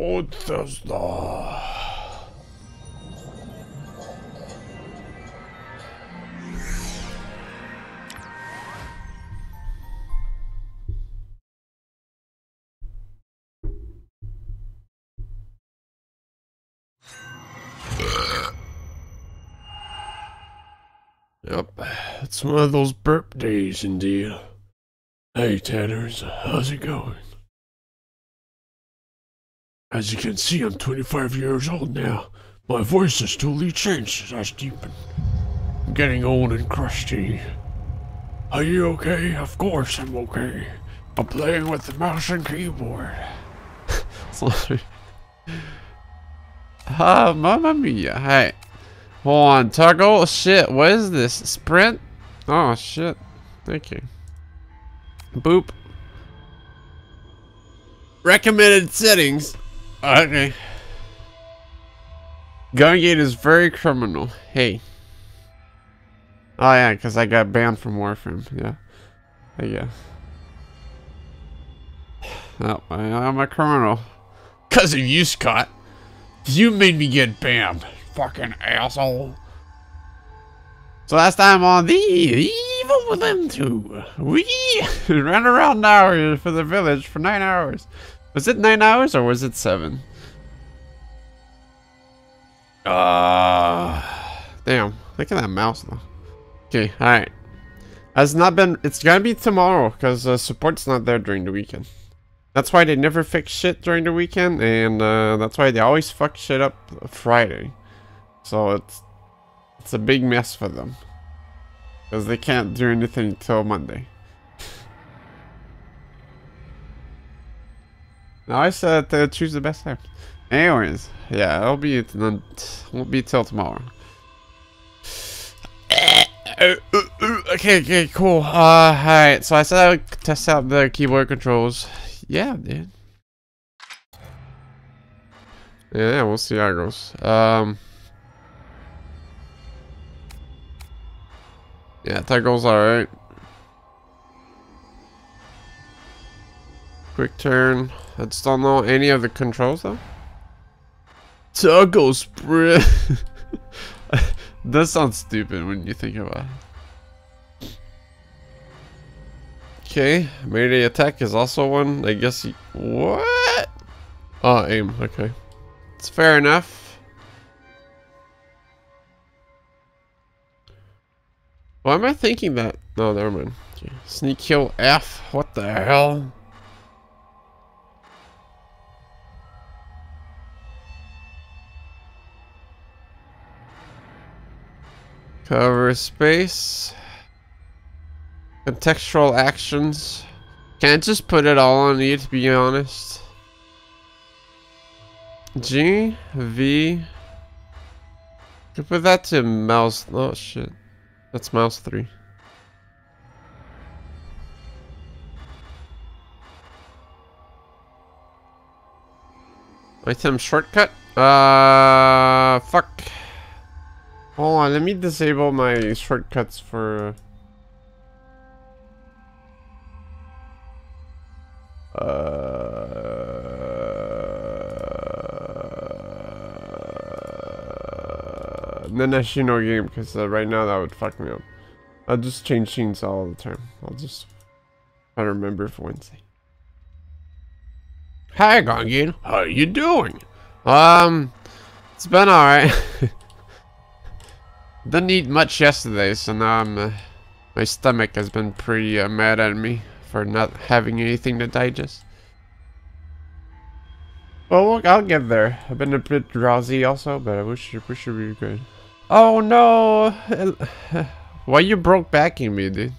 Bethesda. Yep, it's one of those burp days indeed. Hey Tanners, how's it going? As you can see, I'm 25 years old now. My voice has totally changed as I deepen. I'm getting old and crusty. Are you okay? Of course I'm okay. I'm playing with the mouse and keyboard. Sorry. Ah, mamma mia. Hey. Hold on. Toggle. Shit. What is this? Sprint? Oh, shit. Thank you. Boop. Recommended settings. Okay. Gaungade is very criminal. Hey. Oh, yeah, because I got banned from Warframe. Yeah. I guess. Oh, I, I'm a criminal. Cause of you, Scott. You made me get banned. Fucking asshole. So last time on the Evil Within 2, we ran around now for the village for nine hours. Was it nine hours or was it seven? Ah, uh, damn. Look at that mouse though. Okay, alright. Has not been, it's gonna be tomorrow because uh, support's not there during the weekend. That's why they never fix shit during the weekend, and uh, that's why they always fuck shit up Friday. So it's it's a big mess for them. Because they can't do anything until Monday. Now I said choose the best time. Anyways, yeah, it'll be it won't be till tomorrow. Okay, okay, cool. Uh, alright, so I said I would test out the keyboard controls. Yeah, dude. Yeah, we'll see how it goes. Um, yeah, that goes alright. Quick turn. I just don't know any of the controls though. Toggle sprint. that sounds stupid when you think about it. Okay, melee attack is also one. I guess he, what? Oh, aim. Okay, it's fair enough. Why am I thinking that? No, never mind. Okay. Sneak kill F. What the hell? Cover space. Contextual actions. Can't just put it all on you to be honest. G, V. Could put that to mouse. Oh shit. That's mouse 3. Item shortcut? Uh, fuck. Hold on, let me disable my shortcuts for... Uh, the Nashino game, because uh, right now that would fuck me up. I'll just change scenes all the time. I'll just try to remember for Wednesday. Hi, Gongian. How are you doing? Um, it's been alright. Didn't eat much yesterday, so now I'm, uh, my stomach has been pretty uh, mad at me for not having anything to digest. Well, look, I'll get there. I've been a bit drowsy also, but I wish it should be good. Oh no! Why you broke backing me, dude?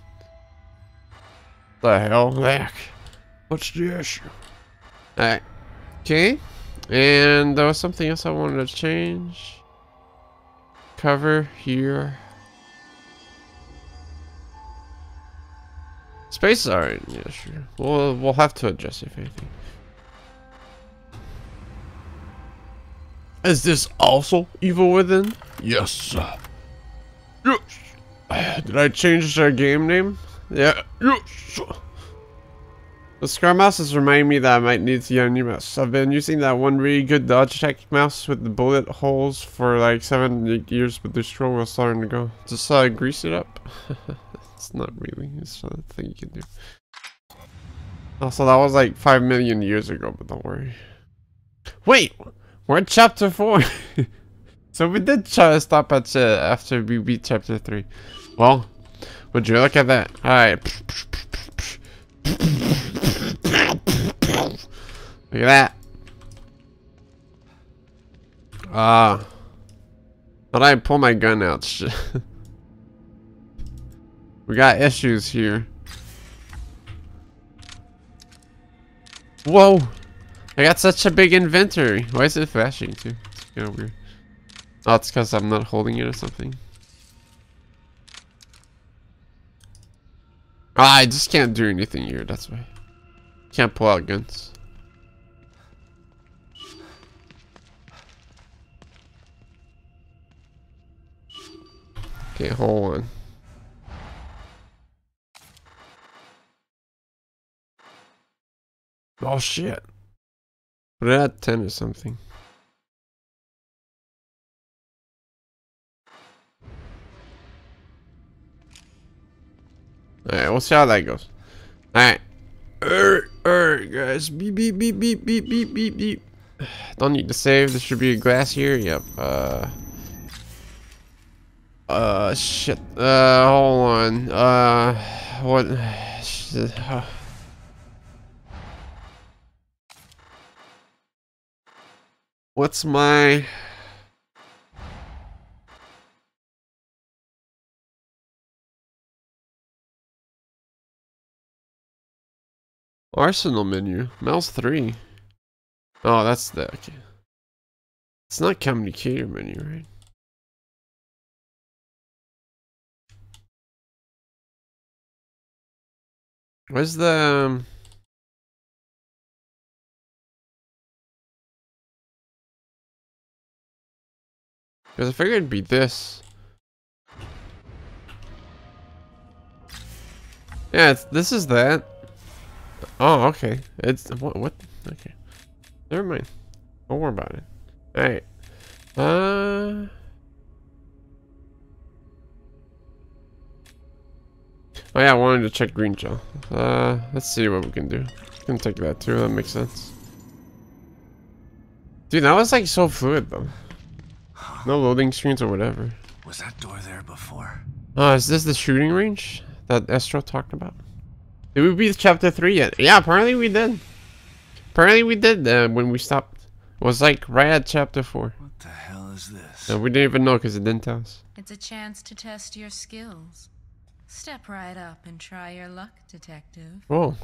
The hell, back? What's the issue? Alright. Okay. And there was something else I wanted to change. Cover here. Space is alright, yeah, sure. We'll, we'll have to adjust if anything. Is this also Evil Within? Yes, sir. Yes. Did I change the game name? Yeah. Yes. The Scrum mouse is reminding me that I might need to get a new mouse. I've been using that one really good dodge Logitech mouse with the bullet holes for like seven years, but the scroll was starting to go. Just uh, grease it up. it's not really. It's a thing you can do. Also, that was like five million years ago, but don't worry. Wait, we're at chapter four. so we did try to stop at uh, after we beat chapter three. Well, would you look at that? All right. Look at that. Ah. Uh, but I pull my gun out. we got issues here. Whoa. I got such a big inventory. Why is it flashing too? It's kind of weird. Oh, it's because I'm not holding it or something. Ah, I just can't do anything here, that's why. Can't pull out guns. Okay, hold on. Oh shit. Put it at 10 or something. Alright, we'll see how that goes. Alright. Alright, guys. Beep, beep, beep, beep, beep, beep, beep, beep. Don't need to save. There should be a glass here. Yep. Uh. Uh, shit. Uh, hold on. Uh, what? Shit. Uh. What's my... Arsenal menu. Mouse 3. Oh, that's the... Okay. It's not communicator menu, right? Where's the... Um, Because I figured it'd be this. Yeah, this is that. Oh, okay. It's what? What? Okay. Never mind. Don't worry about it. All right. Uh. Oh yeah, I wanted to check green gel. Uh, let's see what we can do. We can take that too. That makes sense. Dude, that was like so fluid though. No loading screens or whatever. Was that door there before? Oh, is this the shooting range that Estro talked about? Did we beat chapter 3 yet? Yeah, apparently we did. Apparently we did uh, when we stopped. It was like right at chapter 4. What the hell is this? we didn't even know because it didn't tell us. It's a chance to test your skills. Step right up and try your luck, detective. Whoa.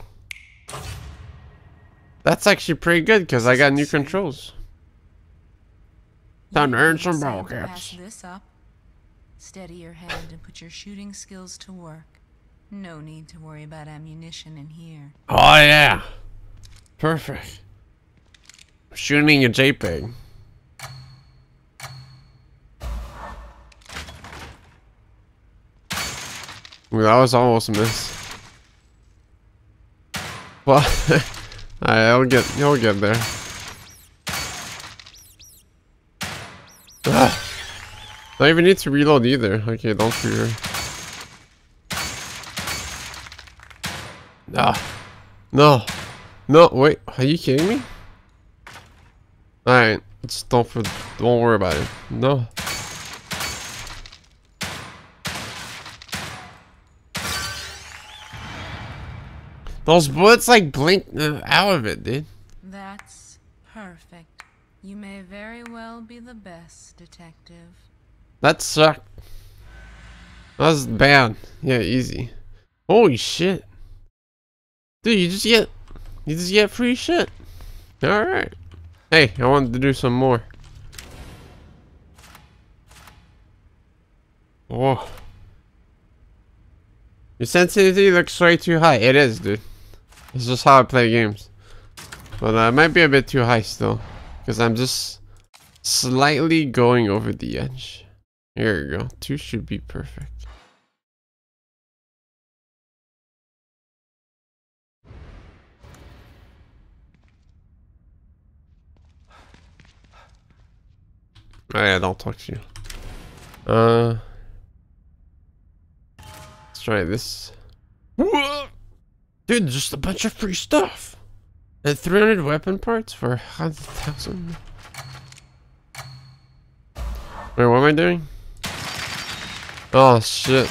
That's actually pretty good because I got new controls. Time to earn some ball caps. This up. Steady your hand and put your shooting skills to work. No need to worry about ammunition in here. Oh yeah. Perfect. Shooting a JPEG. That was almost a miss. Well, I'll get, you'll get there. Ah. Don't even need to reload either. Okay, don't fear. Ah. No. No, wait. Are you kidding me? Alright. Just don't, for, don't worry about it. No. Those bullets like blink out of it, dude. That's perfect. You may very well be the best, detective. That sucked. That was bad. Yeah, easy. Holy shit. Dude, you just get you just get free shit. Alright. Hey, I wanted to do some more. Oh. Your sensitivity looks way too high. It is, dude. It's just how I play games. But uh, it might be a bit too high still. Because I'm just slightly going over the edge. Here we go. Two should be perfect. Oh yeah, don't talk to you. Uh, let's try this. Dude, just a bunch of free stuff. And 300 weapon parts for 100,000. Wait, what am I doing? Oh shit.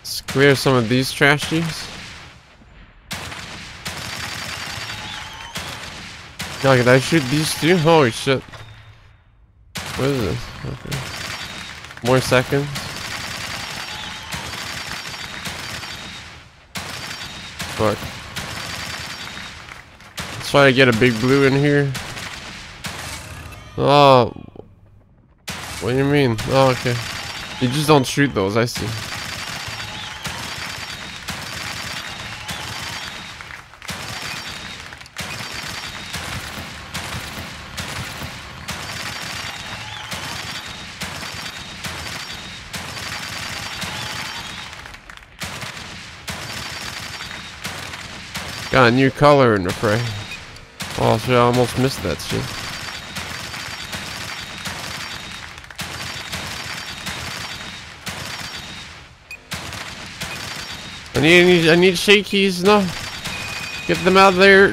Let's clear some of these trashies. God, can I shoot these two? Holy shit. What is this? Okay. More seconds. Fuck. Let's try to get a big blue in here. Oh. What do you mean? Oh, okay. You just don't shoot those, I see. Got a new color in the fray. Oh shit, I almost missed that shit. I need, I need, I need shakies, no. Get them out of there.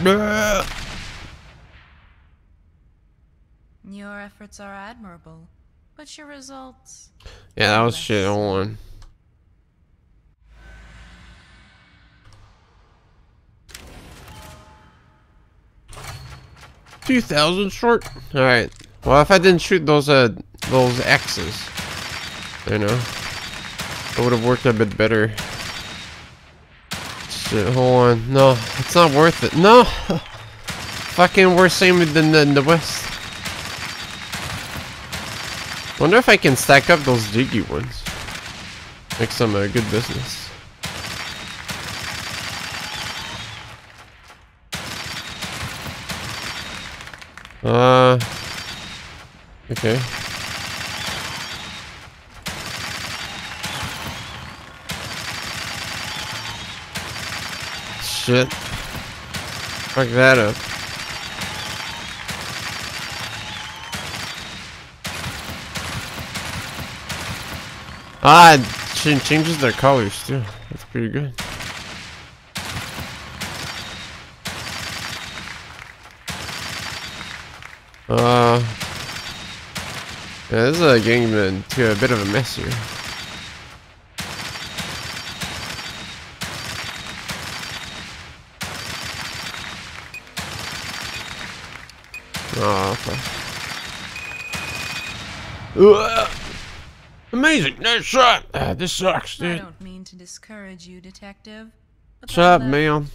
Your efforts are admirable, but your results. Yeah, that was shit. Hold on. Two thousand short. All right. Well, if I didn't shoot those uh those X's, you know, it would have worked a bit better. Shit. Hold on. No, it's not worth it. No. Fucking worse same than the, the West. Wonder if I can stack up those jiggy ones. Make some uh, good business. Uh. Okay. Shit. Fuck that up. Ah, it ch changes their colors too. That's pretty good. Uh, yeah, this is a getting into a bit of a mess here. Oh, okay. Ugh. Amazing, nice shot. Ah, this sucks, dude. I don't mean to discourage you, Detective. Shut up, man.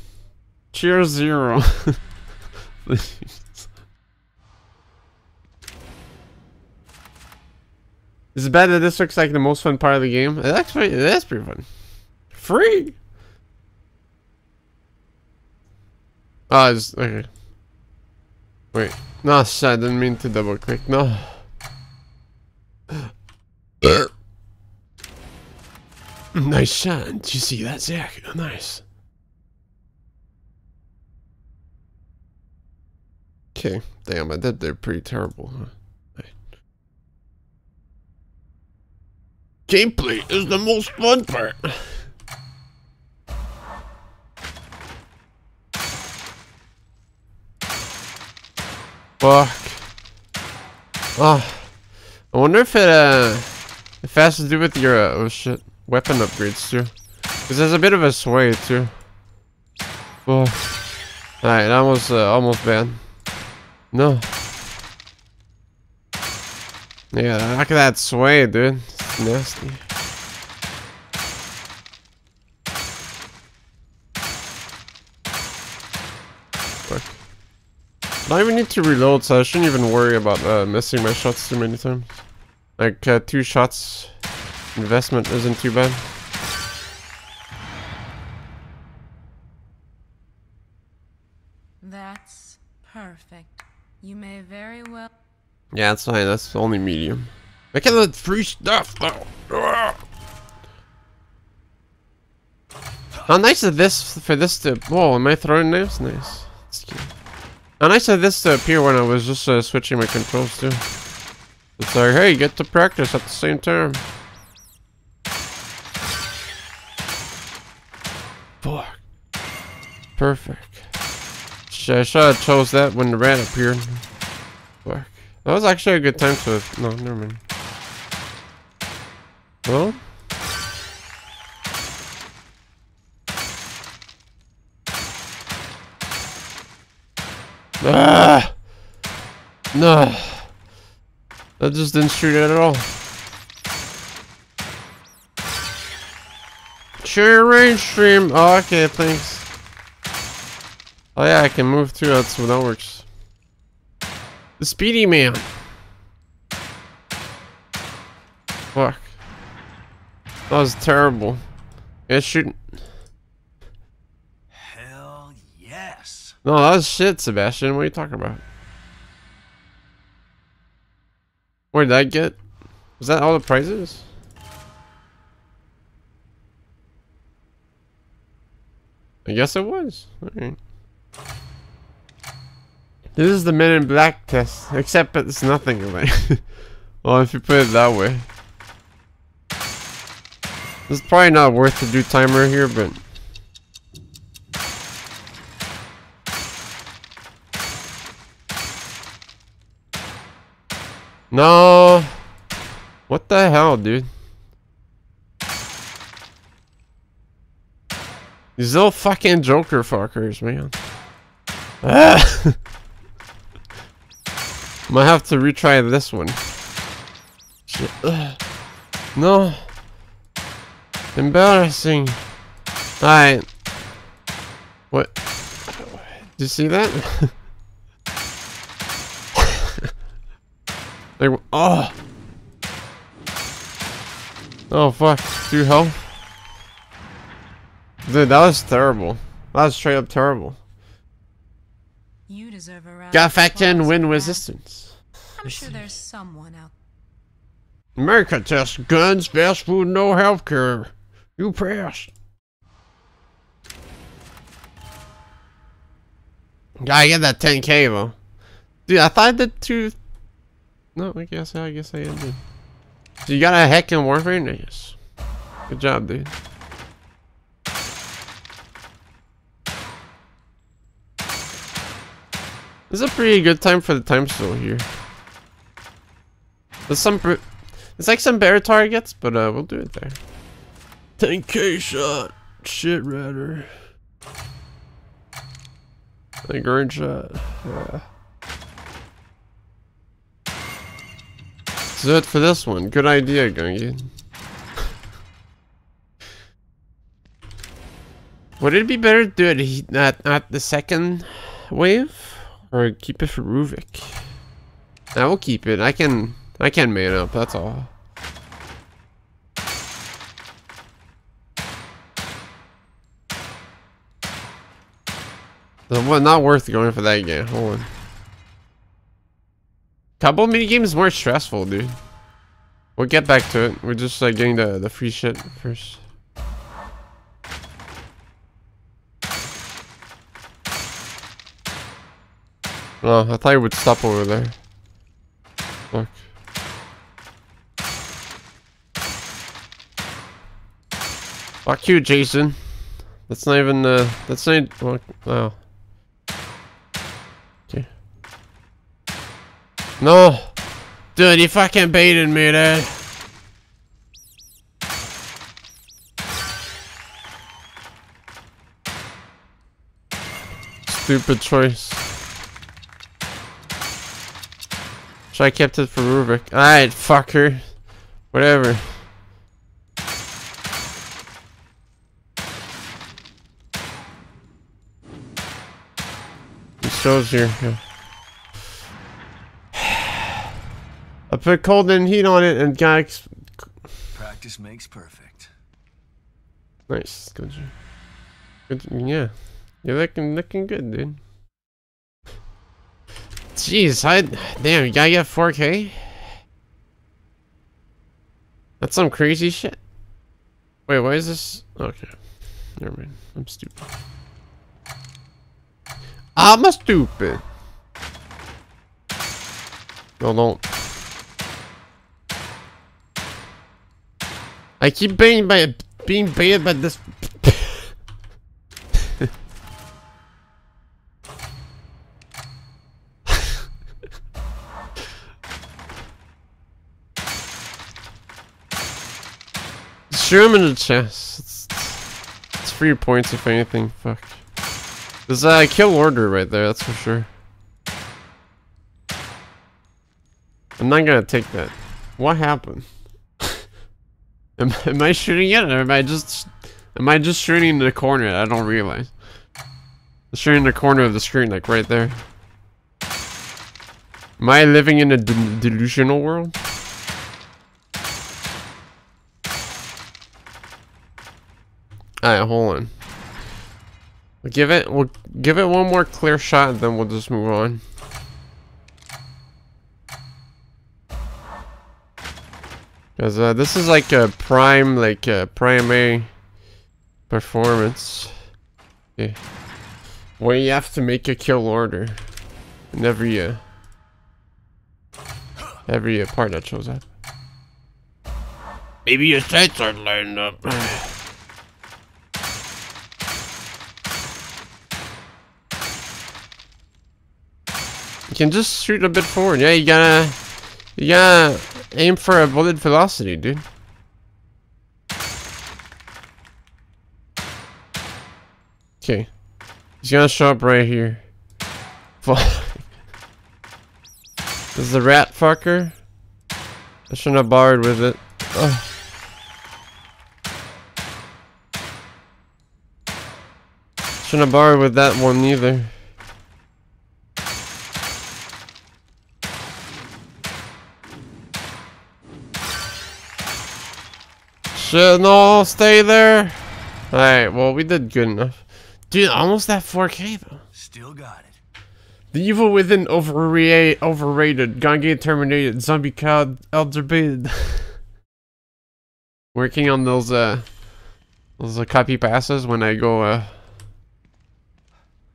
Cheers zero. Is it bad that this looks like the most fun part of the game? It actually, it is pretty fun. Free. Oh, it's okay. Wait, no, shit, I didn't mean to double click. No. Nice shot. Did you see that, Zach? Oh, nice. Okay, damn, I did. They're pretty terrible. Huh? Gameplay is the most fun part. Fuck. Oh. I wonder if it, uh, if it has to do with your, uh, oh shit, weapon upgrades too. Because there's a bit of a sway too. Oh. Alright, almost, uh, almost bad. No. Yeah, look at that sway, dude. It's nasty. Fuck. I don't even need to reload, so I shouldn't even worry about uh, missing my shots too many times. Like, uh, two shots investment isn't too bad. That's perfect. You may very well. Yeah, that's fine. That's only medium. Look at the free stuff, though. How nice is this for this to... Whoa, am I throwing knives? Nice. And I said this to appear when I was just uh, switching my controls too. It's like, hey, get to practice at the same time. Fuck. Perfect. I should have chose that when the rat appeared. Fuck. That was actually a good time to... No, never mind. Well... Ah! No. That just didn't shoot at all. Share range stream. Oh, okay, thanks. Oh yeah, I can move through. That's what that works. The Speedy Man. Fuck. That was terrible. Yeah, shooting. Hell yes. No, that was shit, Sebastian. What are you talking about? Where did I get? Was that all the prizes? I guess it was. Alright. This is the Men in Black test, except it's nothing like. well, if you put it that way. It's probably not worth to do timer here, but No. What the hell, dude? These little fucking Joker fuckers, man. Ah. Might have to retry this one. Shit. No. Embarrassing. Alright. What? Did you see that? They were, oh. Oh fuck, two health. Dude, that was terrible. That was straight up terrible. You deserve a round Got fact and applause win for resistance. I'm sure there's someone out America tests guns, fast food, no healthcare. You passed. Gotta get that 10k though. Dude, I thought did two. No, I guess I guess I did. So you got a heck in Warframe? Yes. Good job, dude. This is a pretty good time for the time still here. There's some. It's like some bear targets, but uh, we'll do it there. 10k shot. Shit radder. Like orange shot. Yeah. So it for this one. Good idea, Gungy. Would it be better to do it at, at the second wave? Or keep it for Ruvik? I will keep it. I can I can man up, that's all. Well, not worth going for that game. Hold on. Couple mini games more stressful, dude. We'll get back to it. We're just like getting the the free shit first. Oh, I thought you would stop over there. Fuck. Fuck you, Jason. That's not even uh that's not well, wow. No! Dude, you fucking baited me, dude. Stupid choice. Should I kept it for Ruvik? Alright, fucker. Whatever. It shows here. yeah. I put cold and heat on it and got Practice makes perfect. nice. Good. Good. Yeah. You're looking looking good, dude. Jeez, I damn. You gotta get 4K. That's some crazy shit. Wait, why is this? Okay. Never mind. I'm stupid. I'm a stupid. No, don't. I keep being by being baited by this. Shoot him in the chest. It's, it's free points if anything. Fuck. There's a kill order right there, that's for sure. I'm not gonna take that. What happened? Am, am I shooting it or am I just am I just shooting in the corner? I don't realize. I'm shooting in the corner of the screen, like right there. Am I living in a de delusional world? Alright, hold on. We'll give it we'll give it one more clear shot and then we'll just move on. Cause uh, this is like a prime like a prime A performance. Yeah. Where you have to make a kill order in every uh, every uh, part that shows up. Maybe your sights aren't lined up. You can just shoot a bit forward. Yeah, you gotta, you gotta aim for a bullet velocity, dude. Okay, he's gonna show up right here. This is the rat fucker. I shouldn't have borrowed with it. Ugh. Shouldn't have borrowed with that one either. Shit, no, stay there. Alright, well, we did good enough. Dude, almost at 4K, though. Still got it. The evil within overrated, overrated, gun game terminated, zombie cloud elderbaited. Working on those, uh, those uh, copy passes when I go, uh,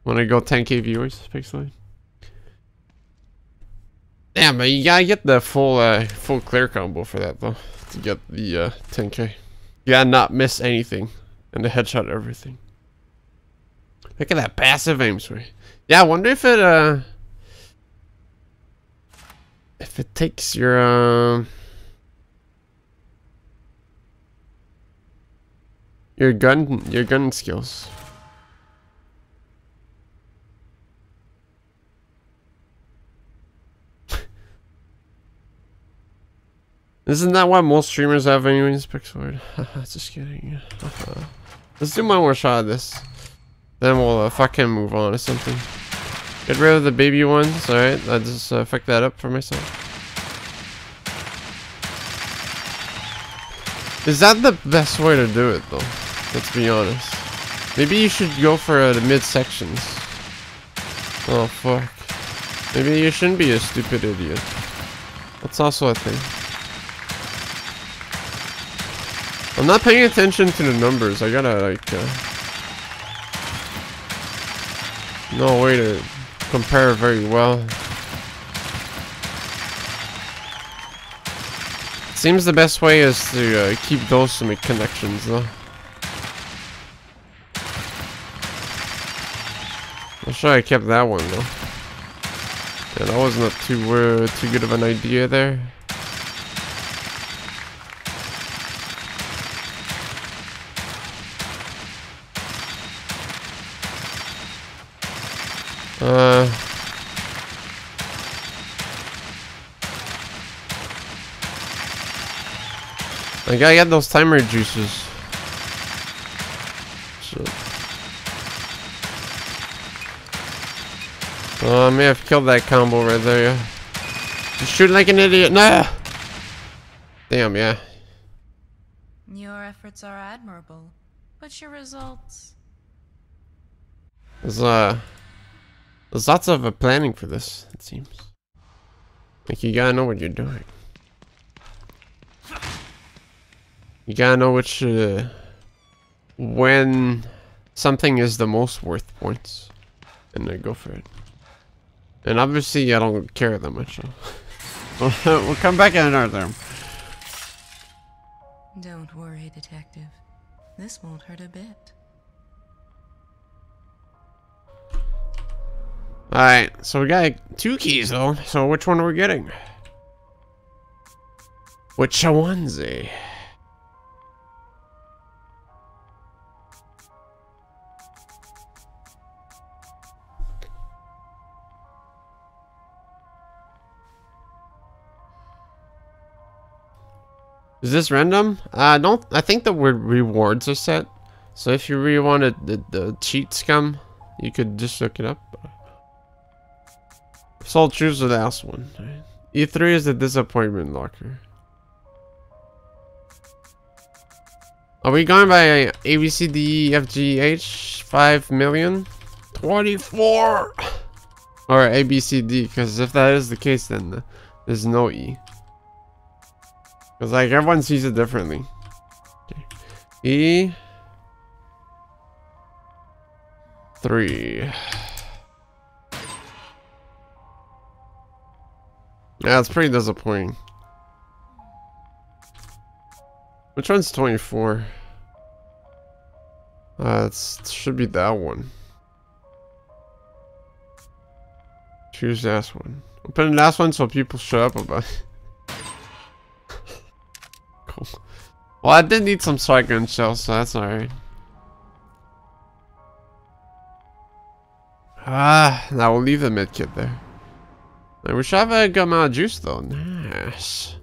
when I go 10k viewers, pixelate. Yeah, but you gotta get the full, uh, full clear combo for that, though, to get the, uh, 10k. You gotta not miss anything, and the headshot everything. Look at that passive aim sway. Yeah, I wonder if it, uh... If it takes your, um... Your gun, your gun skills. Isn't that why most streamers have anyways, Pixoid? Just kidding. Let's do one more shot of this. Then we'll uh, fucking move on to something. Get rid of the baby ones, alright? I'll just uh, fuck that up for myself. Is that the best way to do it though? Let's be honest. Maybe you should go for uh, the mid sections. Oh fuck. Maybe you shouldn't be a stupid idiot. That's also a thing. I'm not paying attention to the numbers. I gotta like uh, no way to compare very well. Seems the best way is to uh, keep those to make connections though. I'm sure I kept that one though. Yeah, that was not too uh, too good of an idea there. Uh. I gotta get those timer juices. Shit. Oh, I may have killed that combo right there, yeah. Just shoot like an idiot. Nah! Damn, yeah. Your efforts are admirable, but your results. There's, uh... There's lots of uh, planning for this, it seems. Like, you gotta know what you're doing. You gotta know which, uh, when something is the most worth points. And then go for it. And obviously, I don't care that much. So. we'll come back in another time. Don't worry, Detective. This won't hurt a bit. Alright, so we got two keys though. So which one are we getting? Which one's Is this random? I uh, don't. I think the rewards are set. So if you really wanted the, the cheat scum, you could just look it up. So I'll choose the last one. E3 is the disappointment locker. Are we going by A, B, C, D, E, F, G, H? 5 million? 24! Or A, B, C, D, because if that is the case, then there's no E. Because, like, everyone sees it differently. Okay. E. 3. Yeah, it's pretty disappointing. Which one's 24? Uh, it should be that one. Choose the last one. Open the last one so people show up about Cool. Well, I did need some shotgun shells, so that's alright. Ah, now we'll leave the medkit there. I wish I have a good juice though. Nice.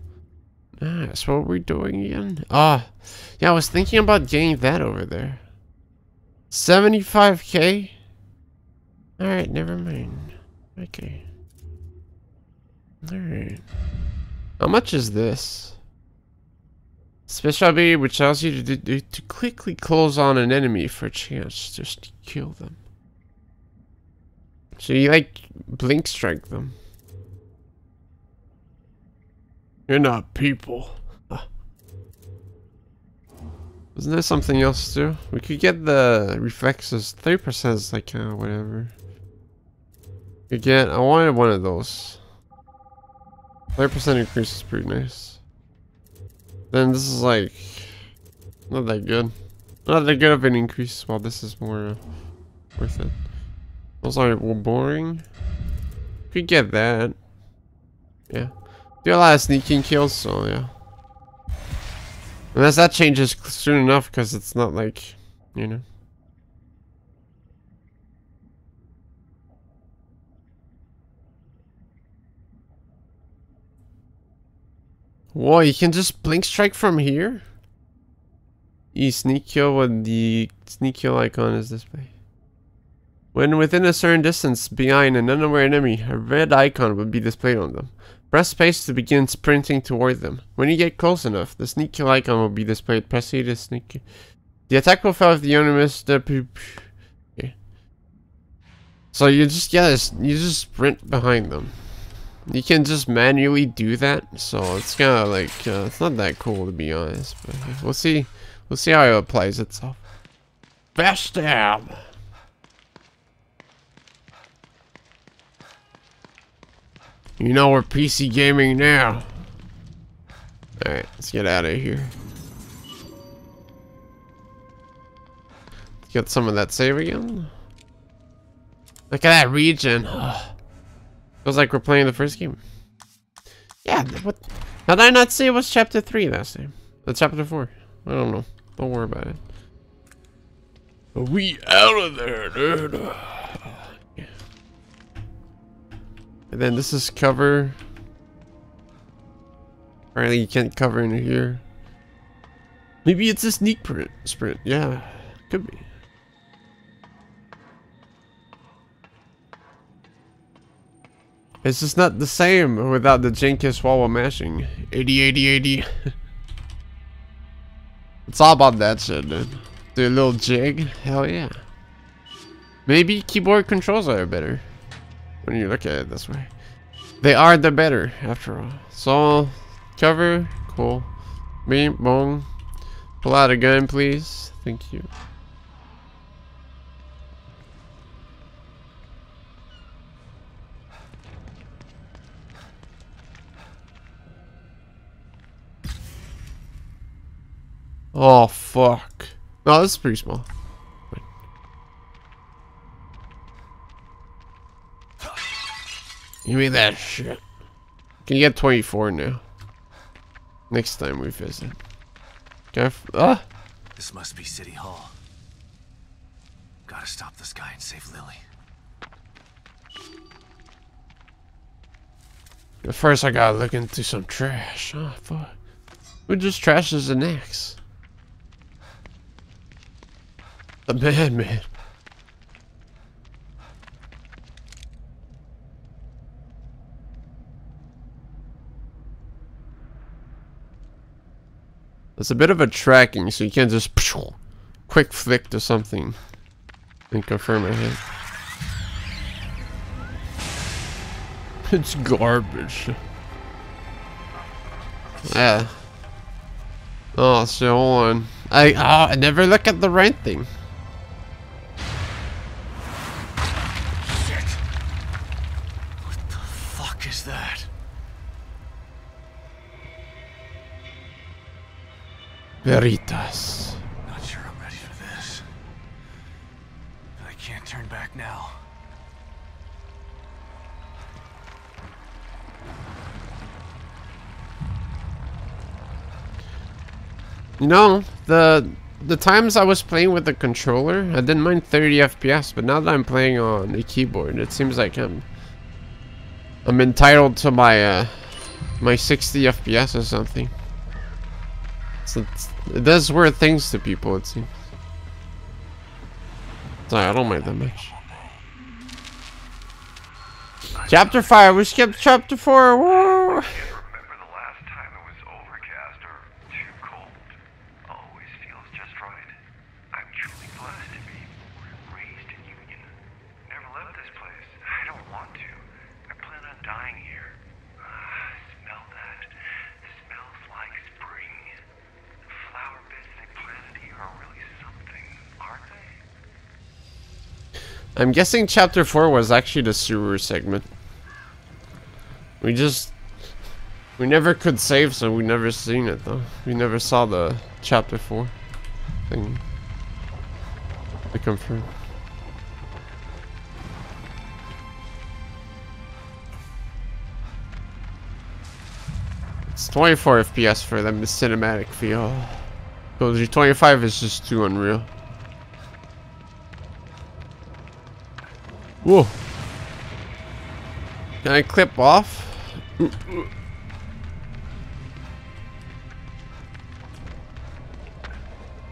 Nice. What were we doing again? Ah, oh, yeah, I was thinking about getting that over there. 75k? Alright, never mind. Okay. Alright. How much is this? Special ability which allows you to, to, to quickly close on an enemy for a chance just to kill them. So you like blink strike them. You're not people. Isn't there something else too? We could get the reflexes. 30% is like, uh, whatever. Again, I wanted one of those. 30% increase is pretty nice. Then this is like, not that good. Not that good of an increase, while this is more uh, worth it. Those are boring. Could get that. Yeah. Do a lot of sneaking kills, so yeah. Unless that changes soon enough, because it's not like, you know. Whoa, you can just blink strike from here? E sneak kill when the sneak kill icon is displayed. When within a certain distance behind an unaware enemy, a red icon would be displayed on them. Press space to begin sprinting toward them. When you get close enough, the sneak kill icon will be displayed. Press A to sneak. The attack will fail if the enemy missed the. Okay. So you just yeah, you just sprint behind them. You can just manually do that, so it's kind of like uh, it's not that cool to be honest. But we'll see, we'll see how it applies itself. Best stab. You know we're PC gaming now. Alright, let's get out of here. Get some of that save again. Look at that region. Feels like we're playing the first game. Yeah, what? How did I not say it was chapter 3 last time? The chapter 4. I don't know. Don't worry about it. Are we out of there, dude? And then this is cover. Apparently you can't cover in here. Maybe it's a sneak print sprint. Yeah, could be. It's just not the same without the Jenkins Wawa mashing. 80, 80, 80. it's all about that shit, dude. Do a little jig. Hell yeah. Maybe keyboard controls are better when you look at it this way. They are the better, after all. So, cover, cool. Me, boom. Pull out a gun, please. Thank you. Oh, fuck. No, this is pretty small. Give me that shit. Can you get 24 now? Next time we visit. F- Ah! This must be City Hall. Gotta stop this guy and save Lily. But first I gotta look into some trash. Oh, fuck. Who just trashes an axe? The madman. It's a bit of a tracking, so you can't just quick flick to something and confirm a hit. It's garbage. Yeah. Oh, so on. I oh, I never look at the right thing. Veritas. Not sure I'm ready for this. But I can't turn back now. You know, the the times I was playing with the controller, I didn't mind 30 FPS, but now that I'm playing on a keyboard, it seems like I'm I'm entitled to my uh my 60 FPS or something. So it's, it does weird things to people, it seems. Sorry, I don't mind that much. Chapter 5, we skipped chapter 4. Woo! Remember the last time it was overcast or too cold? Always feels just right. I'm truly blessed to be born and raised in Union. Never left this place. I don't want to. I plan on dying here. Ah, smell that. smells like spring. The flower beds they planted here are really something, aren't they? I'm guessing chapter 4 was actually the sewer segment. We just... We never could save, so we never seen it, though. We never saw the chapter 4 thing. To confirm. It's 24 FPS for them, the cinematic feel. Because your 25 is just too unreal. Whoa. Can I clip off?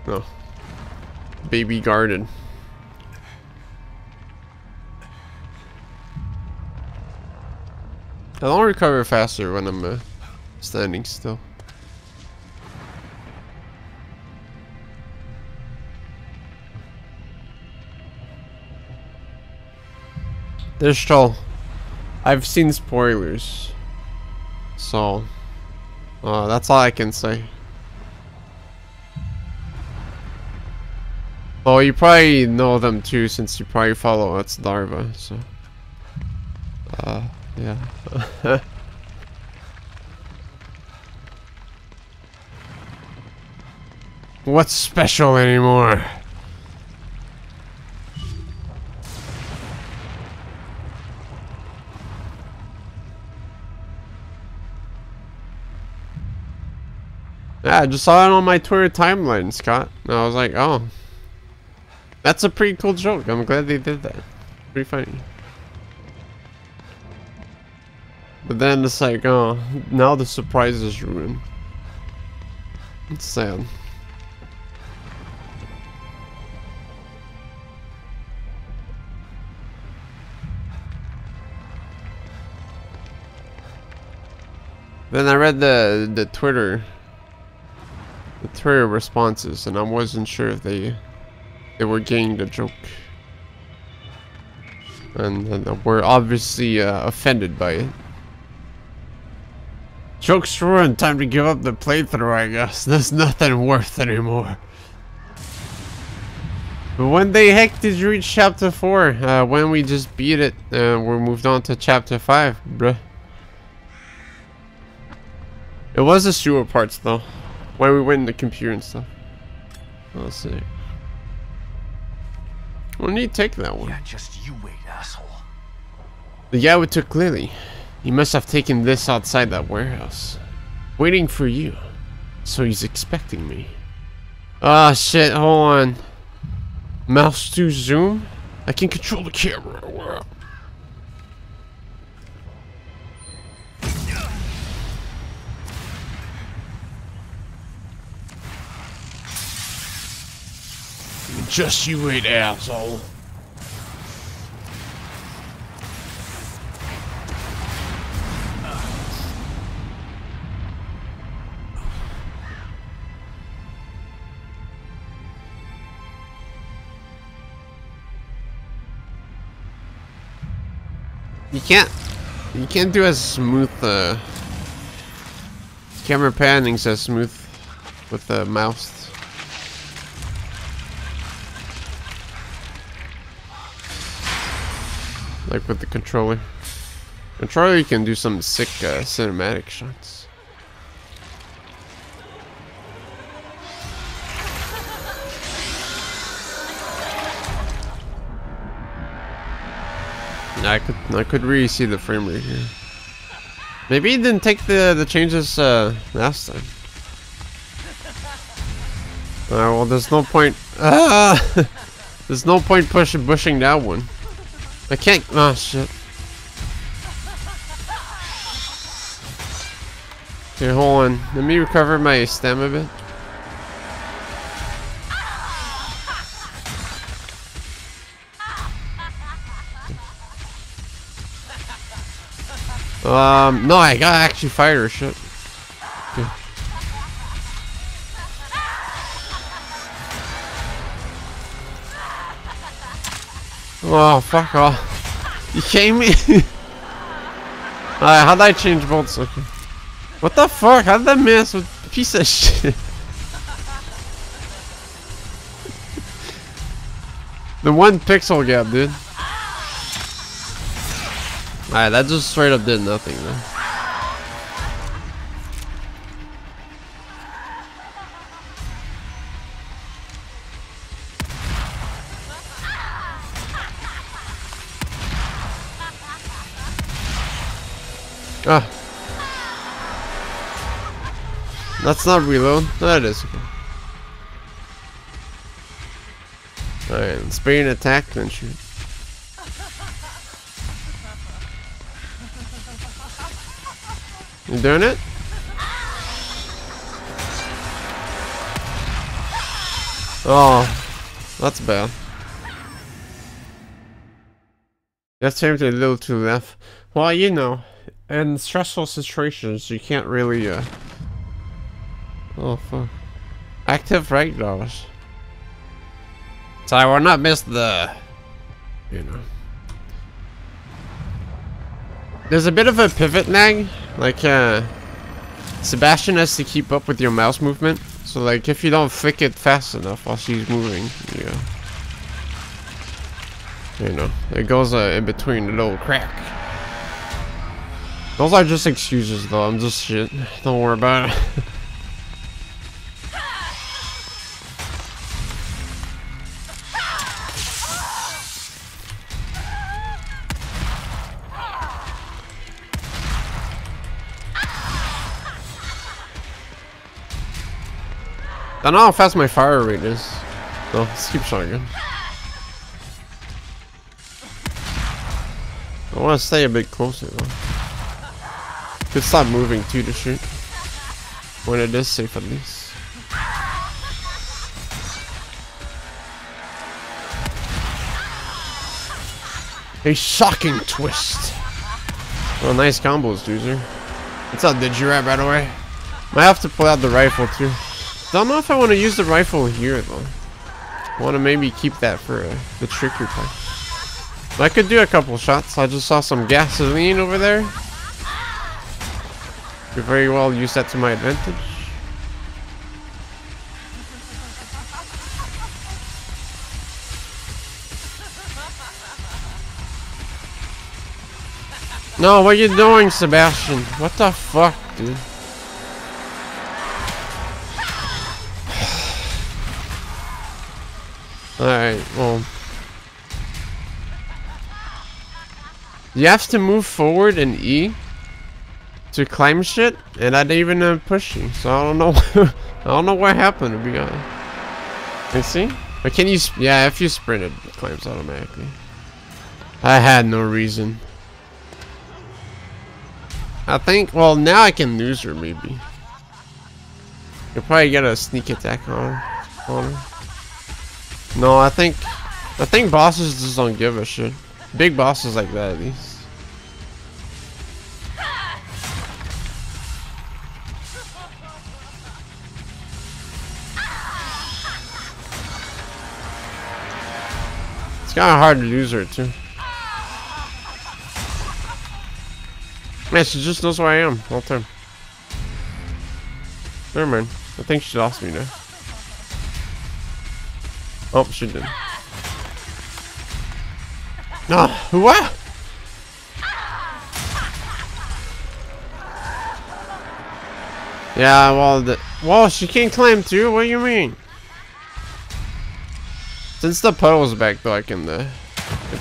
No. Baby garden. I don't recover faster when I'm uh, standing still. There's still. I've seen spoilers. So. Uh, that's all I can say. Well, you probably know them too since you probably follow It's Darva, so. Uh, yeah. What's special anymore? Yeah, I just saw it on my Twitter timeline, Scott. And I was like, oh. That's a pretty cool joke. I'm glad they did that. Pretty funny. But then it's like, oh, now the surprise is ruined. It's sad. Then I read the the Twitter the Twitter responses, and I wasn't sure if they they were getting the joke, and, and were obviously uh, offended by it. Joke's ruined. Time to give up the playthrough, I guess. There's nothing worth anymore. But when the heck did you reach chapter 4? Uh, when we just beat it, uh, we moved on to chapter 5, bruh. It was the sewer parts, though. When we went in the computer and stuff. Let's see. When did you take that one? Yeah, just you wait, asshole. The guy we took Lily. He must have taken this outside that warehouse. Waiting for you. So he's expecting me. Ah, shit, hold on. Mouse to zoom? I can control the camera. Just you wait, asshole. You can't, you can't do as smooth, uh, camera panning's as smooth with the mouse. Like with the controller. Controller, you can do some sick uh, cinematic shots. I could I could really see the frame rate here. Maybe he didn't take the the changes uh, last time. Alright, well there's no point. Ah, there's no point pushing pushing that one. I can't. Oh shit. Okay, hold on. Let me recover my stamina a bit. Um, no, I gotta actually fire shit. Oh, fuck off. You came me? Alright, how'd I change bolts? Okay. What the fuck? How did that mess with piece of shit? the one pixel gap, dude. Alright, that just straight up did nothing, though. Ah. That's not reload. That is. Alright, spray and attack, then shoot. You doing it? Oh, that's bad. That seems a little too left. Well, you know, in stressful situations, you can't really, uh... Oh, fuck. Active right dollars. So I will not miss the... You know. There's a bit of a pivot lag. Like, uh... Sebastian has to keep up with your mouse movement. So, like, if you don't flick it fast enough while she's moving, yeah. You know, it goes uh, in between a little crack. Those are just excuses, though. I'm just shit. Don't worry about it. I don't know how fast my fire rate is. So, let's keep shotgun. I want to stay a bit closer, though. Could stop moving too to shoot. When it is safe at least. A shocking twist. Oh, nice combos, Doozer. What's up, Digirap, by the way? Might have to pull out the rifle, too. Don't know if I want to use the rifle here, though. Want to maybe keep that for uh, the trickier part. I could do a couple shots. I just saw some gasoline over there. Could very well use that to my advantage. No, what are you doing, Sebastian? What the fuck, dude? Alright, well. You have to move forward and E to climb shit, and I didn't even uh, push you, so I don't know. I don't know what happened to be honest. You see? But can you? Yeah, if you sprint, it climbs automatically. I had no reason. I think. Well, now I can lose her maybe. You'll probably get a sneak attack on. On her. No, I think. I think bosses just don't give a shit. Big bosses like that at least. Kind of hard to lose her too. Man, she just knows where I am all the time. Never mind. I think she lost me now. Oh, she did. No, what? Yeah, well, the, well, she can't climb too. What do you mean? Since the puddle's back, though, I can, uh,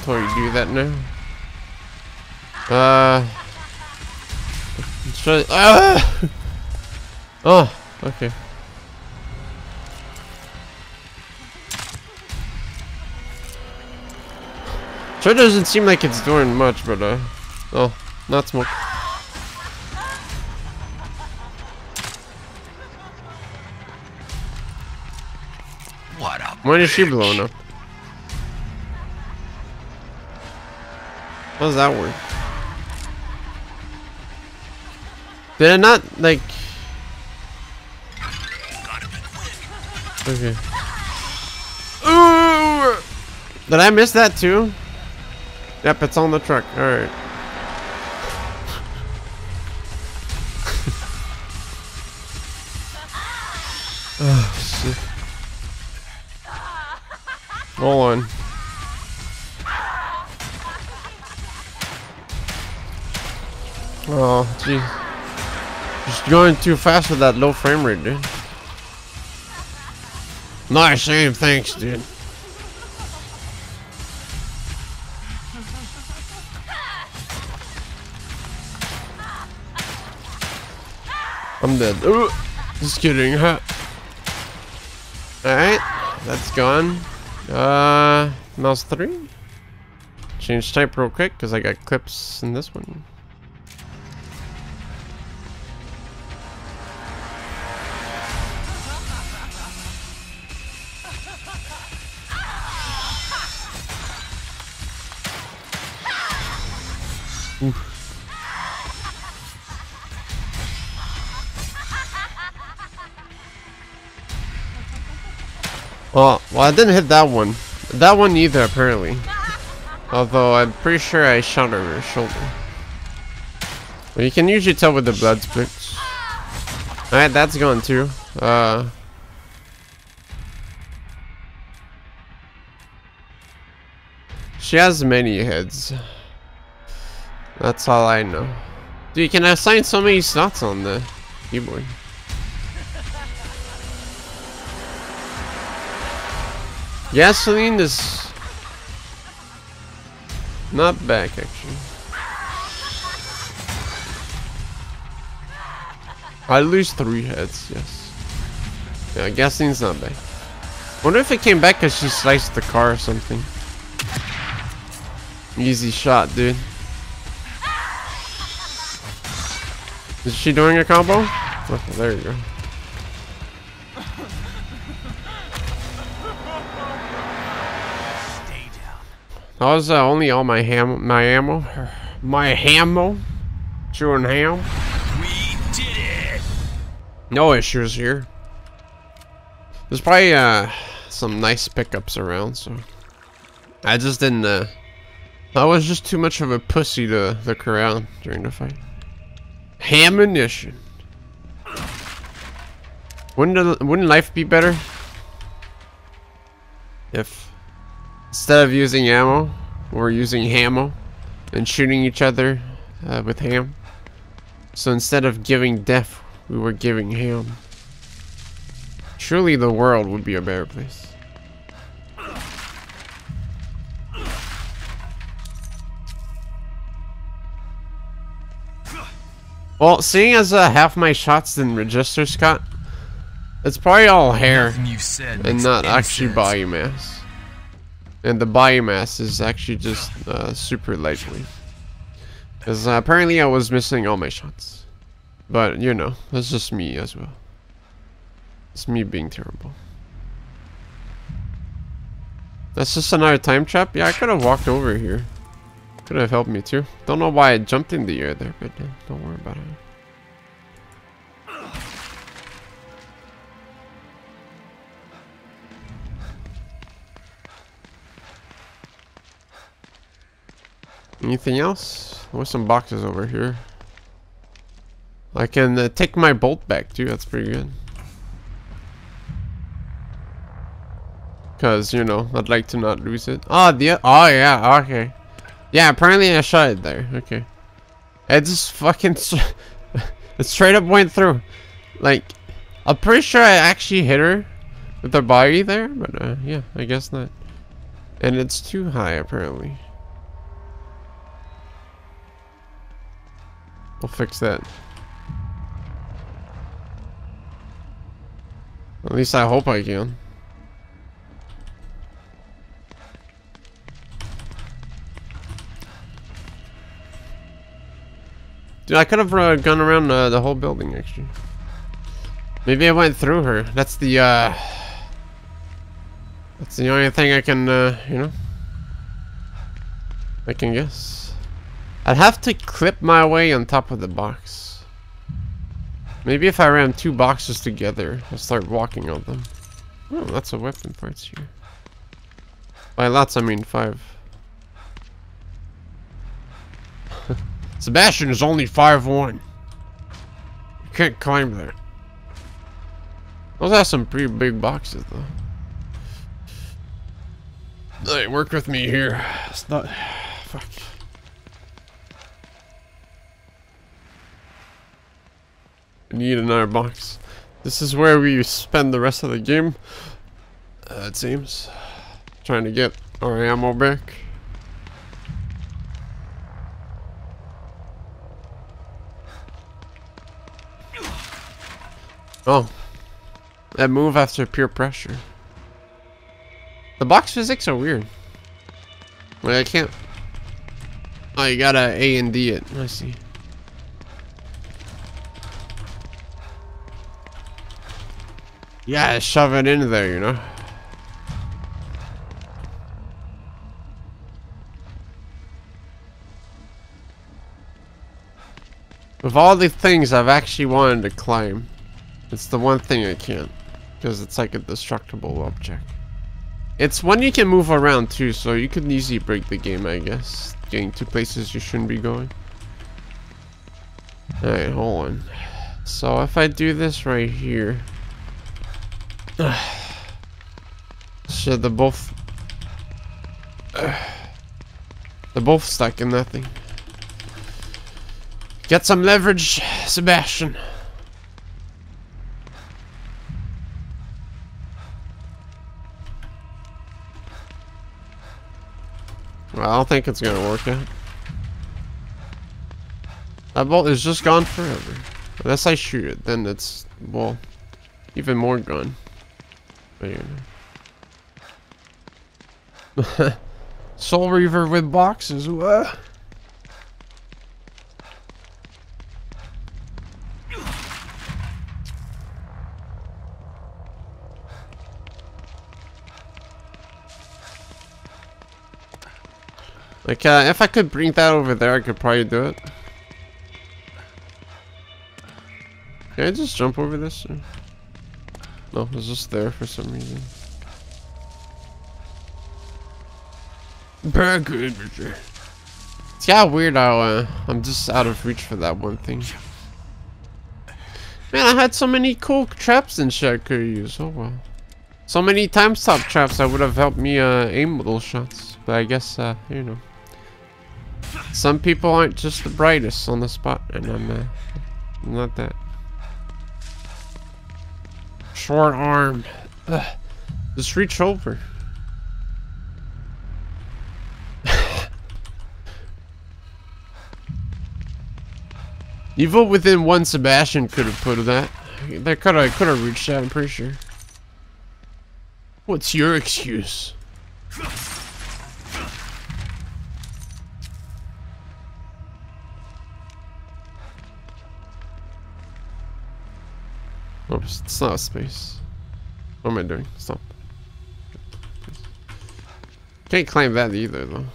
totally do that now. Uh, should I, ah! Oh, okay. Sure doesn't seem like it's doing much, but uh, oh, not smoke. When is she blowing up? How does that work? Did it not like? Okay. Ooh! Did I miss that too? Yep, it's on the truck. All Hold on. Oh, gee. Just going too fast with that low frame rate, dude. Nice aim, thanks, dude. I'm dead. Ooh, just kidding, huh? Alright, that's gone. Uh, mouse 3? Change type real quick, because I got clips in this one. Well, I didn't hit that one. That one either, apparently. Although, I'm pretty sure I shot over her shoulder. Well, you can usually tell with the blood splits. Alright, that's gone too. Uh... She has many heads. That's all I know. Dude, you can assign so many slots on the keyboard. Gasoline is not back actually. I lose three heads, yes. Yeah, gasoline's not back. Wonder if it came back because she sliced the car or something. Easy shot, dude. Is she doing a combo? There you go. That was uh, only on my ham, my ammo, my hammo, chewing ham. We did it! No issues here. There's probably uh some nice pickups around, so I just didn't. Uh, I was just too much of a pussy to look around during the fight. Ammunition. Wouldn't wouldn't life be better if instead of using ammo, we're using hammo and shooting each other uh, with ham. So instead of giving death, we were giving ham. Surely the world would be a better place. Well, seeing as uh, half my shots didn't register, Scott, it's probably all hair and not actually sense. body mass. And the biomass is actually just uh, super lightweight. Because uh, apparently I was missing all my shots. But, you know, that's just me as well. It's me being terrible. That's just another time trap? Yeah, I could have walked over here. Could have helped me too. Don't know why I jumped in the air there, but uh, don't worry about it. Anything else? There's some boxes over here. I can uh, take my bolt back too. That's pretty good. Cause you know I'd like to not lose it. Oh the oh yeah okay. Yeah apparently I shot it there. Okay. It just fucking it straight up went through. Like I'm pretty sure I actually hit her with her body there, but uh, yeah I guess not. And it's too high apparently. We'll fix that. At least I hope I can. Dude, I could have uh, gone around uh, the whole building actually. Maybe I went through her. That's the uh That's the only thing I can uh, you know I can guess. I'd have to clip my way on top of the box. Maybe if I ram two boxes together, I'll start walking on them. Oh, lots of weapon parts here. By lots, I mean five. Sebastian is only 5'1". You can't climb there. Those are some pretty big boxes, though. Hey, work with me here. It's not... Fuck. Need another box. This is where we spend the rest of the game. Uh, it seems. Trying to get our ammo back. Oh. That move after pure pressure. The box physics are weird. Wait, I can't. Oh, you gotta A and D it. I see. Yeah, shove it in there, you know. Of all the things I've actually wanted to climb, it's the one thing I can't. Because it's like a destructible object. It's one you can move around too, so you can easily break the game, I guess. Getting to places you shouldn't be going. Alright, hold on. So if I do this right here... Shit, they're both... They're both stuck in that thing. Get some leverage, Sebastian. Well, I don't think it's gonna work out. That bolt is just gone forever. Unless I shoot it, then it's, well, even more gone. Soul Reaver with boxes, what? Like, uh, if I could bring that over there, I could probably do it. Can I just jump over this? Or? No, it's just there for some reason. It's kind of weird how uh, I'm just out of reach for that one thing. Man, I had so many cool traps and shit I could use. Oh well. So many time stop traps that would have helped me uh, aim those shots. But I guess, uh, you know. Some people aren't just the brightest on the spot, and I'm, uh, I'm not that. Short arm. Ugh. Just reach over. Evil within one Sebastian could have put that. They could have could have reached that. I'm pretty sure. What's your excuse? Oh, it's not a space. What am I doing? Stop. Can't claim that either, though.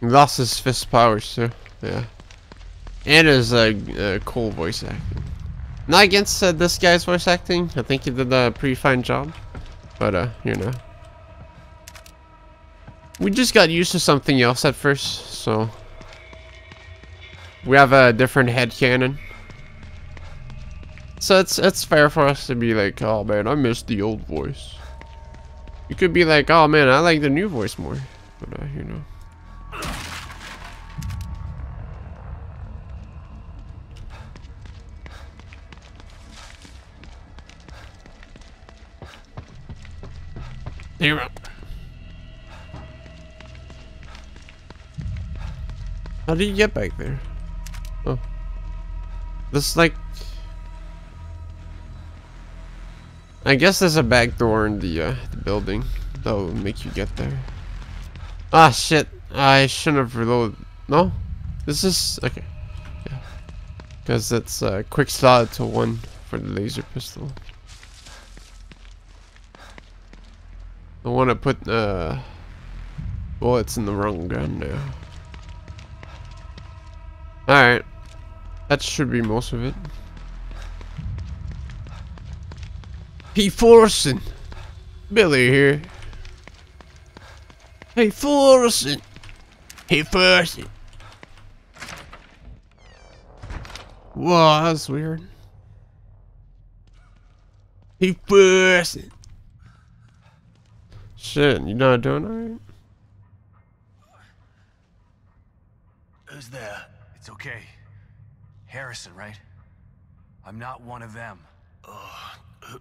He lost his fist powers too. Yeah. And his uh, uh, cool voice acting. Not against uh, this guy's voice acting. I think he did a pretty fine job. But, uh, you know. We just got used to something else at first, so... We have a different headcanon. So it's it's fair for us to be like, oh man, I miss the old voice. You could be like, oh man, I like the new voice more. But, uh, you know. Hero. How did you get back there? Oh. This like... I guess there's a back door in the, uh, the building that will make you get there. Ah, shit. I shouldn't have reloaded. No? This is... Okay. Yeah. Because it's uh, quick slot to one for the laser pistol. I want to put uh, bullets in the wrong gun now. Alright. That should be most of it. Hey Forson! Billy here. Hey Forson! Hey Forson! Whoa, that's weird. Hey Forson! Shit, you not doing alright? Who's there? Okay. Harrison, right? I'm not one of them. Uh,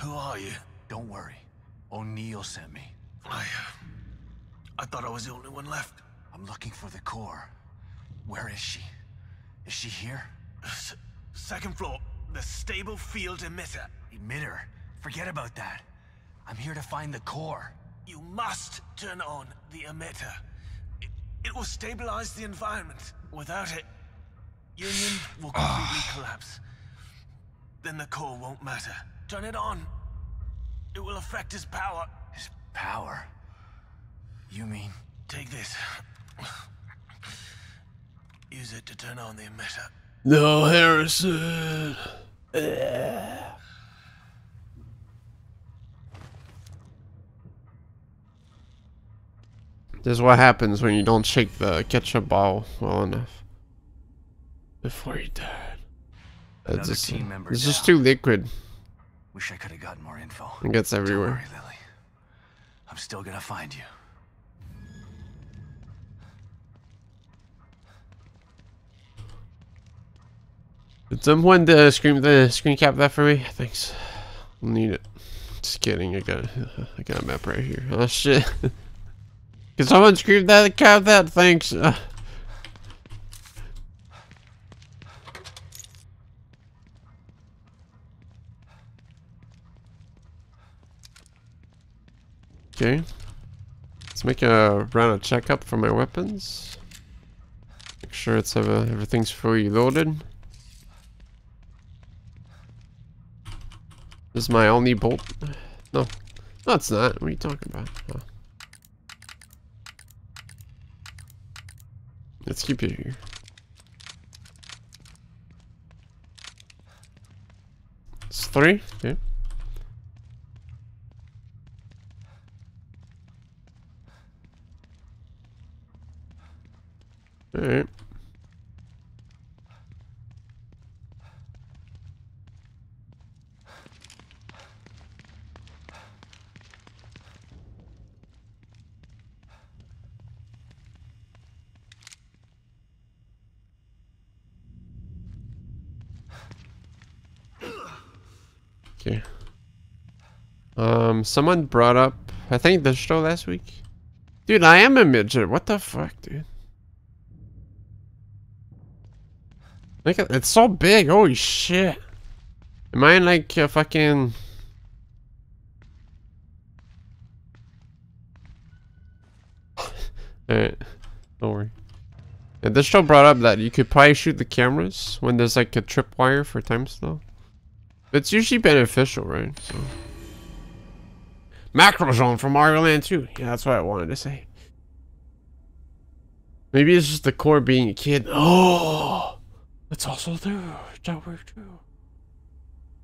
who are you? Don't worry. O'Neal sent me. I. Uh, I thought I was the only one left. I'm looking for the core. Where is she? Is she here? S second floor, the stable field emitter. Emitter? Forget about that. I'm here to find the core. You must turn on the emitter. It, it will stabilize the environment. Without it, Union will completely ah. collapse. Then the core won't matter. Turn it on. It will affect his power. His power? You mean... Take this. Use it to turn on the emitter. No, Harrison. This is what happens when you don't shake the ketchup bottle well enough. Before he died. It's Another just, team member it's just too liquid. Wish I could have gotten more info. It gets Don't everywhere. worry, Lily. I'm still gonna find you. Did someone uh, screen the screen cap that for me? Thanks. I'll need it. Just kidding. I got I got a map right here. Oh shit. Can someone scream that cap that? Thanks. Uh, Okay. Let's make a round of checkup for my weapons. Make sure it's uh, everything's fully loaded. This is my only bolt. No. No, it's not. What are you talking about? Oh. Let's keep it here. It's three? Okay. Alright. Okay. Um, someone brought up I think the show last week. Dude, I am a midget. What the fuck, dude? Look at it's so big. Holy shit. Am I in like a fucking Alright. Don't worry. Yeah, this show brought up that you could probably shoot the cameras when there's like a tripwire for time slow. It's usually beneficial, right? So from Mario Land 2. Yeah, that's what I wanted to say. Maybe it's just the core being a kid. Oh, that's also true. That works too.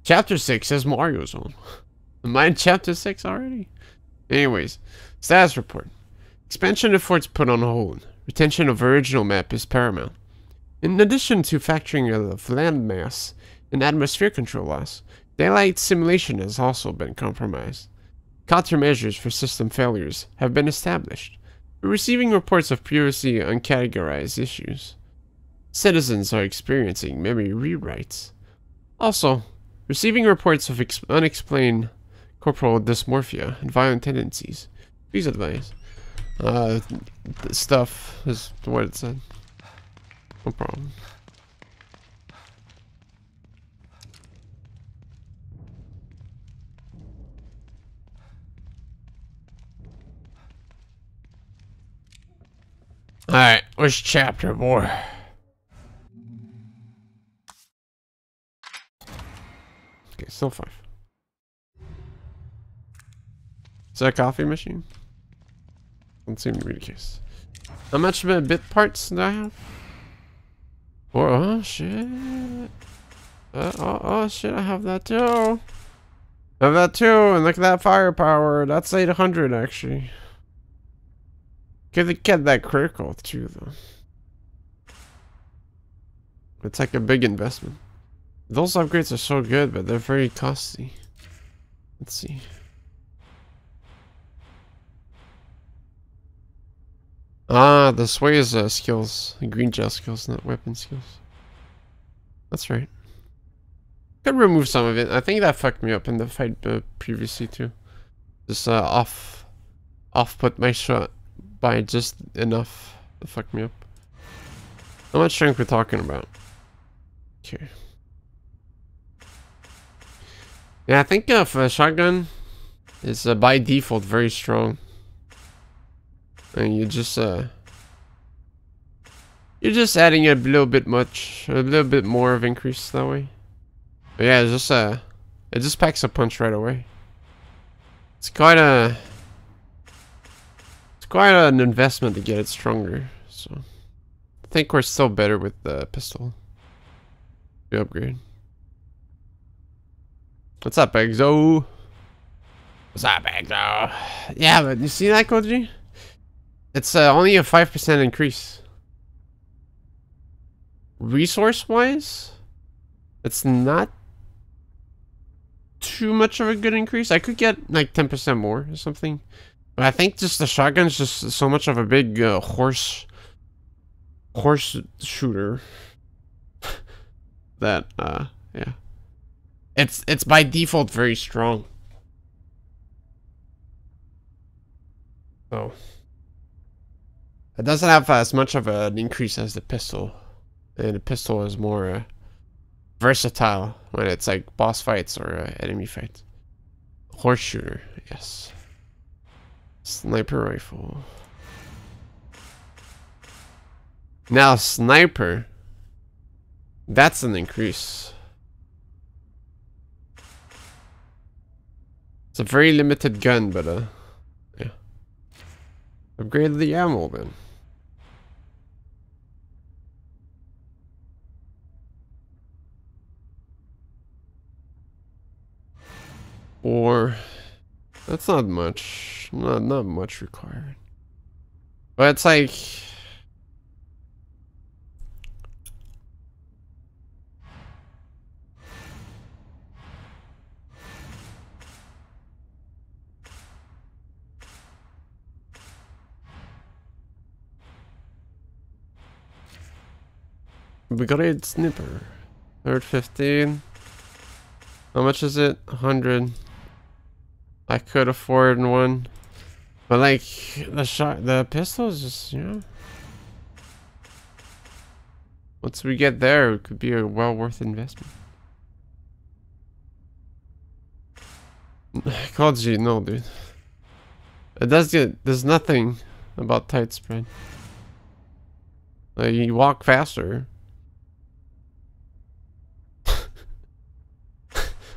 Chapter 6 says Mario Zone. Am I in Chapter 6 already? Anyways, status report. Expansion efforts put on hold. Retention of original map is paramount. In addition to factoring of land mass and atmosphere control loss, daylight simulation has also been compromised. Countermeasures for system failures have been established. We're receiving reports of previously uncategorized issues. Citizens are experiencing memory rewrites. Also, receiving reports of unexplained corporal dysmorphia and violent tendencies. Please advise. Uh, stuff is what it said. No problem. Alright, which chapter more? Okay, still five. Is that a coffee machine? Doesn't seem to be the case. How much bit parts do I have? Oh, oh shit. Uh, oh, oh shit, I have that too. I have that too, and look at that firepower. That's 800 actually. Could get that critical too though. It's like a big investment. Those upgrades are so good, but they're very costly. Let's see. Ah, the sway is uh, skills. Green gel skills, not weapon skills. That's right. Could remove some of it. I think that fucked me up in the fight uh, previously too. Just uh, off, off put my shot by just enough to fuck me up. How much strength we're talking about? Okay. Yeah, I think uh, a shotgun is uh, by default very strong. And you just, uh... You're just adding a little bit much, a little bit more of increase that way. But yeah, it's just, uh... It just packs a punch right away. It's quite a... Quite an investment to get it stronger, so... I think we're still better with the pistol. The upgrade. What's up, Exo? What's up, Exo? Yeah, but you see that, Koji? It's uh, only a 5% increase. Resource-wise, it's not too much of a good increase. I could get like 10% more or something. But I think just the shotgun's just so much of a big uh, horse horse shooter that uh yeah. It's it's by default very strong. So it doesn't have as much of an increase as the pistol. And the pistol is more uh, versatile when it's like boss fights or uh, enemy fights. Horse shooter, yes. Sniper rifle. Now sniper. That's an increase. It's a very limited gun, but uh, yeah. Upgrade the ammo then. Or that's not much. Not not much required. But it's like We got a snipper. Third 15. How much is it? 100. I could afford one. But like the shot, the pistol is just you know. Once we get there, it could be a well worth investment. God, G, no, dude. It does get. There's nothing about tight spread. Like you walk faster.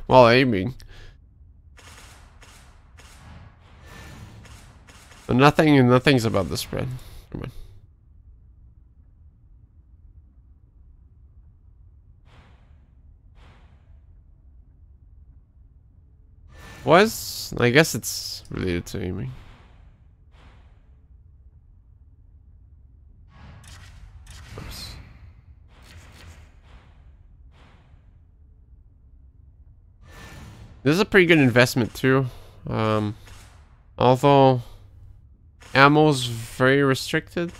While aiming. But nothing, nothing's about the spread. Come on. Was? I guess it's related to aiming. This is a pretty good investment too. Um, although ammo's very restricted,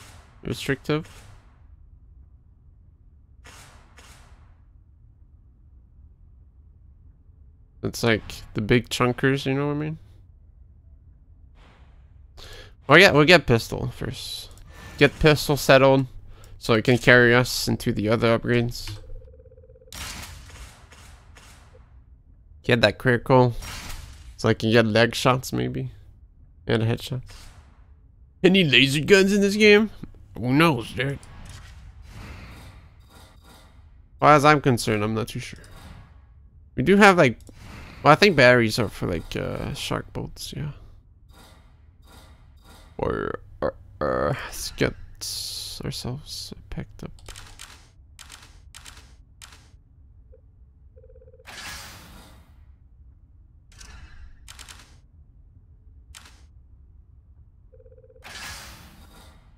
restrictive. It's like the big chunkers, you know what I mean? Well, yeah, we'll get pistol first. Get pistol settled so it can carry us into the other upgrades. Get that critical. So I can get leg shots maybe. And headshots. Any laser guns in this game? Who knows, dude? Well, as I'm concerned, I'm not too sure. We do have like, well, I think batteries are for like uh, shock bolts, yeah. Or, or, or let's get ourselves picked up.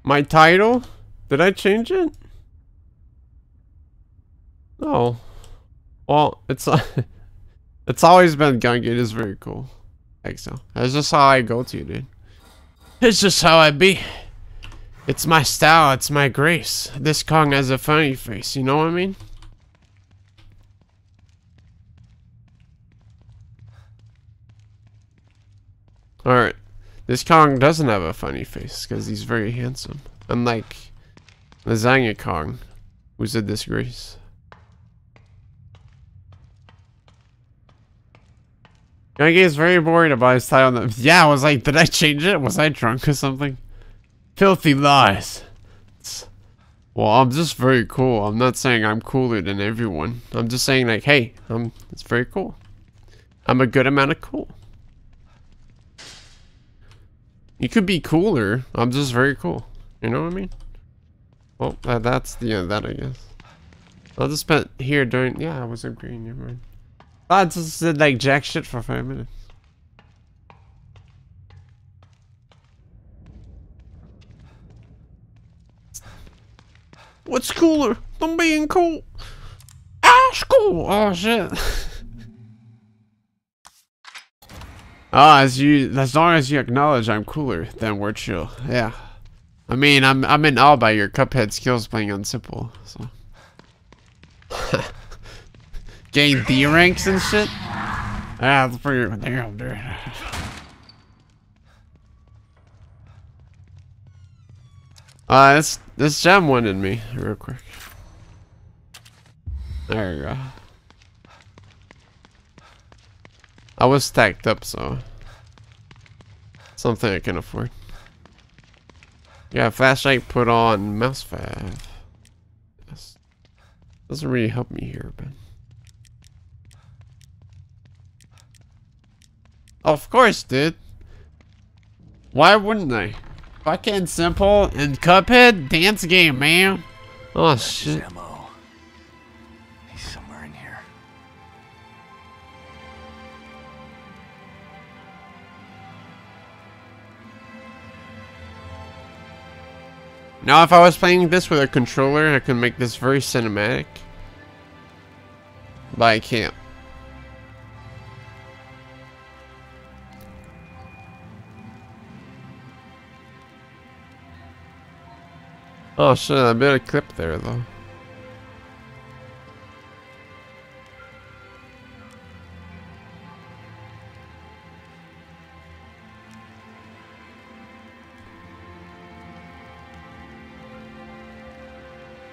My title? Did I change it? Oh. Well, it's it's always been Gunga. It is very cool. So. That's just how I go to, dude. It's just how I be. It's my style. It's my grace. This Kong has a funny face. You know what I mean? Alright. This Kong doesn't have a funny face because he's very handsome. Unlike the Lasagna Kong, who's a disgrace. I is very worried about his title. Yeah, I was like, did I change it? Was I drunk or something? Filthy lies. Well, I'm just very cool. I'm not saying I'm cooler than everyone. I'm just saying like, hey, I'm, it's very cool. I'm a good amount of cool. You could be cooler. I'm just very cool. You know what I mean? Well, that, that's the that, I guess. I'll just spend here during... Yeah, I was agreeing. Never mind. I just did like jack shit for five minutes. What's cooler than being cool? Ash cool. Oh shit. Ah, as you, as long as you acknowledge I'm cooler, then we're chill. Yeah. I mean, I'm I'm in awe by your Cuphead skills playing on simple. So. Gain D ranks and shit. Ah, that's pretty damn, dude. Uh, this this gem wanted me real quick. There you go. I was stacked up, so something I can afford. Yeah, flashlight put on mouse. Yes. Doesn't really help me here, but of course, dude. Why wouldn't I? Fucking simple and Cuphead dance game, man. Oh shit. Now, if I was playing this with a controller, I could make this very cinematic. But I can't. Oh shit, I a clip there though.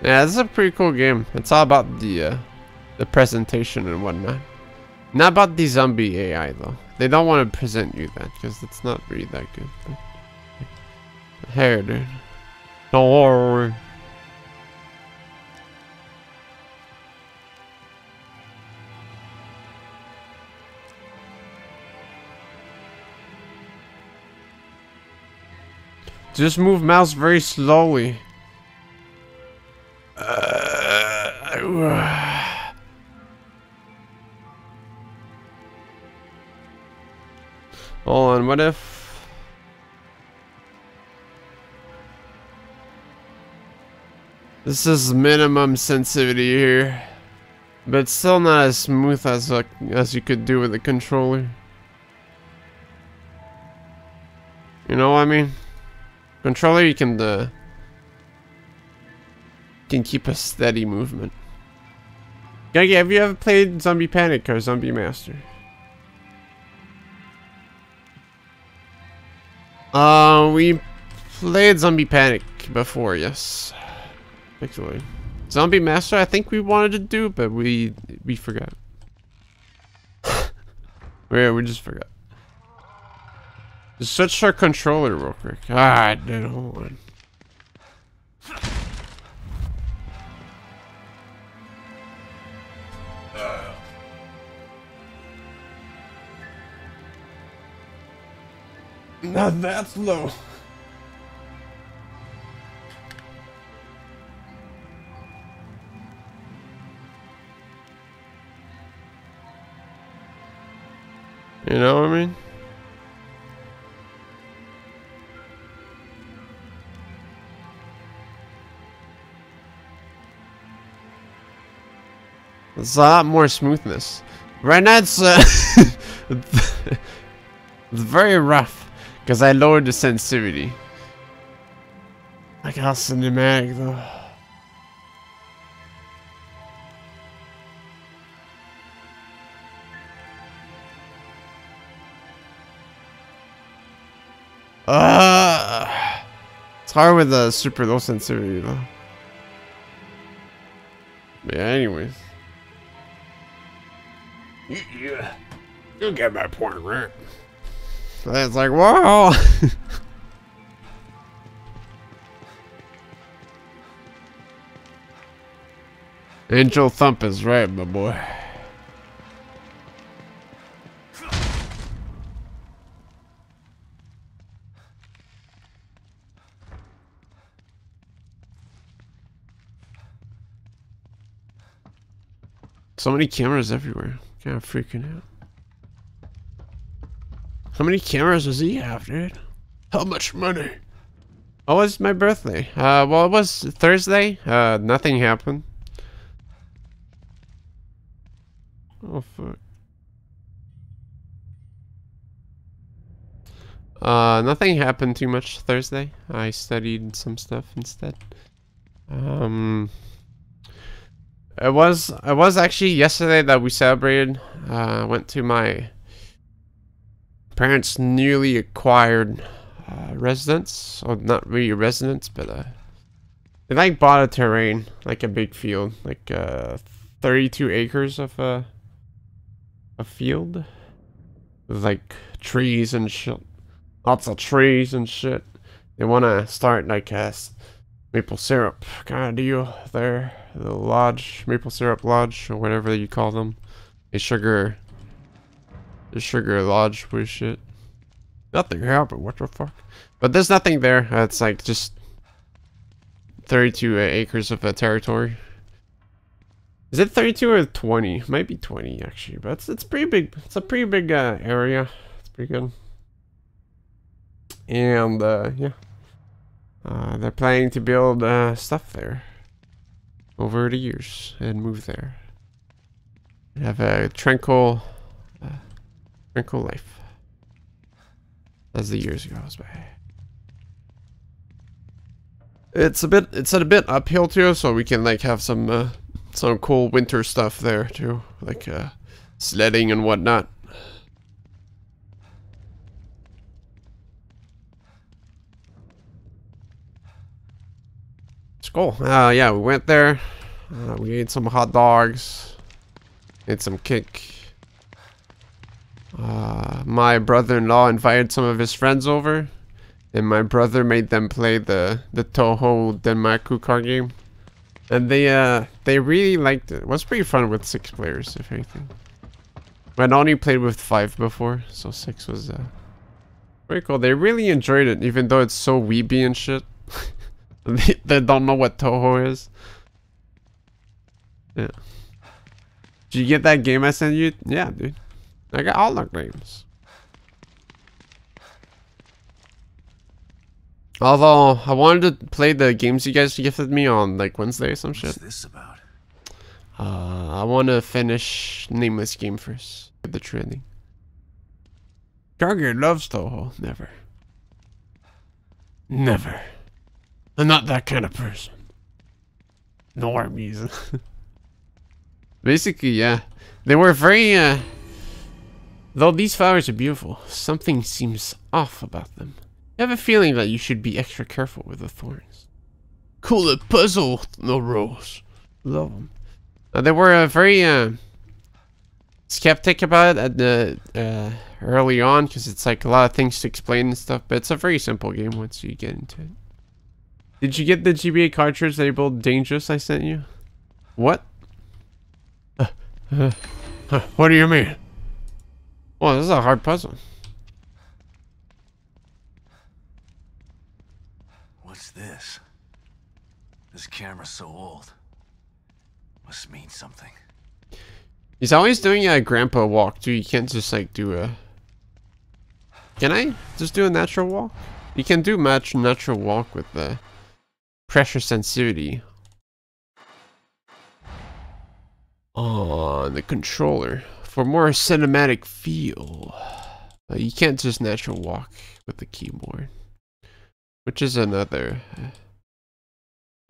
Yeah, this is a pretty cool game. It's all about the uh, the presentation and whatnot. Not about the zombie AI though. They don't want to present you that because it's not really that good. But... Hey, dude. Don't worry. Just move mouse very slowly. Uh, Hold on, what if... This is minimum sensitivity here. But still not as smooth as, as you could do with the controller. You know what I mean? Controller, you can uh, can keep a steady movement. Gaggy, have you ever played Zombie Panic or Zombie Master? Uh, we played Zombie Panic before, yes. Actually, Zombie Master, I think we wanted to do, but we we forgot. yeah, we just forgot. Just switch our controller real quick. Ah, I dude, hold on. Not that low. You know what I mean? There's a lot more smoothness. Right now it's, uh, it's very rough because I lowered the sensitivity. Like how cinematic though. Uh, it's hard with the super low sensitivity though. Yeah, anyways. Yeah. You get my point, right? It's like, whoa! Angel Thump is right, my boy. So many cameras everywhere. Kind of freaking out. How many cameras does he have, dude? How much money? Oh, was my birthday. Uh, well, it was Thursday. Uh, nothing happened. Oh, fuck. Uh, nothing happened too much Thursday. I studied some stuff instead. Um, it was it was actually yesterday that we celebrated. Uh, went to my parents' newly acquired uh, residence. Or not really a residence, but uh, they like bought a terrain, like a big field, like uh, 32 acres of uh, a field with like trees and shit. Lots of trees and shit. They want to start like a maple syrup kind of deal there. The lodge, maple syrup lodge, or whatever you call them. A sugar, a sugar lodge with shit. Nothing happened, what the fuck? But there's nothing there. Uh, it's like just 32 acres of a territory. Is it 32 or 20? Might be 20 actually, but it's, it's pretty big. It's a pretty big uh, area. It's pretty good. And uh, yeah, uh, they're planning to build uh, stuff there over the years and move there. Have a tranquil, tranquil life as the years goes by. It's a bit, it's a bit uphill too, so we can like have some, uh, some cool winter stuff there too, like uh, sledding and whatnot. It's cool. Uh, yeah, we went there. Uh, we ate some hot dogs. Ate some cake. Uh, my brother-in-law invited some of his friends over. And my brother made them play the, the Touhou Danmaku card game. And they uh they really liked it. It was pretty fun with six players, if anything. I'd only played with five before, so six was uh pretty cool. They really enjoyed it, even though it's so weeby and shit. they, they don't know what Touhou is. Yeah. Did you get that game I sent you? Yeah, dude. I got all the games. Although I wanted to play the games you guys gifted me on like Wednesday or some shit. What's this about? Uh, I want to finish Nameless game first. Get the training. Karger loves Touhou. Never. Never. I'm not that kind of person. Normies. Basically, yeah. They were very, uh... Though these flowers are beautiful, something seems off about them. I have a feeling that you should be extra careful with the thorns. Cool a puzzle, no rose. Love them. Uh, they were uh, very uh, skeptic about it at the uh, early on because it's like a lot of things to explain and stuff. But it's a very simple game once you get into it. Did you get the GBA cartridge labeled Dangerous I sent you? What? Uh, uh, what do you mean? Well, this is a hard puzzle. What's this? This camera's so old. Must mean something. He's always doing a grandpa walk too. You can't just like do a. Can I just do a natural walk? You can do much natural walk with the pressure sensitivity on the controller for more cinematic feel. Uh, you can't just natural walk with the keyboard, which is another.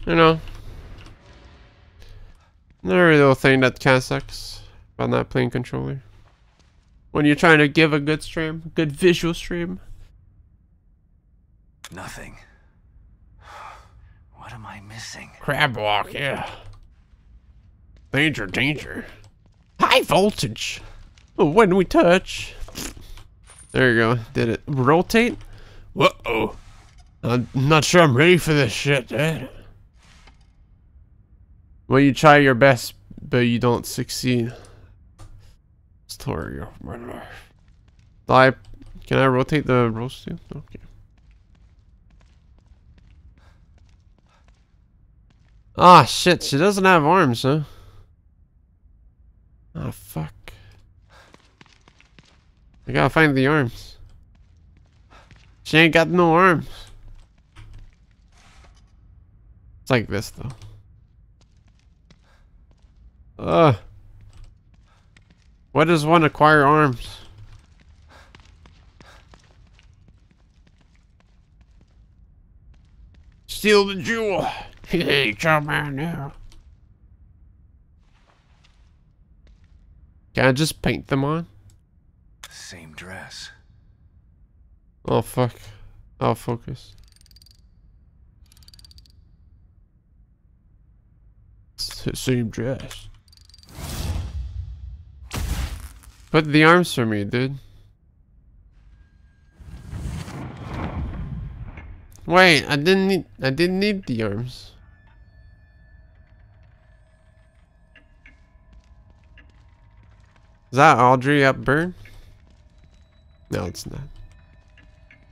You know, another little thing that kind of sucks about not playing controller. When you're trying to give a good stream, good visual stream. Nothing. What am I missing? Crab walk, yeah. Danger, danger. High voltage. When we touch. There you go. Did it rotate? Uh-oh. I'm not sure I'm ready for this shit, dude. Well, you try your best, but you don't succeed. Story of my life. I can I rotate the roast too? Okay. Ah shit, she doesn't have arms, huh? Ah fuck. I gotta find the arms. She ain't got no arms. It's like this though. Ugh. Why does one acquire arms? Steal the jewel. Hey, come on now. Can I just paint them on? Same dress. Oh fuck. I'll focus. Same dress. Put the arms for me, dude. Wait, I didn't need I didn't need the arms. Is that Audrey Hepburn? No, it's not.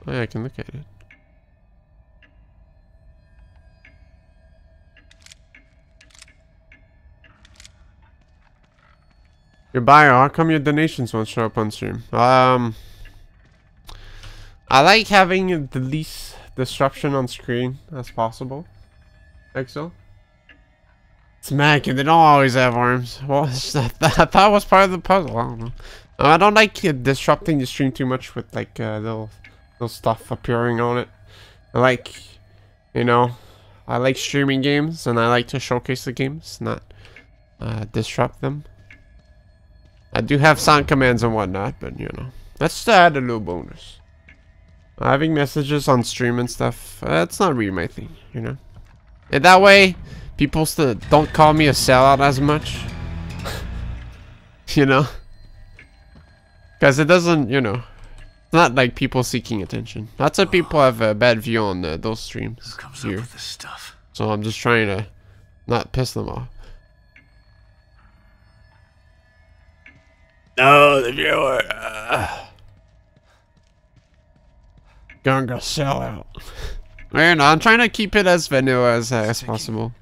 Oh, yeah, I can look at it. Your bio, how come your donations won't show up on stream? Um, I like having the least disruption on screen as possible. Exo. Smack and they don't always have arms. Well, that, that, that was part of the puzzle. I don't know. I don't like uh, disrupting the stream too much with like uh, little, little stuff appearing on it. I like, you know, I like streaming games and I like to showcase the games, not uh, disrupt them. I do have sound commands and whatnot, but you know, let's add a little bonus. Having messages on stream and stuff, that's not really my thing, you know? And that way, people still don't call me a sellout as much. you know? Because it doesn't, you know, it's not like people seeking attention. Lots of people have a bad view on uh, those streams Who comes here. up with this stuff? So I'm just trying to not piss them off. No, the viewer. Uh, gonna sell out. Man, I'm trying to keep it as vanilla as, uh, as possible.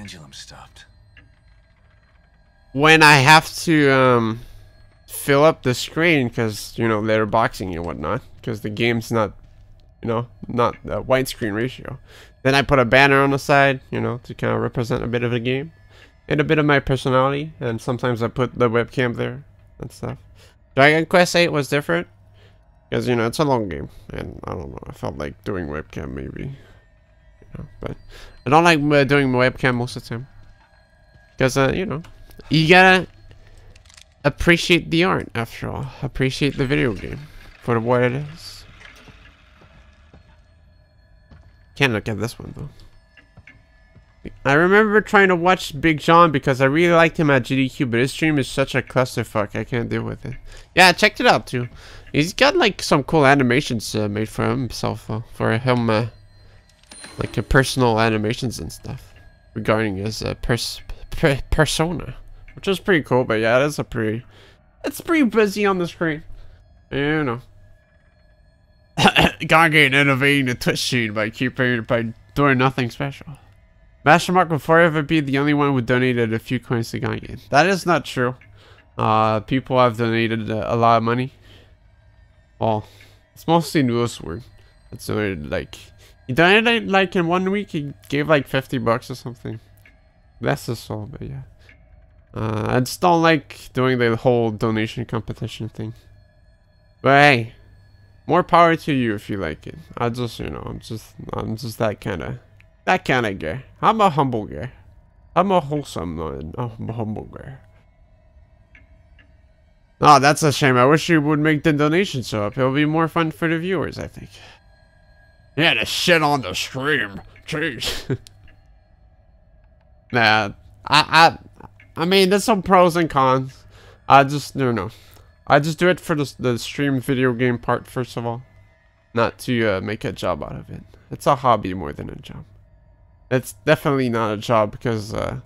The pendulum stopped. When I have to um, fill up the screen because you know they're boxing and whatnot, because the game's not, you know, not a widescreen ratio. Then I put a banner on the side, you know, to kind of represent a bit of the game and a bit of my personality. And sometimes I put the webcam there and stuff. Dragon Quest 8 was different because you know it's a long game, and I don't know. I felt like doing webcam maybe, but I don't like uh, doing webcam most of the time because uh, you know you gotta appreciate the art after all. Appreciate the video game for what it is. Can't look at this one though. I remember trying to watch Big John because I really liked him at GDQ, but his stream is such a clusterfuck. I can't deal with it. Yeah, I checked it out too. He's got like some cool animations uh, made for himself, for him, uh, like personal animations and stuff regarding his uh, pers per persona, which is pretty cool. But yeah, that's a pretty, it's pretty busy on the screen, you know. Gaungade innovating the Twitch scene by keeping by doing nothing special. Master Mark will forever be the only one who donated a few coins to Gaungade. That is not true. Uh, people have donated a lot of money. Well, it's mostly Newsword. It's donated like he donated like in one week. He gave like fifty bucks or something. That's just all, but yeah. Uh, I just don't like doing the whole donation competition thing. But hey, more power to you if you like it. I just, you know, I'm just, I'm just that kind of, that kind of guy. I'm a humble guy. I'm a wholesome, one. I'm a humble guy. Oh, that's a shame. I wish you would make the donation show up. It'll be more fun for the viewers, I think. Yeah, the shit on the stream. Jeez. Nah, I, I, I mean, there's some pros and cons. I just, no, no. I just do it for the, the stream video game part, first of all. Not to uh, make a job out of it. It's a hobby more than a job. It's definitely not a job because, uh...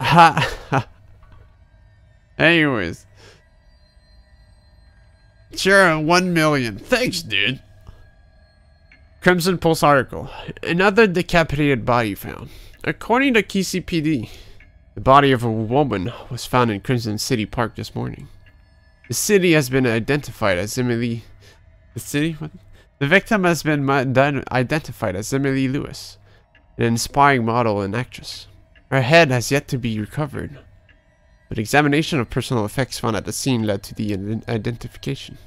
Ha ha Anyways. Sure, one million. Thanks, dude. Krimson Pulse article. Another decapitated body found. According to KCPD, the body of a woman was found in Krimson City Park this morning. The city has been identified as Emily. The city? What? The victim has been identified as Emily Lewis, an inspiring model and actress. Her head has yet to be recovered, but examination of personal effects found at the scene led to the identification.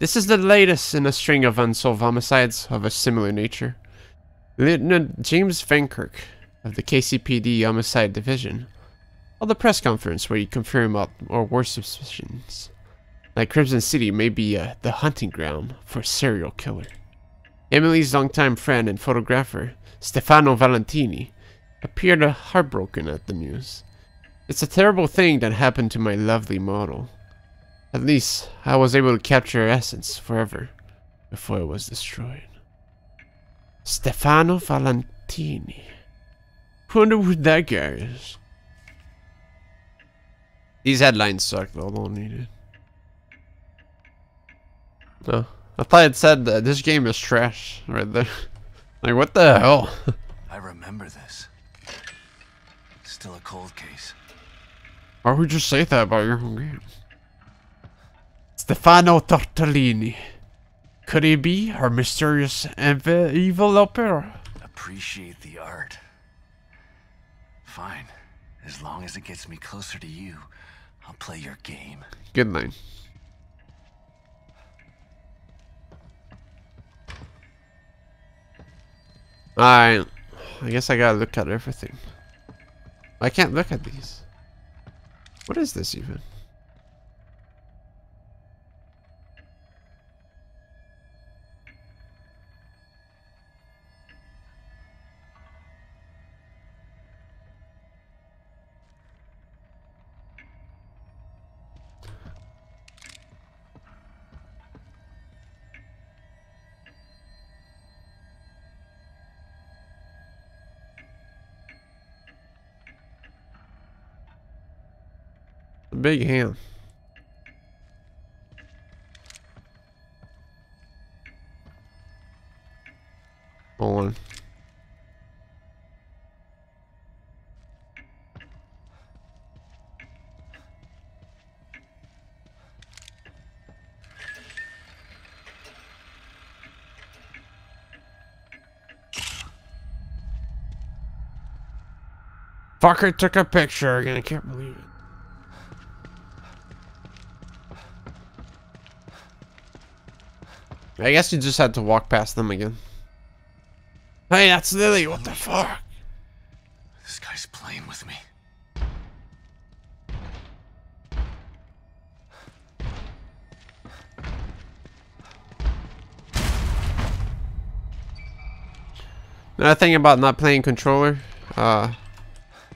This is the latest in a string of unsolved homicides of a similar nature. Lieutenant James Vankirk of the KCPD Homicide Division held a press conference where he confirmed out or worse suspicions that Krimson City may be uh, the hunting ground for a serial killer. Emily's longtime friend and photographer, Stefano Valentini, appeared heartbroken at the news. It's a terrible thing that happened to my lovely model. At least, I was able to capture her essence forever before it was destroyed. Stefano Valentini. Wonder who that guy is. These headlines suck though, don't need it. No. I thought it said that this game is trash right there. like what the hell? I remember this. It's Still a cold case. Why would you say that about your own game? Stefano Tortellini. Could he be our mysterious env- enveloper? Appreciate the art. Fine. As long as it gets me closer to you, I'll play your game. Good night. Alright. I guess I gotta look at everything. I can't look at these. What is this even? Big hand. Hold on. Fucker took a picture again. I can't believe it. I guess you just had to walk past them again. Hey, that's Lily. What the fuck? This guy's playing with me. Another thing about not playing controller, uh,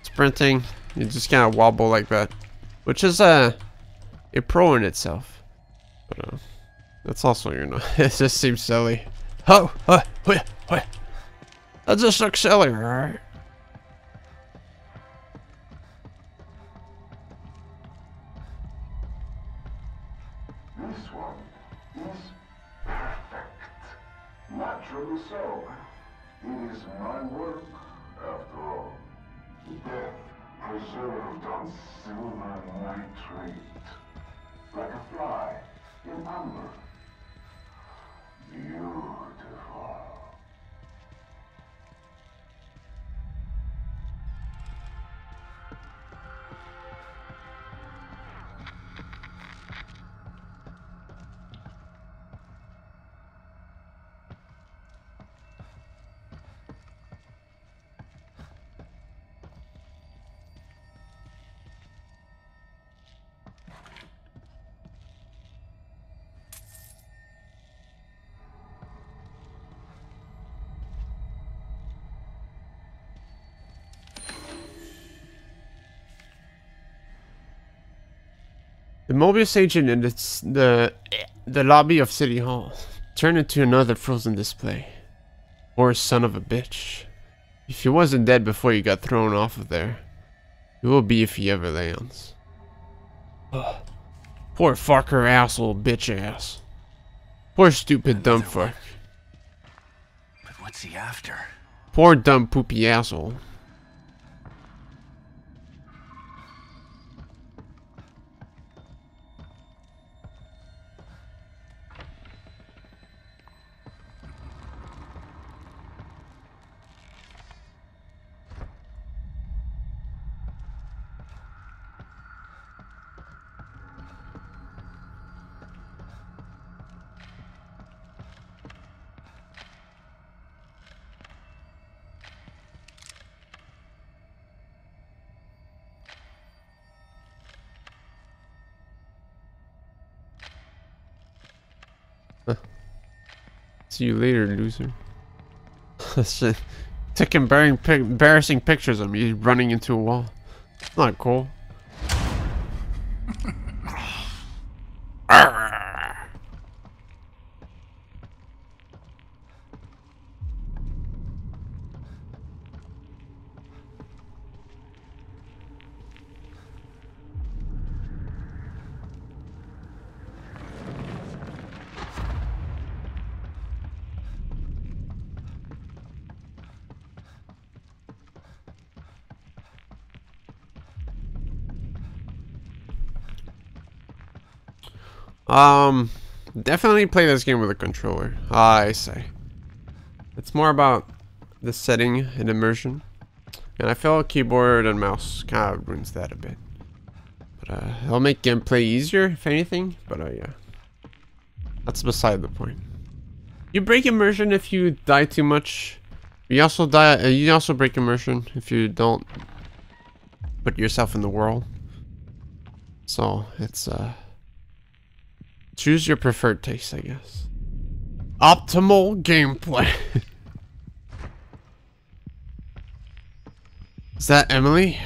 sprinting, you just kind of wobble like that, which is uh, a pro in itself. But uh, that's also you know, it just seems silly. Oh, oh, oh, oh. That just looks silly, right? Mobius agent in its, the the lobby of City Hall turned into another frozen display. Poor son of a bitch. If he wasn't dead before he got thrown off of there, he will be if he ever lands. Ugh. Poor fucker asshole bitch ass. Poor stupid dumb fuck. But what's he after? Poor dumb poopy asshole. See you later, loser. Pic embarrassing pictures of me running into a wall. Not cool. Um, definitely play this game with a controller. I say. It's more about the setting and immersion. And I feel keyboard and mouse kind of ruins that a bit. But uh, it'll make gameplay easier, if anything. But uh, yeah. That's beside the point. You break immersion if you die too much. You also die. Uh, you also break immersion if you don't put yourself in the world. So it's uh Choose your preferred taste, I guess. Optimal gameplay. Is that Emily?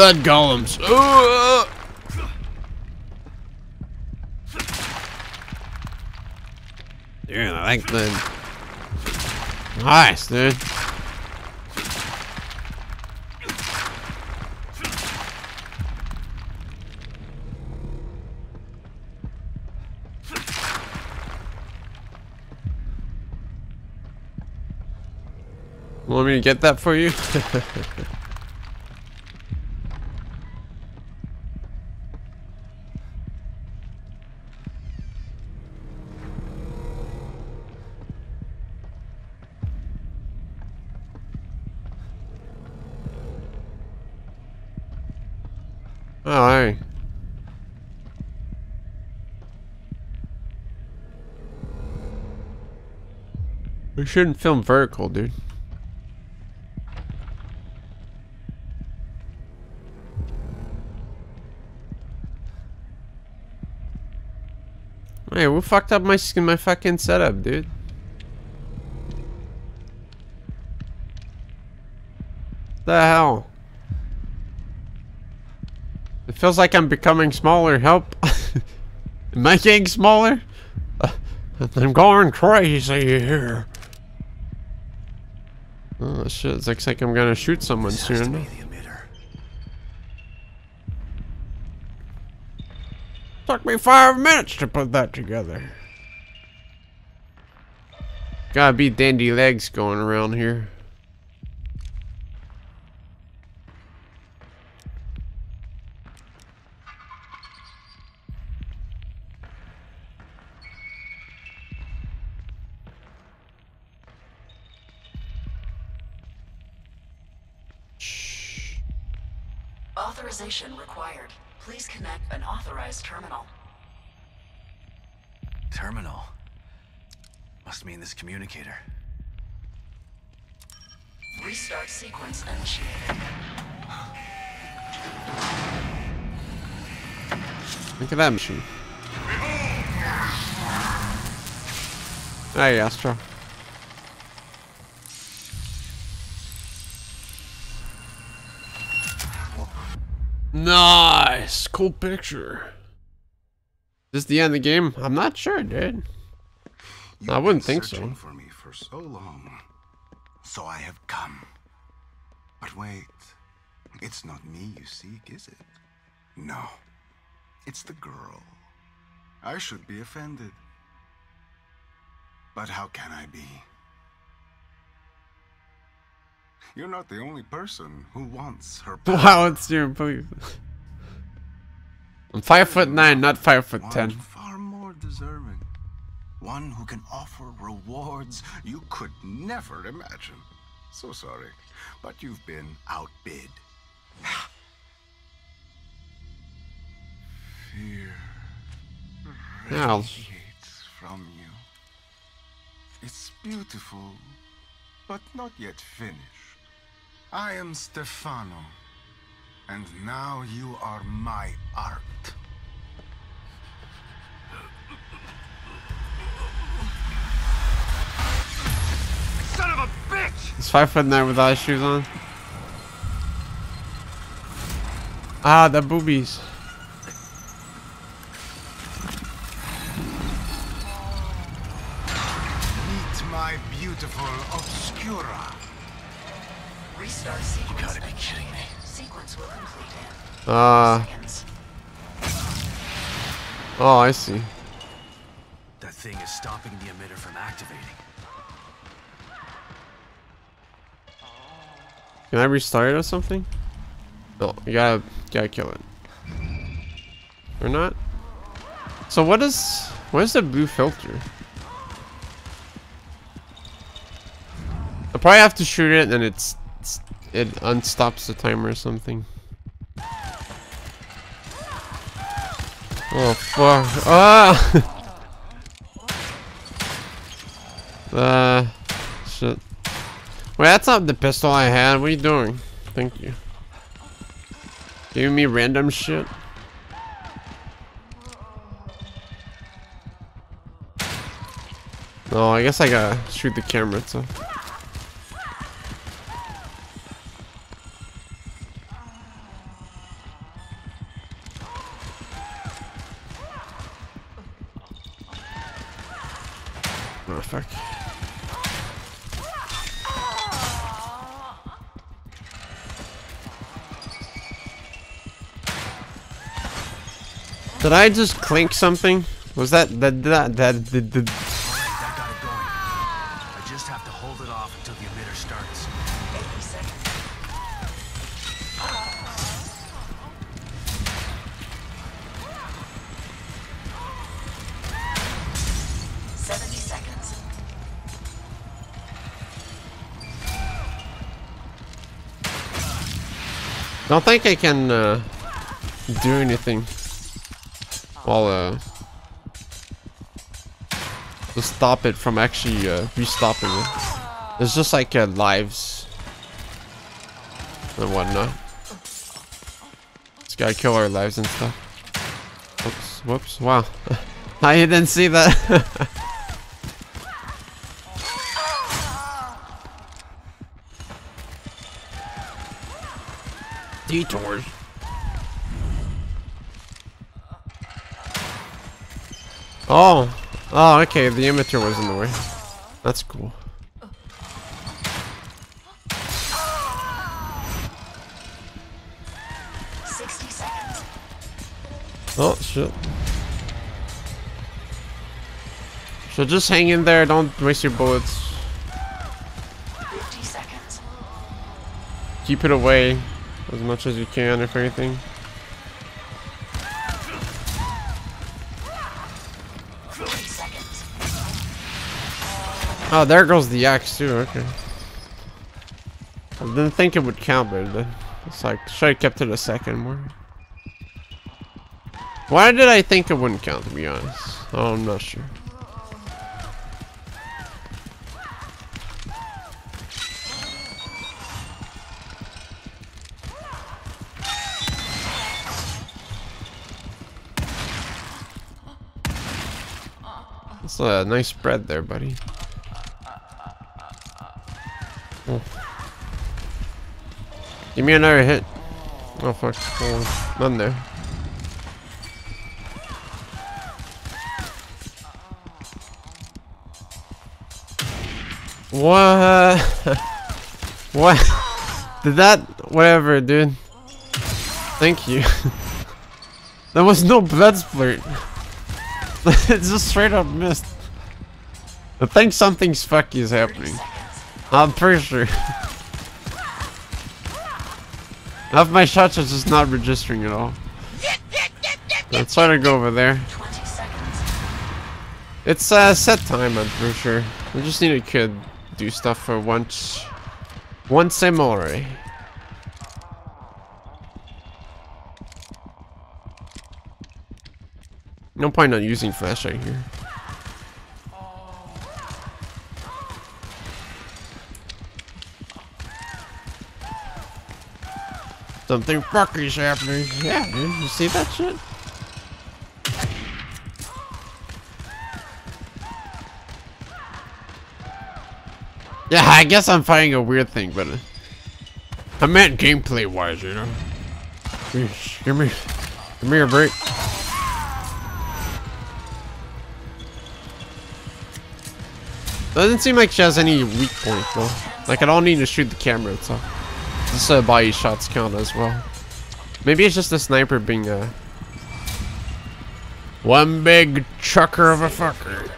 Blood golems. Ooh. Uh. Dude, I like the. Nice, dude. Want me to get that for you? Oh, hey. We shouldn't film vertical, dude. Hey, who fucked up my my fucking setup, dude? The hell? It feels like I'm becoming smaller. Help! Am I getting smaller? I'm going crazy here. Shit! It looks like I'm gonna shoot someone This soon. be the emitter. Took me five minutes to put that together. Gotta be dandy legs going around here. Must mean this communicator. Restart sequence initiated. Look at that machine. Hey, Astro. Nice, cool picture. Is this the end of the game? I'm not sure, dude. I You've wouldn't been think so. for me for so long. So I have come. But wait. It's not me you seek, is it? No. It's the girl. I should be offended. But how can I be? You're not the only person who wants her power. Wow, it's your please. I'm five foot nine, not five foot ten. far more deserving. One who can offer rewards you could never imagine. So sorry, but you've been outbid. Fear radiates from you. It's beautiful, but not yet finished. I am Stefano, and now you are my art. Son of a bitch! He's five foot nine without his shoes on. Ah, the boobies. Meet my beautiful Obscura. Restart sequence. gotta be kidding me. Sequence will complete in Ah, seconds. oh, I see. That thing is stopping the emitter from activating. Can I restart it or something? No, you gotta, gotta kill it. Or not? So what is, what is the blue filter? I probably have to shoot it and it's, it's it unstops the timer or something. Oh fuck! Ah! uh, shit. Wait, that's not the pistol I had. What are you doing? Thank you. Giving me random shit. No, I guess I gotta shoot the camera, so. Oh, fuck. Did I just clink something? Was that that that that did did I got it going. I just have to hold it off until the emitter starts. 80 seconds. Seventy seconds. Don't think I can uh, do anything uh, to stop it from actually uh, restopping it. It's just like uh, lives and whatnot. It's gotta kill our lives and stuff. Whoops, whoops, wow. I didn't see that. Detours. Oh, oh, okay. The emitter was in the way. That's cool. Oh shit. So just hang in there. Don't waste your bullets. Keep it away as much as you can, if anything. Oh, there goes the axe too. Okay. I didn't think it would count, but it's like should have kept it a second more. Why did I think it wouldn't count? To be honest, oh, I'm not sure. That's a nice spread there, buddy. Oh. Give me another hit. Oh fuck. Oh, none there. What? what? Did that? Whatever, dude. Thank you. there was no blood splurt. it just straight up missed. I think something's fucky is happening. I'm pretty sure. Half my shots are just not registering at all. Let's try to go over there. It's uh, set time, I'm pretty sure. I just need to kid do stuff for once. Once I'm more. No point on using flashlight here. Something fucky's happening. Yeah, dude. You see that shit? Yeah, I guess I'm finding a weird thing, but uh, I meant gameplay wise, you know. Give me, give me a break. Doesn't seem like she has any weak point though. Like I don't need to shoot the camera itself. This uh, body shots count as well. Maybe it's just the sniper being a one big chucker of a fucker.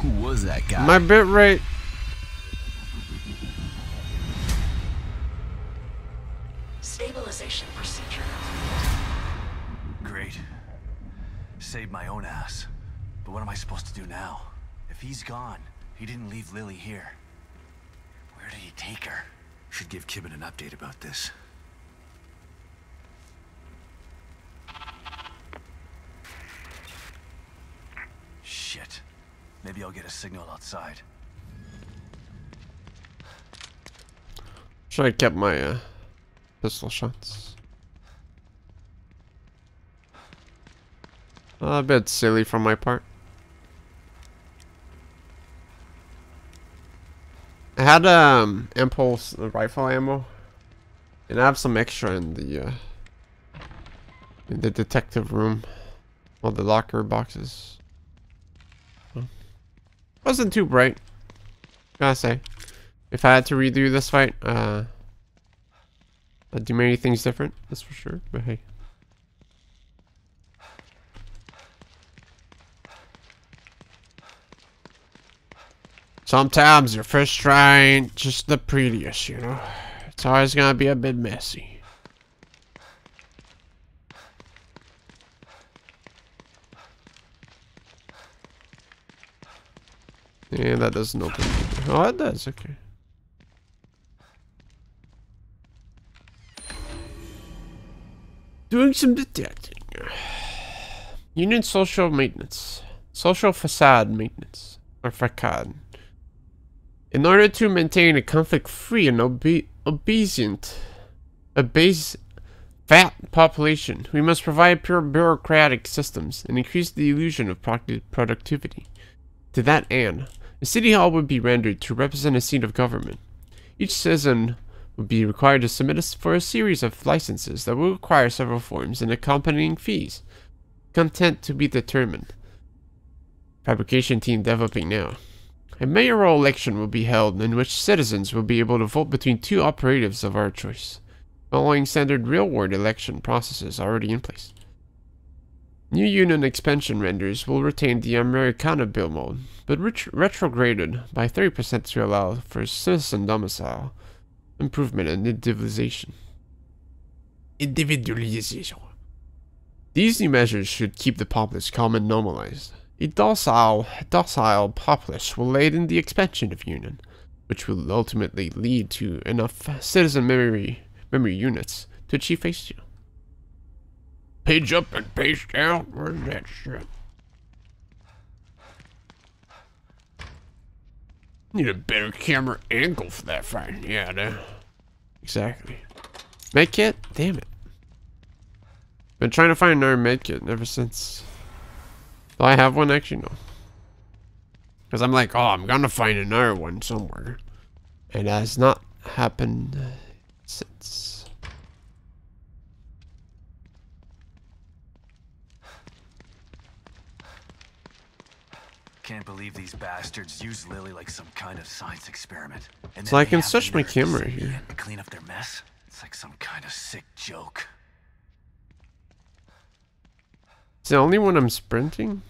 Who was that guy? My bit Saved my own ass. But what am I supposed to do now? If he's gone, he didn't leave Lily here. Where did he take her? Should give Kidman an update about this. Shit. Maybe I'll get a signal outside. Should I kept my uh, pistol shots? A bit silly from my part. I had um impulse rifle ammo, and I have some extra in the uh, in the detective room, all the locker boxes. So, wasn't too bright, gotta say. If I had to redo this fight, uh, I'd do many things different, that's for sure. But hey. Sometimes your first try ain't just the prettiest, you know. It's always gonna be a bit messy. Yeah, that doesn't open. Oh, it does. Okay. Doing some detecting. Union social maintenance. Social facade maintenance. Or facade. In order to maintain a conflict-free and obe obedient, obese, fat population, we must provide pure bureaucratic systems and increase the illusion of produ- productivity. To that end, a city hall would be rendered to represent a seat of government. Each citizen would be required to submit us for a series of licenses that will require several forms and accompanying fees. Content to be determined. Fabrication team developing now. A mayoral election will be held in which citizens will be able to vote between two operatives of our choice, following standard real-world election processes already in place. New Union expansion renders will retain the Americana bill mode, but ret retrograded by 30% to allow for citizen domicile, improvement, and individualization. Individualization. These new measures should keep the populace calm and normalized. A docile, docile populace will aid in the expansion of Union, which will ultimately lead to enough citizen memory memory units to achieve phase two. Page up and page down. Where's that shit? Need a better camera angle for that fight. Yeah, dude. Exactly. Medkit? Damn it. Been trying to find another medkit ever since. Do I have one? Actually, no. Because I'm like, oh, I'm gonna find another one somewhere. And it has not happened since. Can't believe these bastards use Lily like some kind of science experiment. And So I can switch my camera here. clean up their mess. It's like some kind of sick joke. It's the only one I'm sprinting?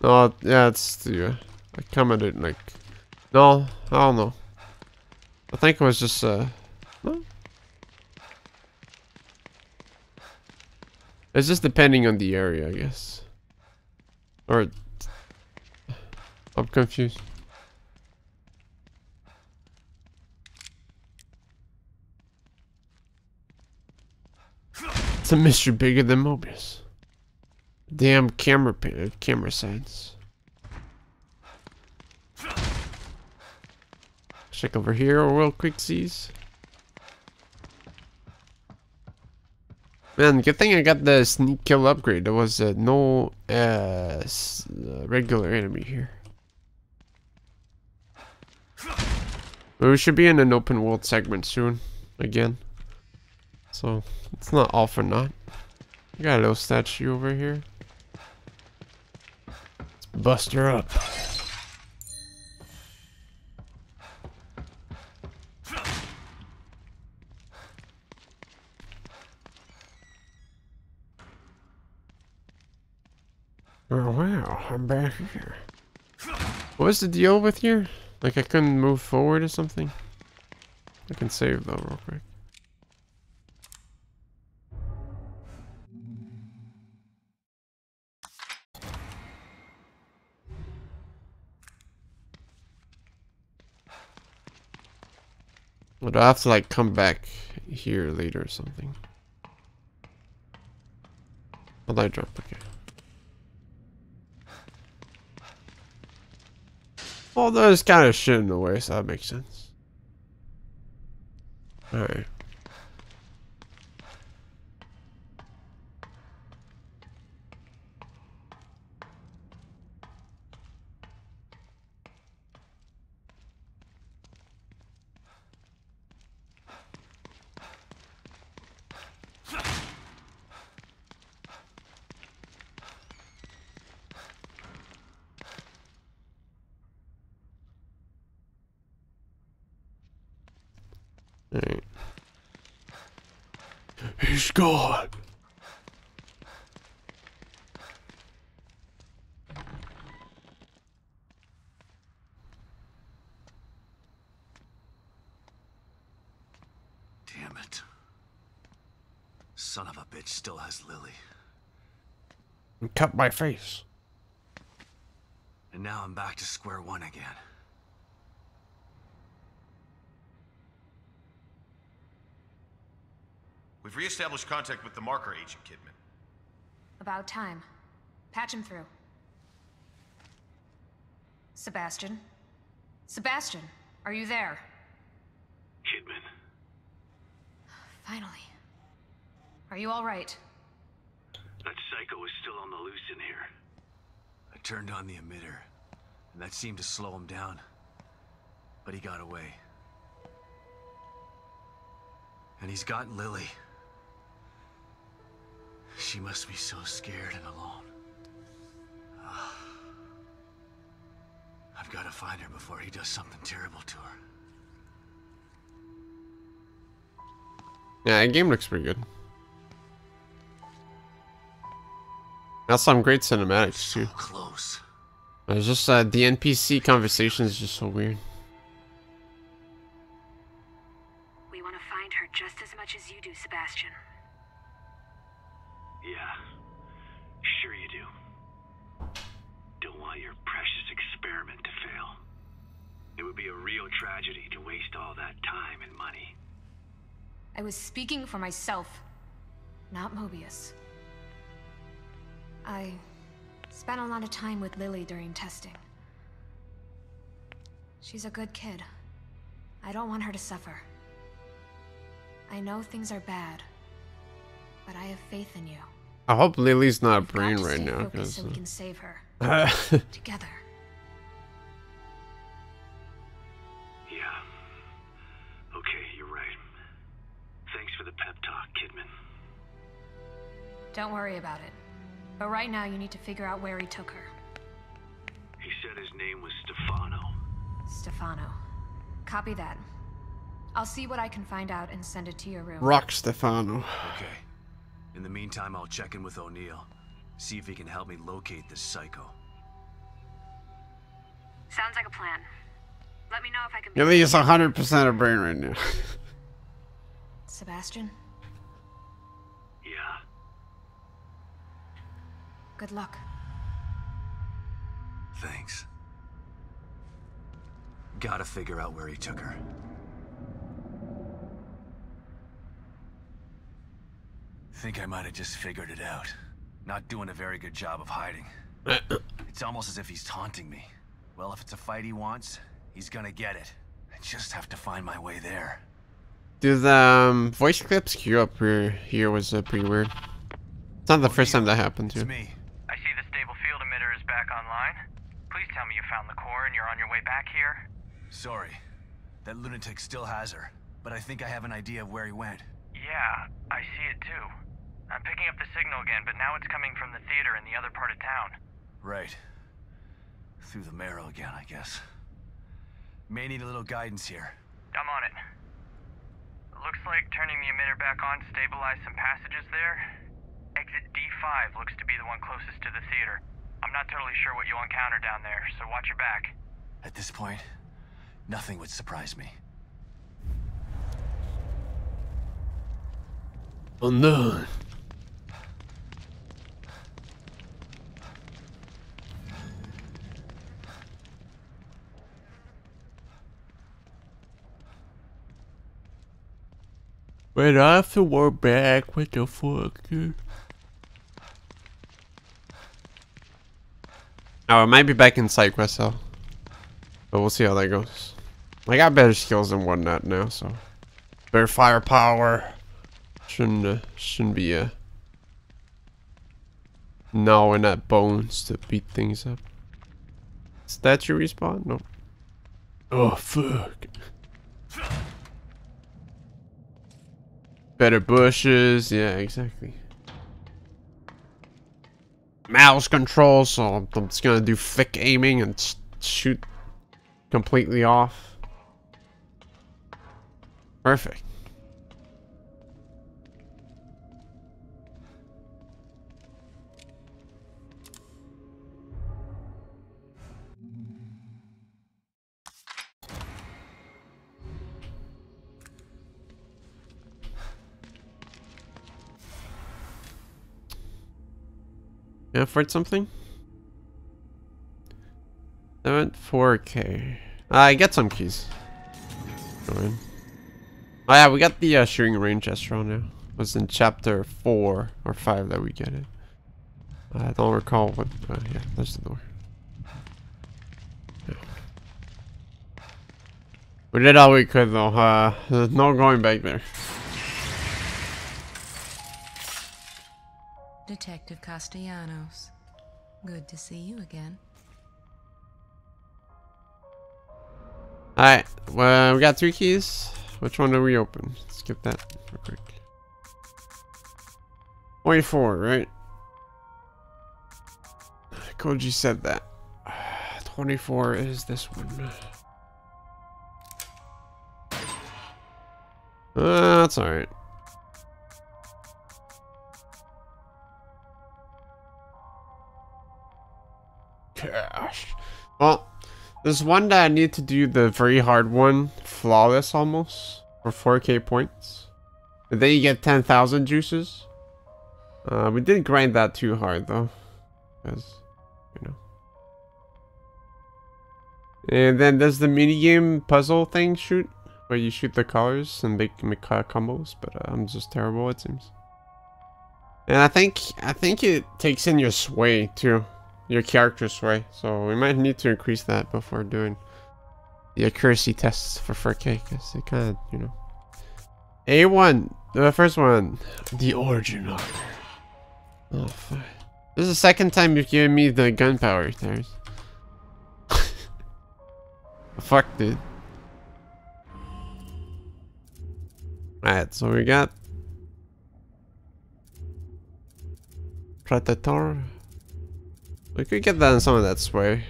Oh, yeah, it's the, uh, I commented like, no, I don't know. I think it was just, uh, no? It's just depending on the area, I guess. Or, I'm confused. It's a mystery bigger than Mobius. Damn camera camera sides. Check over here real quick, sees. Man, good thing I got the sneak kill upgrade. There was uh, no uh, uh, regular enemy here. But we should be in an open world segment soon, again. So it's not all for naught. We got a little statue over here. Bust her up. Oh wow, I'm back here. What was the deal with you? Like I couldn't move forward or something? I can save though real quick. Would I have to like come back here later or something? Did I drop? Okay. Well, there's kind of shit in the way, so that makes sense. Alright. He's gone. Damn it. Son of a bitch still has Lily. And cut my face. And now I'm back to square one again. We've reestablished contact with the marker agent, Kidman. About time. Patch him through. Sebastian? Sebastian, are you there? Kidman. Finally. Are you alright? That psycho is still on the loose in here. I turned on the emitter, and that seemed to slow him down. But he got away. And he's got Lily. She must be so scared and alone. Ah. I've got to find her before he does something terrible to her. Yeah, that game looks pretty good. Got some great cinematics too. Close. It's just uh, the NPC conversation is just so weird. We want to find her just as much as you do, Sebastian. Yeah, sure you do. Don't want your precious experiment to fail. It would be a real tragedy to waste all that time and money. I was speaking for myself, not Mobius. I spent a lot of time with Lily during testing. She's a good kid. I don't want her to suffer. I know things are bad, but I have faith in you. I hope Lily's not We've brain to right stay now, focused because so we can save her uh, together. Yeah. Okay, you're right. Thanks for the pep talk, Kidman. Don't worry about it. But right now, you need to figure out where he took her. He said his name was Stefano. Stefano. Copy that. I'll see what I can find out and send it to your room. Rock Stefano. Okay. In the meantime, I'll check in with O'Neal. See if he can help me locate this psycho. Sounds like a plan. Let me know if I can. Lily is 100% of brain right now. Sebastian, Yeah. Good luck. Thanks. Gotta figure out where he took her. Think I might have just figured it out. Not doing a very good job of hiding. it's almost as if he's taunting me. Well, if it's a fight he wants, he's gonna get it. I just have to find my way there. Dude, the um, voice clips queue up here, here was uh, pretty weird. It's not the first time that happened It's me. I see the stable field emitter is back online. Please tell me you found the core and you're on your way back here. Sorry. That lunatic still has her, but I think I have an idea of where he went. Yeah, I see it too. I'm picking up the signal again, but now it's coming from the theater in the other part of town. Right. Through the marrow again, I guess. May need a little guidance here. I'm on it. Looks like turning the emitter back on stabilized some passages there. Exit D5 looks to be the one closest to the theater. I'm not totally sure what you'll encounter down there, so watch your back. At this point, nothing would surprise me. Unknown. no. Wait, I have to work back. What the fuck, dude? Oh, it might be back in side quest though. But we'll see how that goes. I got better skills than whatnot now, so better firepower. Shouldn't uh, shouldn't be uh gnawing at bones to beat things up. Statue respawn? No. Oh, fuck. Better bushes, yeah, exactly. Mouse control, so I'm just gonna do thick aiming and shoot completely off. Perfect. I afford something? 7 4k. I get some keys. Oh yeah, we got the uh, shooting range Astro now. It was in chapter 4 or 5 that we get it. I don't recall what. Uh, yeah, there's the door. We did all we could though. Uh, there's no going back there. Detective Castellanos. Good to see you again. Alright, well, we got three keys. Which one do we open? Let's that real quick. 24, right? Koji said that. 24 is this one. Uh, that's alright. Cash. Well, there's one that I need to do the very hard one, flawless almost, for 4k points. And then you get 10,000 juices. Uh, we didn't grind that too hard though, because, you know. And then there's the minigame puzzle thing shoot, where you shoot the colors and make, make uh, combos, but uh, I'm just terrible it seems. And I think, I think it takes in your sway too your character sway. So we might need to increase that before doing the accuracy tests for 4K because it kind of, you know. A1, the first one, the origin Oh, fuck. This is the second time you've given me the gunpowder there. fuck, dude. Alright, so we got Predator. We could get that in some of that sway.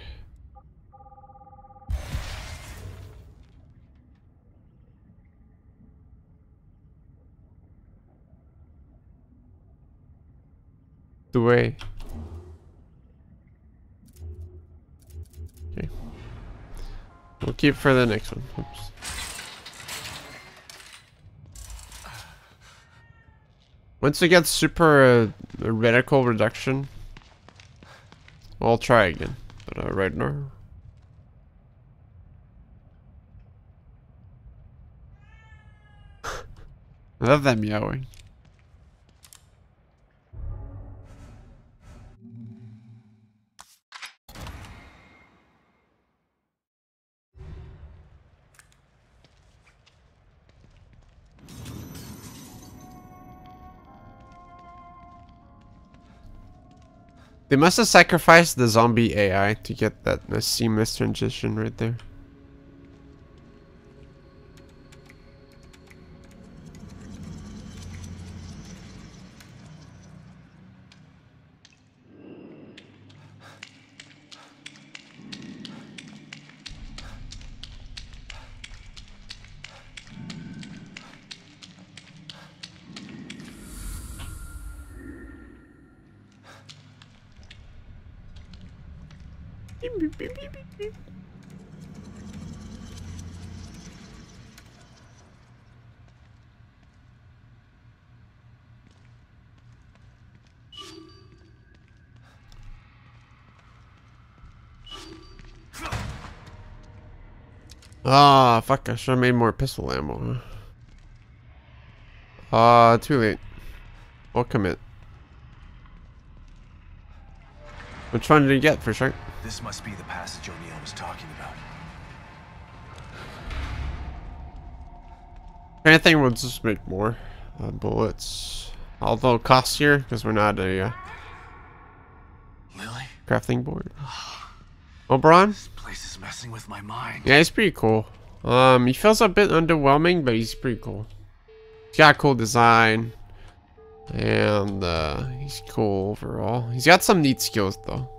The way. Okay. We'll keep for the next one. Oops. Once it gets super uh, reticle reduction, I'll try again, but uh, right now. I love that meowing. They must have sacrificed the zombie AI to get that seamless transition right there. Ah, oh, fuck, I should have made more pistol ammo. Ah, uh, too late. I'll commit. Which one did he get for sure? This must be the passage O'Neal was talking about. Anything we'll just make more uh, bullets. Although costier because we're not a uh, crafting board. Oberon? This place is messing with my mind. Yeah, he's pretty cool. Um, he feels a bit underwhelming, but he's pretty cool. He's got a cool design. And, uh, he's cool overall. He's got some neat skills, though.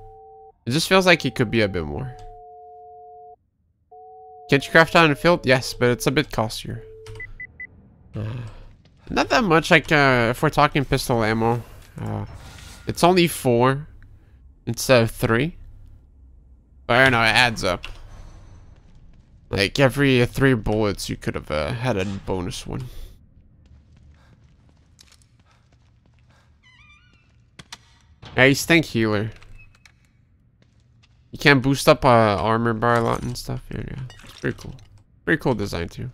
It just feels like he could be a bit more. Can't you craft the field? Yes, but it's a bit costlier. Uh, not that much, like, uh, if we're talking pistol ammo. Uh, it's only four instead of three. I don't know, it adds up. Like, every three bullets, you could have uh, had a bonus one. He's tank healer. You can boost up uh, armor bar a lot and stuff. Yeah, yeah. It's pretty cool. Pretty cool design too.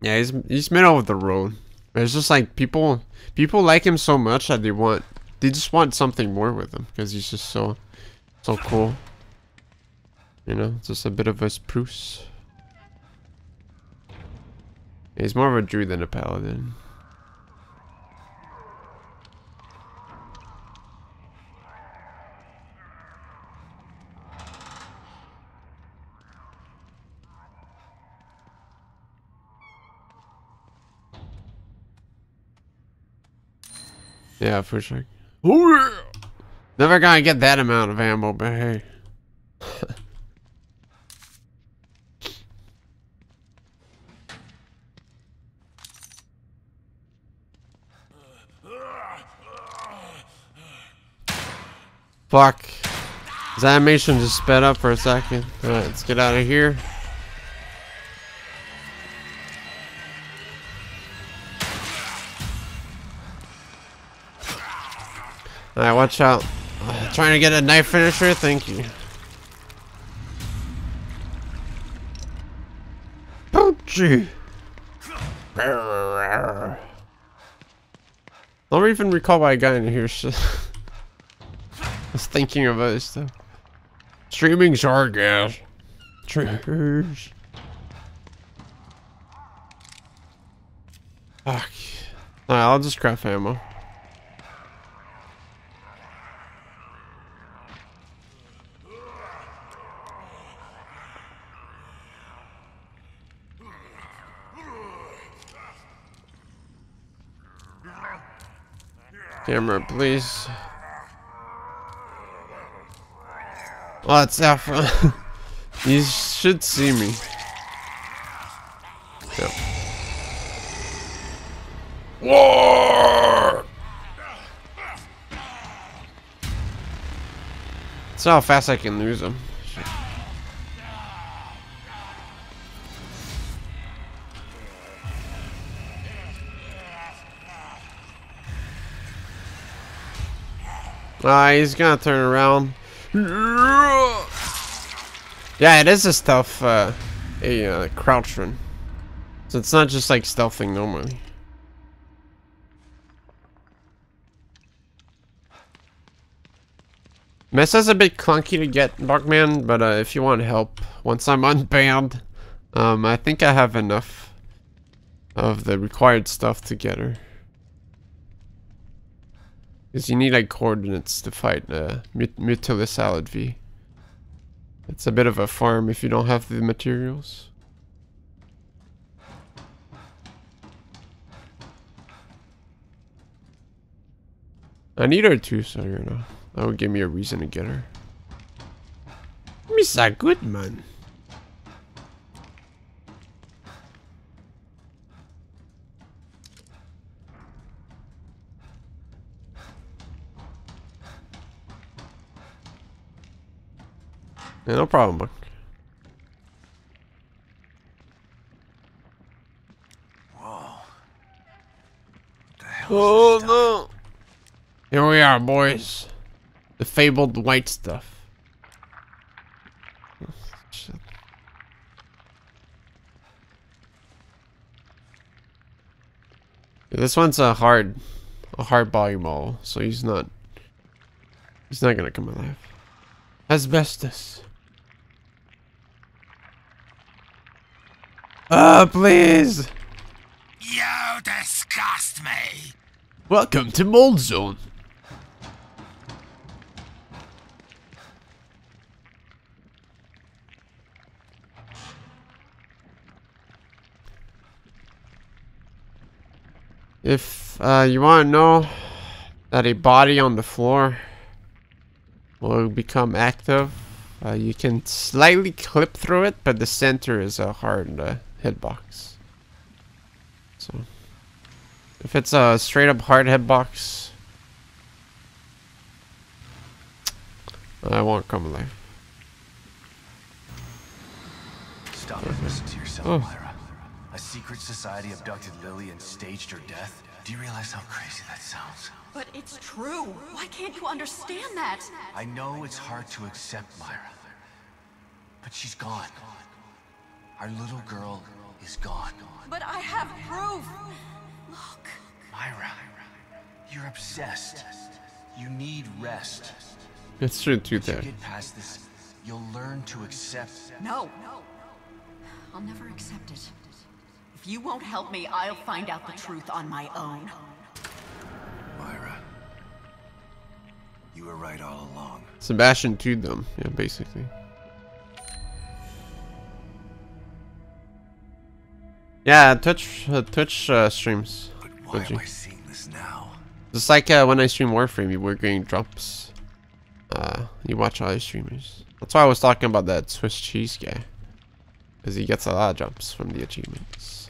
Yeah, he's he's middle of the road. It's just like people people like him so much that they want they just want something more with him because he's just so so cool. You know, just a bit of a spruce. He's more of a druid than a paladin. Yeah, for sure. Oh, Never gonna get that amount of ammo, but hey. Fuck. His animation just sped up for a second. Alright, let's get out of here. Alright, watch out. Trying to get a knife finisher? Thank you. Poochie! Don't even recall why I got in here. I was thinking of other stuff. Streaming sargas. Triggers. Fuck. Alright, I'll just craft ammo. Camera, please. It's Alpha. you should see me. Yep. War! That's how fast I can lose them. Ah, he's gonna turn around. Yeah, it is a stealth, uh, a uh, crouch run. So it's not just like stealthing normally. Mesa's a bit clunky to get, Barkman, but uh, if you want help, once I'm unbanned, um, I think I have enough of the required stuff to get her. Because you need like coordinates to fight uh, Mut Mutalist Alad V. It's a bit of a farm if you don't have the materials. I need her too, so you know. That would give me a reason to get her. Miss a good man. Yeah, no problem, Buck. Whoa. Oh no! Here we are, boys. The fabled white stuff. Shit. This one's a hard, a hard body model, so he's not, he's not gonna come alive. Asbestos. Uh, please. You disgust me. Welcome to Mold Zone. If uh, you want to know that a body on the floor will become active, uh, you can slightly clip through it, but the center is a hard uh, hitbox. So, if it's a straight up hard hitbox, I won't come alive. Stop and listen to yourself, Oh. Myra. A secret society abducted Lily and staged her death? Do you realize how crazy that sounds? But it's true. Why can't you understand that? I know it's hard to accept, Myra. But she's gone. Our little girl is gone. But I have proof. Look. Myra, you're obsessed. You need rest. It's true too Once you there. get past this, you'll learn to accept. No. I'll never accept it. If you won't help me, I'll find out the truth on my own. Myra, you were right all along. Sebastian to them, yeah, basically. Yeah, Twitch, uh, Twitch uh, streams. Why Twitchy. am I seeing this now? Just like uh, when I stream Warframe, you were getting drops. Uh, you watch other streamers. That's why I was talking about that Swiss cheese guy. Because he gets a lot of jumps from the achievements.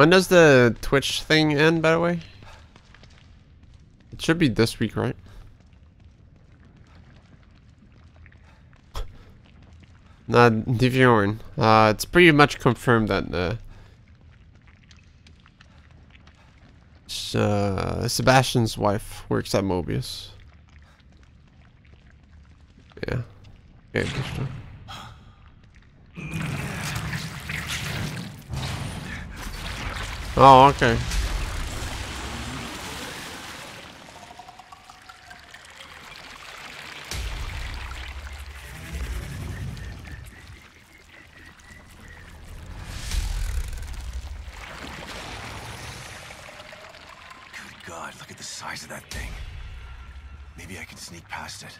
When does the Twitch thing end, by the way? It should be this week, right? Nah, Diviorn. Uh, it's pretty much confirmed that uh, uh, Sebastian's wife works at Mobius. Yeah. Okay, good stuff. Oh, okay. Good God, look at the size of that thing. Maybe I can sneak past it.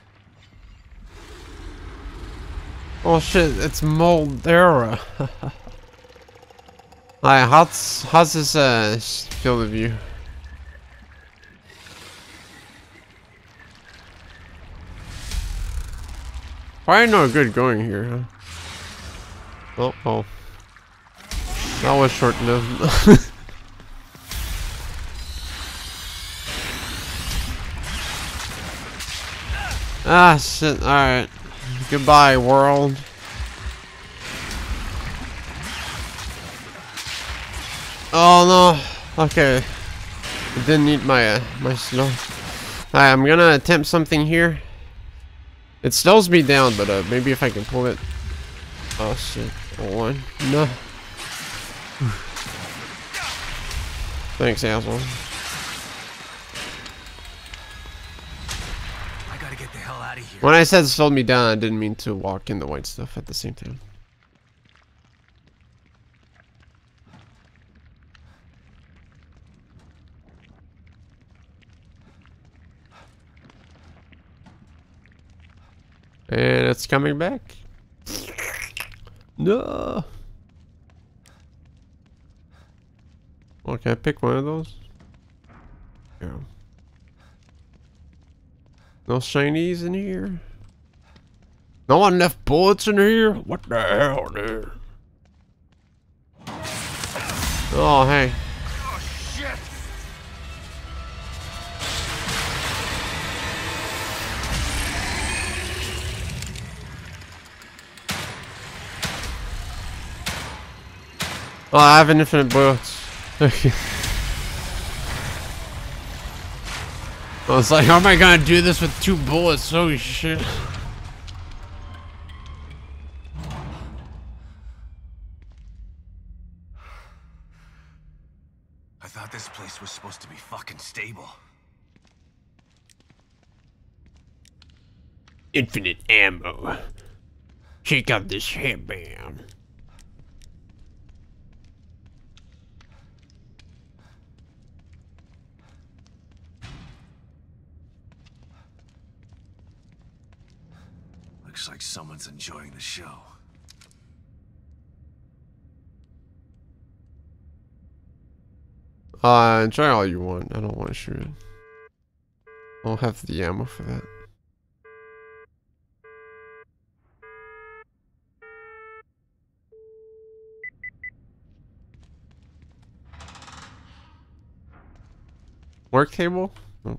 Oh shit, it's Moldera. Hi, how's how's this uh field of view? Probably no good going here, huh? Oh, oh. That was short lived. ah, shit, alright. Goodbye, world. Oh no. Okay. I didn't need my uh, my snow. Alright, I'm gonna attempt something here. It slows me down, but uh, maybe if I can pull it. Oh shit. Hold on. No. Thanks, asshole. I gotta get the hell out of here. When I said slowed me down, I didn't mean to walk in the white stuff at the same time. And it's coming back. No. Okay, pick one of those. Yeah. No shinies in here. No one left bullets in here? What the hell, dude? Oh, hey. Oh, I have an infinite bullets. I was like, how am I gonna do this with two bullets? Holy shit. I thought this place was supposed to be fucking stable. Infinite ammo. Check out this headband. Looks like someone's enjoying the show. Uh, try all you want. I don't want to shoot it. I don't have the ammo for that. Work table? Oh.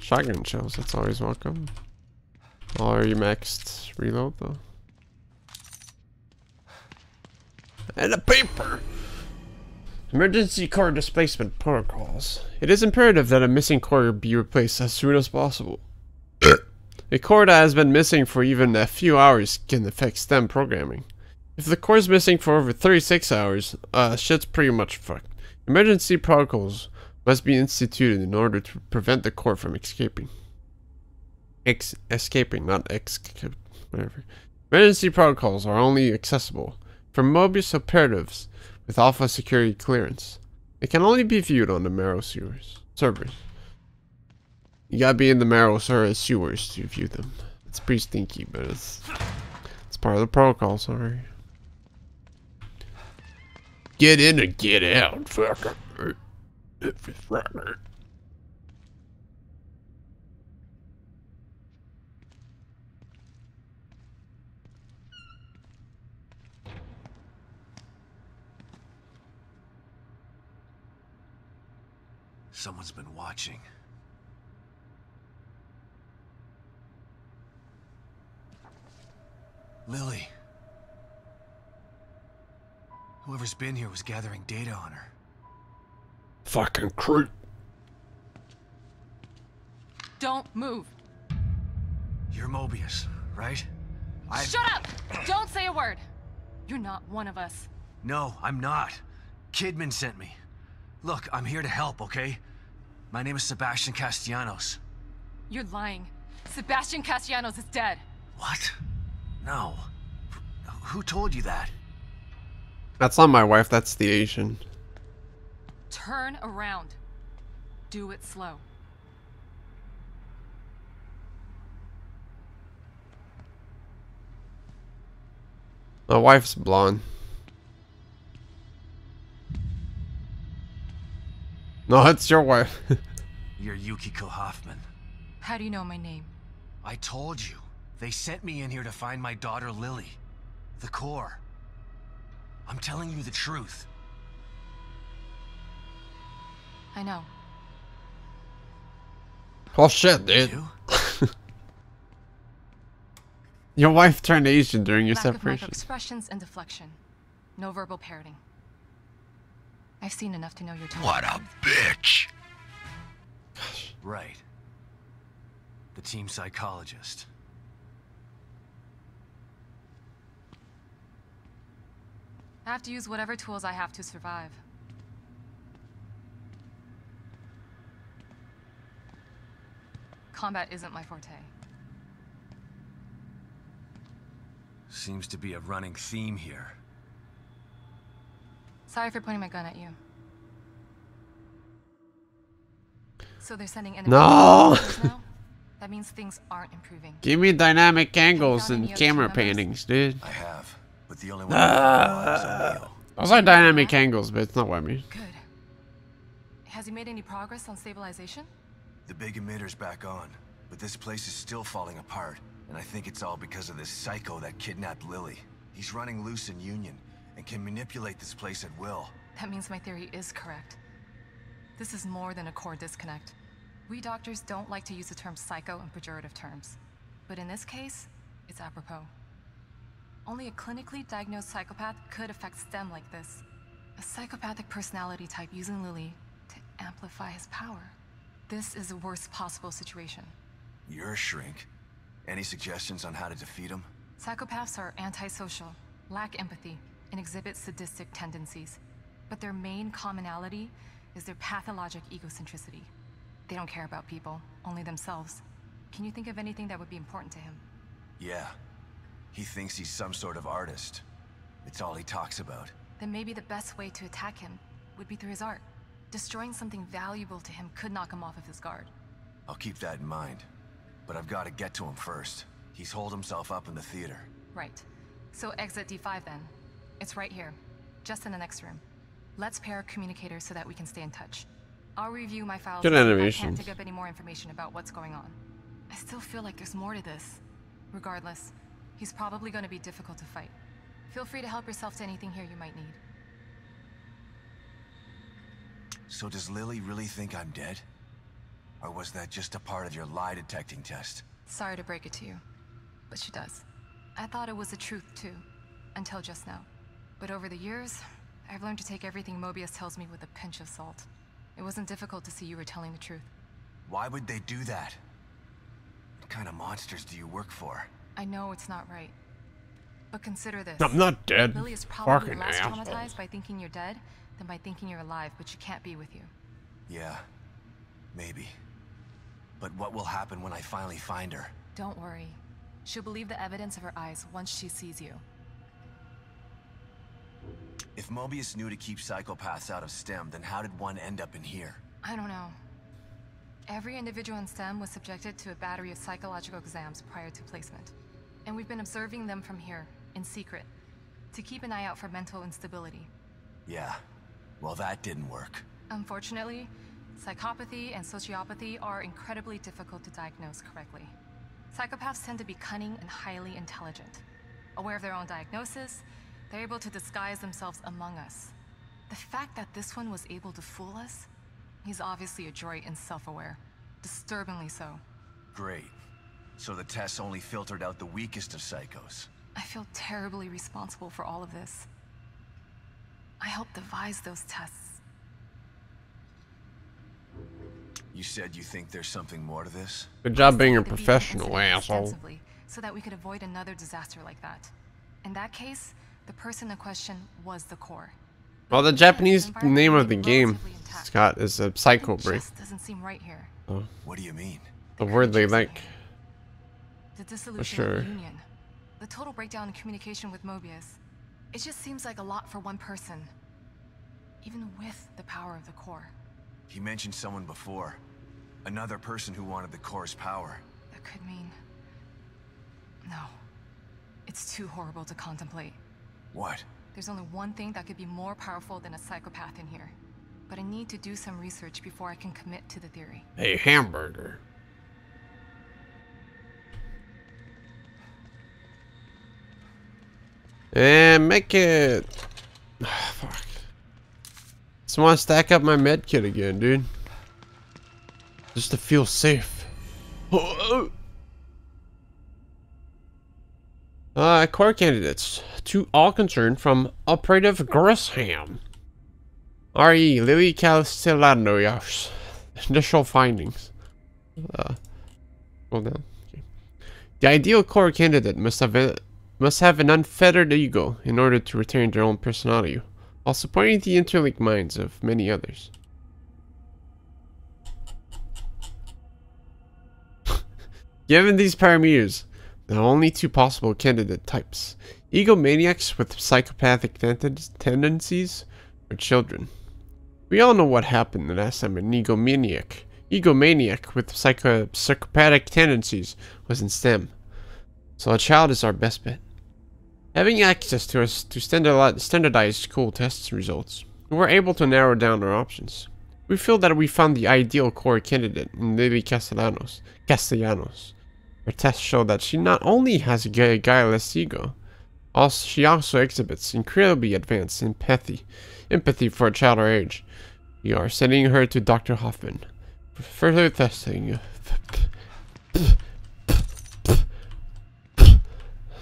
Shotgun shells, that's always welcome. Are you maxed reload though? And a paper. Emergency core displacement protocols. It is imperative that a missing core be replaced as soon as possible. a core that has been missing for even a few hours can affect STEM programming. If the core is missing for over 36 hours, uh, shit's pretty much fucked. Emergency protocols must be instituted in order to prevent the core from escaping. Ex escaping, not ex whatever. Emergency protocols are only accessible for Mobius operatives with alpha security clearance. It can only be viewed on the Marrow sewers, servers. You gotta be in the Marrow sewers to view them. It's pretty stinky, but it's it's part of the protocol, sorry. Get in or get out, fucker. Someone's been watching. Lily. Whoever's been here was gathering data on her. Fucking creep. Don't move. You're Mobius, right? I. Shut up! Don't say a word. You're not one of us. No, I'm not. Kidman sent me. Look, I'm here to help, okay? My name is Sebastian Castellanos. You're lying. Sebastian Castellanos is dead. What? No. Who told you that? That's not my wife, that's the Asian. Turn around. Do it slow. My wife's blonde. No, it's your wife. You're Yukiko Hoffman. How do you know my name? I told you. They sent me in here to find my daughter Lily. The core. I'm telling you the truth. I know. Oh shit, dude. Your wife turned Asian during your Lack of separation. expressions and deflection. No verbal parroting. I've seen enough to know your tone. What a bitch! Right. The team psychologist. I have to use whatever tools I have to survive. Combat isn't my forte. Seems to be a running theme here. Sorry for pointing my gun at you. So they're sending enemy No! That means things aren't improving. Give me dynamic angles and camera team paintings, dude. I have, but the only one Ah. Those are dynamic angles, but it's not what I mean. Good. Has he made any progress on stabilization? The big emitter's back on, but this place is still falling apart. And I think it's all because of this psycho that kidnapped Lily. He's running loose in Union, and can manipulate this place at will. That means my theory is correct. This is more than a core disconnect. We doctors don't like to use the term psycho in pejorative terms. But in this case, it's apropos. Only a clinically diagnosed psychopath could affect STEM like this. A psychopathic personality type using Lily to amplify his power. This is the worst possible situation. You're a shrink. Any suggestions on how to defeat him? Psychopaths are antisocial, lack empathy, and exhibit sadistic tendencies. But their main commonality is their pathologic egocentricity. They don't care about people, only themselves. Can you think of anything that would be important to him? Yeah. He thinks he's some sort of artist. It's all he talks about. Then maybe the best way to attack him would be through his art. Destroying something valuable to him could knock him off of his guard. I'll keep that in mind. But I've got to get to him first. He's holed himself up in the theater. Right. So exit D5 then. It's right here, just in the next room. Let's pair communicators so that we can stay in touch. I'll review my files Good if I can't dig up any more information about what's going on. I still feel like there's more to this. Regardless, he's probably going to be difficult to fight. Feel free to help yourself to anything here you might need. So does Lily really think I'm dead? Or was that just a part of your lie detecting test? Sorry to break it to you, but she does. I thought it was the truth too, until just now. But over the years, I've learned to take everything Mobius tells me with a pinch of salt. It wasn't difficult to see you were telling the truth. Why would they do that? What kind of monsters do you work for? I know it's not right. But consider this. I'm not dead. Lily is probably Fucking less asshole. traumatized by thinking you're dead than by thinking you're alive, but she can't be with you. Yeah, maybe. But what will happen when I finally find her? Don't worry. She'll believe the evidence of her eyes once she sees you. If Mobius knew to keep psychopaths out of STEM, then how did one end up in here? I don't know. Every individual in STEM was subjected to a battery of psychological exams prior to placement. And we've been observing them from here, in secret, to keep an eye out for mental instability. Yeah, well that didn't work. Unfortunately, psychopathy and sociopathy are incredibly difficult to diagnose correctly. Psychopaths tend to be cunning and highly intelligent. Aware of their own diagnosis, they're able to disguise themselves among us. The fact that this one was able to fool us, he's obviously adroit and self-aware. Disturbingly so. Great. So the tests only filtered out the weakest of psychos. I feel terribly responsible for all of this. I helped devise those tests. You said you think there's something more to this? Good job being a Studied the professional, incident asshole. extensively, So that we could avoid another disaster like that. In that case, the person in question was the core. Well, the Japanese name of the game, Scott, is a Psycho Break. Just doesn't seem right here. Oh, What do you mean? the word they like. The dissolution sure. of the Union. The total breakdown in communication with Mobius. It just seems like a lot for one person. Even with the power of the core. He mentioned someone before. Another person who wanted the core's power. That could mean... No. It's too horrible to contemplate. What? There's only one thing that could be more powerful than a psychopath in here. But I need to do some research before I can commit to the theory. A hamburger. And make it. Ah, fuck. Just want to stack up my med kit again, dude. Just to feel safe. Oh, oh. Uh, core candidates. To all concerned from Operative Grisham. R.E. Lily Castellanos. Initial findings. Uh, hold down. Okay. The ideal core candidate must have a, must have an unfettered ego in order to retain their own personality, while supporting the interlinked minds of many others. Given these parameters, there are only two possible candidate types. Egomaniacs with psychopathic tendencies or children. We all know what happened the last time an egomaniac, egomaniac with psycho psychopathic tendencies was in STEM. So a child is our best bet. Having access to us to standard- standardized school test results, we were able to narrow down our options. We feel that we found the ideal core candidate in Lily Castellanos. Castellanos. Her tests show that she not only has a gu- guileless ego, also she also exhibits incredibly advanced empathy, empathy for a child her age. We are sending her to Dr. Hoffman for further testing.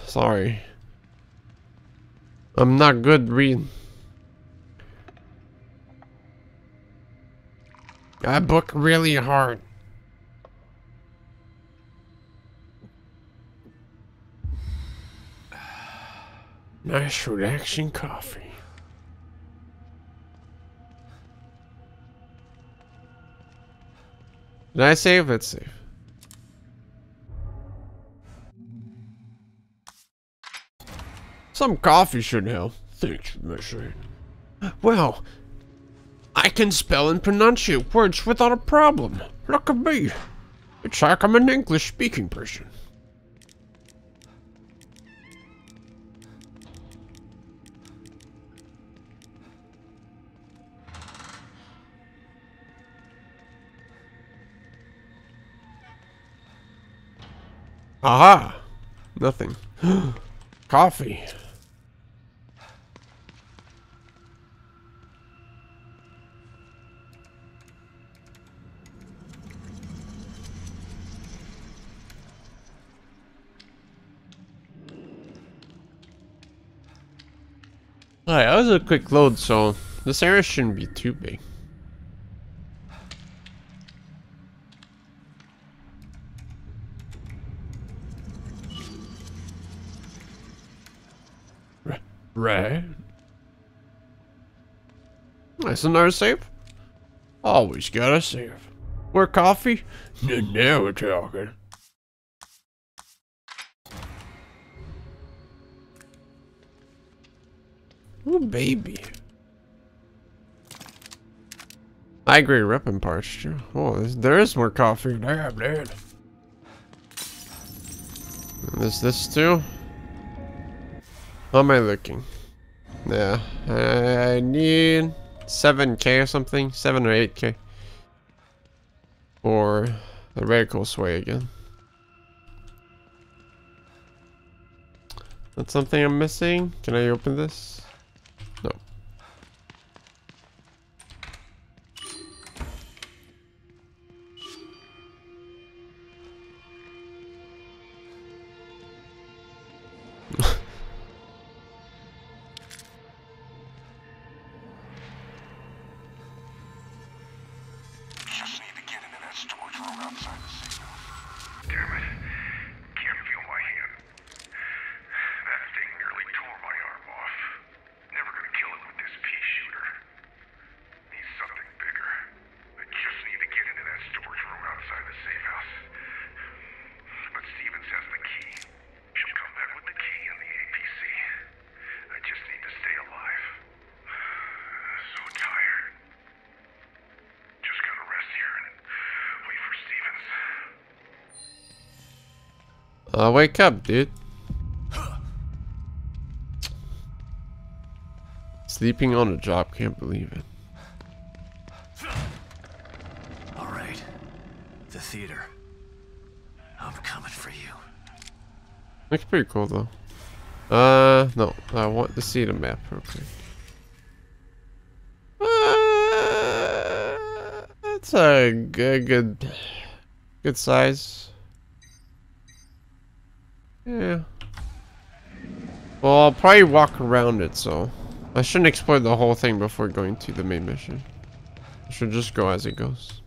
Sorry. I'm not good reading. I book really hard. Nice relaxing coffee. Did I save? Let's save. Some coffee should help. Thanks, Missy. Well, I can spell and pronunciate words without a problem. Look at me. It's like I'm an English speaking person. Aha! Nothing. Coffee. Alright, that was a quick load, so this area shouldn't be too big. Right. Nice another save. Always gotta save. More coffee? Now we're talking. Ooh, baby. High grade ripping parts, too. Oh, there's, more coffee. Damn, dude. There's this too. How am I looking? Yeah, I need 7k or something, 7 or 8k. Or the radical sway again. That's something I'm missing. Can I open this? Uh, wake up, dude. Sleeping on a job, can't believe it. All right. The theater. I'm coming for you. Looks pretty cool though. Uh, no, I want to see the map real quick. Uh, that's a good, good, good size. Yeah. Well, I'll probably walk around it, so I shouldn't explore the whole thing before going to the main mission. I should just go as it goes.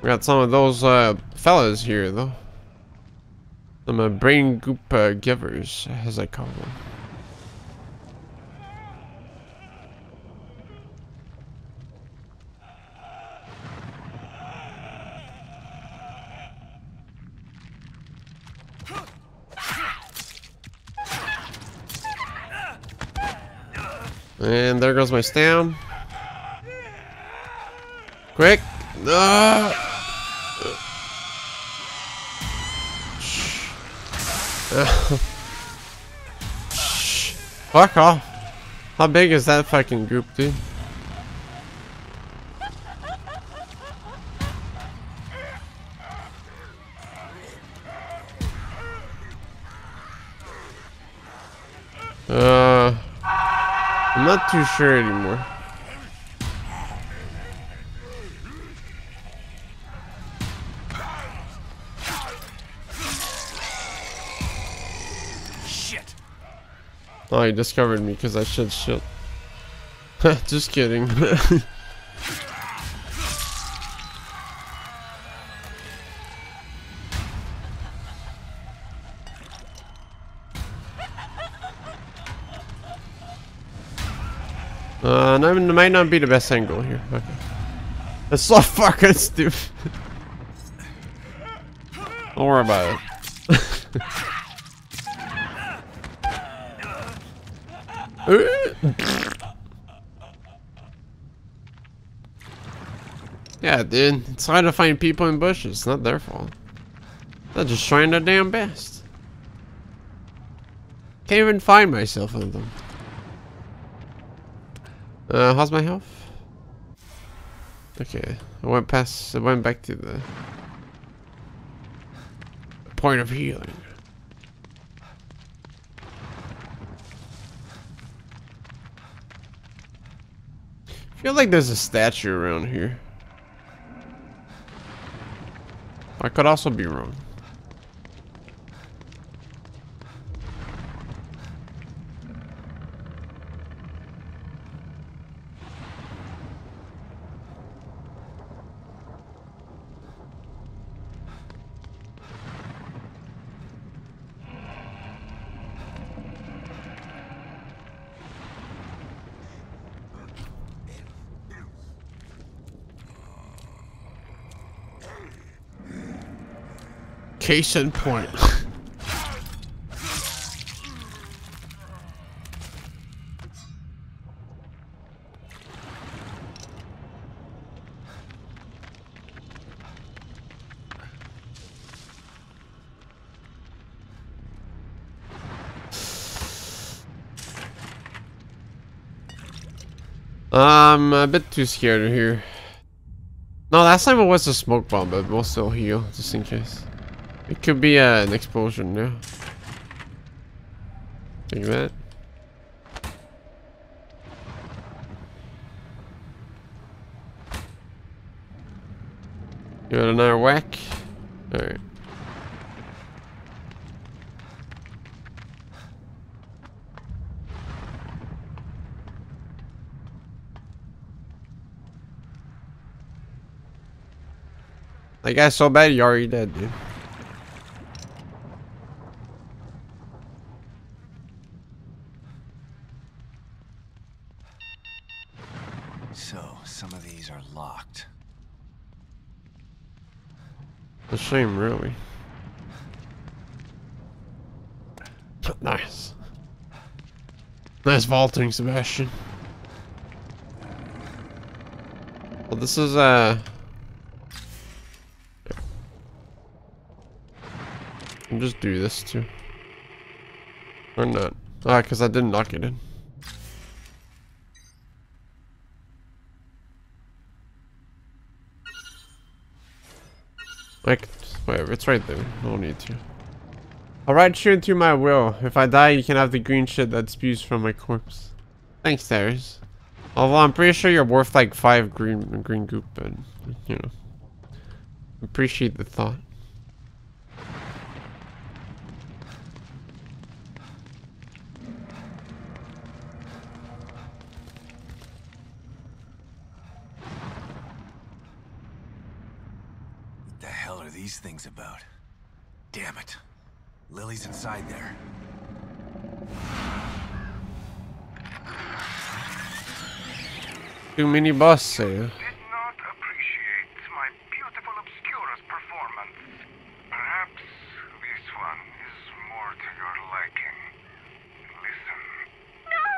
We got some of those uh, fellas here, though. Some uh, brain goop uh, givers, as I call them. And there goes my stam. Quick! Shh. Ah. Fuck off. How big is that fucking group, dude? Uh, I'm not too sure anymore. Shit. Oh, he discovered me because I should shit. Just kidding. It might not be the best angle here. Okay. It's so fucking stupid. Don't worry about it. yeah, dude. It's hard to find people in bushes. It's not their fault. They're just trying their damn best. Can't even find myself in them. Uh, how's my health? Okay, I went past, I went back to the point of healing. I feel like there's a statue around here. I could also be wrong. Case in point. I'm a bit too scared here. No, last time it was a smoke bomb, but we'll still heal, just in case. It could be uh, an explosion now. Take that. It another whack. Alright. That guy's so bad, you're already dead, dude. So, some of these are locked. A shame, really. Nice. Nice vaulting, Sebastian. Well, this is, uh... I'll just do this too. Or not. Ah, because I didn't knock it in. Like, whatever, it's right there. No need to. I'll ride you into my will. If I die, you can have the green shit that spews from my corpse. Thanks, Darius. Although I'm pretty sure you're worth like five green green goop, but you know. Appreciate the thought. What the hell are these things about? Damn it. Lily's inside there. Too many boss save. Eh? not appreciate my beautiful Obscura performance. Perhaps this one is more to your liking. Listen. No!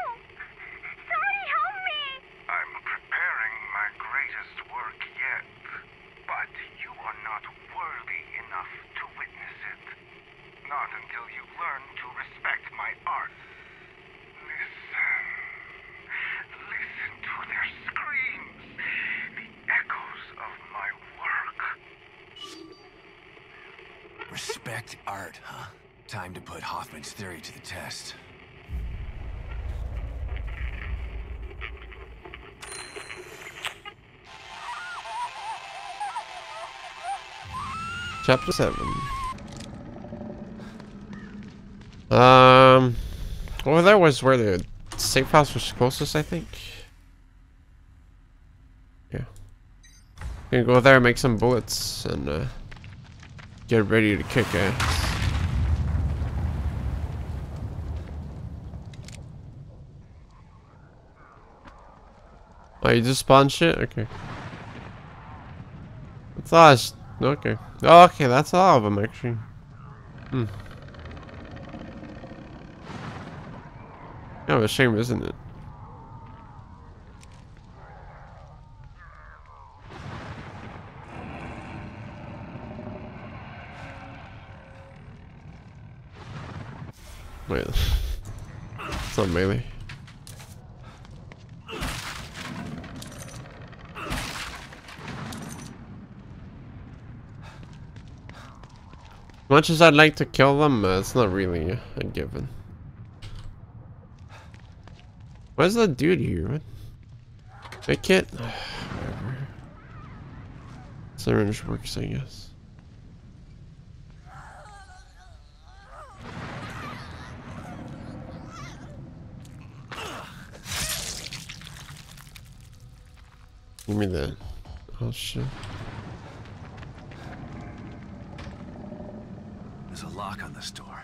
Somebody help me! I'm preparing my greatest work yet, but you are not worthy enough to witness it. Not until you learn to respect my art. Listen. Listen to their screams. The echoes of my work. Respect art, huh? Time to put Hoffman's theory to the test. Chapter 7. Um, Over there was where the safe house was closest, I think. Yeah. Gonna go there, and make some bullets, and uh, get ready to kick ass. Oh, you just spawned shit? Okay. That's all. Okay. Oh, okay, that's all of them, actually. Hmm. Kind of a shame, isn't it? Wait. It's not melee. Much as I'd like to kill them, uh, it's not really a given. Where's the dude here? What? Make it? Whatever. Syringe works, I guess. Give me that. Oh shit. There's a lock on this door.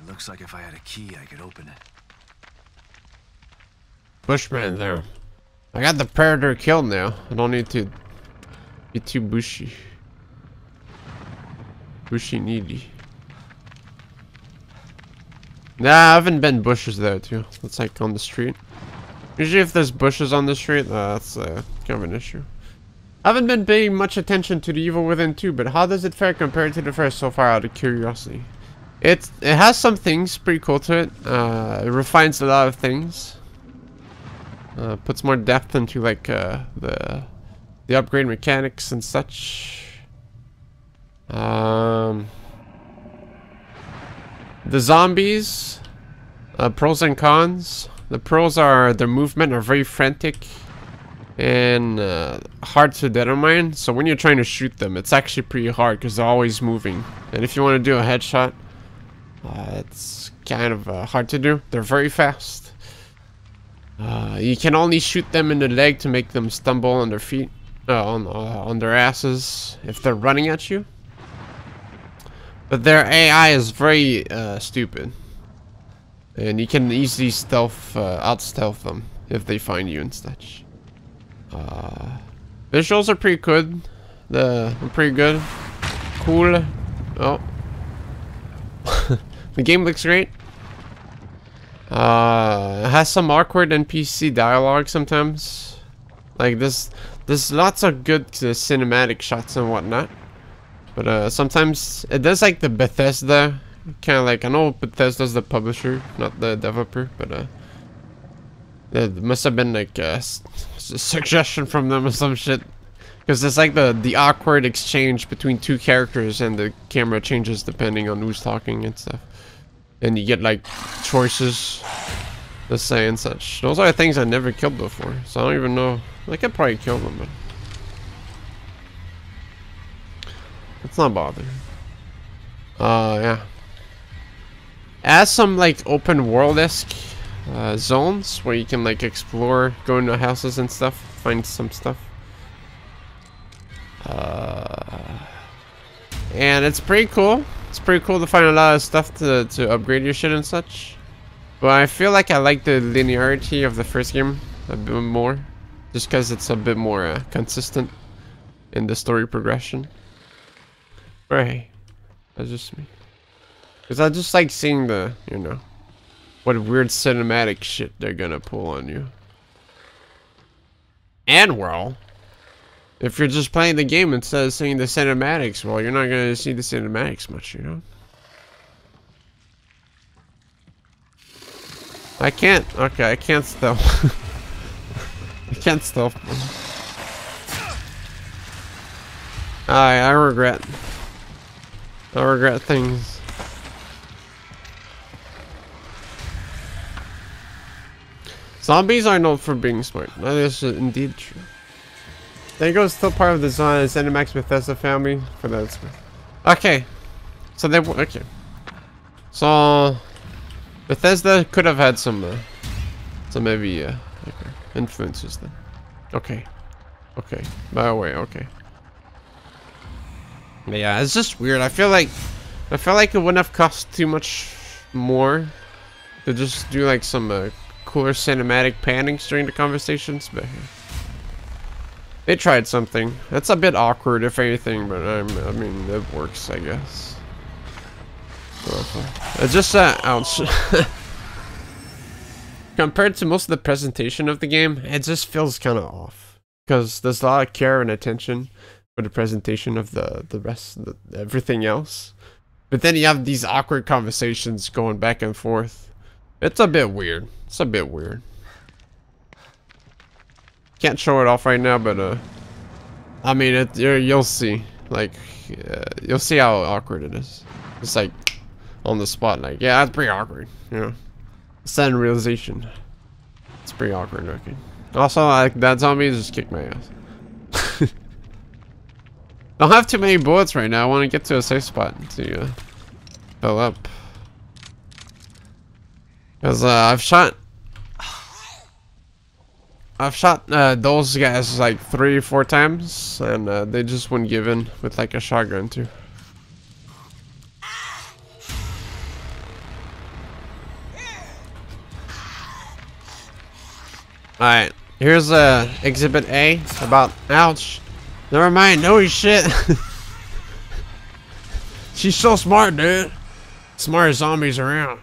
It looks like if I had a key, I could open it. Bushman there. I got the predator killed now. I don't need to be too bushy. Bushy needy. Nah, I haven't been bushes there too. It's like on the street. Usually if there's bushes on the street, uh, that's uh, kind of an issue. I haven't been paying much attention to the Evil Within 2, but how does it fare compared to the first so far out of curiosity? It, it has some things pretty cool to it. Uh, it refines a lot of things. Uh, puts more depth into like uh, the the upgrade mechanics and such. Um, the zombies, uh, pros and cons. The pros are their movement are very frantic and uh, hard to determine. So when you're trying to shoot them, it's actually pretty hard because they're always moving. And if you want to do a headshot, uh, it's kind of uh, hard to do. They're very fast. Uh, you can only shoot them in the leg to make them stumble on their feet, uh, on, uh, on their asses if they're running at you. But their AI is very stupid. And you can easily stealth, uh, out-stealth them if they find you and such. Uh, visuals are pretty good. The pretty good. Cool. Oh. the game looks great. Uh, it has some awkward NPC dialogue sometimes. Like this, there's lots of good uh, cinematic shots and whatnot. But uh, sometimes it does like the Bethesda kind of like I know Bethesda's the publisher, not the developer, but uh, it must have been like a suggestion from them or some shit. Because it's like the the awkward exchange between two characters and the camera changes depending on who's talking and stuff. And you get like choices to say and such. Those are things I never killed before, so I don't even know. I could probably kill them, but it's not bothering. Uh, yeah. As some like open world-esque uh, zones where you can like explore, go into houses and stuff, find some stuff. Uh, and it's pretty cool. It's pretty cool to find a lot of stuff to, to upgrade your shit and such. But I feel like I like the linearity of the first game a bit more. Just because it's a bit more uh, consistent in the story progression. Right. That's just me. Because I just like seeing the, you know, what weird cinematic shit they're gonna pull on you. And well, if you're just playing the game instead of seeing the cinematics, well, you're not gonna see the cinematics much, you know? I can't, okay, I can't stealth. I can't stealth. I, I regret. I regret things. Zombies are known for being smart. That is indeed true. Tango is still part of the ZeniMax Bethesda family for that. Okay. So they okay. So Bethesda could have had some, uh, some heavy uh, influences then. Okay. Okay. By the way, okay. But yeah, it's just weird. I feel like, I feel like it wouldn't have cost too much more to just do like some uh, cooler cinematic pannings during the conversations, but they tried something. That's a bit awkward, if anything, but I'm, I mean, it works, I guess. It's just uh, ouch. Compared to most of the presentation of the game, it just feels kind of off. Because there's a lot of care and attention for the presentation of the, the rest, the, everything else. But then you have these awkward conversations going back and forth. It's a bit weird. It's a bit weird. Can't show it off right now, but uh, I mean, it you'll see. Like, uh, you'll see how awkward it is. It's like on the spot. Like, yeah, that's pretty awkward. You know, sudden realization. It's pretty awkward looking. Also, like that zombie just kicked my ass. I Don't have too many bullets right now. I want to get to a safe spot to uh, fill up. Because uh, I've shot... I've shot uh, those guys like three, four times, and uh, they just wouldn't give in with like a shotgun too. Alright, here's uh, Exhibit A about... Ouch! Never mind, no shit! She's so smart, dude! Smartest zombies around.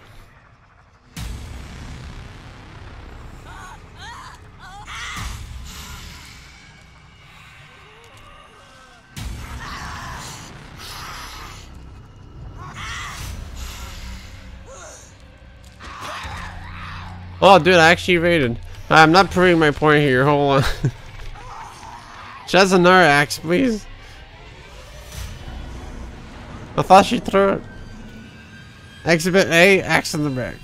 Oh, dude, I actually evaded. I'm not proving my point here. Hold on. she has another axe, please. I thought she threw it. Exhibit A, axe in the back.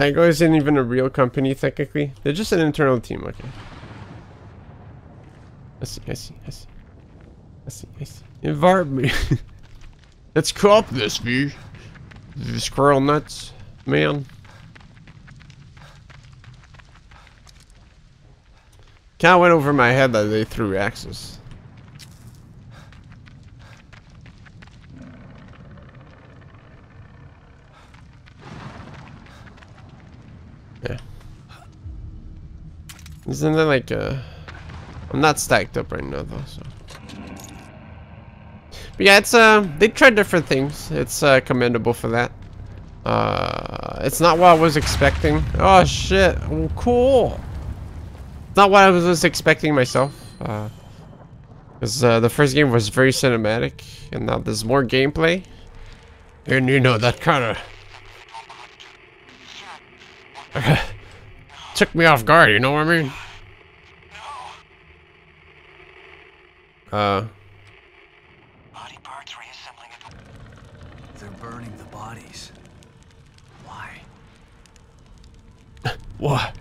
Tango isn't even a real company, technically. They're just an internal team, okay. I see, I see, I see. I see, I see. Me. Let's cop this, V. The squirrel nuts, man. Kinda went over my head that they threw axes. Isn't it like uh I'm not stacked up right now though, so. But yeah, it's uh they tried different things. It's uh commendable for that. Uh it's not what I was expecting. Oh shit. Oh, cool. Not what I was expecting myself. Uh because uh, the first game was very cinematic, and now there's more gameplay. And you know, that kind of... took me off guard, you know what I mean? Uh... body parts reassembling They're burning the bodies. Why? What?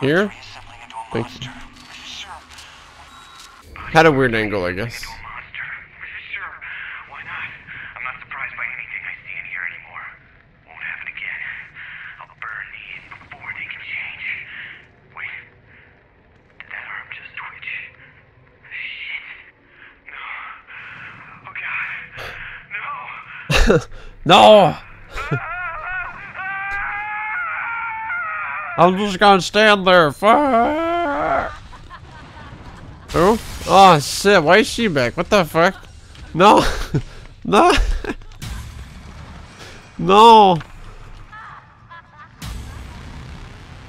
Here? Thank you. Had a weird angle, I guess. Why not? I'm not surprised by anything I see in here anymore. Won't happen again. I'll burn these before they can change. Wait. Did that arm just twitch? Shit. No. I'm just gonna stand there. Fuck. Who? Oh shit, why is she back? What the fuck? No! no! no!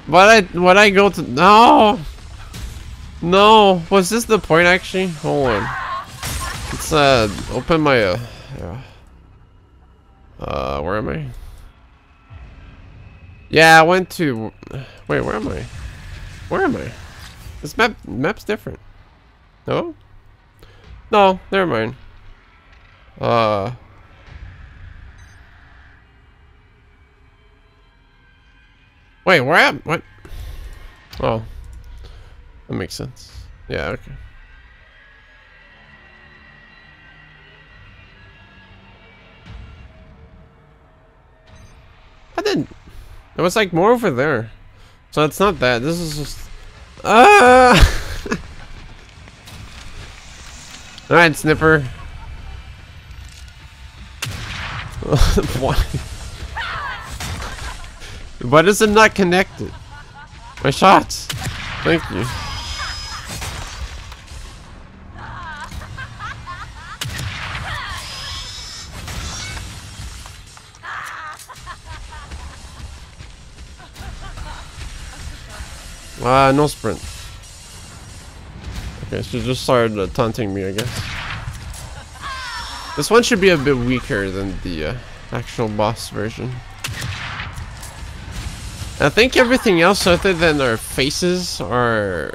What I what I go to no No was this the point actually? Hold on. Let's uh open my uh yeah. Uh where am I? Yeah, I went to wait, where am I? Where am I? This map map's different. No? No, never mind. Uh... Wait, where am? What? Oh. That makes sense. Yeah, okay. I didn't. It was like more over there. So it's not that. This is just. Ah! Alright, Snipper. Why? Why is it not connected? My shots. Thank you. Ah, uh, no sprint. Okay, she just started uh, taunting me, I guess. This one should be a bit weaker than the uh, actual boss version. I think everything else other than our faces are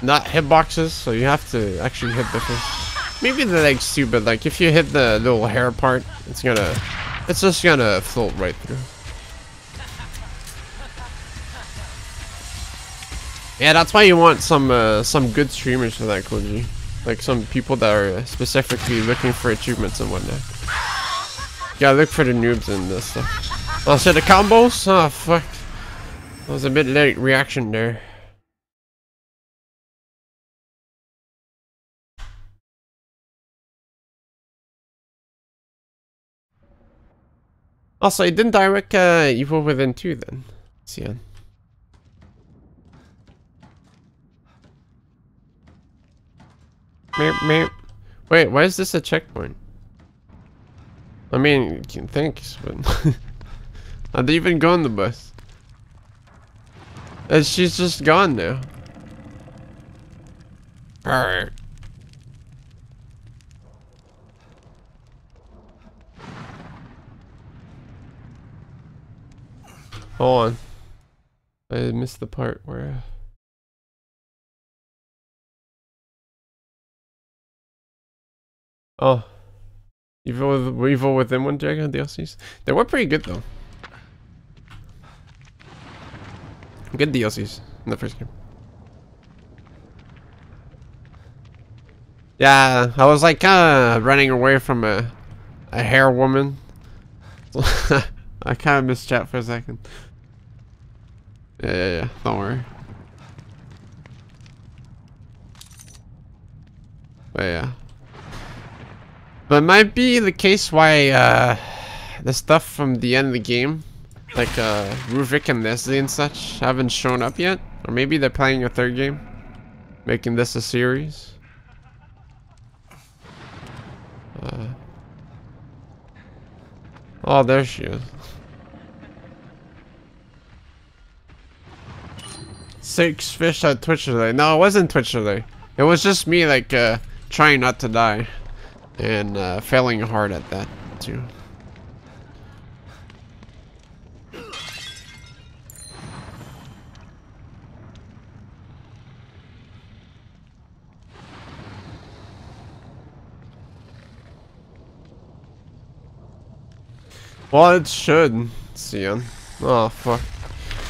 not hitboxes, so you have to actually hit the face. Maybe the legs too, but like if you hit the little hair part, it's gonna, it's just gonna float right through. Yeah, that's why you want some uh, some good streamers for that, Koji. Like some people that are specifically looking for achievements and whatnot. Gotta look for the noobs in this stuff. Oh, so the combos? Oh, fuck. That was a bit late reaction there. Also, it didn't direct uh, Evil Within 2 then. Cian. Meep, meep. Wait, why is this a checkpoint? I mean, thanks, but... I'd even go on the bus. And she's just gone now. Alright. Hold on. I missed the part where... Uh, Oh. Evil, Evil Within one Dragon DLCs? They were pretty good though. Good DLCs in the first game. Yeah, I was like kind of running away from a, a hair woman. I kind of missed chat for a second. Yeah, yeah, yeah. Don't worry. But yeah. But it might be the case why uh, the stuff from the end of the game like uh, Ruvik and Nestle and such haven't shown up yet. Or maybe they're playing a third game. Making this a series. Uh, oh, there she is. Six fish at Twitch today. No, it wasn't Twitch today. It was just me like uh, trying not to die. And uh, failing hard at that too. Well, it should, Cian. Oh, fuck.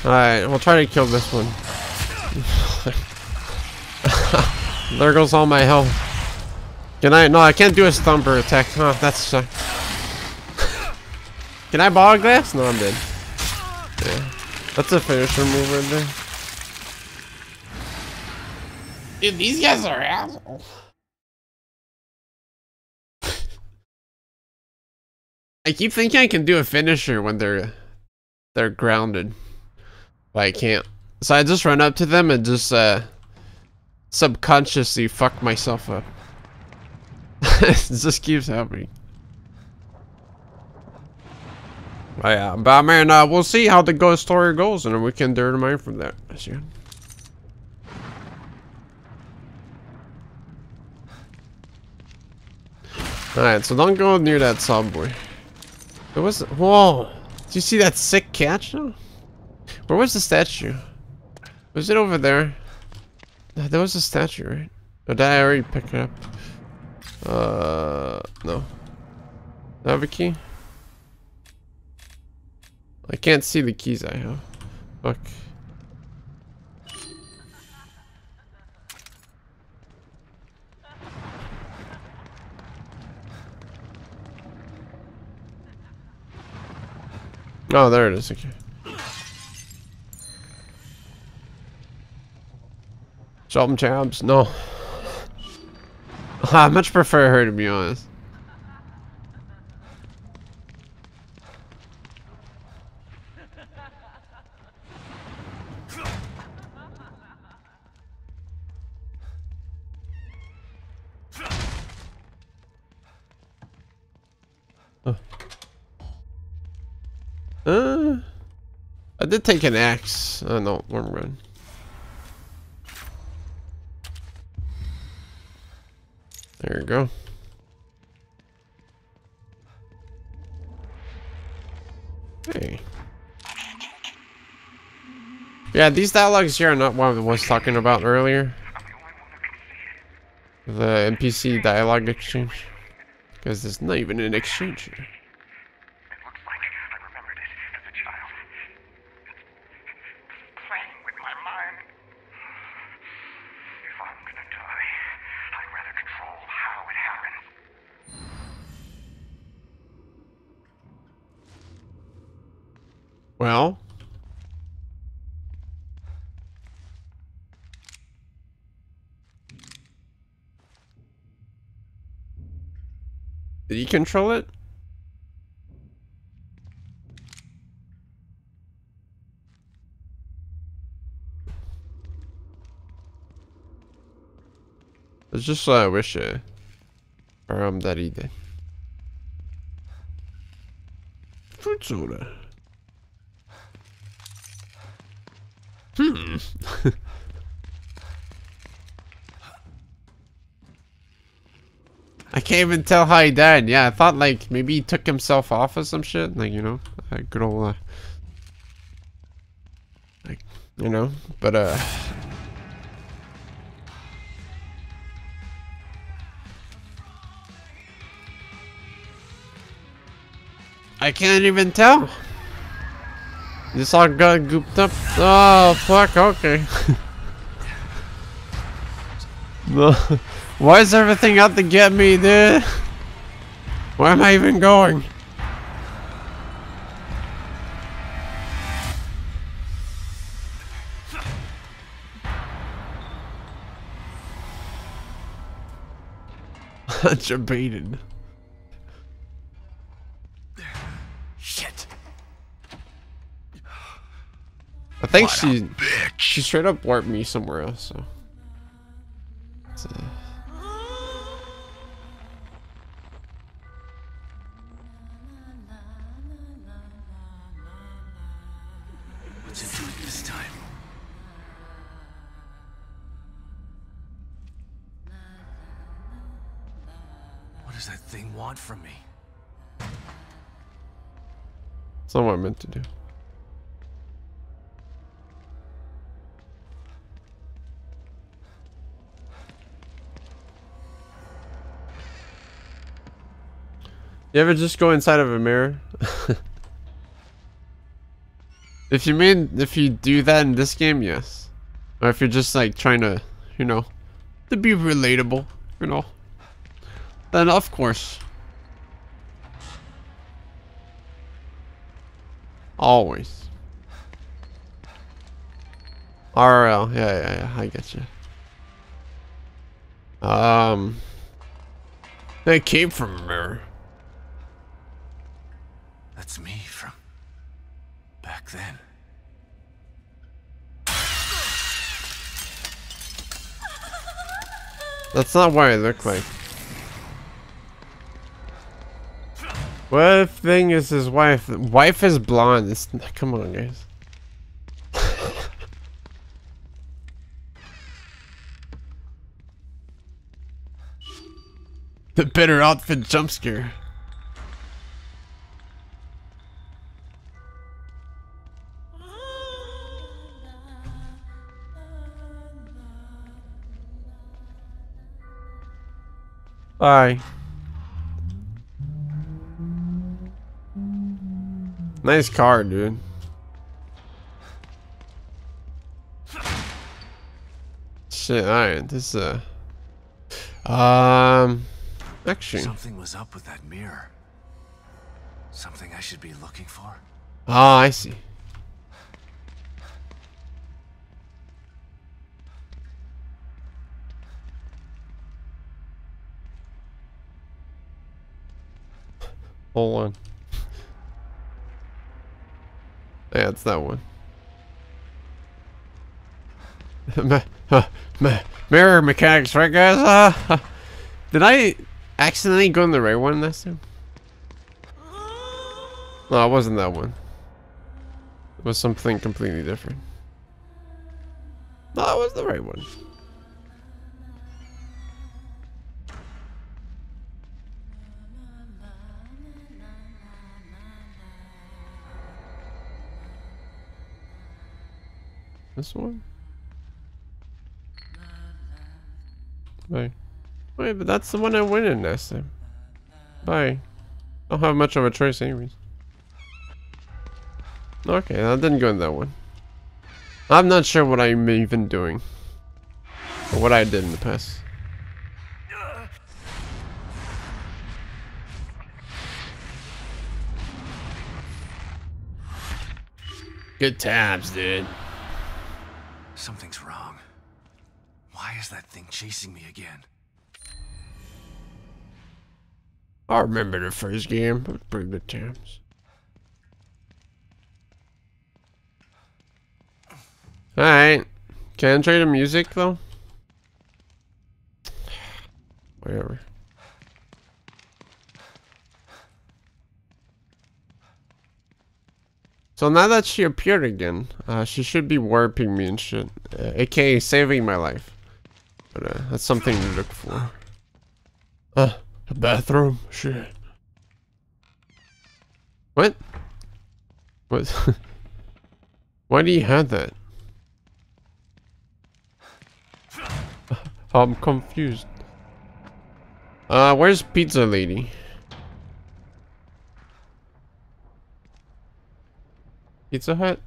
Alright, we'll try to kill this one. there goes all my health. Can I? No, I can't do a stumper attack. Oh, that's suck. Can I ball glass? No, I'm dead. Yeah. That's a finisher move right there. Dude, these guys are assholes. I keep thinking I can do a finisher when they're they're grounded, but I can't. So I just run up to them and just uh, subconsciously fuck myself up. it just keeps happening. Oh yeah, but man, uh, we'll see how the ghost story goes, and we can determine from there. Alright, so don't go near that subway. There was whoa. Did you see that sick catch though? Where was the statue? Was it over there? There was a statue, right? Did I already pick it up? Uh, no. Do I have a key? I can't see the keys I have. Fuck. Oh, there it is. Okay. Salt and No. I much prefer her to be honest. Uh, I did take an axe. Oh no, worm run. There you go. Hey. Yeah, these dialogues here are not what I was talking about earlier. The NPC dialogue exchange. Because there's not even an exchange here. Well. Did he control it? It's just I wish it, or um that he did. Fruit soda. Hmm. I can't even tell how he died. Yeah, I thought like maybe he took himself off or some shit. Like, you know, a good old, uh, like, you know, but, uh, I can't even tell. This all got gooped up. Oh, fuck, okay. no. Why is everything out to get me, dude? Where am I even going? Debated. I think what she she straight up warped me somewhere else. So. so. What's it doing this time? What does that thing want from me? It's not what I meant to do. You ever just go inside of a mirror? if you mean if you do that in this game, yes. Or if you're just like trying to, you know, to be relatable, you know, then of course. Always. RL, yeah, yeah, yeah, I get you. Um, they came from a mirror. That's me from back then. That's not what I look like. What thing is his wife? Wife is blonde. It's, come on, guys. the better outfit jump scare. Bye. Nice car, dude. Shit, alright, this uh um actually Something was up with that mirror. Something I should be looking for. Ah, I see. Hold on. Yeah, it's that one. Uh, mirror mechanics, right, guys? Uh, did I accidentally go in the right one this time? No, it wasn't that one. It was something completely different. No, it was the right one. This one? Bye. Wait, but that's the one I went in last time. Bye. I don't have much of a choice anyways. Okay, I didn't go in that one. I'm not sure what I'm even doing. Or what I did in the past. Good times, dude. Something's wrong. Why is that thing chasing me again? I remember the first game. It was pretty good times. Alright. Can I trade the music though? Whatever. So now that she appeared again, uh, she should be warping me and shit. Uh, AKA saving my life. But uh, that's something to look for. Uh, a bathroom? Shit. What? What? Why do you have that? I'm confused. Uh, where's Pizza Lady? Pizza Hut?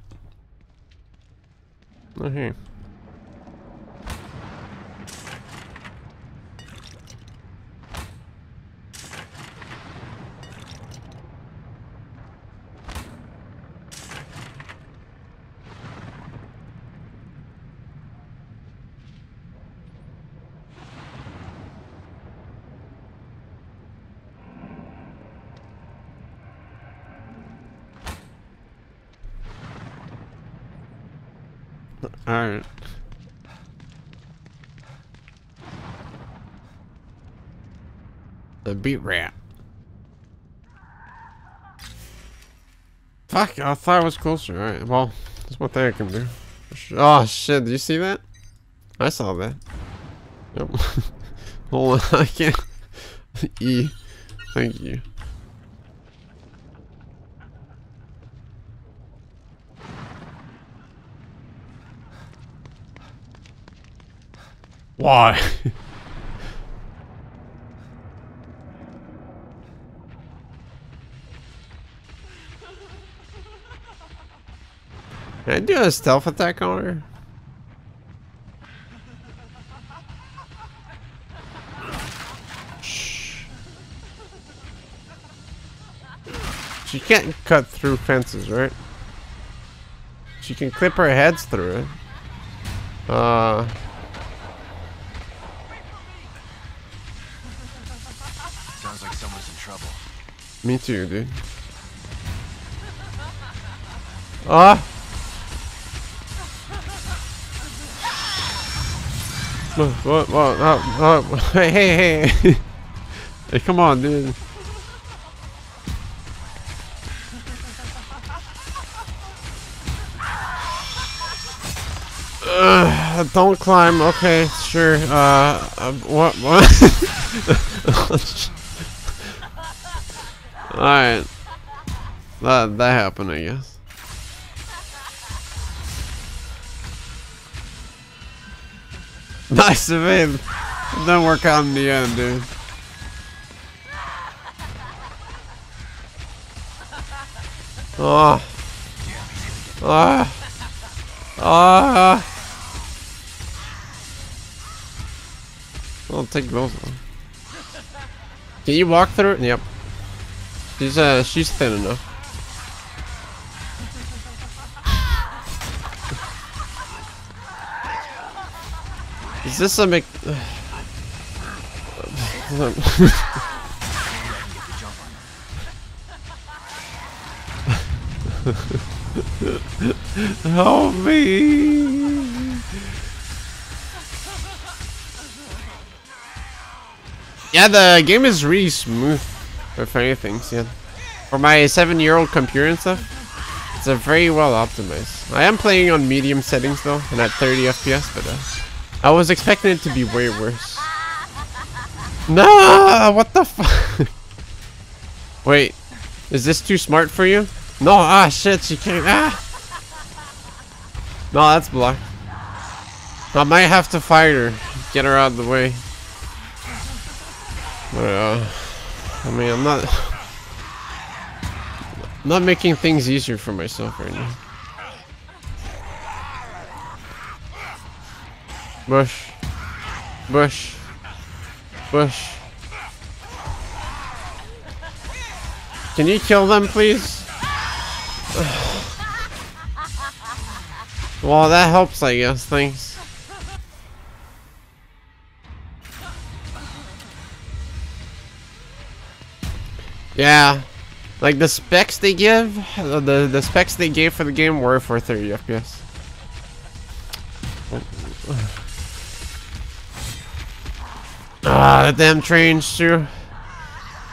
Here. Alright. The beat. Fuck, I thought I was closer. Alright, well, that's thing I can do. Oh shit, did you see that? I saw that. Yep. Hold on, I can't. E. Thank you. Why? Can I do a stealth attack on her? Shh. She can't cut through fences, right? She can clip her heads through it. Uh... Sounds like someone's in trouble. Me too, dude. Ah! What? What? What? Uh, hey, hey, hey! hey, come on, dude. Uh, don't climb. Okay, sure. Uh, uh what? What? Alright. That, that happened, I guess. Nice of him. It doesn't work out in the end, dude. Oh. Oh. Oh. I'll take both of them. Can you walk through it? Yep. She's uh she's thin enough. Is this a Mc? Help me! Yeah, the game is really smooth, if anything, yeah. For my seven-year-old computer and stuff, it's a very well optimized. I am playing on medium settings though, and at 30 FPS, but uh, I was expecting it to be way worse. No, what the fuck? Wait, is this too smart for you? No, ah shit, she can't, ah! No, that's blocked. I might have to fight her, get her out of the way. But, uh, I mean, I'm not, not making things easier for myself right now. Bush. Bush. Bush. Can you kill them, please? well, that helps, I guess. Thanks. Yeah. Like the specs they give, the the specs they gave for the game were for 30 FPS. Ah, the damn trains too.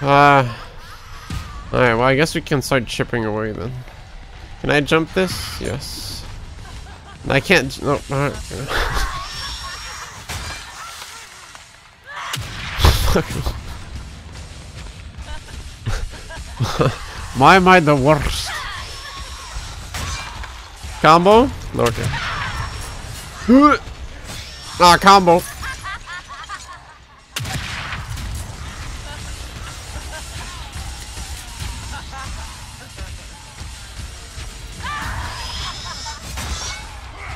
Ah. Uh, Alright, well I guess we can start chipping away then. Can I jump this? Yes. I can't. No. Oh, Why am I the worst? Combo? Okay. Ah, combo.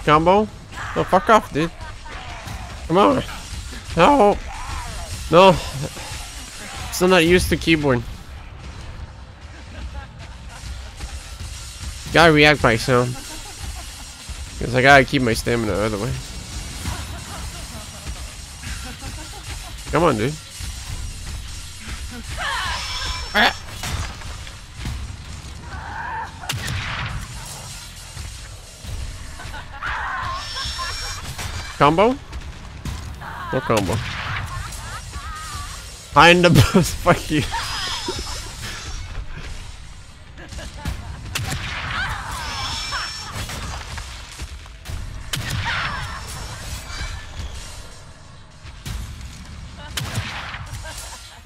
Combo? No, fuck off, dude. Come on. No. No. Still not used to keyboard. Gotta react by sound. Because I gotta keep my stamina the way. Come on, dude. Combo? No combo. Behind the bus, fuck you.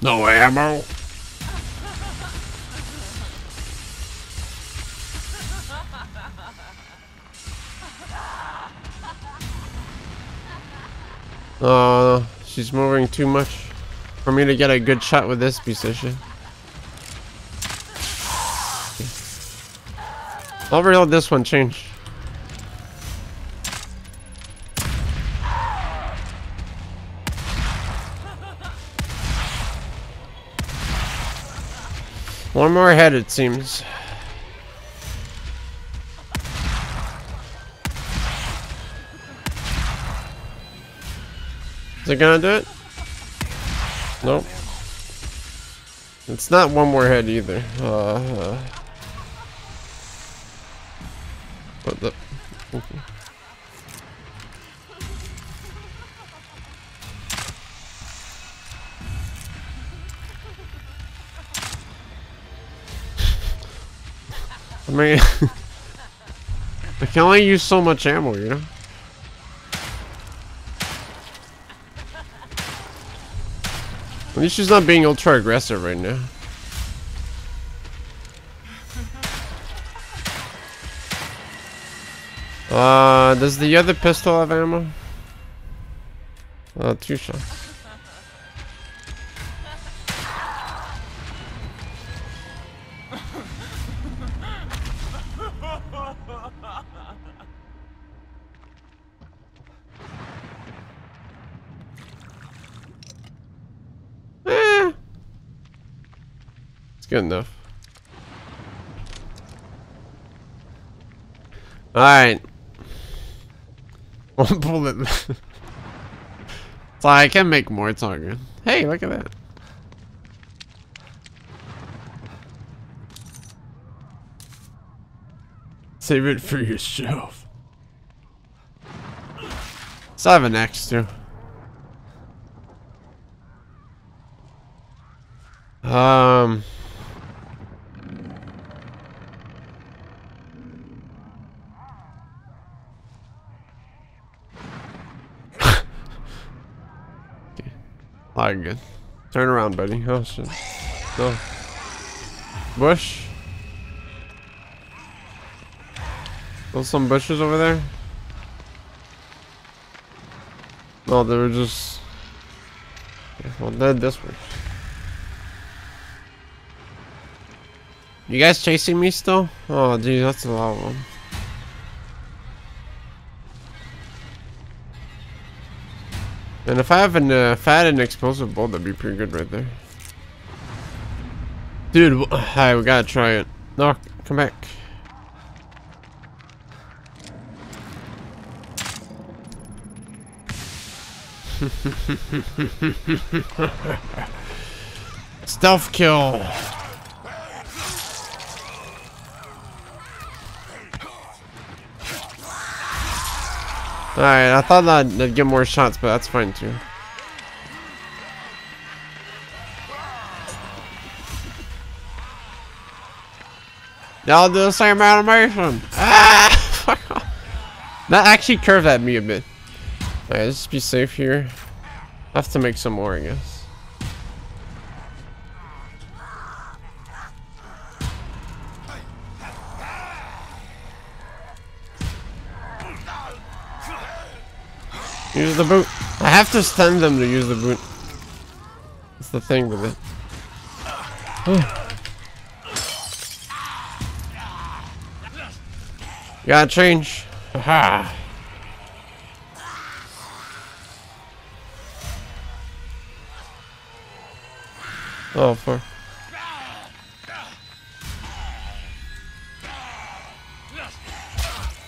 No ammo. Uh, she's moving too much for me to get a good shot with this piece of shit. Overall, this one changed. One more head, it seems. Is it gonna do it? Nope. It's not one more head either. Uh, uh. What the? I mean, I can only use so much ammo, you know? At least she's not being ultra aggressive right now. Uh, does the other pistol have ammo? Uh, two shots. Good enough. Alright. One bullet. so I can make more, it's all good. Hey, look at that. Save it for yourself. So I have an X too. Um. Alright, good. Turn around, buddy. Oh shit. No. Bush. Those some bushes over there? No, they were just. Well, then this way. You guys chasing me still? Oh, dude, that's a lot of them. And if I have an, uh, if I had an explosive bolt, that'd be pretty good right there. Dude, hi, we gotta try it. No, come back. Stealth kill. Alright, I thought that I'd get more shots, but that's fine too. Y'all do the same animation. Ah! that actually curved at me a bit. Alright, let's just be safe here. I have to make some more, I guess. Use the boot. I have to stun them to use the boot. That's the thing with it. Gotta change. Aha. Oh, fuck.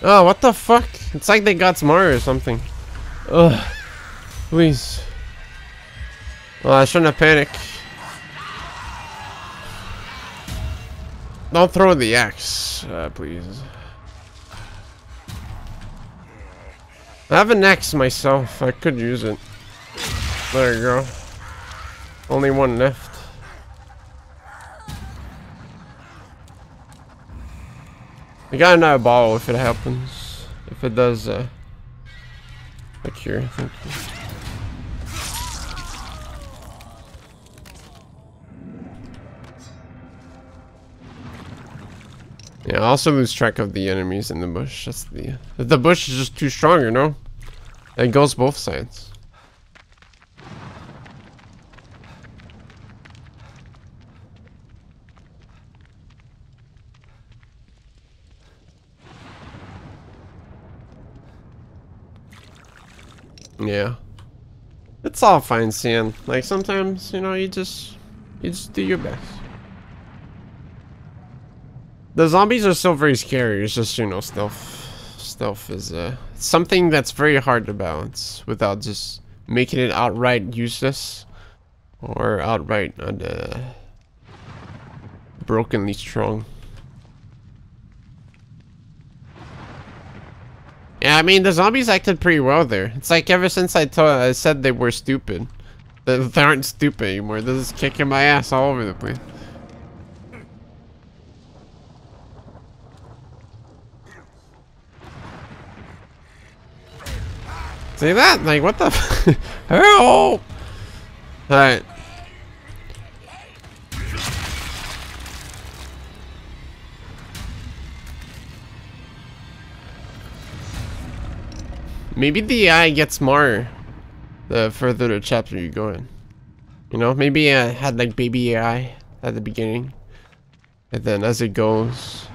Oh, what the fuck? It's like they got smarter or something. Ugh. Please. Well, I shouldn't have panicked. Don't throw the axe, uh, please. I have an axe myself. I could use it. There you go. Only one left. I got another bottle if it happens. If it does, uh... Like here, thank you. Yeah, I also lose track of the enemies in the bush. That's the... The bush is just too strong, you know? It goes both sides. Yeah. It's all fine, Sam. Like, sometimes, you know, you just... You just do your best. The zombies are still very scary. It's just, you know, stealth. Stealth is, uh... Something that's very hard to balance without just making it outright useless. Or outright, uh... Brokenly strong. Yeah, I mean, the zombies acted pretty well there. It's like ever since I, told, I said they were stupid. They, they aren't stupid anymore. They're just kicking my ass all over the place. See that? Like, what the Help! Alright. Maybe the AI gets more the further the chapter you go in. You know, maybe I had like baby AI at the beginning. And then as it goes,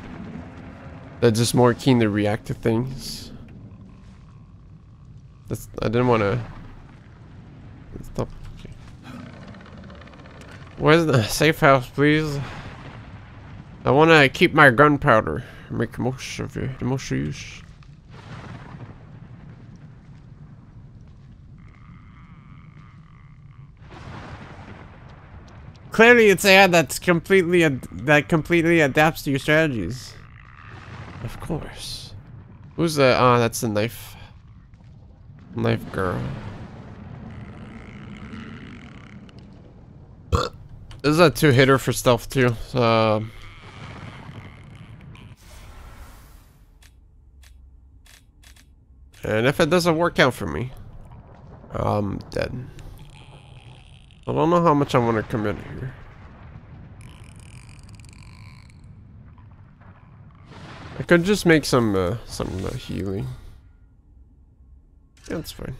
they're just more keen to react to things. That's, I didn't want to... Stop. Where's the safe house, please? I want to keep my gunpowder. Make most of it. Most use. Clearly, it's a ad that's completely that completely adapts to your strategies. Of course. Who's the? Ah, that's the knife. Knife girl. This is a two hitter for stealth too. So. And if it doesn't work out for me, I'm dead. I don't know how much I want to commit here. I could just make some uh, some uh, healing. Yeah, that's fine.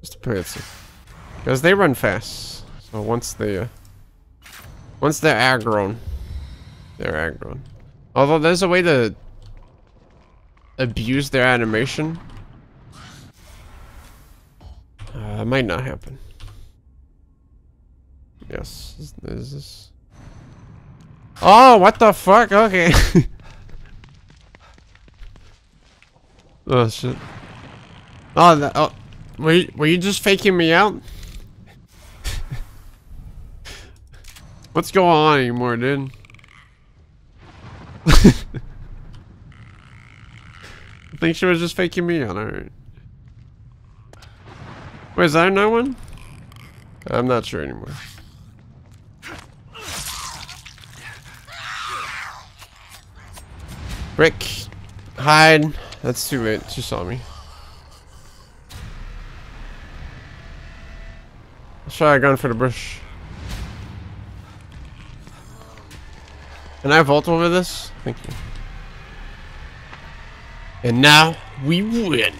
Just to play it safe. Because they run fast. So once they uh, once they're aggroed, they're aggroed. Although there's a way to abuse their animation. Uh, it might not happen. Yes, is, is this? Oh, what the fuck? Okay. oh shit. Oh, that, oh, were you, were you just faking me out? What's going on anymore, dude? I think she was just faking me out, alright. Wait, is that another one? I'm not sure anymore. Rick, hide. That's too late. She saw me. Let's try a gun for the bush. Can I vault over this? Thank you. And now we win.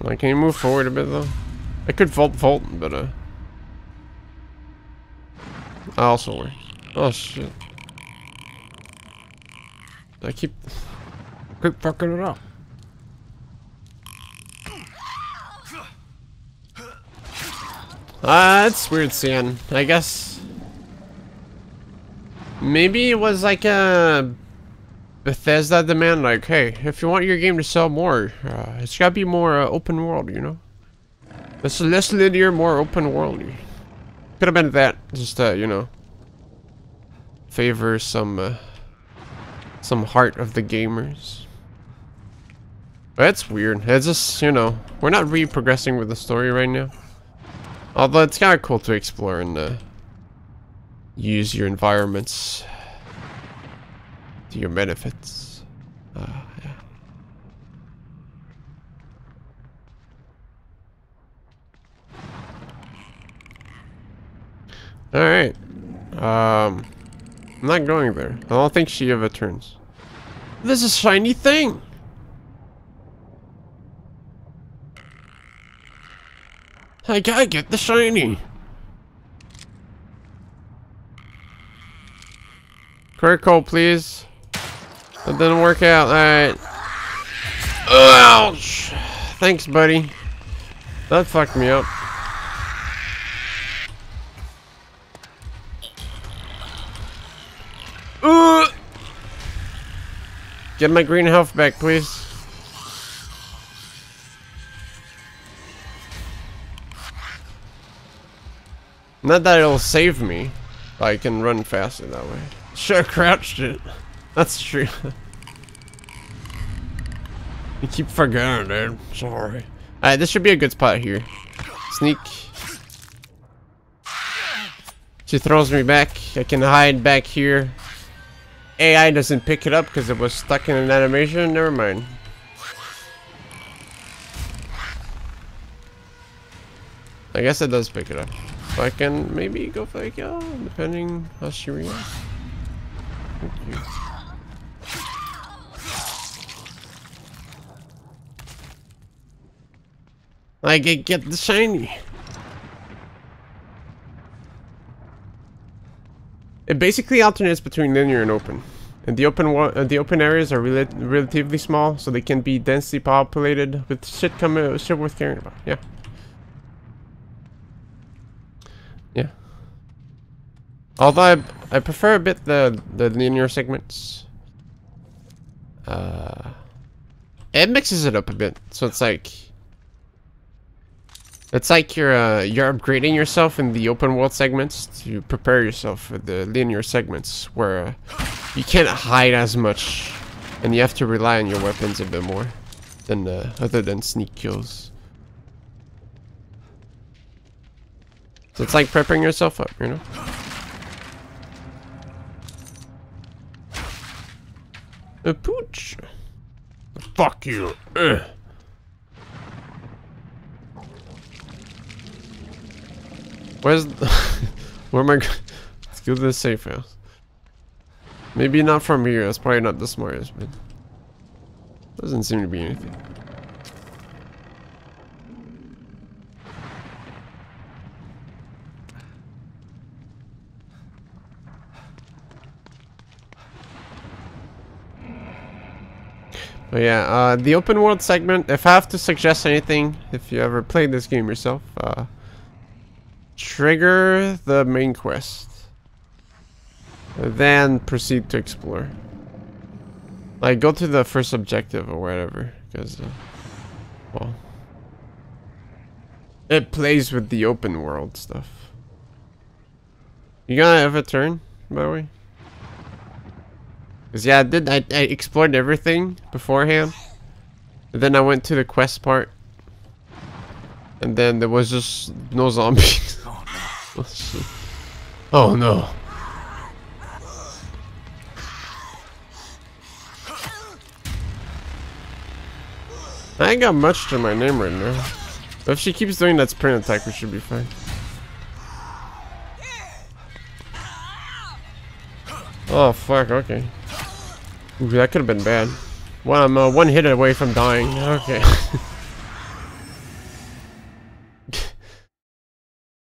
Like, can you move forward a bit though? I could vault vault, but uh I also work. Oh shit. I keep keep fucking it up. Ah, uh, that's weird seeing. I guess maybe it was like a Bethesda demand like, hey, if you want your game to sell more, uh, it's gotta be more uh, open world, you know? It's less linear, more open world. Could have been that, just uh, you know, favor some uh, some heart of the gamers. That's weird. It's just, you know, we're not really progressing with the story right now. Although it's kind of cool to explore and uh, use your environments to your benefits. Uh, yeah. Alright. Um, I'm not going there. I don't think she ever turns. This is shiny thing! I gotta get the shiny! Critical, please. That didn't work out. Alright. Ouch! Thanks, buddy. That fucked me up. Uh! Get my green health back, please. Not that it'll save me, I can run faster that way. Sure crouched it. That's true. you keep forgetting, dude. Sorry. Alright, this should be a good spot here. Sneak. She throws me back. I can hide back here. AI doesn't pick it up because it was stuck in an animation. Never mind. I guess it does pick it up. So I can maybe go for a kill, depending how she reacts. You. I get the shiny. It basically alternates between linear and open. And the open uh, the open areas are rela relatively small, so they can be densely populated with shit coming shit worth caring about. Yeah. Yeah. Although I, I prefer a bit the the linear segments. Uh, it mixes it up a bit, so it's like it's like you're uh, you're upgrading yourself in the open world segments to prepare yourself for the linear segments where uh, you can't hide as much and you have to rely on your weapons a bit more than uh, other than sneak kills. So it's like prepping yourself up, you know? A pooch. Fuck you. Ugh. Where's the where am I? Let's go to the safe house. Maybe not from here. That's probably not the smartest, but doesn't seem to be anything. But yeah, uh, the open world segment, if I have to suggest anything, if you ever played this game yourself, uh, trigger the main quest. Then proceed to explore. Like, go to the first objective or whatever, because, uh, well, it plays with the open world stuff. You gonna have a turn, by the way? Cause yeah, I did. I, I explored everything beforehand, and then I went to the quest part, and then there was just no zombies. oh! No. I ain't got much to my name right now. But if she keeps doing that sprint attack, we should be fine. Oh fuck! Okay. Ooh, that could have been bad. Well, I'm uh, one hit away from dying. Okay.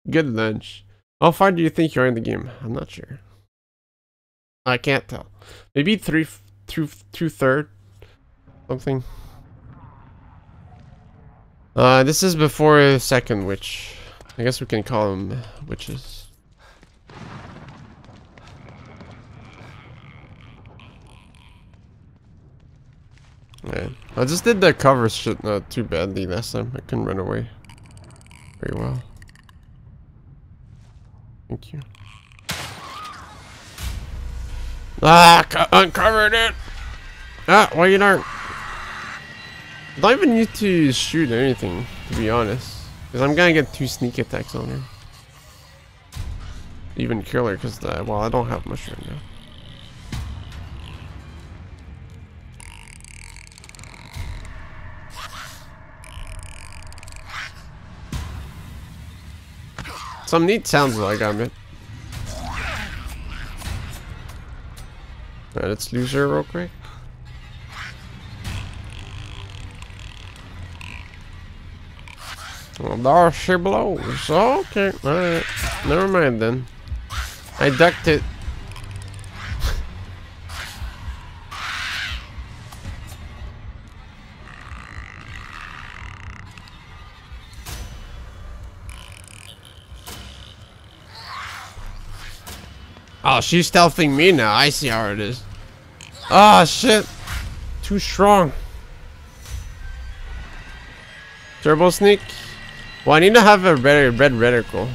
Good lunch. How far do you think you are in the game? I'm not sure. I can't tell. Maybe three, two, two third, something. Uh, this is before the second witch. I guess we can call them witches. Yeah. I just did the cover shit not too badly last time. I couldn't run away very well. Thank you. Ah, uncovered it! Ah, well you don't. Don't even need to shoot anything, to be honest. Because I'm gonna get two sneak attacks on her. Even killer, because, well, I don't have right now. Some neat sounds like I'm it. Alright, let's lose her real quick. Well, there she blows. Okay, alright. Never mind then. I ducked it. Oh, she's stealthing me now. I see how it is. Ah, shit. Too strong. Turbo sneak. Well, I need to have a red, red reticle.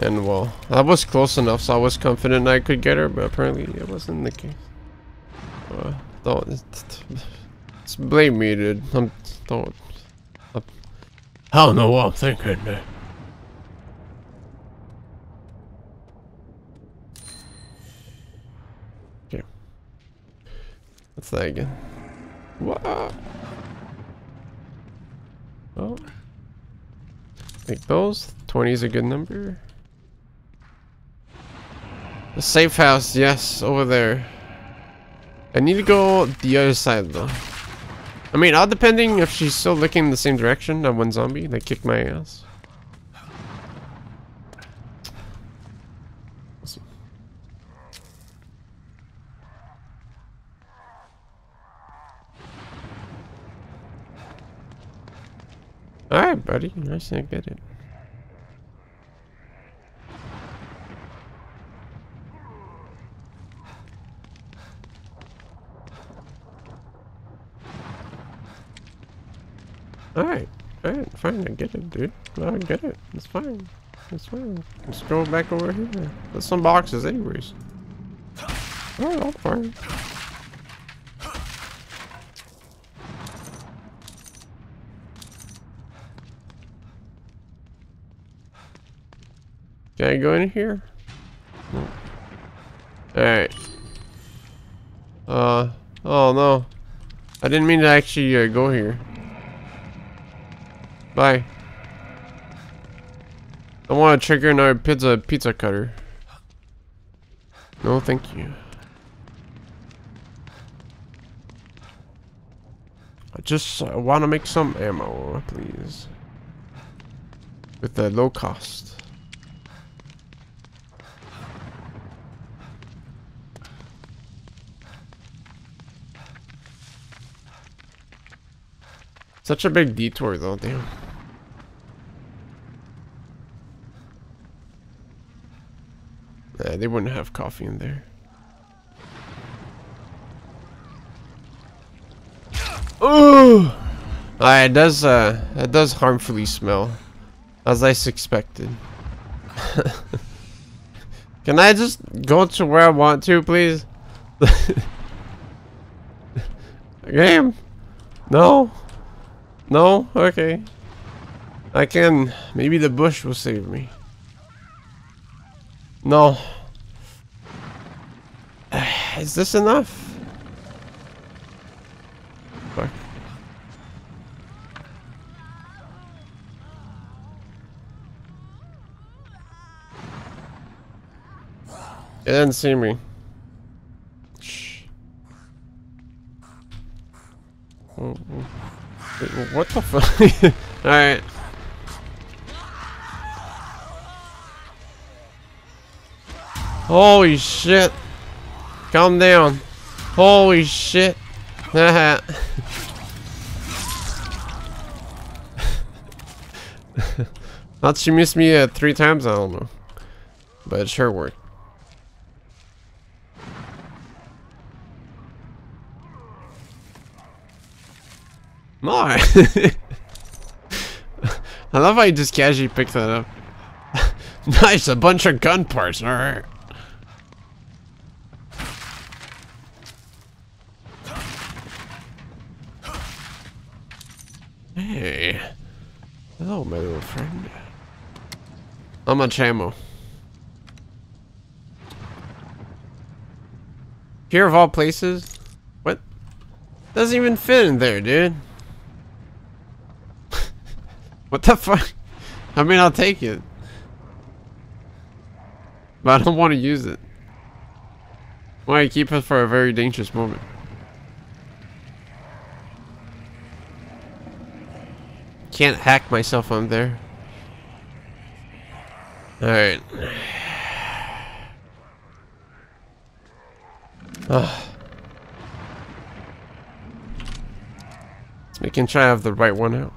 And well, I was close enough, so I was confident I could get her, but apparently it wasn't the case. Uh, don't. It's blame me, dude. I'm. Don't. I don't know what I'm thinking, man. What's that again? What? Oh. Take those. 20 is a good number. The safe house, yes, over there. I need to go the other side though. I mean, all depending if she's still looking in the same direction, that one zombie that kicked my ass. Alright, buddy. Nice to get it. Alright. Alright, fine. I get it, dude. I get it. It's fine. It's fine. Let's go back over here. There's some boxes anyways. Alright, I'm fine. Can I go in here? Alright. Uh, oh no. I didn't mean to actually uh, go here. Bye. I want to trigger another pizza pizza cutter. No, thank you. I just uh, want to make some ammo, please. With the low cost. Such a big detour though, damn. Nah, they wouldn't have coffee in there. Ooh! Uh, it does, uh, it does harmfully smell. As I suspected. Can I just go to where I want to, please? Game? No? No? Okay. I can. Maybe the bush will save me. No. Is this enough? Fuck. It didn't see me. Shh. Oh, oh. What the fuck? Alright. Holy shit. Calm down. Holy shit. Haha. Thought she missed me uh, three times, I don't know. But it sure worked. My. I love how you just casually picked that up. nice, a bunch of gun parts, alright. Hey. Hello, my little friend. How much ammo? Here of all places? What? Doesn't even fit in there, dude. What the fuck? I mean, I'll take it. But I don't want to use it. Why keep it for a very dangerous moment? Can't hack myself on there. Alright. Let's making sure I have the right one out.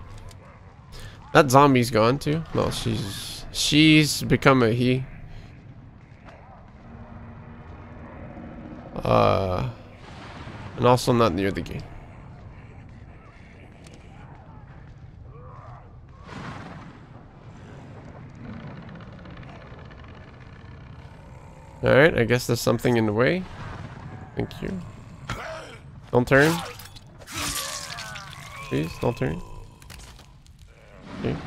That zombie's gone too. No, she's she's become a he. Uh, and also not near the gate. Alright, I guess there's something in the way. Thank you. Don't turn. Please, don't turn. Okay.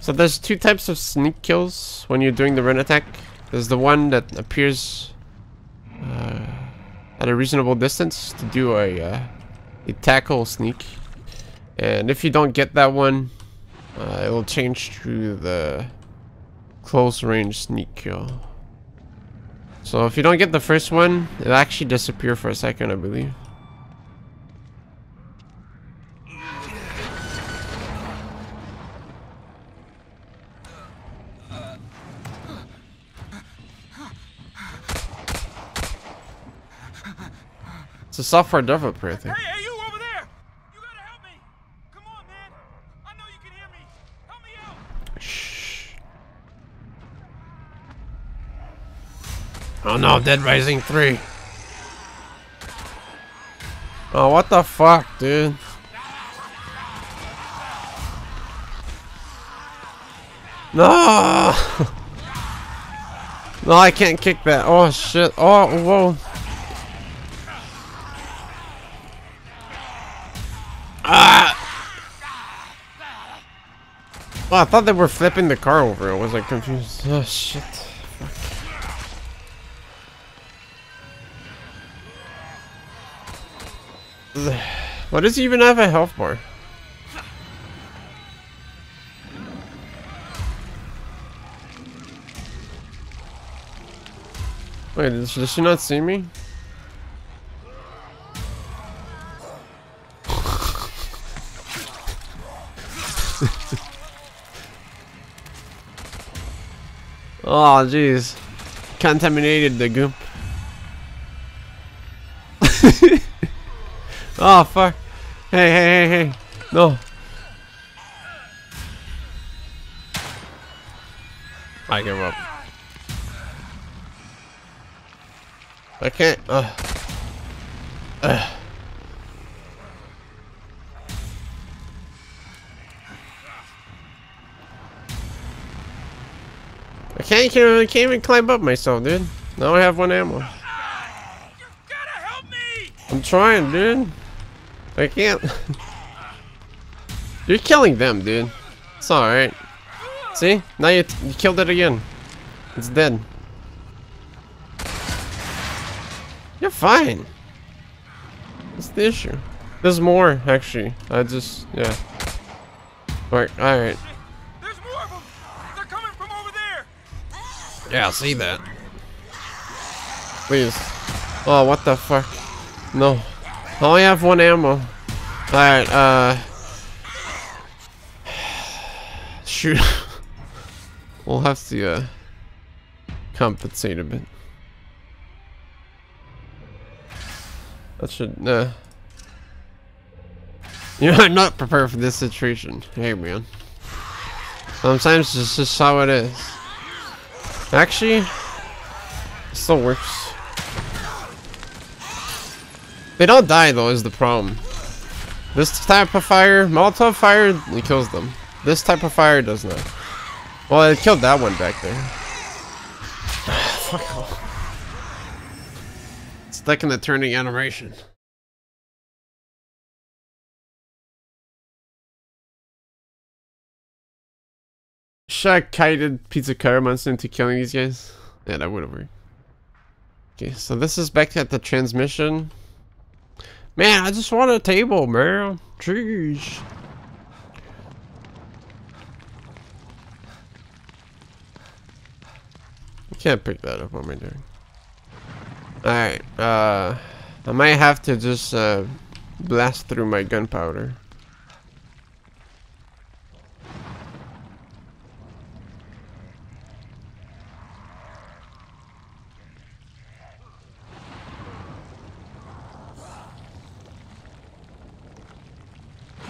So there's two types of sneak kills when you're doing the run attack. There's the one that appears uh, at a reasonable distance to do a, uh, a tackle sneak. And if you don't get that one, uh, it will change to the close range sneak kill. So if you don't get the first one, it'll actually disappear for a second, I believe. It's a software developer, I think. Hey, you over there? You gotta help me. Come on, man. I know you can hear me. Help me out. Shh. Oh no, Dead Rising 3. Oh, what the fuck, dude? No! no, I can't kick that. Oh, shit. Oh, whoa. Ah! Oh, I thought they were flipping the car over. I was like confused. Oh, shit. Fuck. What does he even have a health bar? Wait, does she not see me? Oh, jeez. Contaminated the goop. oh, fuck. Hey, hey, hey, hey. No. I give up. I can't. Uh. Uh. Can't, can't, can't even climb up myself, dude. Now I have one ammo. I'm trying, dude. I can't. You're killing them, dude. It's alright. See? Now you, you killed it again. It's dead. You're fine. What's the issue? There's more, actually. I just, yeah. Alright, alright. Yeah, I see that. Please. Oh, what the fuck? No. I only have one ammo. Alright, uh... Shoot. we'll have to, uh... Compensate a bit. That should, uh... You know, I'm not prepared for this situation. Hey, man. Sometimes it's just how it is. Actually, it still works. They don't die though is the problem. This type of fire, Molotov fire, it kills them. This type of fire does not. Well, it killed that one back there. Fuck off. Stuck in the turning animation. Should I kited Pizza Cutter monster into killing these guys? Yeah, that would have worked. Okay, so this is back at the transmission. Man, I just want a table, man. Jeez. I can't pick that up. What am I doing? Alright, uh... I might have to just, uh... Blast through my gunpowder.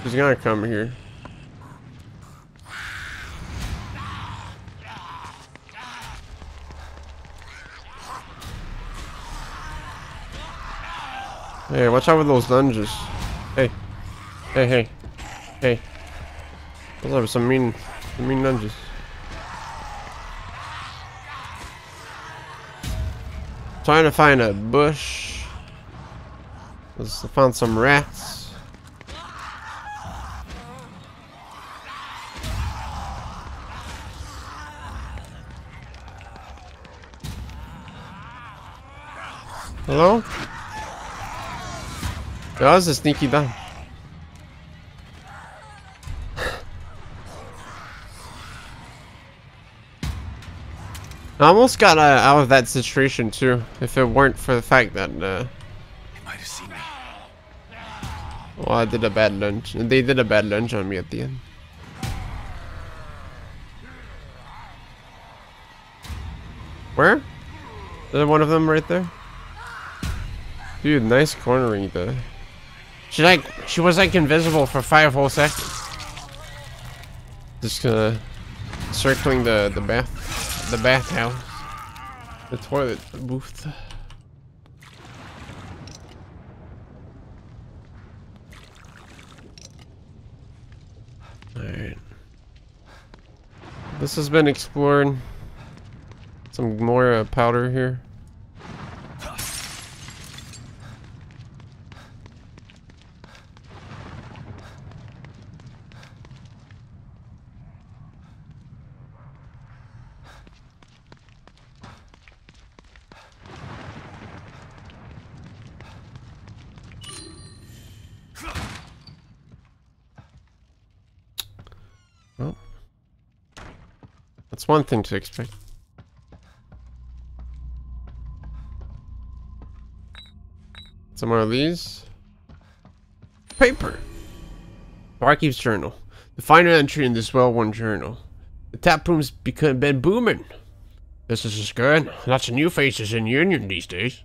He's gonna come here. Hey, watch out with those lunges. Hey. Hey, hey. Hey. Those are some mean, some mean lunges. Trying to find a bush. Let's found some rats. Hello? That was a sneaky dime. I almost got uh, out of that situation too, if it weren't for the fact that uh, might have seen me. Well, I did a bad lunge. They did a bad lunge on me at the end. Where? Is there one of them right there? Dude, nice cornering the. She like she was like invisible for five whole seconds. Just uh circling the the bath the bathhouse. The toilet booth. Alright. This has been explored. Some more uh, powder here. One thing to expect. Some more of these. Paper. Barkeep's journal. The final entry in this well-worn journal. The tap room's become been booming. This is good. Lots of new faces in Union these days.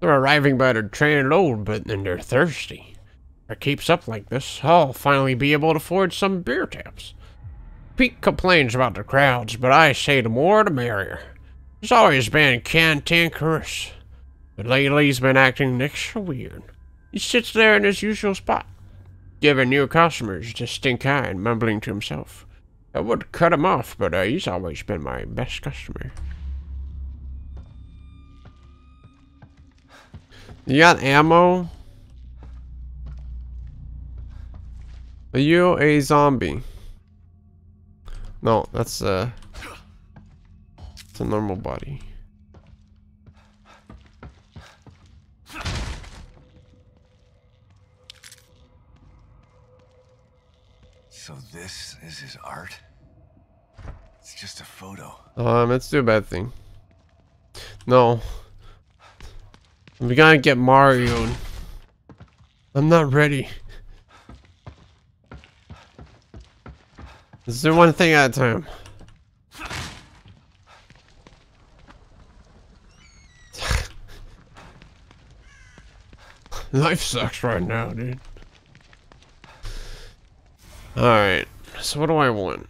They're arriving by the train load, but then they're thirsty. If it keeps up like this, I'll finally be able to afford some beer taps. Pete complains about the crowds, but I say the more the merrier. He's always been cantankerous, but lately he's been acting extra weird. He sits there in his usual spot, giving new customers the stink eye and mumbling to himself. I would cut him off, but uh, he's always been my best customer. You got ammo? Are you a zombie? No, that's uh it's a normal body. So this is his art? It's just a photo. Um, let's do a bad thing. No. We gotta get Mario. I'm not ready. Let's do one thing at a time. Life sucks right now, dude. Alright, so what do I want?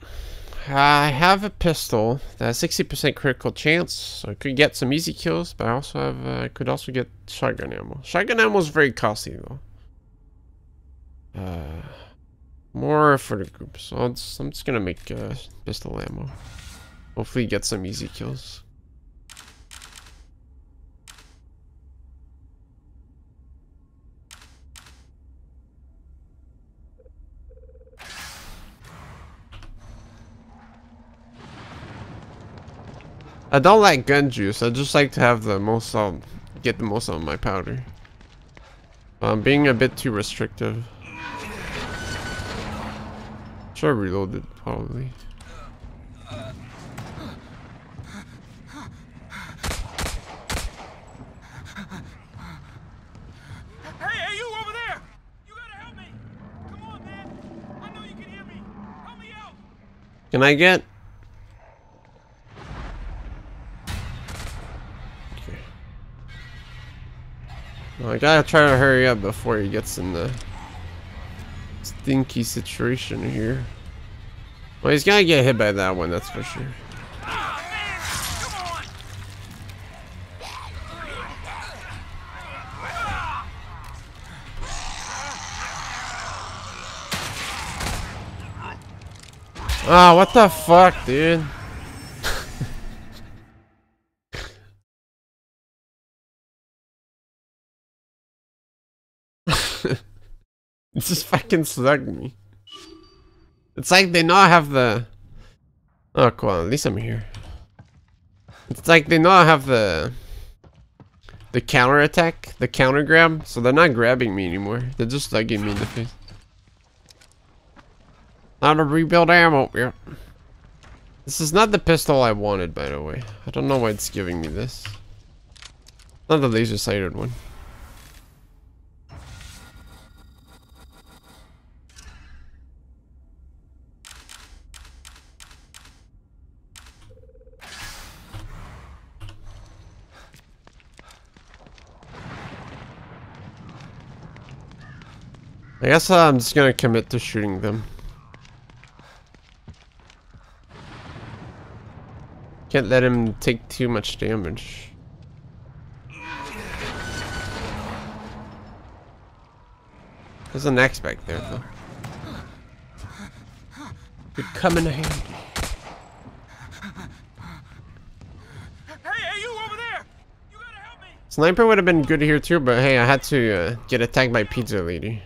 I have a pistol that has 60% critical chance, so I could get some easy kills, but I also have, uh, I could also get shotgun ammo. Shotgun ammo is very costly though. Uh, more for the group, so I'm just, gonna make uh, pistol ammo. Hopefully get some easy kills. I don't like gun juice. I just like to have the most um, get the most out of my powder. I'm being a bit too restrictive. Should have reloaded probably. Hey, hey, you over there! You gotta help me! Come on, man! I know you can hear me! Help me out! Can I get? Okay. No, I gotta try to hurry up before he gets in the stinky situation here. Well, he's gonna get hit by that one, that's for sure. Ah, what the fuck, dude? Just fucking slugged me. It's like they not have the... Oh, cool. At least I'm here. It's like they not have the... The counter attack, the counter grab, so they're not grabbing me anymore. They're just slugging me in the face. How to rebuild ammo. Yeah. This is not the pistol I wanted, by the way. I don't know why it's giving me this. Not the laser sighted one. I guess uh, I'm just gonna commit to shooting them. Can't let him take too much damage. There's an axe back there, though. Could come in handy. Hey, hey, you over there! You gotta help me! Sniper would have been good here too, but hey, I had to uh, get attacked by Pizza Lady.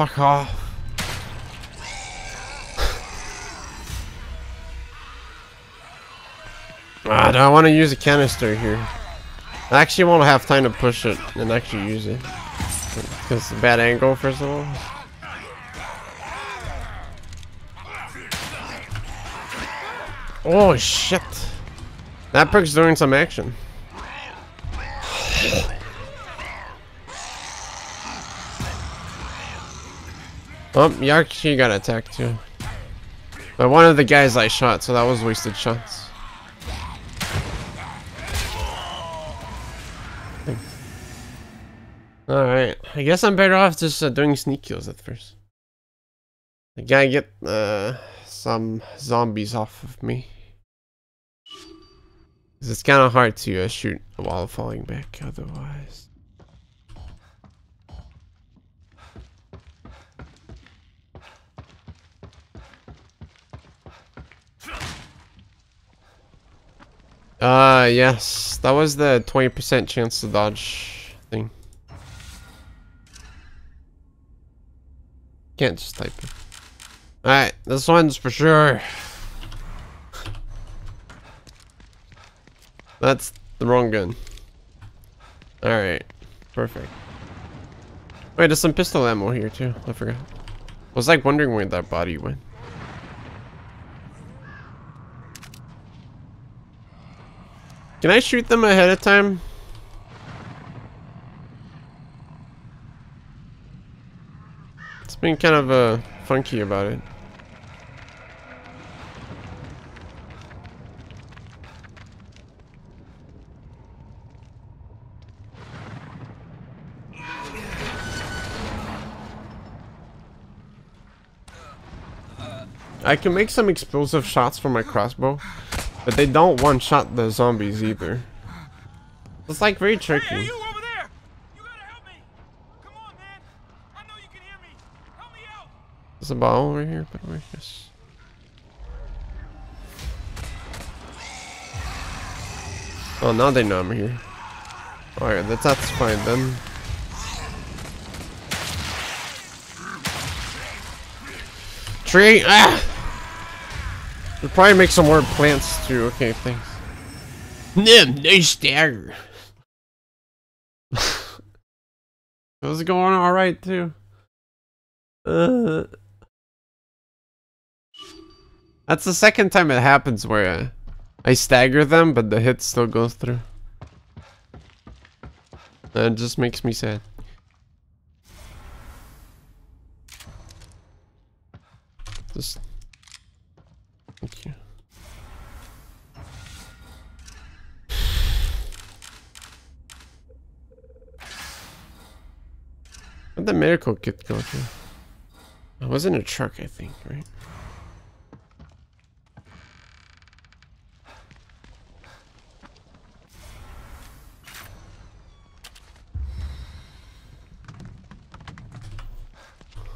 Fuck off. I don't want to use a canister here. I actually won't have time to push it and actually use it. Because it's a bad angle, first of all. Oh shit. That perk's doing some action. Oh, actually got attacked too. But one of the guys I shot, so that was wasted shots. Alright, I guess I'm better off just uh, doing sneak kills at first. I gotta get uh, some zombies off of me. Cause it's kind of hard to uh, shoot while falling back otherwise. Uh, yes. That was the 20% chance to dodge thing. Can't just type it. Alright, this one's for sure. That's the wrong gun. Alright, perfect. Wait, there's some pistol ammo here too. I forgot. I was like wondering where that body went. Can I shoot them ahead of time? It's been kind of uh, funky about it. I can make some explosive shots from my crossbow, but they don't one-shot the zombies either. It's like very tricky. There's a ball over here, but? Oh, now they know I'm here. Alright, that's, that's fine then. Tree! Ah! We'll probably make some more plants too. Okay, thanks. Nim, nice dagger. How's it going alright too? Uh, that's the second time it happens where I, I stagger them, but the hit still goes through. That just makes me sad. Just thank you. Where'd the medical kit go to? It was in a truck, I think, right?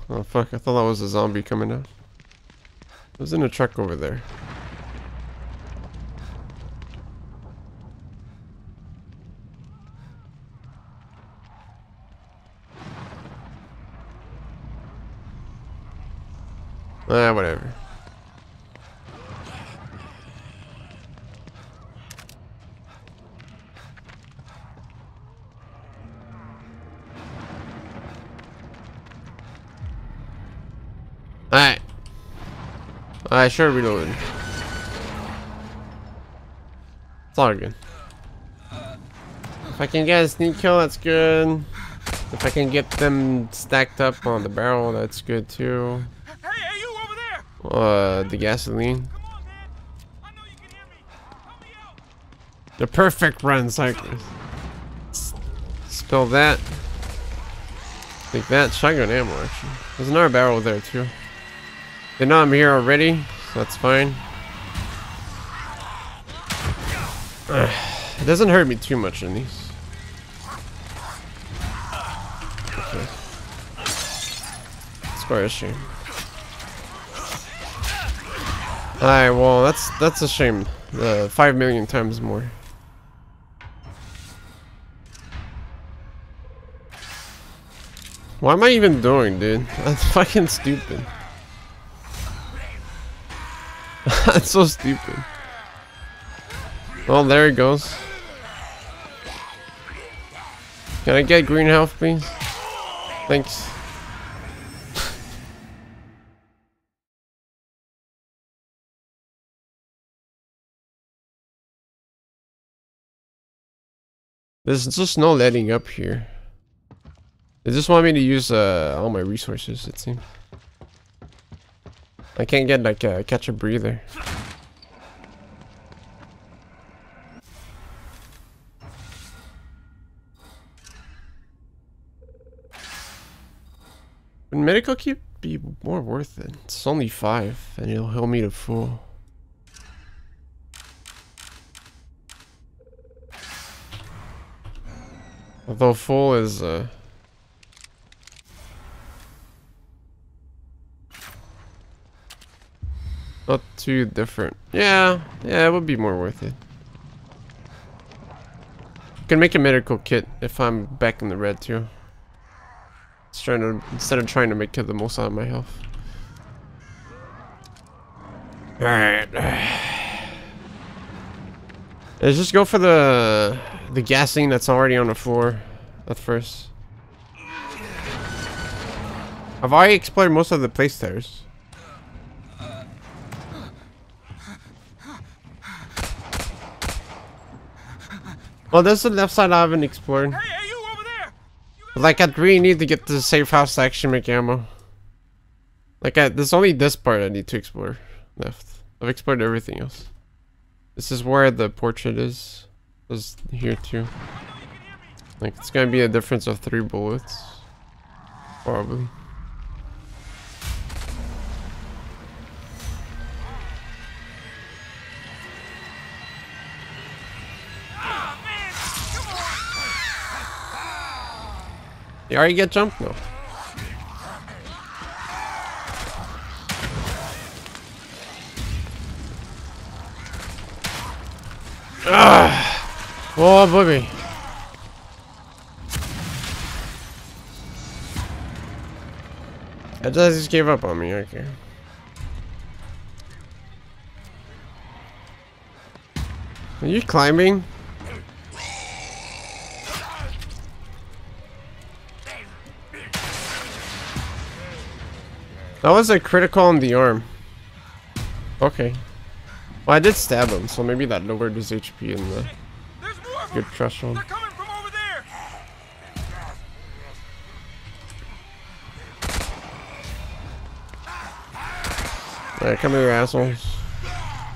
Oh fuck, I thought that was a zombie coming out. It was in a truck over there. Ah, whatever. Alright. I sure reloaded. It's all good. If I can get a sneak kill, that's good. If I can get them stacked up on the barrel, that's good too. Hey, hey, you over there! Uh, the gasoline. The perfect run cycle. Spill that. Take that. Shotgun ammo, actually. There's another barrel there, too. They know I'm here already, so that's fine. it doesn't hurt me too much in these. Square issue. Alright, well, that's that's a shame. Uh, five million times more. What am I even doing, dude? That's fucking stupid. That's so stupid. Oh, there it goes. Can I get green health, please? Thanks. There's just no letting up here. They just want me to use uh, all my resources, it seems. I can't get like uh, catch a breather. Would medical kit be more worth it? It's only five, and it'll heal me to full. Although full is uh not too different. Yeah, yeah, it would be more worth it. Can make a medical kit if I'm back in the red too. Trying to instead of trying to make the most out of my health. Alright. Let's just go for the the gassing that's already on the floor at first. I've already explored most of the place stairs. Well, there's the left side I haven't explored. But like, I'd really need to get to the safe house to actually make ammo. Like, I, there's only this part I need to explore left. I've explored everything else. This is where the portrait is. Is here too. Like, it's gonna be a difference of three bullets. Probably. You already get jumped? No. Ah! Oh, baby. That just gave up on me, okay. Are you climbing? That was a critical on the arm. Okay. Well, I did stab him, so maybe that lowered his HP in the good threshold. Alright, come here, assholes.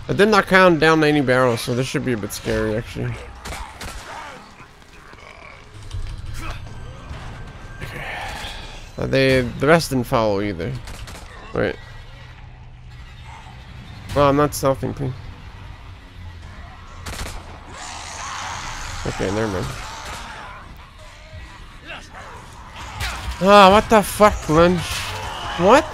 I did not count down any barrels, so this should be a bit scary, actually. Uh, they, the rest didn't follow either. Wait. Well, I'm not selfing, please. Okay, never mind. Ah, what the fuck, lunch? What?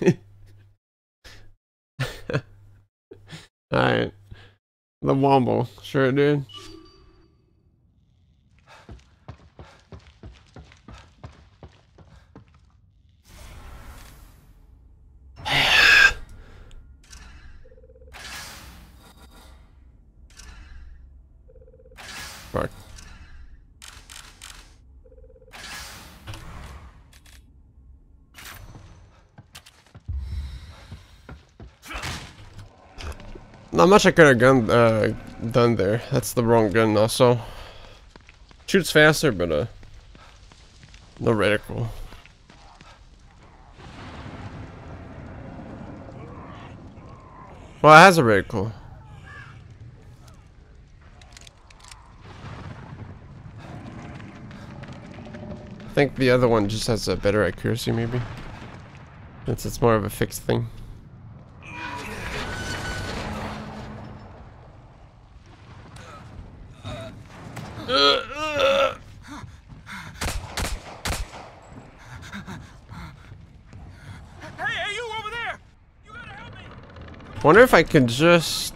Alright. The Womble. Sure, dude. Not much I could have gun, uh, done there. That's the wrong gun also. Shoots faster, but uh, no reticle. Well, it has a reticle. I think the other one just has a better accuracy, maybe. Since it's more of a fixed thing. Hey, hey, you over there! Wonder if I can just...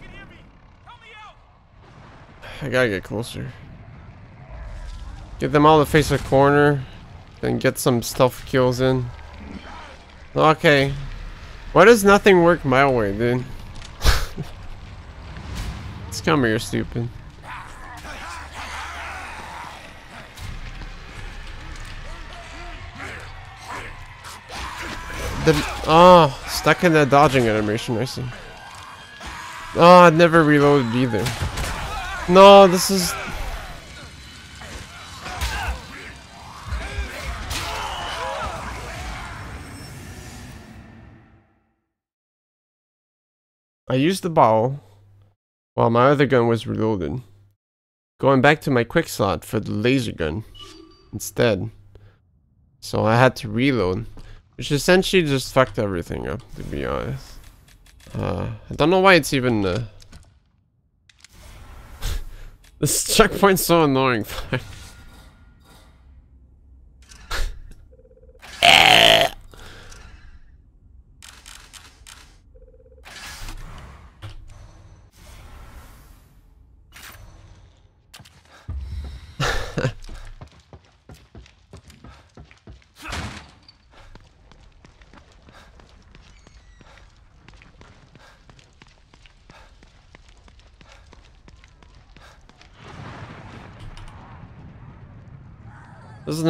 I gotta get closer. Get them all to face a corner. Then get some stealth kills in. Okay. Why does nothing work my way, dude? Let's come here, stupid. The oh, stuck in that dodging animation. I see. Oh, I'd never reloaded either. No, this is. I used the bottle while my other gun was reloaded. Going back to my quick slot for the laser gun instead. So I had to reload. Which essentially just fucked everything up, to be honest. Uh, I don't know why it's even... Uh... this checkpoint's so annoying.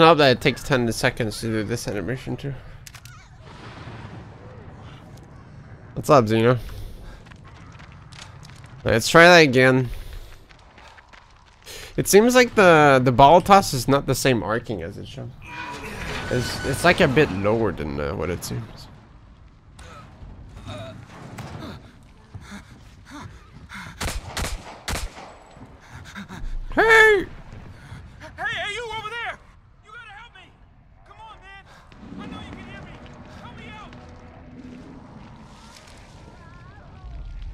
Doesn't that it takes 10 seconds to do this animation too. What's up, Xeno? Let's try that again. It seems like the the ball toss is not the same arcing as it should. It's, it's like a bit lower than uh, what it seems. Hey! Hey, hey, you over there! You gotta help me! Come on, man! I know you can hear me! Help me out!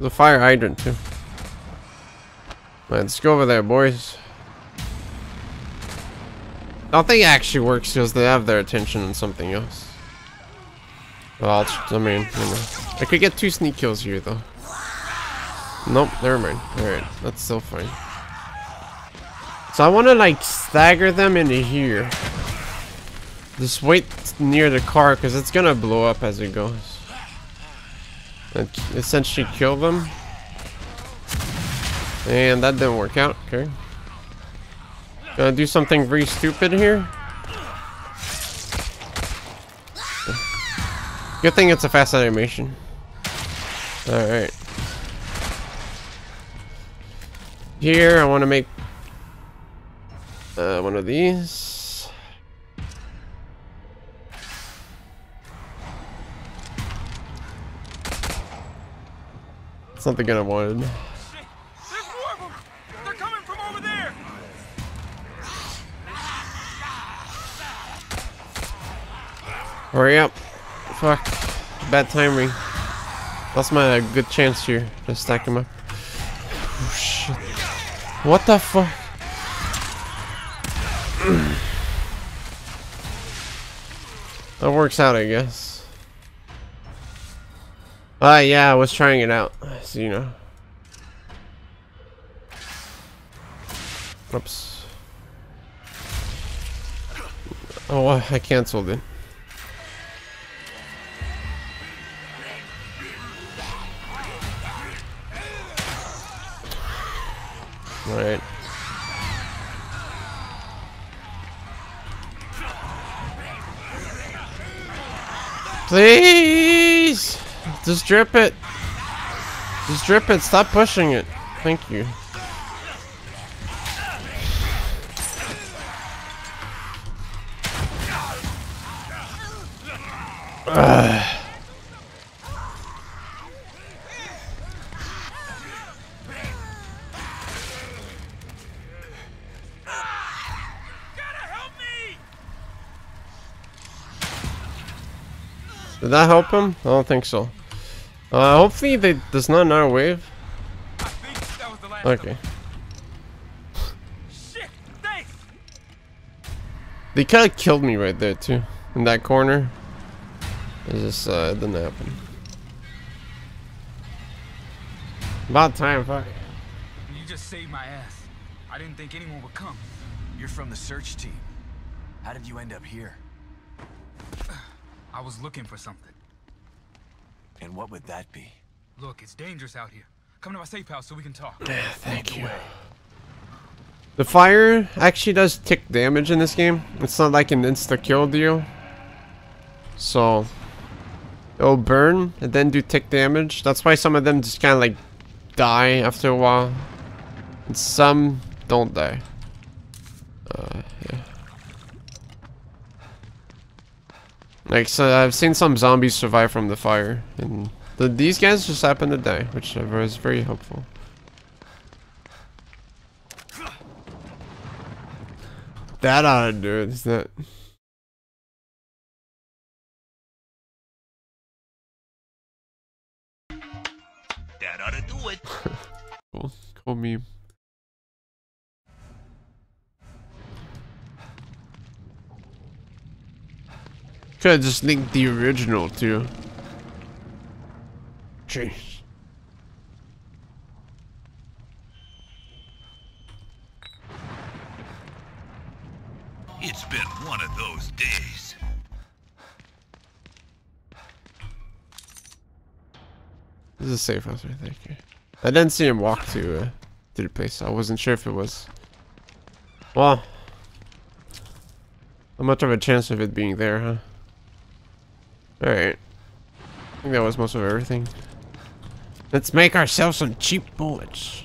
A fire hydrant too. Let's go over there, boys. It actually works because they have their attention on something else. Well, I mean, you know. I could get two sneak kills here, though. Nope, never mind. Alright, that's still fine. So I want to, like, stagger them into here. Just wait near the car, because it's going to blow up as it goes. Essentially kill them. And that didn't work out. Okay. Gonna do something very stupid here. Good thing it's a fast animation. Alright. Here, I want to make uh, one of these. From over there! Hurry up. Fuck. Bad timing. That's my good chance here to stack him up. Oh, shit. What the fuck? that works out, I guess. Ah, uh, yeah, I was trying it out. So, you know. Oops. Oh, I canceled it. Alright. Please! Just drip it. Just drip it. Stop pushing it. Thank you. Did that help him? I don't think so. Uh, hopefully they, there's not another wave. Okay. They kind of killed me right there too, in that corner. It just uh, it didn't happen. About time, fuck. You just saved my ass. I didn't think anyone would come. You're from the search team. How did you end up here? I was looking for something. And what would that be? Look, it's dangerous out here. Come to my safe house so we can talk. Yeah, thank you. The fire actually does tick damage in this game. It's not like an insta-kill deal. So, it'll burn and then do tick damage. That's why some of them just kind of like die after a while. And some don't die. Uh, yeah. Like, so I've seen some zombies survive from the fire. And the, these guys just happen to die, which was very helpful. That ought to do it, isn't it? That ought to do it. cool. Cool meme. Could've just linked the original too. Jeez. It's been one of those days. This is a safe house right there. Okay. I didn't see him walk to uh, to the place. I wasn't sure if it was. Well, not much of a chance of it being there, huh? Alright. I think that was most of everything. Let's make ourselves some cheap bullets.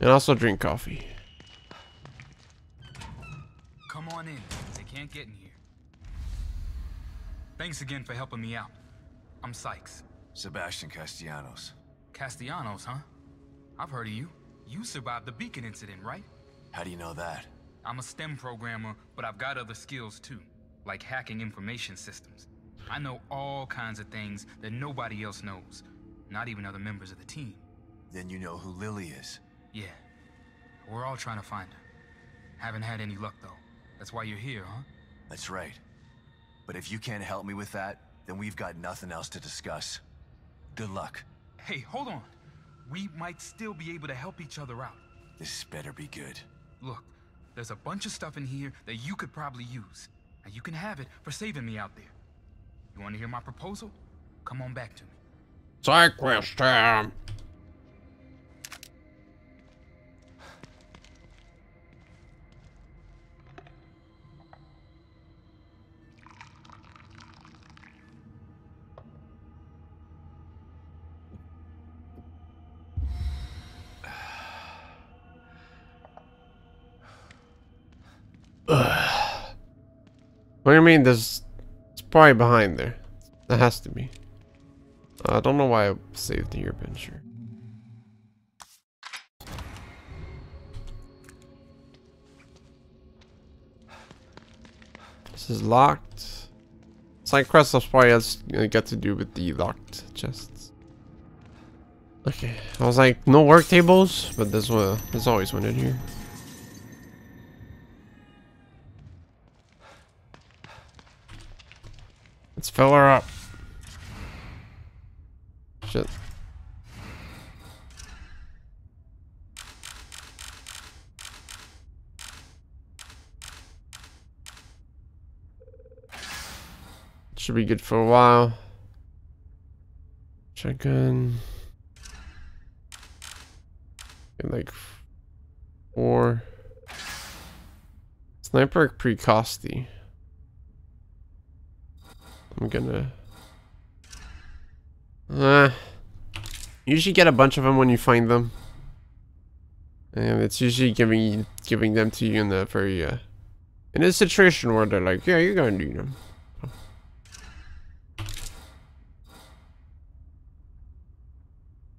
And also drink coffee. Come on in. They can't get in here. Thanks again for helping me out. I'm Sykes. Sebastian Castellanos. Castellanos, huh? I've heard of you. You survived the Beacon incident, right? How do you know that? I'm a STEM programmer, but I've got other skills too, like hacking information systems. I know all kinds of things that nobody else knows, not even other members of the team. Then you know who Lily is. Yeah. We're all trying to find her. Haven't had any luck though. That's why you're here, huh? That's right. But if you can't help me with that, then we've got nothing else to discuss. Good luck. Hey, hold on. We might still be able to help each other out. This better be good. Look, there's a bunch of stuff in here that you could probably use. And you can have it for saving me out there. You want to hear my proposal? Come on back to me. Side quest. What do you mean there's... It's probably behind there. That has to be. Uh, I don't know why I saved the earbin, sure. This is locked. Side quest probably has got to do with the locked chests. Okay, I was like, no work tables, but there's one. There's always one in here. Let's fill her up. Shit. Should be good for a while. Shotgun. Get like four. Sniper pretty costly. I'm gonna. Uh, usually get a bunch of them when you find them. And it's usually giving giving them to you in a very uh, in a situation where they're like, yeah, you're gonna need them.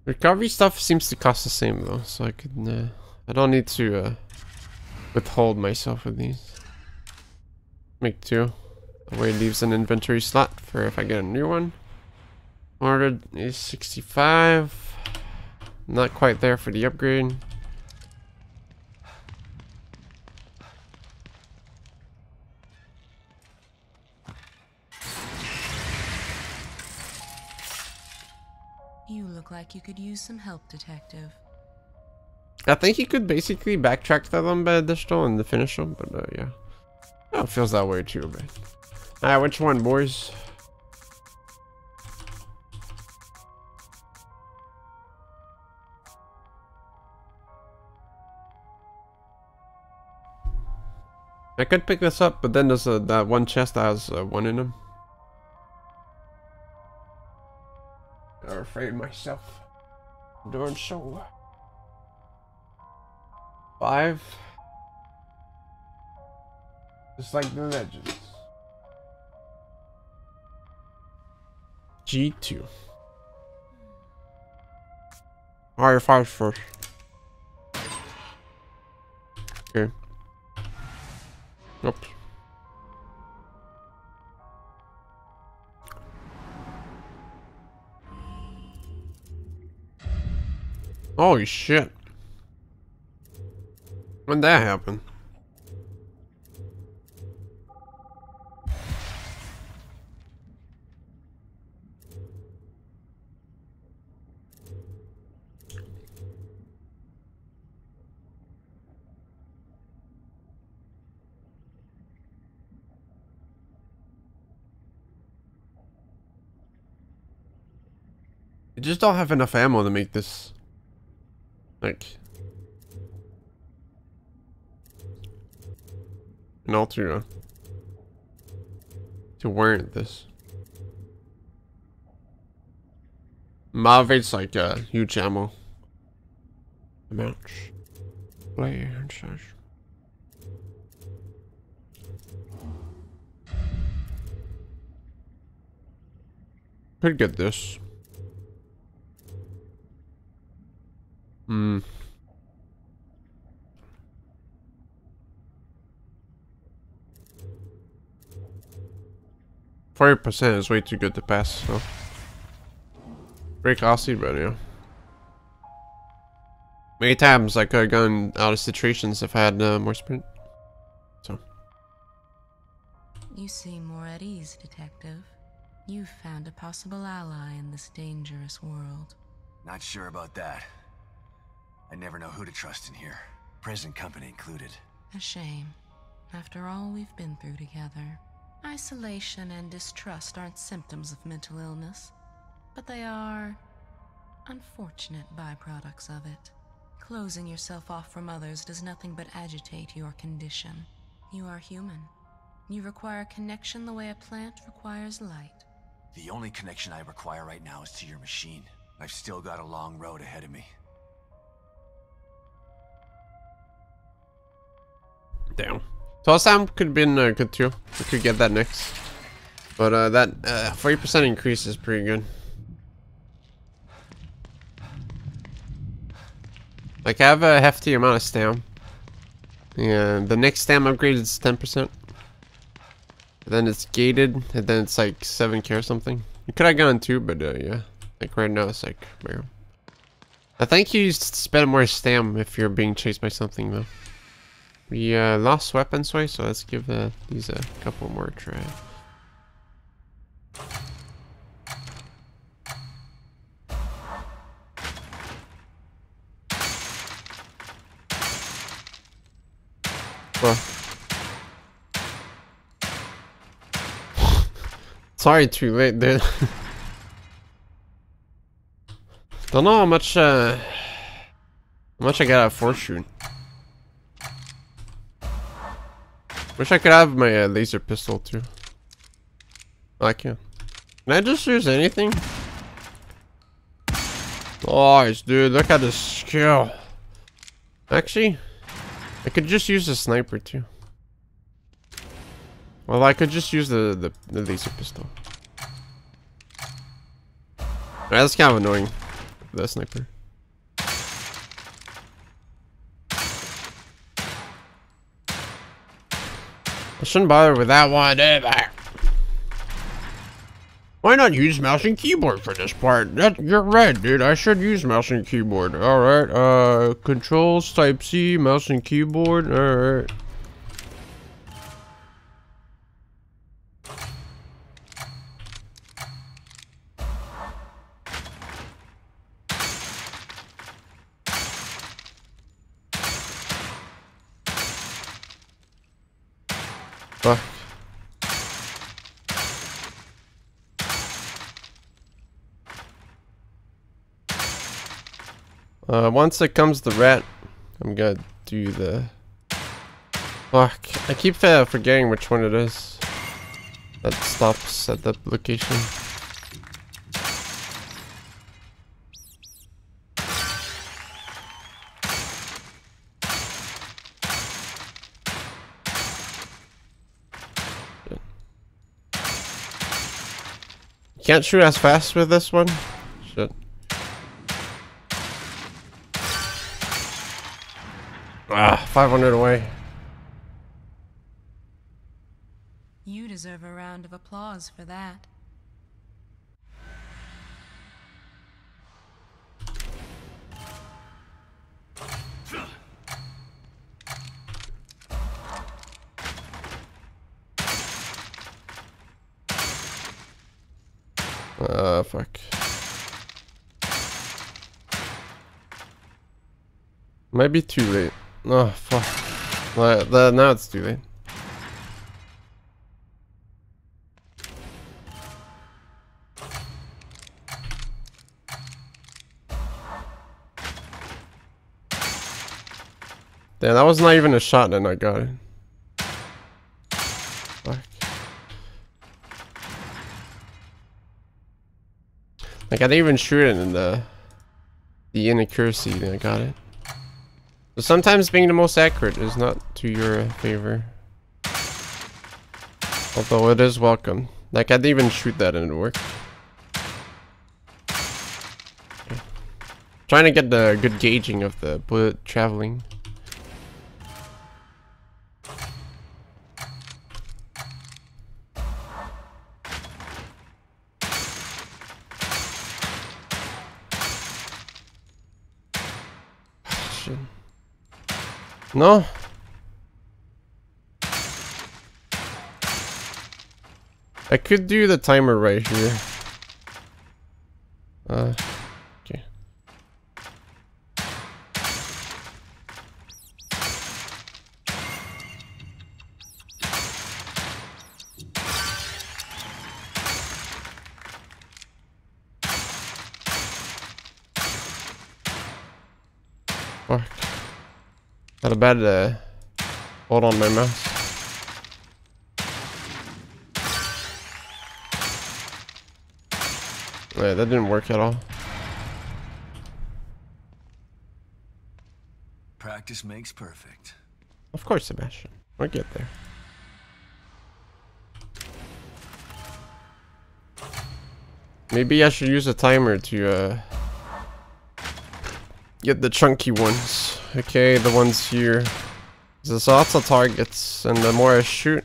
Recovery stuff seems to cost the same though, so I can uh, I don't need to uh, withhold myself with these. Make two. That way it leaves an inventory slot for if I get a new one. Ordered is 65. Not quite there for the upgrade. You look like you could use some help, Detective. I think you could basically backtrack to them by additional and the finish them, but uh, yeah. Oh, it feels that way too, man. Alright, which one, boys? I could pick this up, but then there's that one chest that has uh, one in them. I'm afraid myself. Doing so. Five. Just like the legends. G2. Alright, first. Okay. Oops. Holy shit. When that happen? Just don't have enough ammo to make this. Like. And all to, warrant this. Malvate's like a huge ammo amount. Player such. Could get this. Hmm. Forty percent is way too good to pass, so very costly, but yeah. Many times I could have gone out of situations if I had uh, more sprint. So. You seem more at ease, Detective. You've found a possible ally in this dangerous world. Not sure about that. I never know who to trust in here. prison company included. A shame. After all we've been through together. Isolation and distrust aren't symptoms of mental illness, but they are unfortunate byproducts of it. Closing yourself off from others does nothing but agitate your condition. You are human. You require connection the way a plant requires light. The only connection I require right now is to your machine. I've still got a long road ahead of me. Damn. Sam could have been uh, good too. We could get that next. But uh, that 40% uh, increase is pretty good. Like, I have a hefty amount of stam. Yeah, the next stam upgrade is 10%. Then it's gated, and then it's like 7k or something. You could have gone two, but uh, yeah. Like right now it's like. I think you spend more stam if you're being chased by something though. We uh, lost weapons way, so let's give uh, these a couple more try. Sorry, too late, dude. Don't know how much, uh, how much I got out of Wish I could have my uh, laser pistol too. Oh, I can. Can I just use anything? Nice, dude. Look at the skill. Actually, I could just use the sniper too. Well, I could just use the, the, the laser pistol. that's kind of annoying. The sniper. I shouldn't bother with that one either. Why not use mouse and keyboard for this part? That, you're right, dude. I should use mouse and keyboard. Alright, uh, controls, type C, mouse and keyboard. Alright. Fuck. Uh, once it comes the rat, I'm gonna do the... Fuck, I keep uh, forgetting which one it is. That stops at that location. Can't shoot as fast with this one? Shit. Ah, 500 away. You deserve a round of applause for that. Uh, fuck. Might be too late. Oh, fuck. Well, the, now it's too late. Damn, that was not even a shot and I got it. Like I didn't even shoot it in the the inaccuracy and I got it. But sometimes being the most accurate is not to your favor. Although it is welcome. Like I didn't even shoot that and it worked. Trying to get the good gauging of the bullet traveling. No. I could do the timer right here. Uh, Not a bad uh, hold on my mouse. Yeah, that didn't work at all. Practice makes perfect. Of course, Sebastian. We'll get there. Maybe I should use a timer to uh, get the chunky ones. Okay, the ones here. There's lots of targets, and the more I shoot,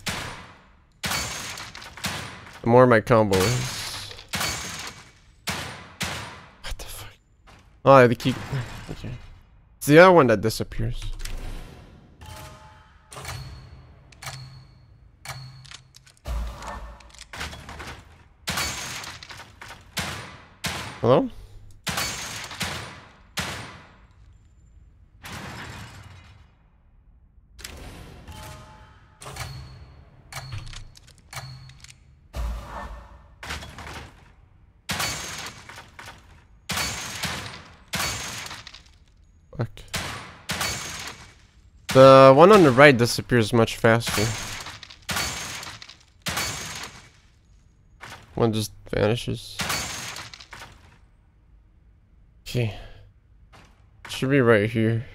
the more my combo is. What the fuck? Oh, they keep. Okay. It's the other one that disappears. Hello? The one on the right disappears much faster. One just vanishes. Okay. Should be right here.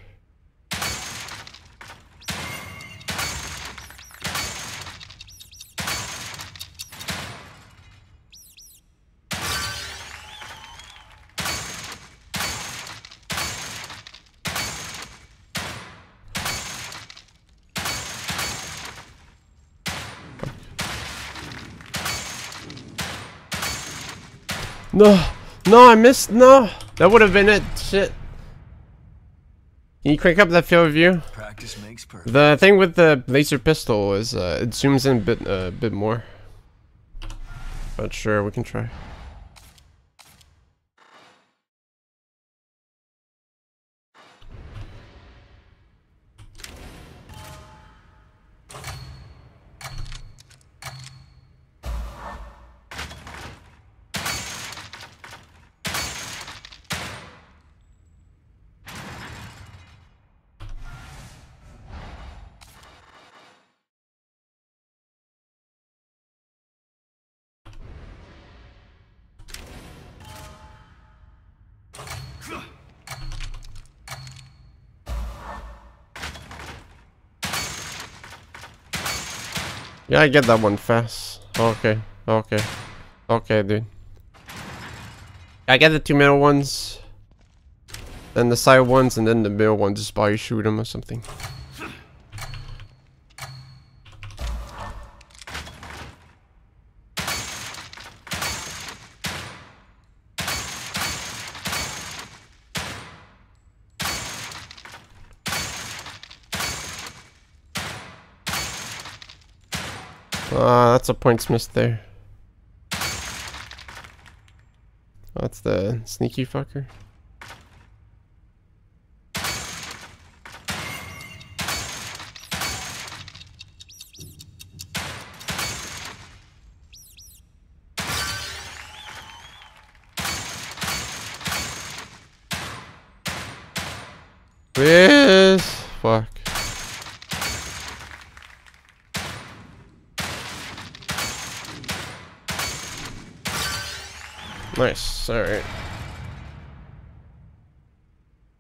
No, no, I missed. No, that would have been it. Shit. Can you crank up that field of view? Practice makes perfect. The thing with the laser pistol is uh, it zooms in a bit, a uh, bit more. But sure, we can try. Yeah, I get that one fast. Okay, okay, okay, dude. I get the two middle ones, then the side ones, and then the middle one just by shoot them or something. Ah, of points missed there. That's the sneaky fucker.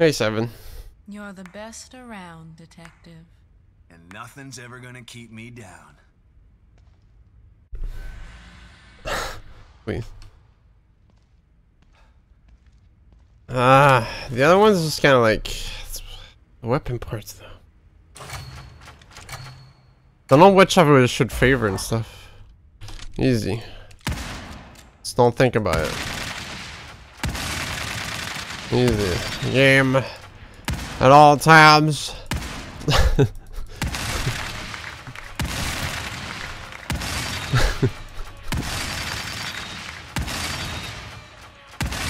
Hey, Seven. You're the best around, detective. And nothing's ever gonna keep me down. Wait. Ah, the other one's just kind of like the weapon parts, though. Don't know which of it should favor and stuff. Easy. Just don't think about it. Easy. Game. At all times.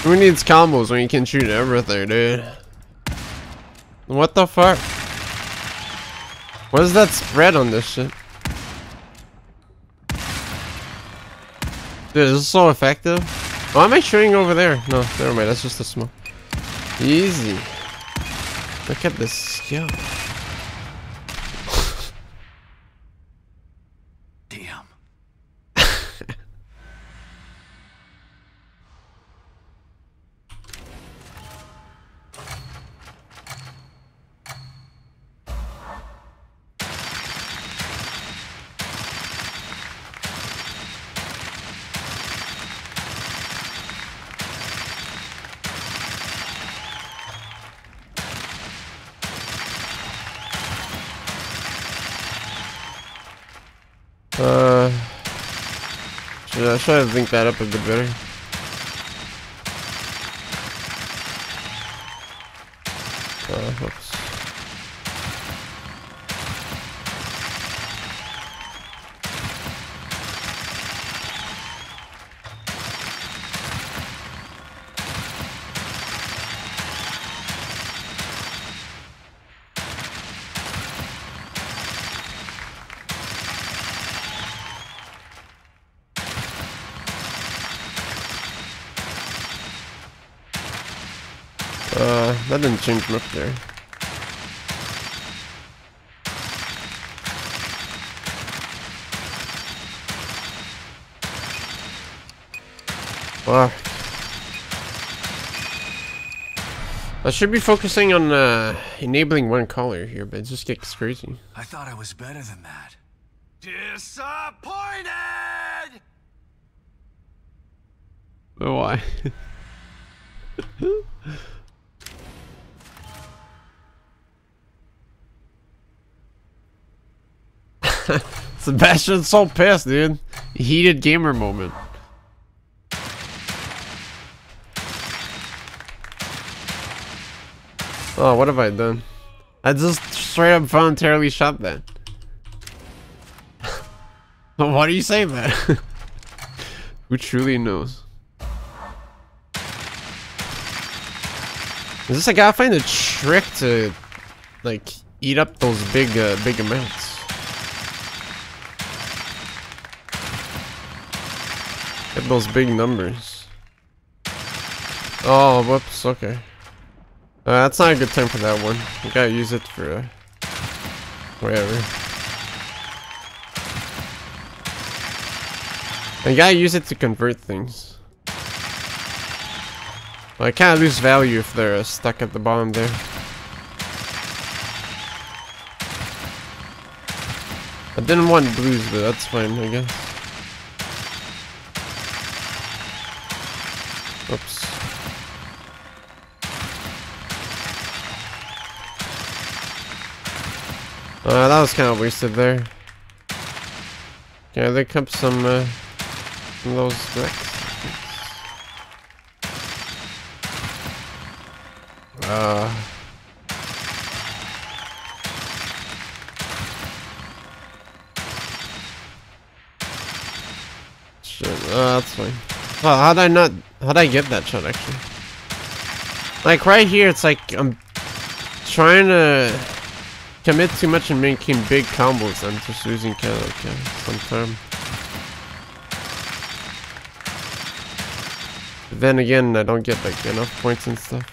Who needs combos when you can shoot everything, dude? What the fuck? What is that spread on this shit? Dude, this is so effective. Why am I shooting over there? No, never mind. That's just the smoke. Easy. Look at this skill. Try to link that up a bit better? Uh, oops. That didn't change much there. Fuck. I should be focusing on uh, enabling one color here, but it just gets crazy. I thought I was better than that. Disappointed! Oh, why? Sebastian's so pissed, dude. Heated gamer moment. Oh, what have I done? I just straight up voluntarily shot that. Why do you say that? Who truly knows? Is this I gotta find a trick to like eat up those big uh, big amounts? Get those big numbers. Oh, whoops, okay. Uh, that's not a good time for that one. You gotta use it for uh, whatever. You gotta use it to convert things. I can't lose value if they're uh, stuck at the bottom there. I didn't want blues, but that's fine, I guess. Uh, that was kind of wasted there. Can I look up some, uh, some of those wrecks? Uh... Shit, uh, that's fine. How'd I not, how'd I get that shot actually? Like right here, it's like I'm trying to commit too much and making big combos. I'm just losing time. But then again, I don't get like enough points and stuff.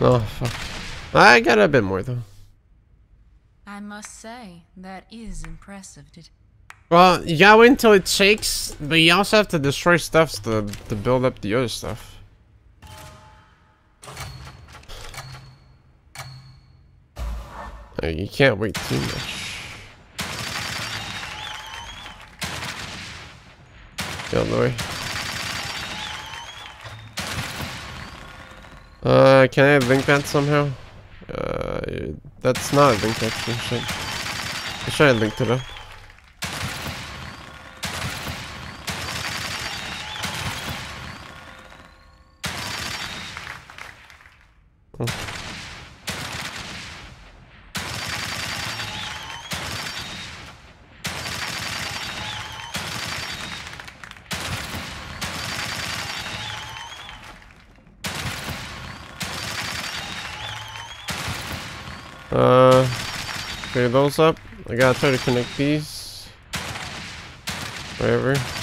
Oh, fuck. I got a bit more though. I must say, that is impressive. Well, you gotta wait until it shakes, but you also have to destroy stuff to, to build up the other stuff. You can't wait too much. Get out of the way. Uh, can I link that somehow? Uh, that's not a link actually. Shit. I should have linked it up. Uh, clear those up. I gotta try to connect these. Wherever.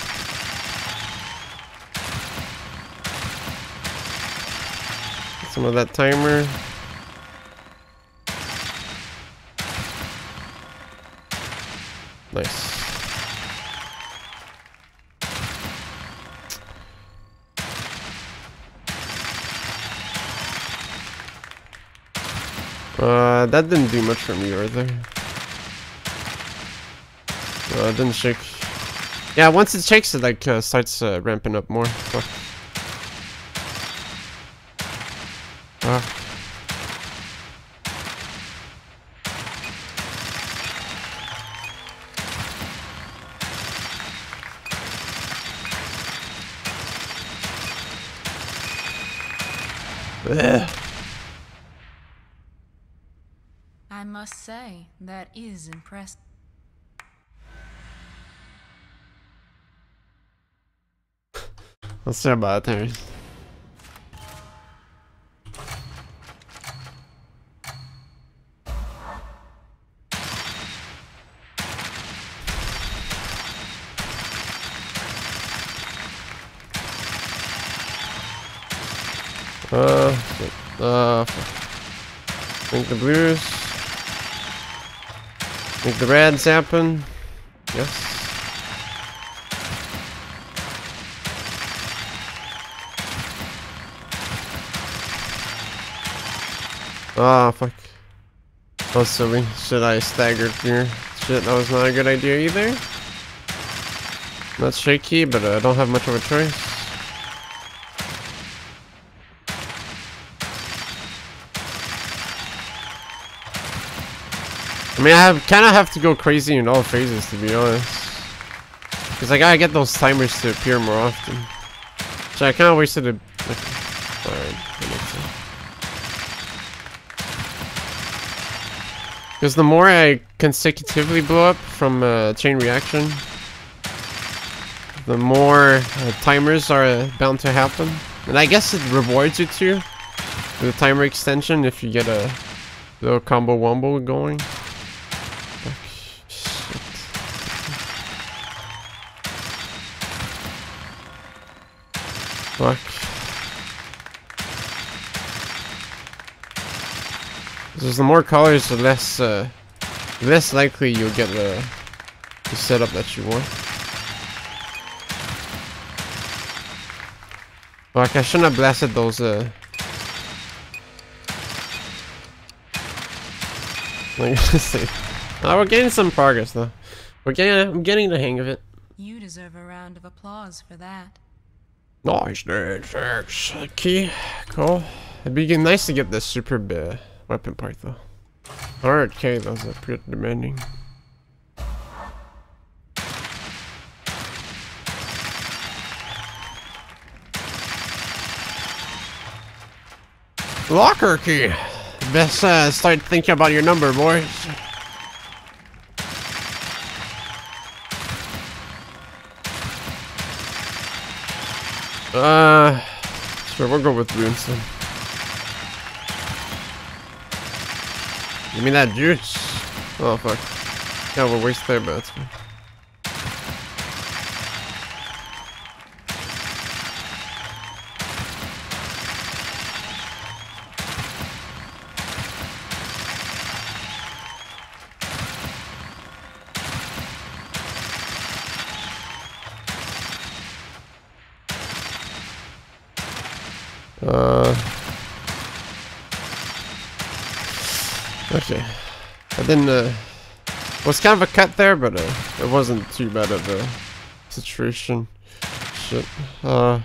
Some of that timer. Nice. Uh, that didn't do much for me either. Uh, it didn't shake. Yeah, once it shakes, it like uh, starts uh, ramping up more. Fuck. I must say, that is impressive. Let's see about. Make the blues. Make the reds happen. Yes. Ah, oh, fuck. Oh, silly. Should I staggered here? Shit, that was not a good idea either. Not shaky, but I don't have much of a choice. Mean, I have kind of have to go crazy in all phases, to be honest. Because I gotta get those timers to appear more often. So I kind of wasted a... That. Because the more I consecutively blow up from uh, chain reaction, the more uh, timers are bound to happen. And I guess it rewards you too, the timer extension if you get a little combo wombo going. Because the more colors, the less, uh, less likely you'll get the, the setup that you want. Fuck, I shouldn't have blasted those, uh... Like, see. Uh, we're getting some progress, though. We're getting, I'm getting the hang of it. You deserve a round of applause for that. Nice, dude. Thanks. Okay, cool. It'd be nice to get this super uh, weapon part, though. That was uh, pretty demanding. Locker key. Best uh, start thinking about your number, boys. Uh, sure, we'll go with runes Give me that juice. Oh fuck. Yeah, we'll waste there, but. Uh. Okay. I didn't, uh. Was kind of a cut there, but uh, it wasn't too bad of a situation. Shit. Uh.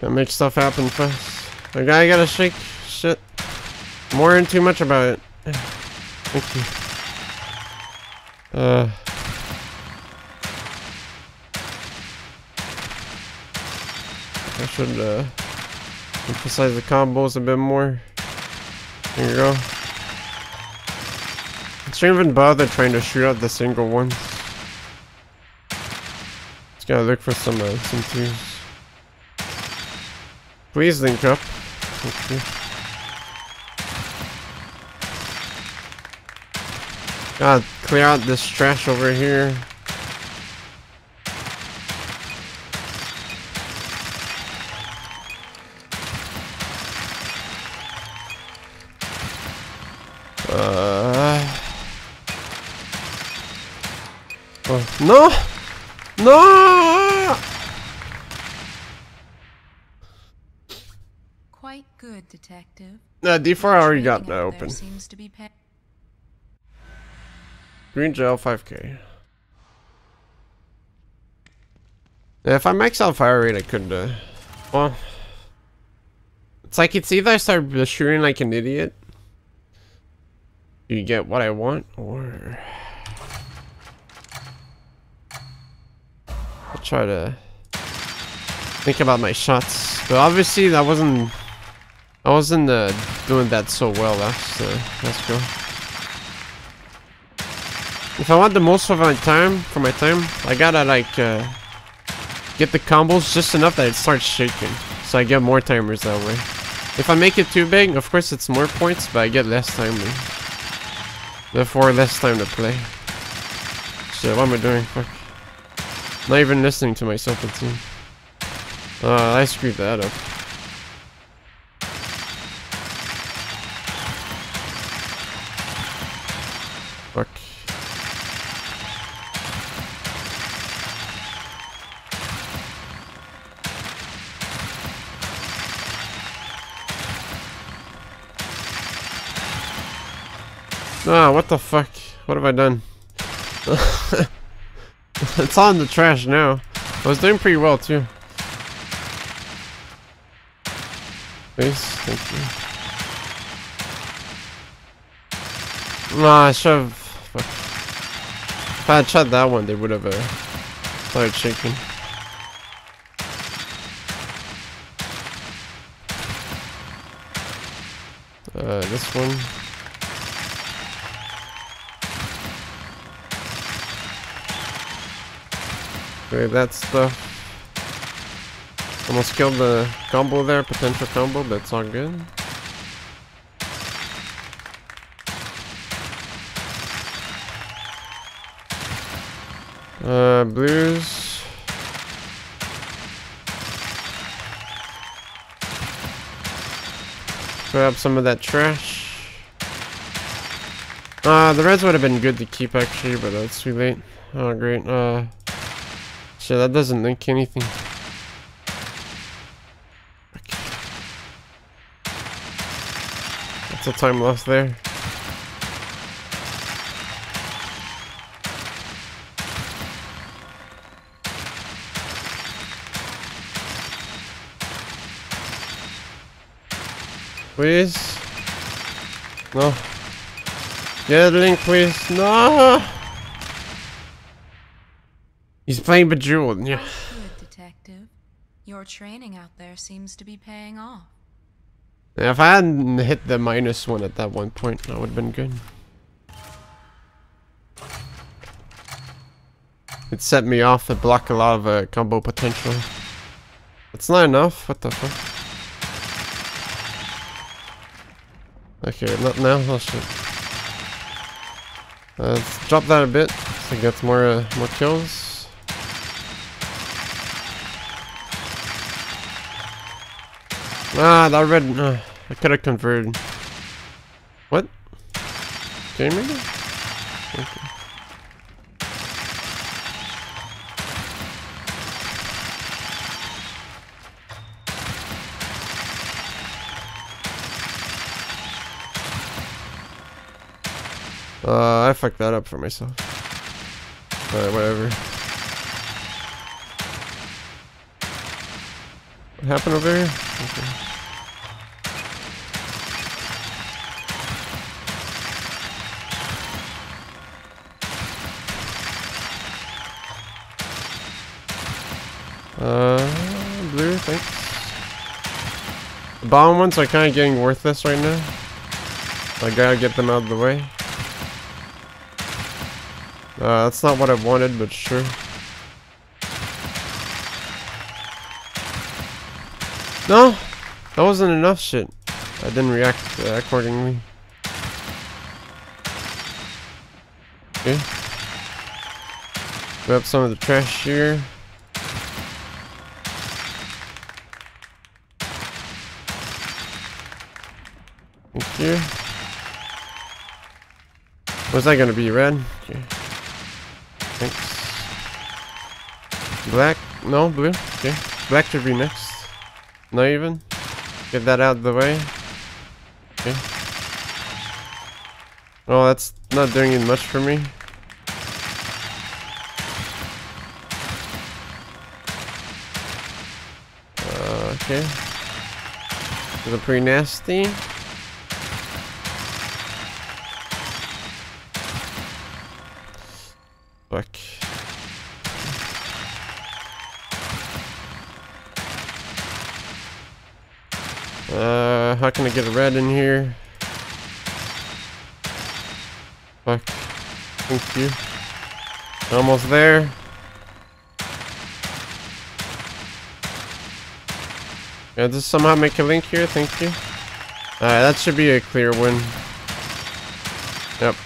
Gotta make stuff happen fast. I gotta, gotta shake shit. I'm worrying too much about it. Thank you. Uh. I should uh, emphasize the combos a bit more. There you go. I shouldn't even bother trying to shoot out the single ones. Just gotta look for some uh, some twos. Please link up. You. Gotta clear out this trash over here. No! No! Quite good, detective. Uh, D4 already got that open. seems to be Green gel 5k. Yeah, if I max out fire rate, I could, uh, well, it's like it's either I start shooting like an idiot, you get what I want, or I'll try to think about my shots. But obviously, that wasn't, I wasn't uh, doing that so well last, uh, last go. If I want the most of my time, for my time, I gotta like, uh, get the combos just enough that it starts shaking. So I get more timers that way. If I make it too big, of course it's more points, but I get less time. Therefore, less time to play. Shit, what am I doing? Fuck. Not even listening to myself, it seems. Uh, I screwed that up. Fuck. Ah, what the fuck? What have I done? it's all in the trash now. I was doing pretty well too. Please, thank you. Nah, I should have. If I had shot that one, they would have uh, started shaking. Uh, this one. Okay, that stuff. Almost killed the combo there, potential combo, but it's all good. Uh, blues. Grab some of that trash. Uh, the reds would have been good to keep actually, but that's too late. Oh, great. Uh, shit, that doesn't link anything. That's a time lost there. Please? No. Get link, please. No! He's playing Bejeweled, yeah. Good, detective. Your training out there seems to be paying off. If I hadn't hit the minus one at that one point, that would have been good. It set me off to block a lot of uh, combo potential. It's not enough. What the fuck? Okay, not now. Oh shit. Uh, let's drop that a bit so we get more uh, more kills. Ah, that red. Uh, I could have converted. What? Game maybe? Okay. Uh, I fucked that up for myself. Alright, whatever. What happened over here? Okay. Uh, blue, thanks. The bottom ones are kind of getting worthless right now. I gotta get them out of the way. Uh, that's not what I wanted, but sure. No! That wasn't enough shit. I didn't react uh, accordingly. Okay. Grab some of the trash here. Thank you. What's that gonna be? Red? Okay. Thanks. Black? No, blue? Okay. Black should be next. Not even? Get that out of the way. Okay. Oh, that's not doing it much for me. Uh, okay. This is pretty nasty. Fuck. Uh, how can I get a red in here? Fuck. Thank you. Almost there. Yeah, just somehow make a link here, thank you. Alright, that should be a clear win. Yep.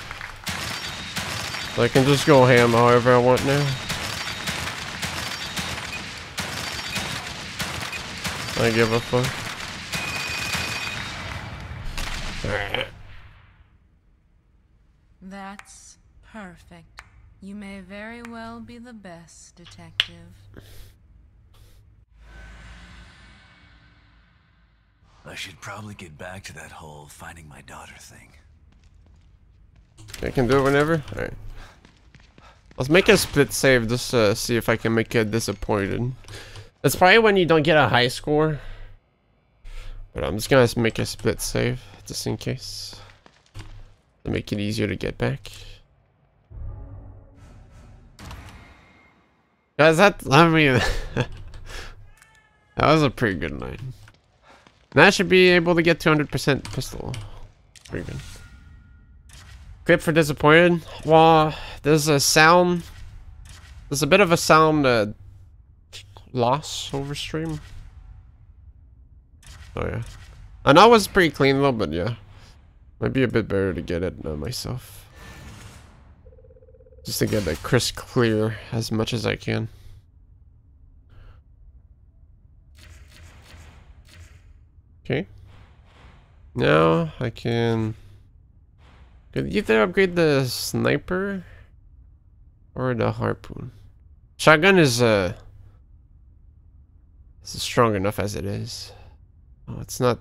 So I can just go ham however I want now. I give a fuck. Alright. That's perfect. You may very well be the best detective. I should get back to that whole finding my daughter thing. I can do it whenever? Alright. Let's make a split save just to see if I can make it disappointed. That's probably when you don't get a high score. But I'm just gonna make a split save, just in case. To make it easier to get back. Guys, that, I mean, that was a pretty good night. Now I should be able to get 200% pistol. Pretty good. Clip for disappointed. Well, there's a sound. There's a bit of a sound uh, loss over stream. Oh yeah. And I was pretty clean though, but yeah. Might be a bit better to get it uh, myself. Just to get it crisp clear as much as I can. Okay. Now I can could either upgrade the sniper or the harpoon. Shotgun is uh is strong enough as it is. Oh, it's not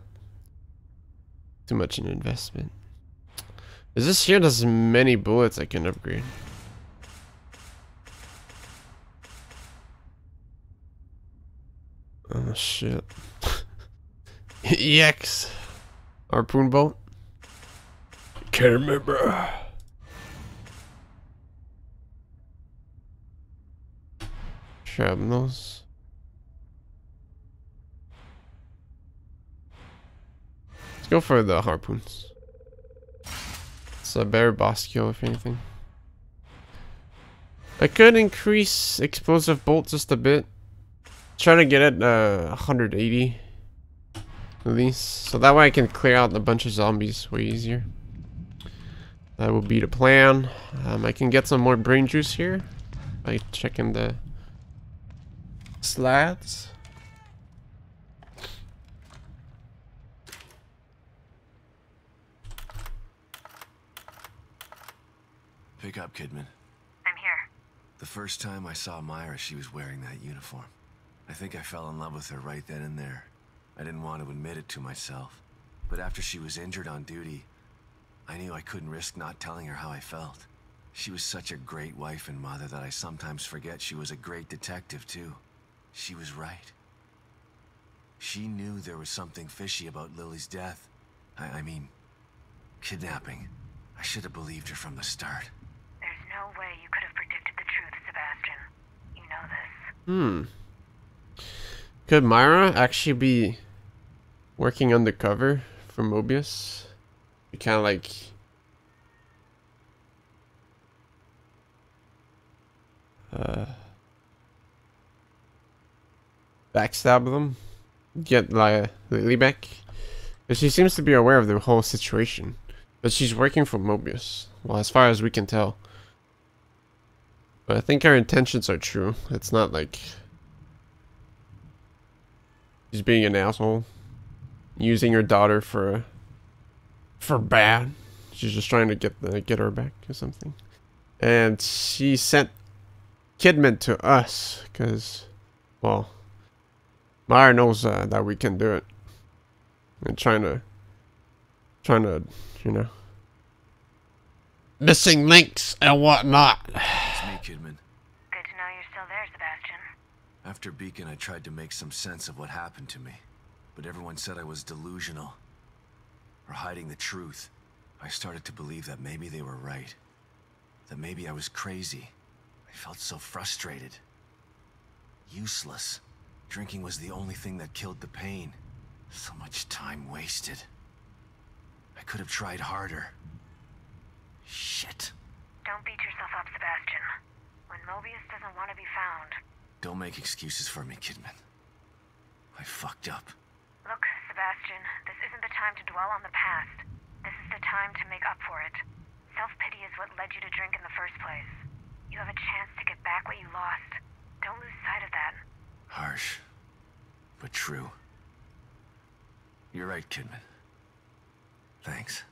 too much an investment. Is this here there's many bullets I can upgrade? Oh shit. EX harpoon bolt. Can't remember. Shrapnels. Let's go for the harpoons. It's a better boss kill if anything. I could increase explosive bolt just a bit. Try to get it uh, 180 at least. So that way I can clear out a bunch of zombies way easier. That will be the plan. Um, I can get some more brain juice here by checking the slats. Pick up, Kidman. I'm here. The first time I saw Myra, she was wearing that uniform. I think I fell in love with her right then and there. I didn't want to admit it to myself. But after she was injured on duty, I knew I couldn't risk not telling her how I felt. She was such a great wife and mother that I sometimes forget she was a great detective, too. She was right. She knew there was something fishy about Lily's death. I, I mean, kidnapping. I should have believed her from the start. There's no way you could have predicted the truth, Sebastian. You know this. Hmm. Could Myra actually be working undercover for Mobius? Be kind of like uh, backstab them, get like Lily back. But she seems to be aware of the whole situation. But she's working for Mobius. Well, as far as we can tell. But I think her intentions are true. It's not like she's being an asshole, using her daughter for for bad. She's just trying to get the, get her back or something. And she sent Kidman to us because, well, Myra knows uh, that we can do it. And trying to, trying to, you know, missing links and whatnot. It's me, Kidman. Good to know you're still there, Sebastian. After Beacon, I tried to make some sense of what happened to me. But everyone said I was delusional. Or hiding the truth. I started to believe that maybe they were right. That maybe I was crazy. I felt so frustrated. Useless. Drinking was the only thing that killed the pain. So much time wasted. I could have tried harder. Shit. Don't beat yourself up, Sebastian. When Mobius doesn't want to be found. Don't make excuses for me, Kidman. I fucked up. Look, Sebastian, this isn't the time to dwell on the past. This is the time to make up for it. Self-pity is what led you to drink in the first place. You have a chance to get back what you lost. Don't lose sight of that. Harsh, but true. You're right, Kidman. Thanks.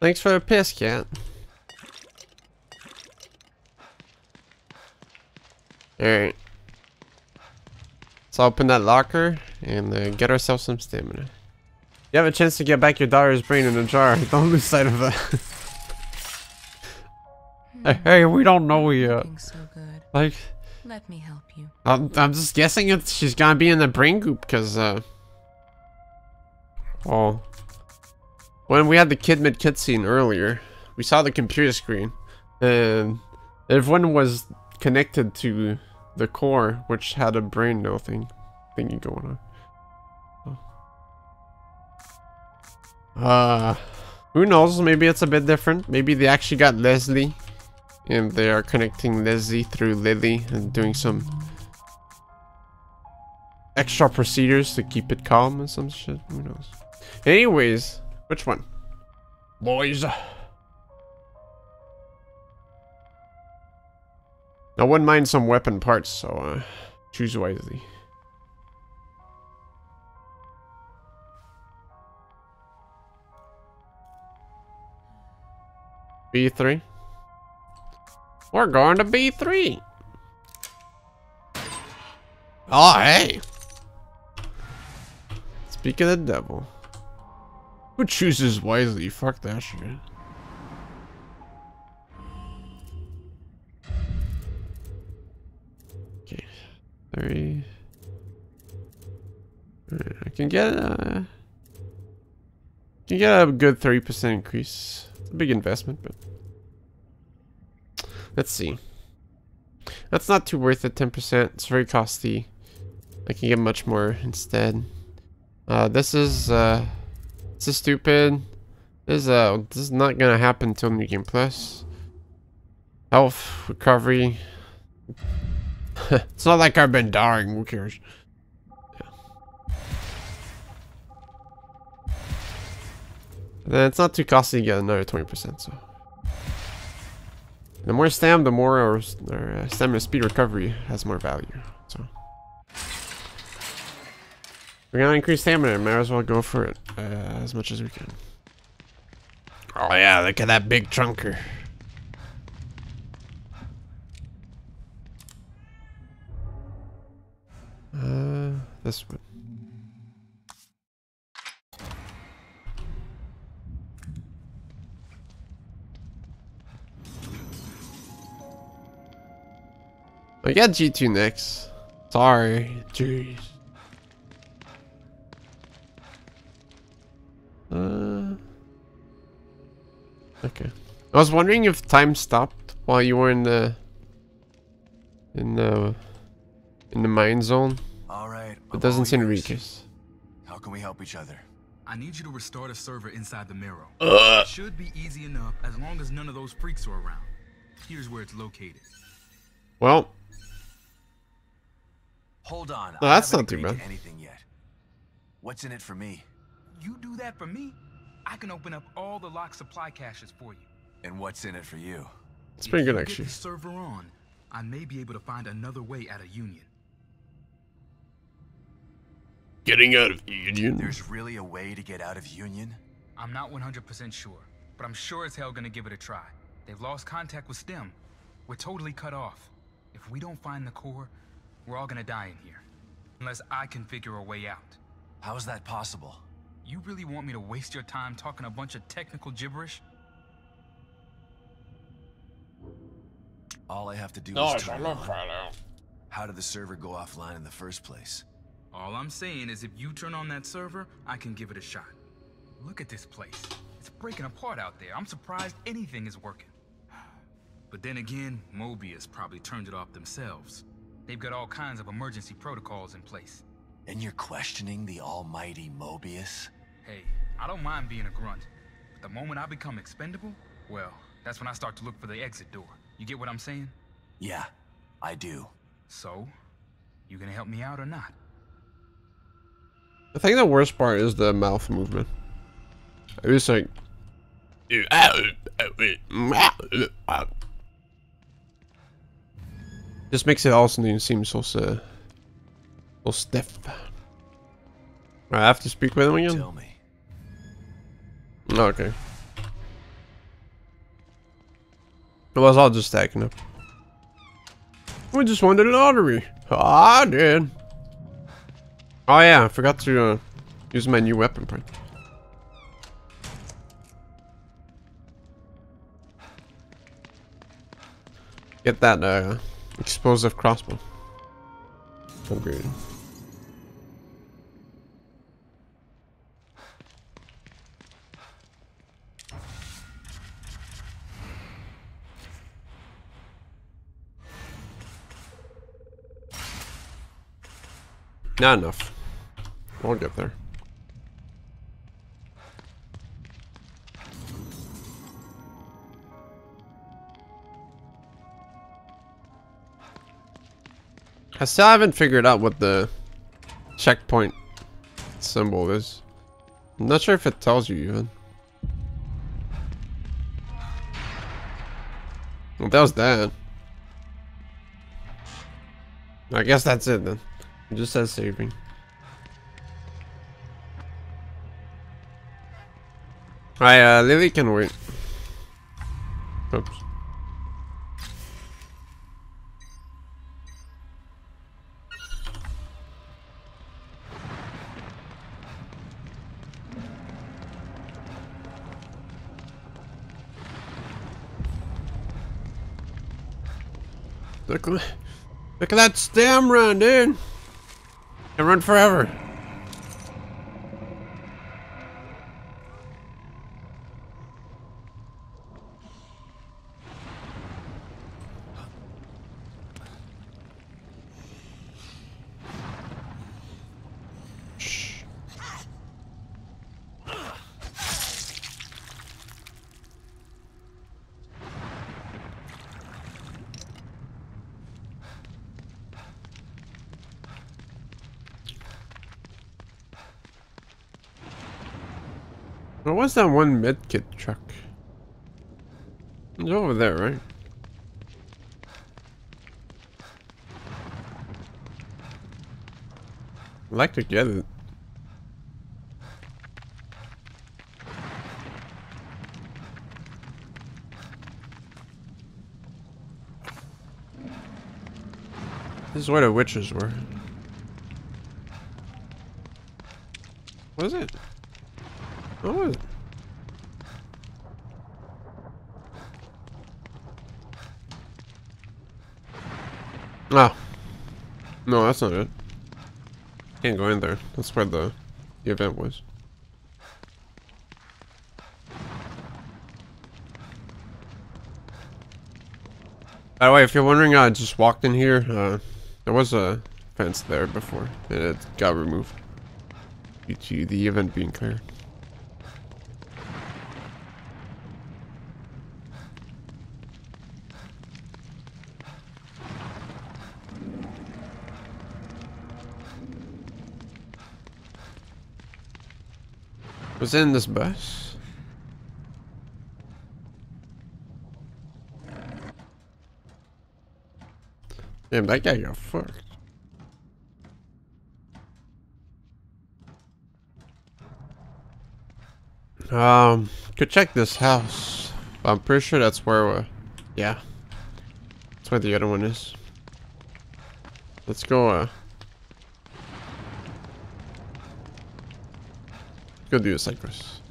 Thanks for the piss, cat. Alright. Let's Let's open that locker and uh, get ourselves some stamina. You have a chance to get back your daughter's brain in a jar. Don't lose sight of that. hey, hey, we don't know yet. So. Like, Let me help you. I'm, I'm just guessing it. She's gonna be in the brain goop because, uh, well, when we had the kid mid kid scene earlier, we saw the computer screen, and everyone was connected to the core, which had a brain no thing thingy going on. Uh, who knows? Maybe it's a bit different. Maybe they actually got Leslie, and they are connecting Leslie through Lily and doing some extra procedures to keep it calm and some shit. Who knows? Anyways, which one? Boys. I wouldn't mind some weapon parts, so uh, choose wisely. B3. We're going to B3. Oh, hey. Speak of the devil. Who chooses wisely? Fuck that shit. Three. I can get a, can get a good thirty percent increase. It's a big investment, but let's see. That's not too worth it. Ten percent. It's very costly. I can get much more instead. Uh, this is uh, this is stupid. This is uh, this is not gonna happen until New Game Plus. Health recovery. it's not like I've been dying. Who cares? And then it's not too costly to get another 20%, so. The more stam, the more our, our uh, stamina speed recovery has more value, so. We're gonna increase stamina, might as well go for it uh, as much as we can. Oh yeah, look at that big chunker. Uh, this one. I got G2 next. Sorry. Jeez. Uh. Okay. I was wondering if time stopped while you were in the in the in the mine zone. All right. It doesn't seem to be. How can we help each other? I need you to restore the server inside the mirror. Ugh. It should be easy enough as long as none of those freaks are around. Here's where it's located. Well, Hold on. No, that's haven't too agreed to bad. Anything yet? What's in it for me? You do that for me, I can open up all the locked supply caches for you. And what's in it for you? it's pretty good If you actually. Get the server on. I may be able to find another way out of Union. Getting out of Union. There's really a way to get out of Union? I'm not 100% sure, but I'm sure as hell gonna give it a try. They've lost contact with STEM. We're totally cut off. If we don't find the core, we're all gonna die in here. Unless I can figure a way out. How is that possible? You really want me to waste your time talking a bunch of technical gibberish? All I have to do No, is turn I it love on. Fallout. How did the server go offline in the first place? All I'm saying is if you turn on that server, I can give it a shot. Look at this place. It's breaking apart out there. I'm surprised anything is working. But then again, Mobius probably turned it off themselves. They've got all kinds of emergency protocols in place. And you're questioning the almighty Mobius? Hey, I don't mind being a grunt. But the moment I become expendable, well, that's when I start to look for the exit door. You get what I'm saying? Yeah, I do. So, you gonna help me out or not? I think the worst part is the mouth movement. It was like. Just makes it also seem so uh, so stiff. I have to speak with him again. Tell me. Okay. It was all just stacking up. We just won the lottery. Ah, I did. Oh yeah, I forgot to uh, use my new weapon point. Get that uh, explosive crossbow. Upgrade. Not enough. We'll get there. I still haven't figured out what the checkpoint symbol is. I'm not sure if it tells you even. Well, that was that. I guess that's it then. It just says saving. Alright, uh, Lily can wait. Oops. Look, look at that run, dude. And run forever. Was that one medkit truck? It's over there, right? I'd like to get it. This is where the witches were. Was it? What was it? Oh. No, that's not it. Can't go in there. That's where the, the event was. By the way, if you're wondering, I just walked in here. Uh, there was a fence there before, and it got removed due to the event being cleared. In this bus? Damn, that guy got fucked. Um, could check this house. I'm pretty sure that's where we're, yeah. That's where the other one is. Let's go, uh. Go do a quest.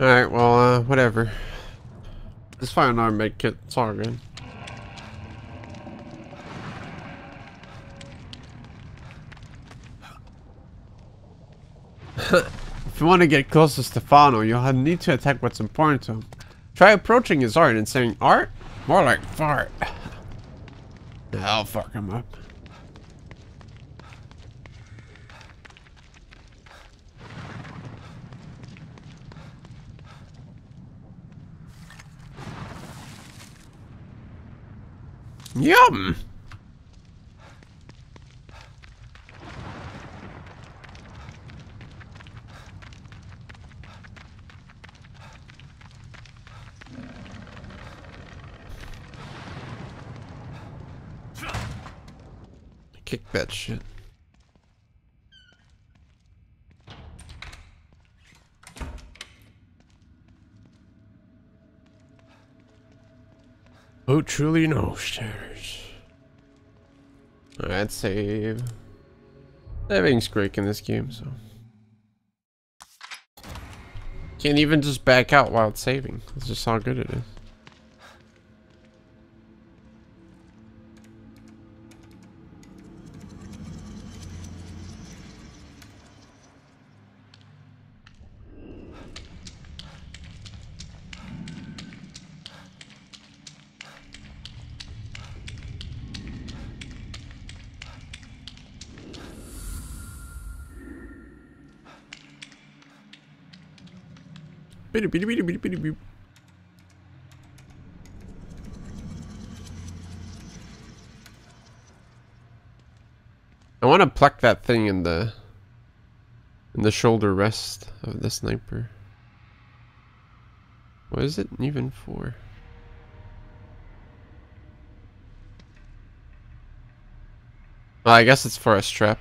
Alright, well, uh, whatever. Let's find our med kit. It's all good. if you want to get close to Stefano, you'll need to attack what's important to him. Try approaching his art and saying, Art? More like fart. I'll fuck him up. Yum! kick that shit. Who truly knows, Terrors? Alright, save. Everything's great in this game, so. Can't even just back out while it's saving. That's just how good it is. I want to pluck that thing in the in the shoulder rest of the sniper. What is it even for? Well, I guess it's for a strap.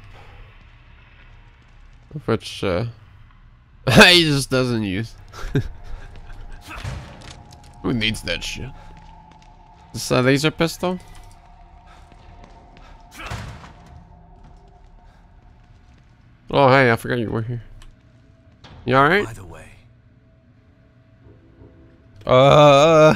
Which, uh, he just doesn't use. Who needs that shit? This a laser pistol? Oh, hey, I forgot you were here. You alright? By the way, Uh.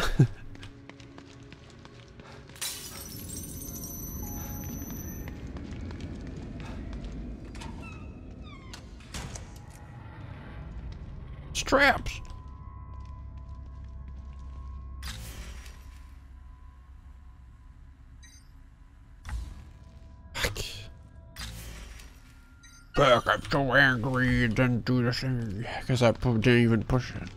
Didn't do the. Because I didn't even push it.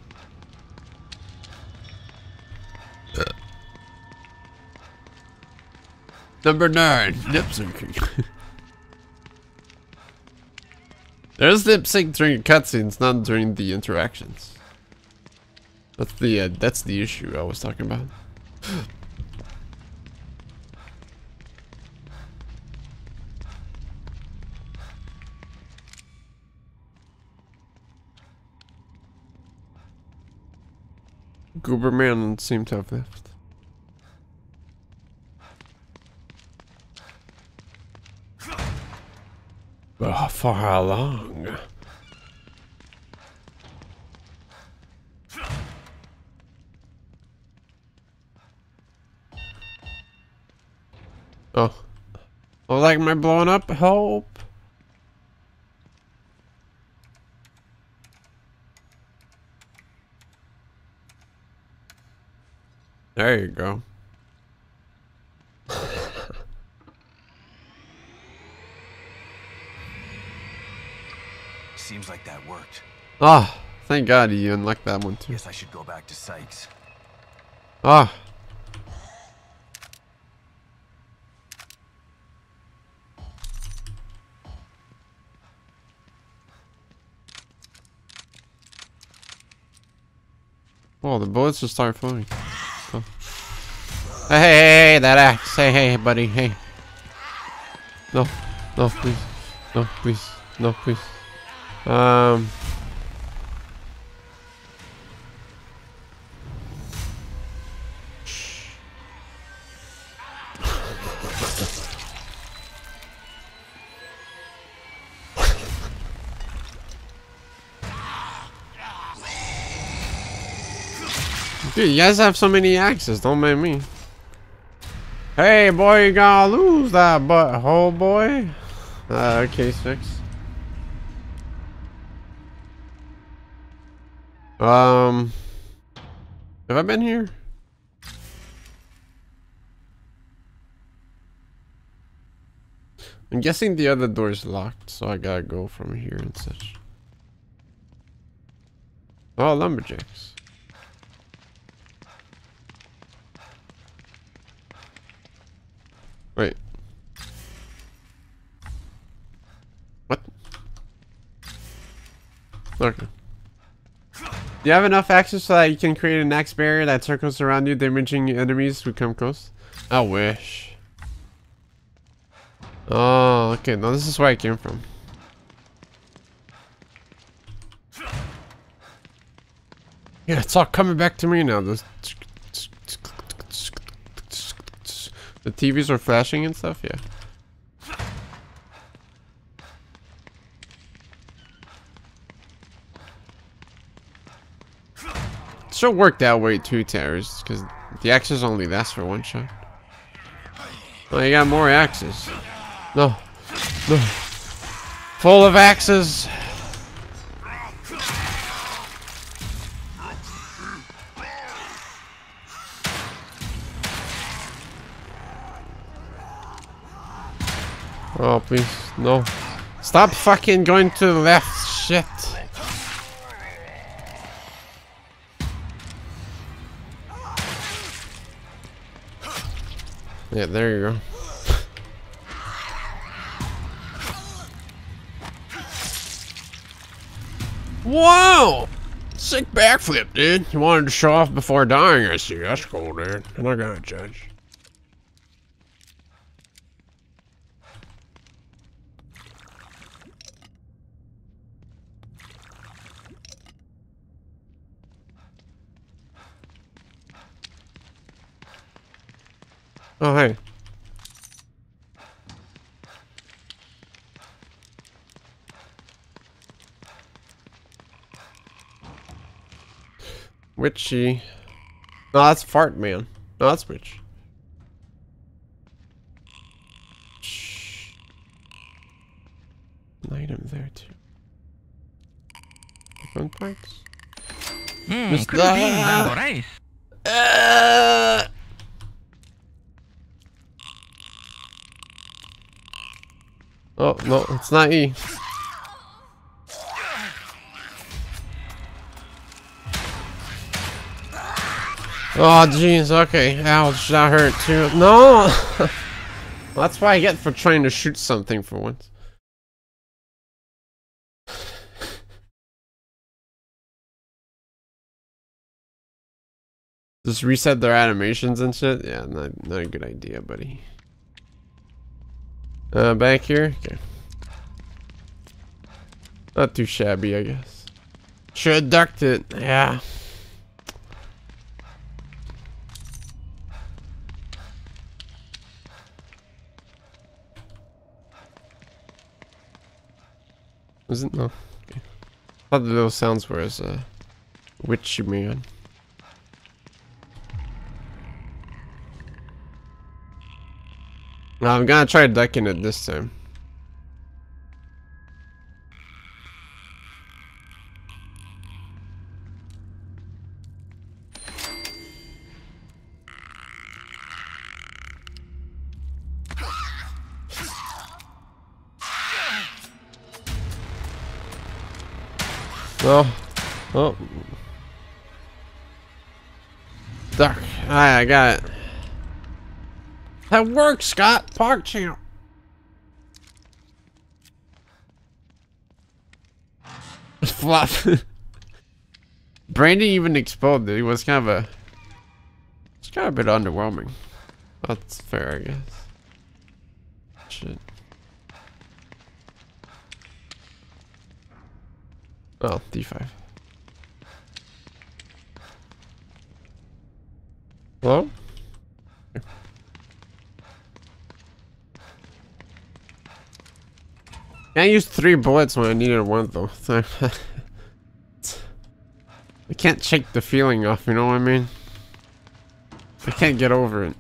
Number nine, lip syncing. There's lip sync during cutscenes, not during the interactions. That's the uh, that's the issue I was talking about. Gooberman seemed to have left. Oh, for how long? Oh. Oh, like my blowing up? Help. There you go. seems like that worked. Ah, thank God you unlocked that one too. Yes, I should go back to Sykes. Ah. Oh, the bullets just start flying. Hey, hey, hey, hey, that axe. Hey, hey, buddy, hey. No, no, please. No, please. No, please. Um. Dude, you guys have so many axes. Don't mind me. Hey, boy, you gotta lose that butthole, boy. Uh, case fix. Um, have I been here? I'm guessing the other door's locked, so I gotta go from here and such. Oh, lumberjacks. Wait. What? Okay. Do you have enough access so that you can create an axe barrier that circles around you, damaging enemies who come close? I wish. Oh, okay. No, this is where I came from. Yeah, it's all coming back to me now. This, the TVs are flashing and stuff. Yeah. Should work that way too, Terrors, because the axes only last for one shot. Oh, you got more axes. No. No. Full of axes. Oh, please. No. Stop fucking going to the left. Shit. Yeah, there you go. Whoa! Sick backflip, dude. You wanted to show off before dying, I see. That's cool, dude. I'm not gonna judge. Oh, hey. Witchy. No, that's Fart Man. No, that's Witch. Shh. An item there too. Gun parts? Hmm, could have been Ah! mango rice. Uh, Oh, no, it's not E. Oh, jeez, okay. Ouch, that hurt too. No! That's what I get for trying to shoot something for once. Just reset their animations and shit? Yeah, not, not a good idea, buddy. Uh, back here? Okay. Not too shabby, I guess. Should've ducked it. Yeah. It? No. Okay. thought the little sounds were as a witchy man. I'm gonna try ducking it this time. Oh. Oh. Duck. Alright, I got it. That works, Scott. Park champ. Flop. Brandon even exploded. He was kind of a. It's kind of a bit underwhelming. That's fair, I guess. Shit. Oh, D5. Hello? I used three bullets when I needed one though. I can't shake the feeling off, you know what I mean? I can't get over it.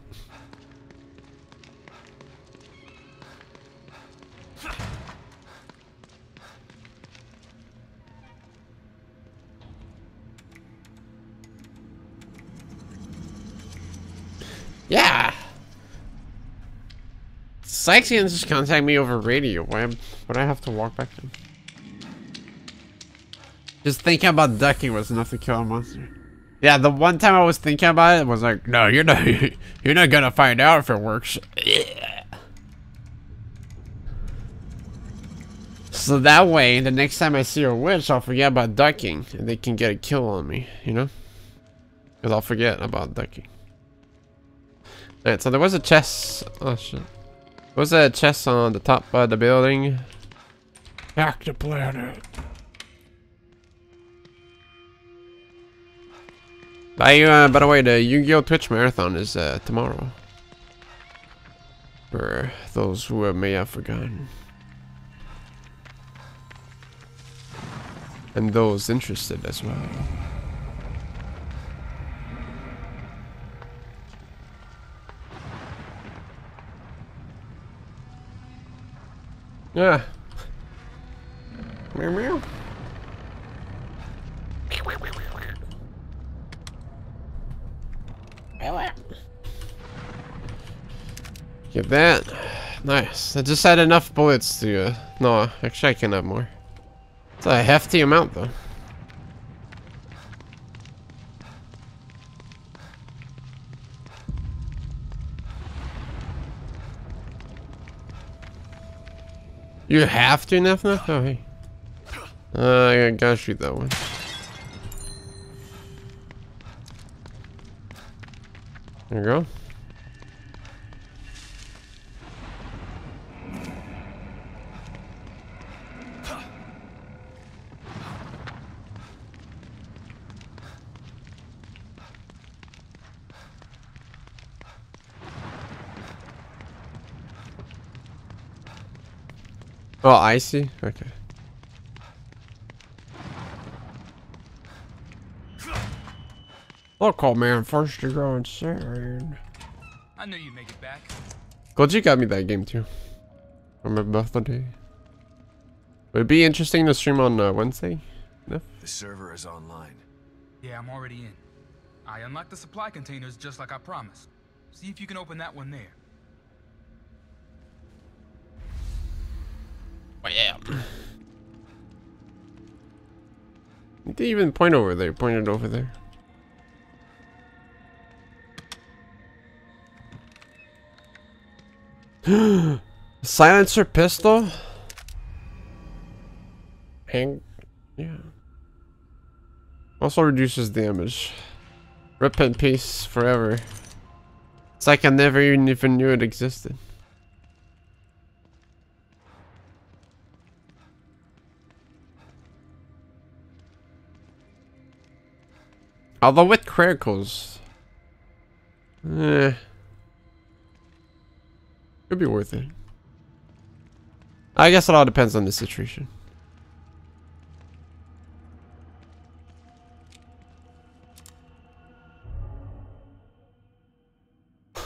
Syxians just contact me over radio. Why would I have to walk back him? Just thinking about ducking was enough to kill a monster. Yeah, the one time I was thinking about it was like, no, you're not, you're not gonna find out if it works. So that way, the next time I see a witch, I'll forget about ducking, and they can get a kill on me, you know? Because I'll forget about ducking. Alright, so there was a chest. Oh shit. Was that chest on the top of the building? Back to planet. By, uh, by the way, the Yu-Gi-Oh! Twitch Marathon is uh, tomorrow. For those who may have forgotten. And those interested as well. Yeah. Meow meow. Get that. Nice. I just had enough bullets to, uh, no, actually I can have more. It's a hefty amount though. You have to, Nef Nef? Oh, hey. Uh, I gotta shoot that one. There you go. Oh, I see. Okay. Look, old man, first you're go insane. I knew you'd make it back. Glad you got me that game too. On my birthday. Would it be interesting to stream on uh, Wednesday? No? The server is online. Yeah, I'm already in. I unlocked the supply containers just like I promised. See if you can open that one there. Yeah. You didn't even point over there. Pointed over there. Silencer pistol? Hang. Yeah. Also reduces damage. Rip in peace forever. It's like I never even, even knew it existed. Although with criticals, eh, could be worth it. I guess it all depends on the situation.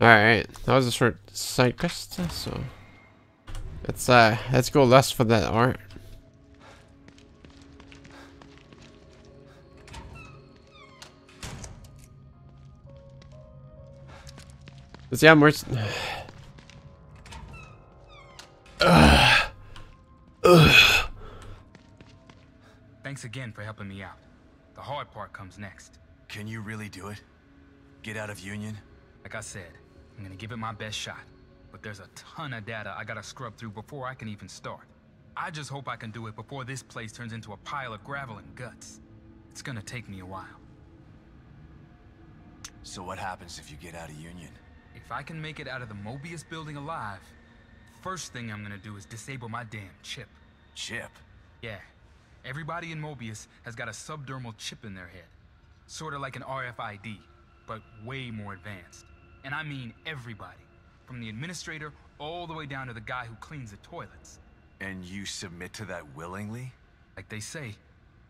Alright, that was a short side quest, so let's uh let's go less for that art. Let's see how much Ugh. Ugh. Thanks again for helping me out. The hard part comes next. Can you really do it? Get out of Union? Like I said, I'm gonna give it my best shot. But there's a ton of data I gotta scrub through before I can even start. I just hope I can do it before this place turns into a pile of gravel and guts. It's gonna take me a while. So what happens if you get out of Union? If I can make it out of the Mobius building alive, first thing I'm gonna do is disable my damn chip. Chip? Yeah. Everybody in Mobius has got a subdermal chip in their head. Sorta like an RFID, but way more advanced. And I mean everybody. From the administrator all the way down to the guy who cleans the toilets. And you submit to that willingly? Like they say,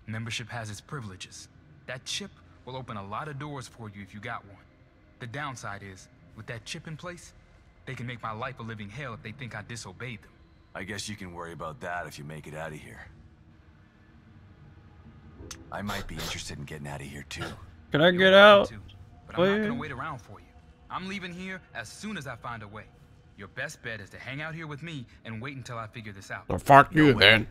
membership has its privileges. That chip will open a lot of doors for you if you got one. The downside is, with that chip in place, they can make my life a living hell if they think I disobeyed them. I guess you can worry about that if you make it out of here. I might be interested in getting out of here too. Can I get out? But I'm not gonna wait around for you. I'm leaving here as soon as I find a way. Your best bet is to hang out here with me and wait until I figure this out. Well, fuck No you way. then.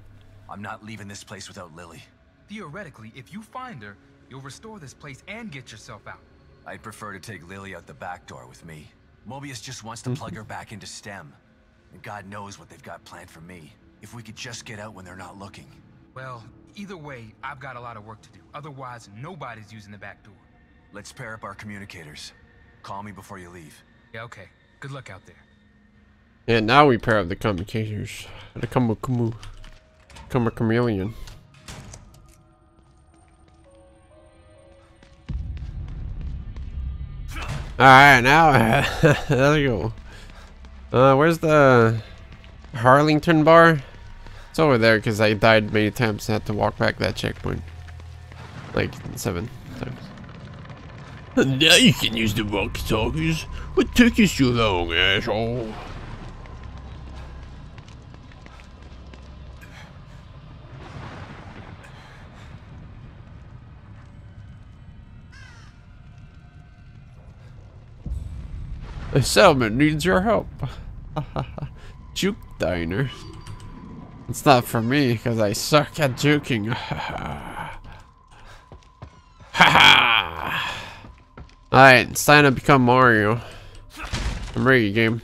I'm not leaving this place without Lily. Theoretically, if you find her, you'll restore this place and get yourself out. I'd prefer to take Lily out the back door with me. Mobius just wants to mhm. plug her back into STEM. And God knows what they've got planned for me. If we could just get out when they're not looking. Well, either way, I've got a lot of work to do. Otherwise, nobody's using the back door. Let's pair up our communicators. Call me before you leave. Yeah, okay. Good luck out there. Yeah, now we pair up the communicators. The Kumu Kumu. Kumu Chameleon. Alright, now, there we go. Uh, where's the Harlington bar? It's over there because I died many times and had to walk back that checkpoint. Like, seven times. Now you can use the walkie-talkies. What took you so long, asshole? The settlement needs your help. Juke diner. It's not for me because I suck at juking. Alright, it's time to become Mario. I'm ready, game.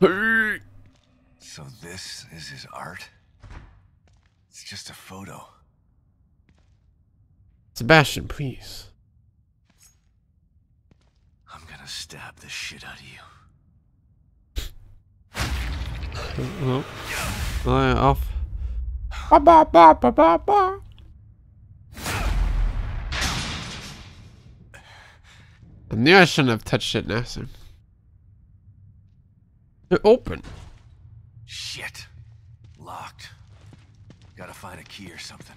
So this is his art? It's just a photo. Sebastian, please. I'm gonna stab the shit out of you. Oh, oh off. Ba ba ba ba ba ba. I knew I shouldn't have touched it, Nasser. They're open. Shit. Locked. Gotta find a key or something.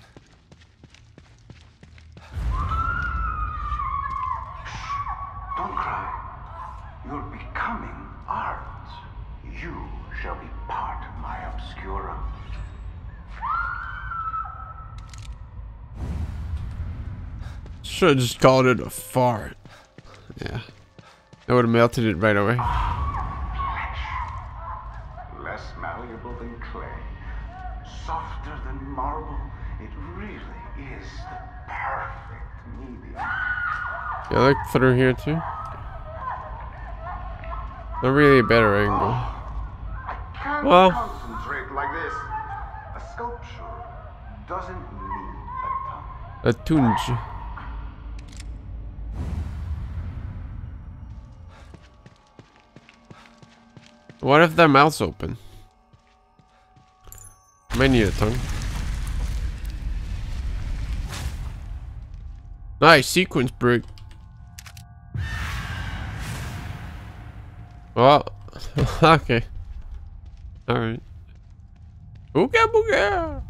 Don't cry. You're becoming art. You shall be part of my obscura. Should have just called it a fart. Yeah. That would have melted it right away. Flesh. Less malleable than clay. Softer than marble. It really is the perfect medium. Yeah, look through here too. Not really a better angle. Well- concentrate like this. A sculpture doesn't need a tongue. A tunge. What if their mouth's open? Might need a tongue. Nice sequence break. Well, okay. Alright. Booga booga!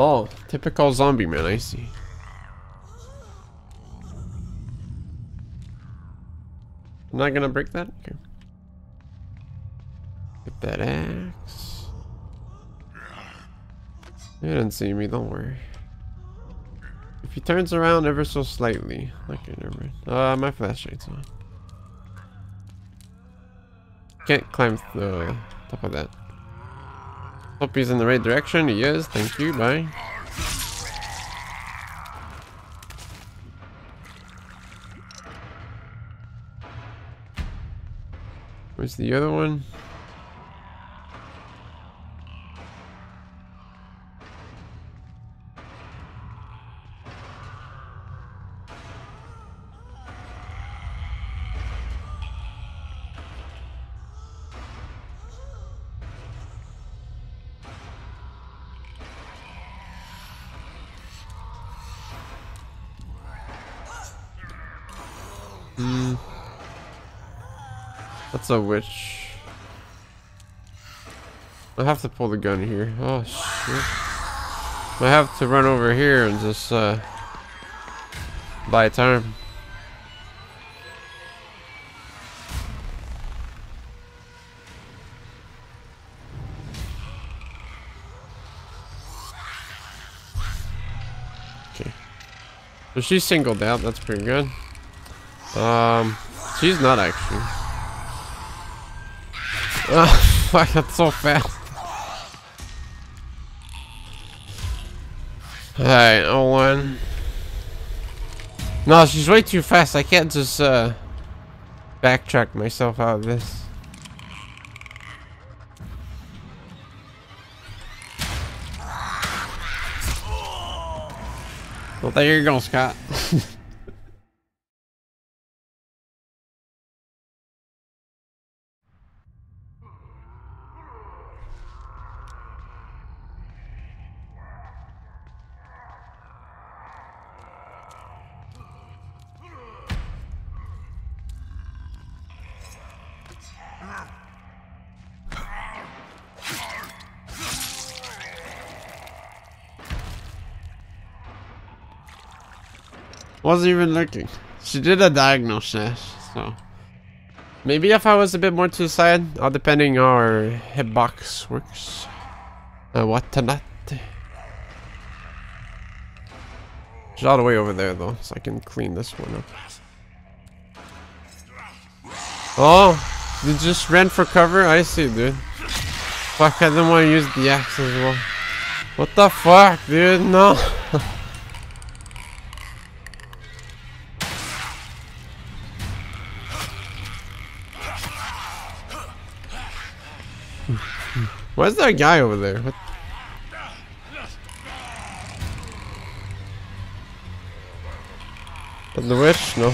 Oh, typical zombie man, I see. I'm not gonna break that? Okay. Get that axe. He didn't see me, don't worry. He turns around ever so slightly. Okay, never mind. Uh, my flashlight's on. Can't climb the top of that. Hope he's in the right direction. He is. Thank you. Bye. Where's the other one? That's a witch. I have to pull the gun here. Oh shit. I have to run over here and just uh buy time. Okay. So she's singled out, that's pretty good. Um she's not actually. Oh, fuck, that's so fast. Alright, oh one. No, she's way too fast. I can't just uh backtrack myself out of this. Well, there you go, Scott. Wasn't even looking. She did a diagnosis, so. Maybe if I was a bit more to the side, all depending how our hitbox works. Uh, what not? She's all the way over there though, so I can clean this one up. Oh, you just ran for cover? I see, dude. Fuck, I didn't want to use the axe as well. What the fuck, dude? No. Where's that guy over there? What? The witch? No.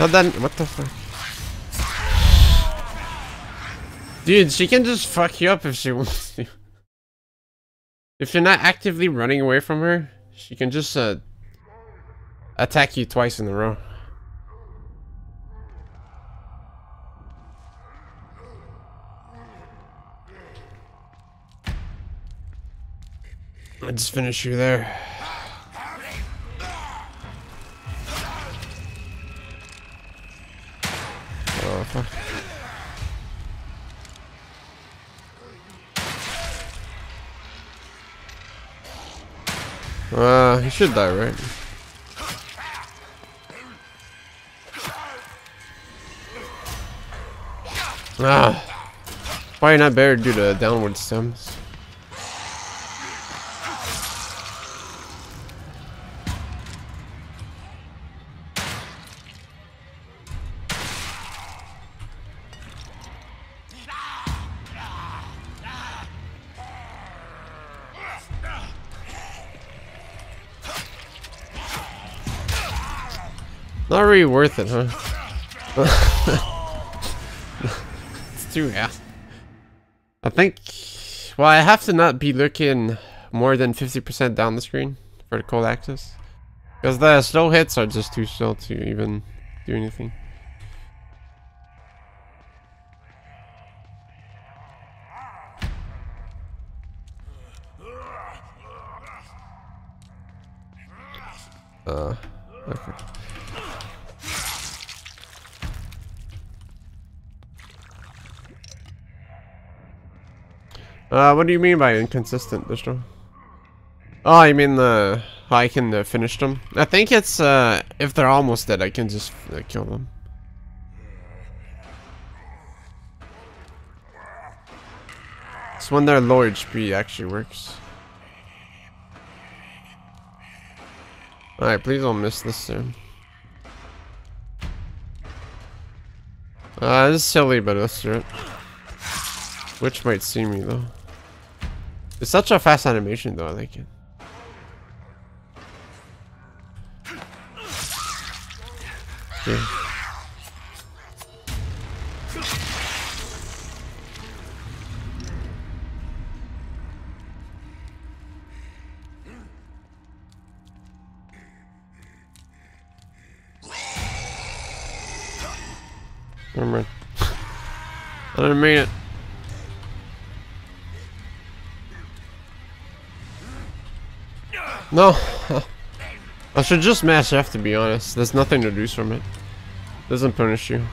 Not that. What the fuck? Dude, she can just fuck you up if she wants to. If you're not actively running away from her, she can just uh, attack you twice in a row. I just finish you there. Oh, fuck. Uh, he should die, right? Ah. Probably not better due to downward stems. Not worth it, huh? it's too yeah. I think well I have to not be looking more than 50% down the screen for the cold access. Because the slow hits are just too slow to even do anything. Uh, okay. Uh, what do you mean by inconsistent, Distro? Oh, I mean the how I can uh, finish them. I think it's uh, if they're almost dead, I can just uh, kill them. It's when they're low HP actually works. Alright, please don't miss this soon. Uh, this is silly, but let's do it. Which might see me though. It's such a fast animation though, I like it. Mind. I didn't mean it. No. I should just mash F to be honest. There's nothing to lose from it. Doesn't punish you.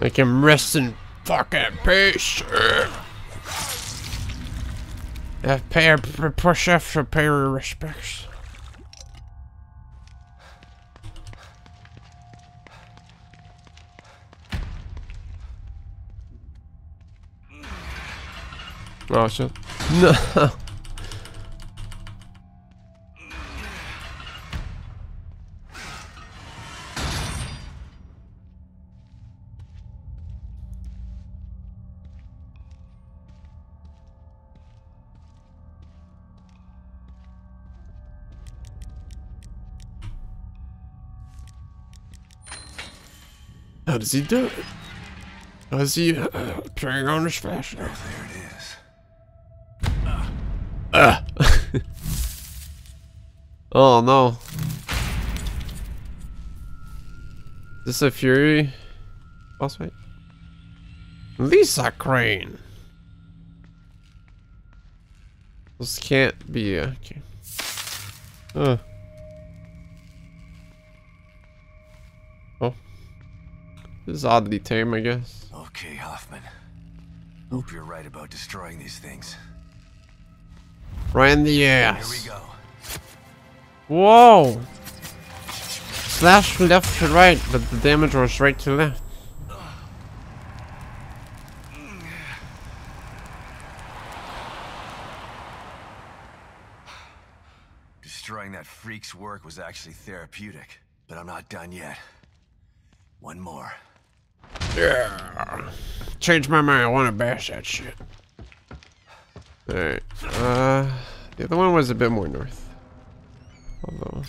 Make him rest in fucking peace. Yeah, pay uh, her, push F pay her respects. Oh shit. No. How does he do it? How is he uh, on his fashion? Oh, There it is. Ah. oh no. Is This a Fury boss fight? Lisa Crane. This can't be uh, okay. Uh. This is oddly tame, I guess. Okay, Hoffman. Hope you're right about destroying these things. Right in the Here we go. Whoa! Slash from left to right, but the damage was right to left. Destroying that freak's work was actually therapeutic, but I'm not done yet. One more. Yeah. Change my mind. I want to bash that shit. Alright. Uh, the other one was a bit more north. Although,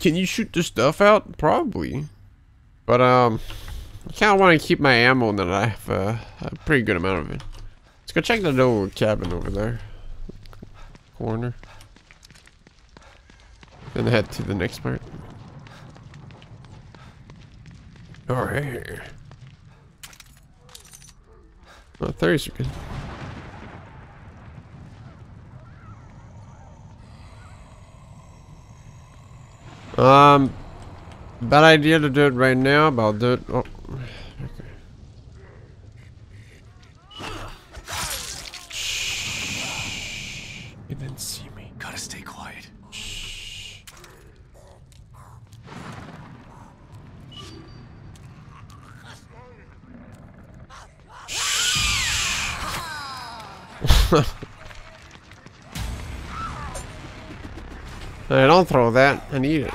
can you shoot the stuff out? Probably. But, um, I kind of want to keep my ammo in that I have uh, a pretty good amount of it. Let's go check that little cabin over there. Corner. Then head to the next part. Alright. Oh, 30 are good. Um, bad idea to do it right now, but I'll do it. Oh, okay. You didn't see me. Gotta stay quiet. Hey, don't throw that. I need it.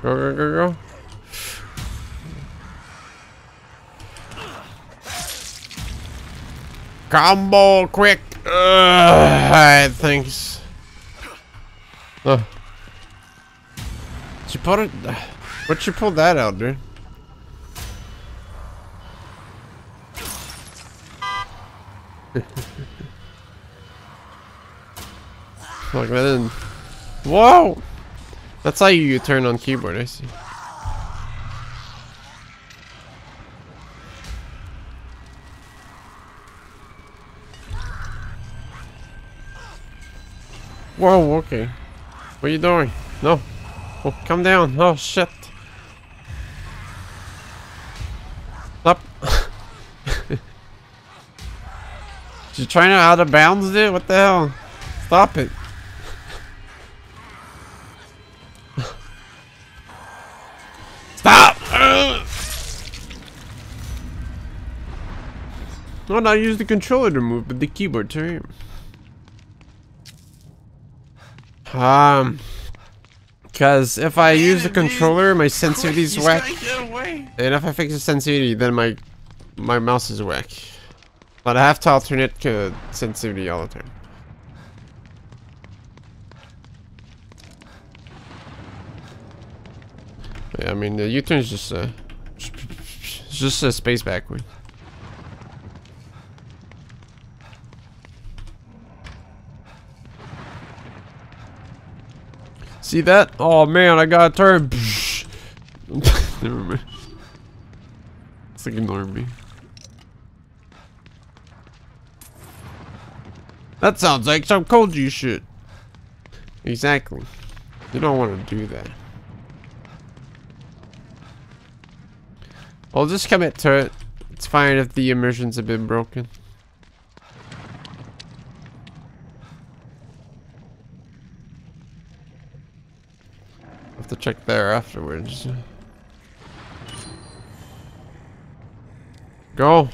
Go, go, go, go. Combo quick. Alright, thanks. Oh. You put it? What'd you pull that out, dude? Look, that didn't. Whoa! That's how you turn on keyboard, I see. Whoa, okay. What are you doing? No. Oh, come down. Oh, shit. You trying to out of bounds, dude? What the hell? Stop it. Stop! Ugh. Why not use the controller to move, but the keyboard to aim? Um, because if I use the controller, my sensitivity is whack. And if I fix the sensitivity, then my my mouse is whack. But I have to alternate sensitivity all the time. Yeah, I mean the U-turn is just uh, just a space backward. See that? Oh man, I got a turn. Never mind. It's like ignoring me. That sounds like some Koji shit. Exactly. You don't want to do that. I'll just commit to it. It's fine if the immersions have been broken. Have to check there afterwards. Go.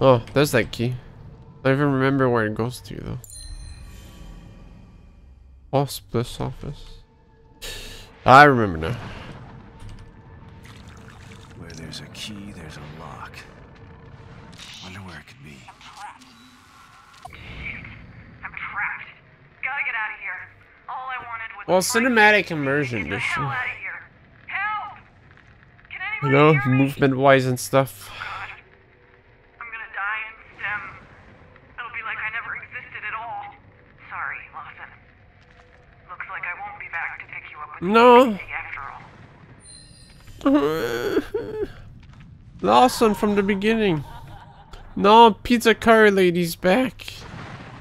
Oh, there's that key. I don't even remember where it goes to though. Hospice office. I remember now. Where there's a key, there's a lock. Wonder where it could be. I'm trapped. Gotta get out of here. All I wanted was Well, cinematic immersion. This hell out of here. Help! you know, movement wise and stuff. I'm gonna die. No. Lawson from the beginning. No, pizza curry lady's back.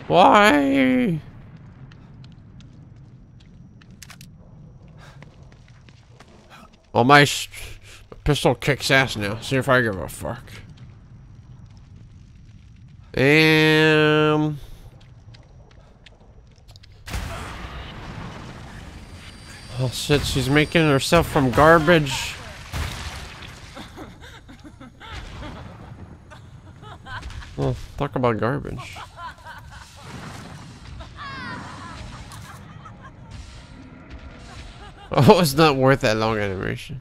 Why? Well, my pistol kicks ass now. See if I give a fuck. And oh shit, she's making herself from garbage. Well, talk about garbage. Oh, it's not worth that long animation.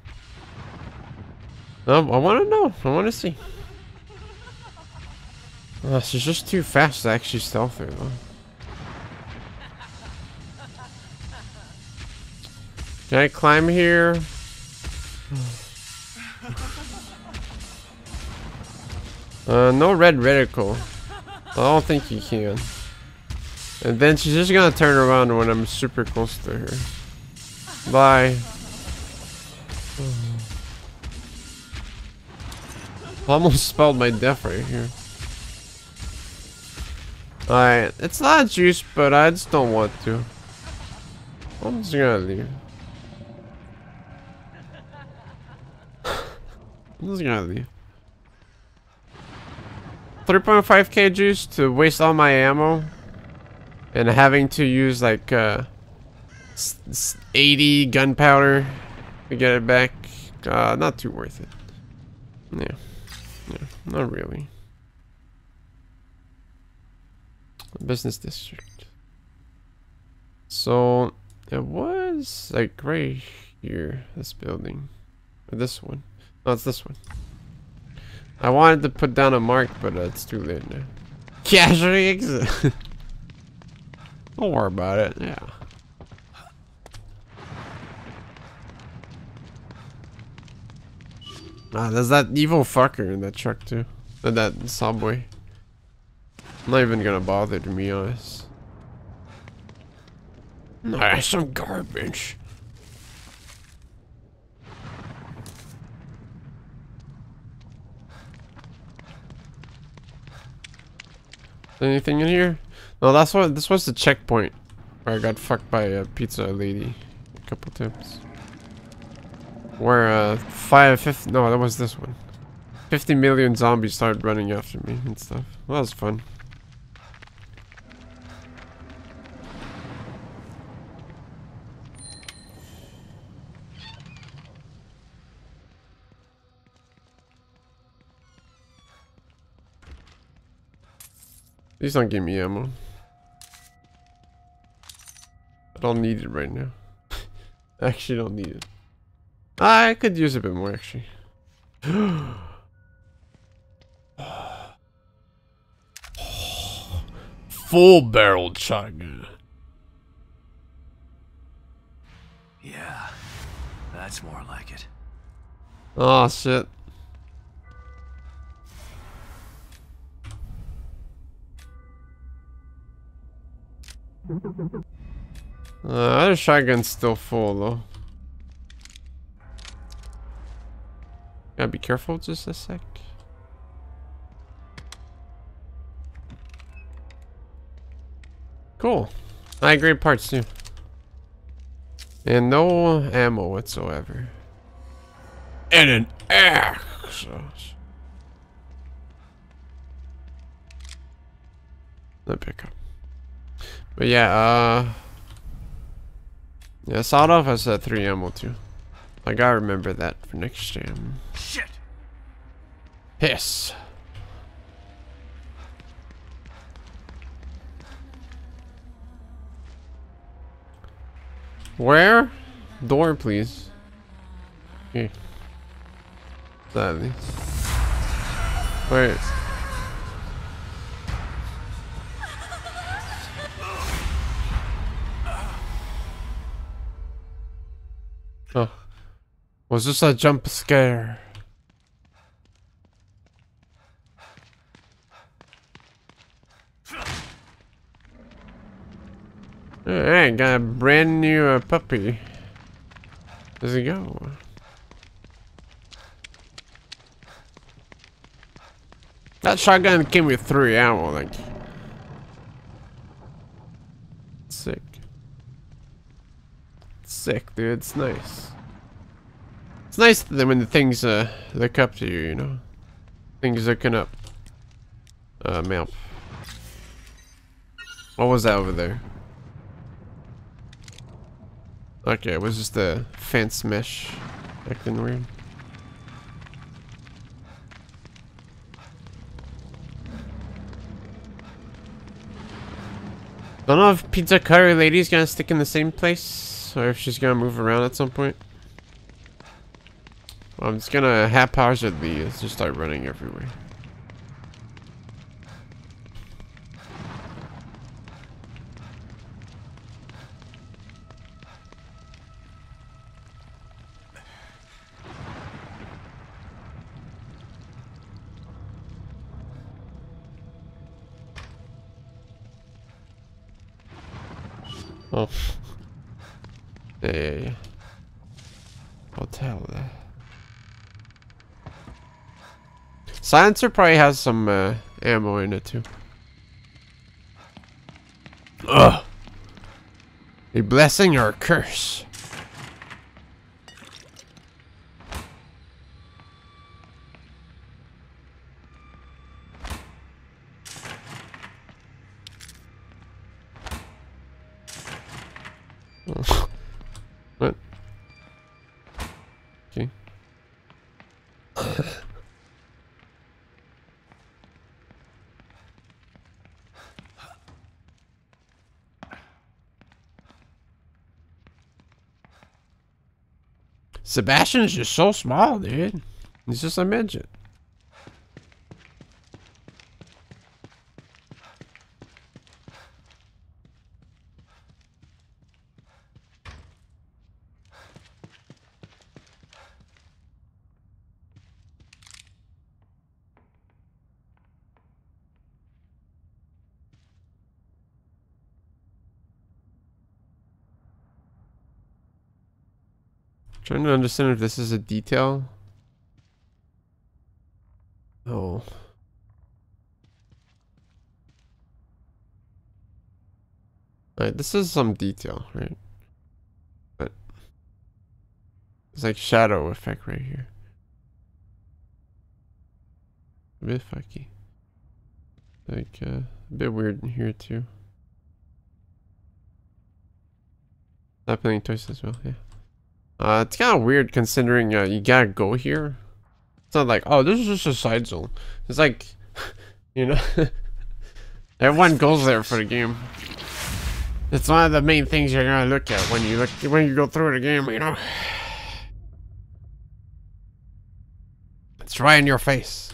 Um, I want to know. I want to see. Oh, she's just too fast to actually stealth her, though. Can I climb here? Uh, no red reticle. I don't think you can. And then she's just gonna turn around when I'm super close to her. Bye. Almost spelled my death right here. Alright, it's not juice, but I just don't want to. I'm just gonna leave. I'm just gonna be 3.5k juice to waste all my ammo and having to use like uh, 80 gunpowder to get it back. Uh, not too worth it. Yeah. Yeah, not really. Business district. So it was like right here, this building. Or this one. No, it's this one. I wanted to put down a mark, but it's too late now. Casually exit. Don't worry about it. Yeah. Ah, there's that evil fucker in that truck too. In that subway. I'm not even gonna bother to be honest. Nah, some garbage. Anything in here? No, that's what. This was the checkpoint where I got fucked by a pizza lady. A couple tips. Where uh, five, fifth. No, that was this one. 50 million zombies started running after me and stuff. Well, that was fun. Please don't give me ammo. I don't need it right now. I actually don't need it. Ah, I could use a bit more actually. Full barreled shotgun. Yeah, that's more like it. Oh shit. Uh, other shotgun's still full though. Gotta be careful just a sec. Cool. I great parts too. And no ammo whatsoever. And an axe. The pickup. But yeah, uh... Yeah, off has that 3 ammo too. I gotta remember that for next jam. Shit! Piss. Where? Door, please. Here. Least. Wait. Oh. Was this a jump scare? Alright, got a brand new uh, puppy. Where's he go? That shotgun came with three ammo, like. Sick. Sick, dude. It's nice. It's nice that when the things uh, look up to you, you know? Things looking up. Uh, map. What was that over there? Okay, it was just the fence mesh acting weird. Don't know if Pizza Cutter Lady's gonna stick in the same place or if she's gonna move around at some point. I'm just gonna haphazardly just start running everywhere. Oh. Yeah. Hotel. Silencer probably has some uh, ammo in it too. Ugh. A blessing or a curse? Sebastian is just so small, dude. He's just a midget. Trying to understand if this is a detail. Oh. Right, this is some detail, right? But it's like shadow effect right here. A bit fucky. Like uh, a bit weird in here too. Happening twice as well, yeah. Uh, it's kind of weird considering uh, you gotta go here. It's not like, oh, this is just a side zone. It's like, you know, everyone goes there for the game. It's one of the main things you're gonna look at when you look when you go through the game. You know, it's right in your face.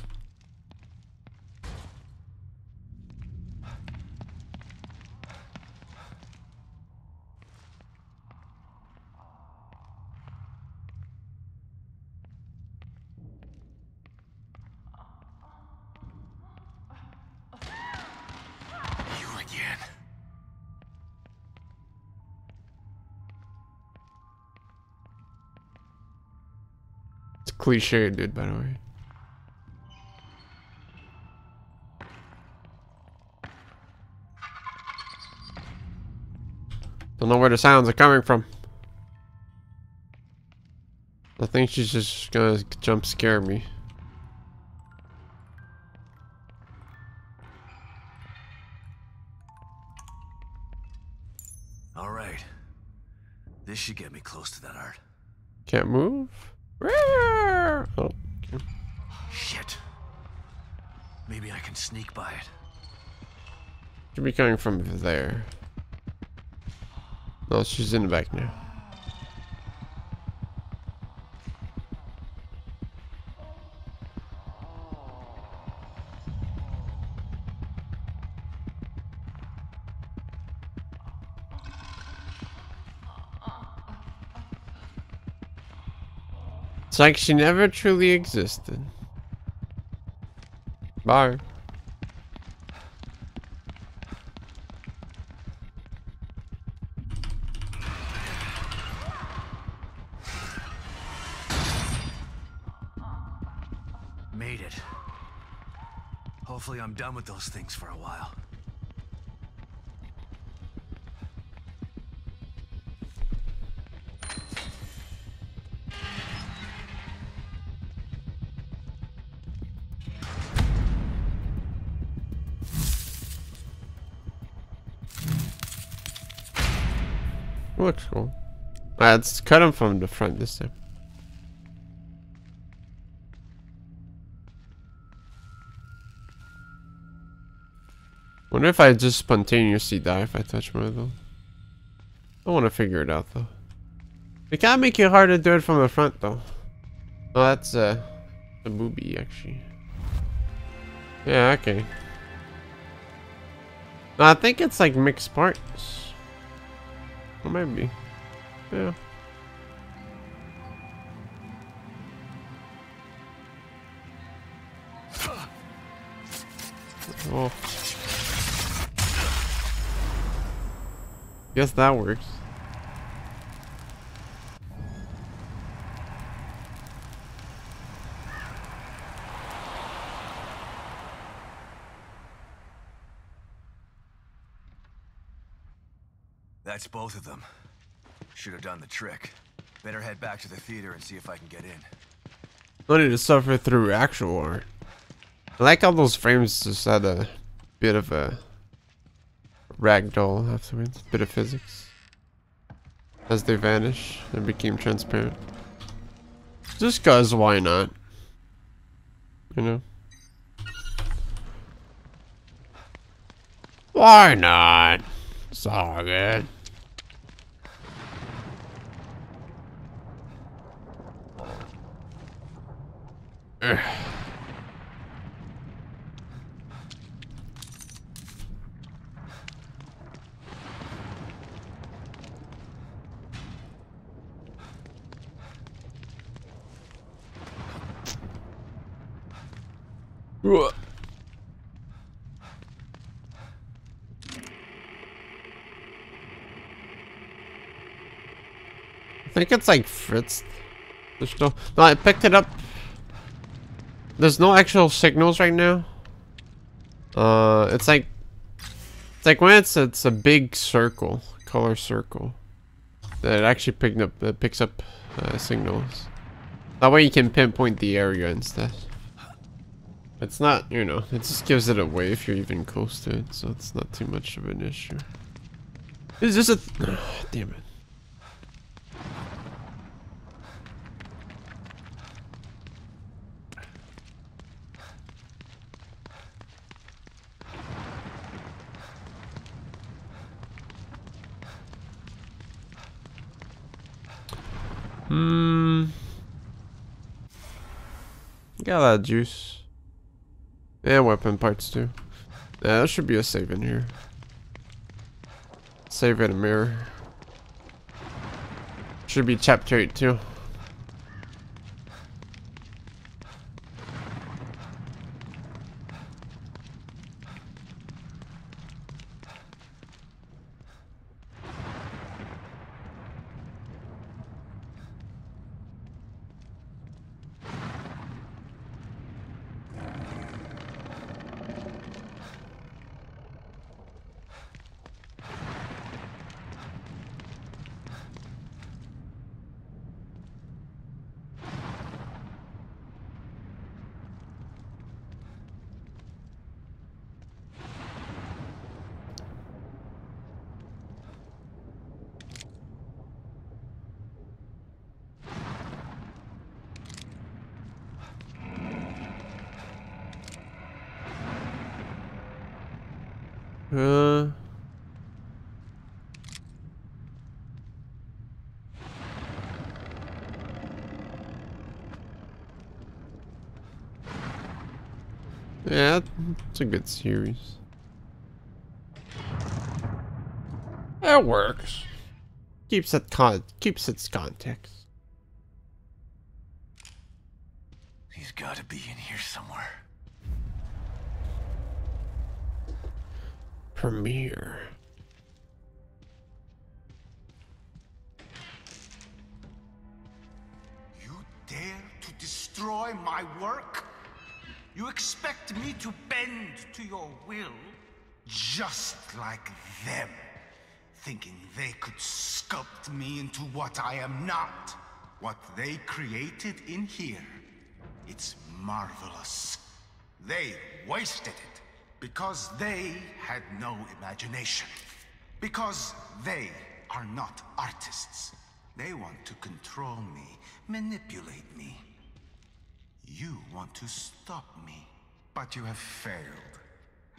Cliche, dude. By the way. Don't know where the sounds are coming from. I think she's just gonna jump scare me. All right. This should get me close to that art. Can't move. Can sneak by it. Could be coming from there. No, she's in the back now. It's like she never truly existed. Bye. Done with those things for a while. Looks cool. Let's cut him from the front this time. Wonder if I just spontaneously die if I touch them. I want to figure it out though. They can't make it hard to do it from the front though. Oh, that's uh, a booby actually. Yeah, okay. I think it's like mixed parts. Or maybe. Yeah. Oh. Guess that works. That's both of them. Should have done the trick. Better head back to the theater and see if I can get in. No need to suffer through actual art. I like how those frames just had a bit of a ragdoll afterwards. Bit of physics. As they vanish and became transparent. Just cause why not? You know? Why not? It's all good. Ugh. I think it's like Fritz. There's no, no, I picked it up. There's no actual signals right now. Uh, it's like, it's like when it's it's a big circle, color circle, that actually picked up that picks up uh, signals. That way you can pinpoint the area instead. It's not, you know, it just gives it away if you're even close to it, so it's not too much of an issue. Is this a, damn it. Hmm. Got juice. And weapon parts too. Yeah, there should be a save in here. Save in a mirror. Should be chapter 8 too. Uh. Yeah, it's a good series. That works. Keeps it con keeps its context. He's gotta be in here somewhere. Premiere. What I am not. What they created in here. It's marvelous. They wasted it because they had no imagination. Because they are not artists. They want to control me, manipulate me. You want to stop me, but you have failed.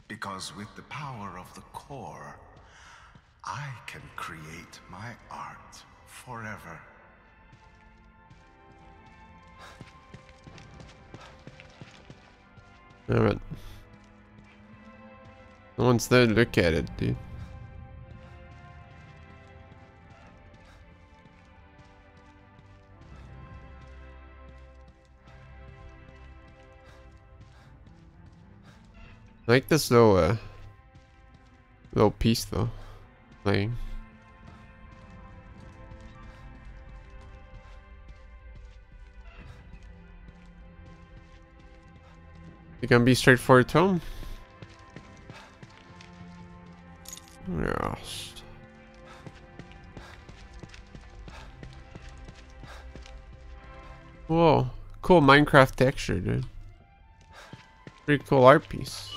Because with the power of the core, I can create my art forever. Alright. No one's there to look at it, dude. I like this little, uh, little piece though, playing. You gonna be straightforward him? Yes. Whoa, cool Minecraft texture, dude. Pretty cool art piece.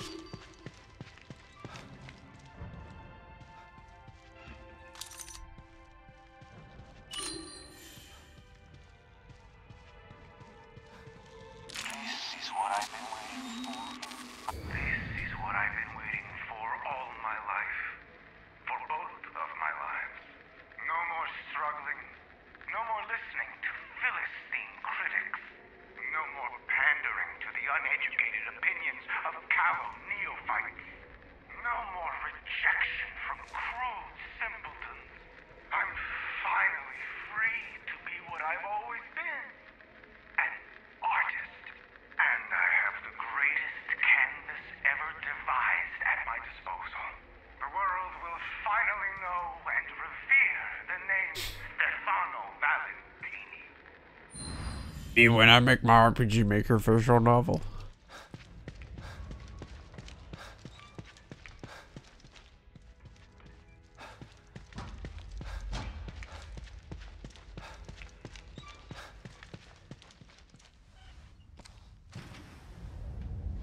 When I make my RPG Maker visual novel.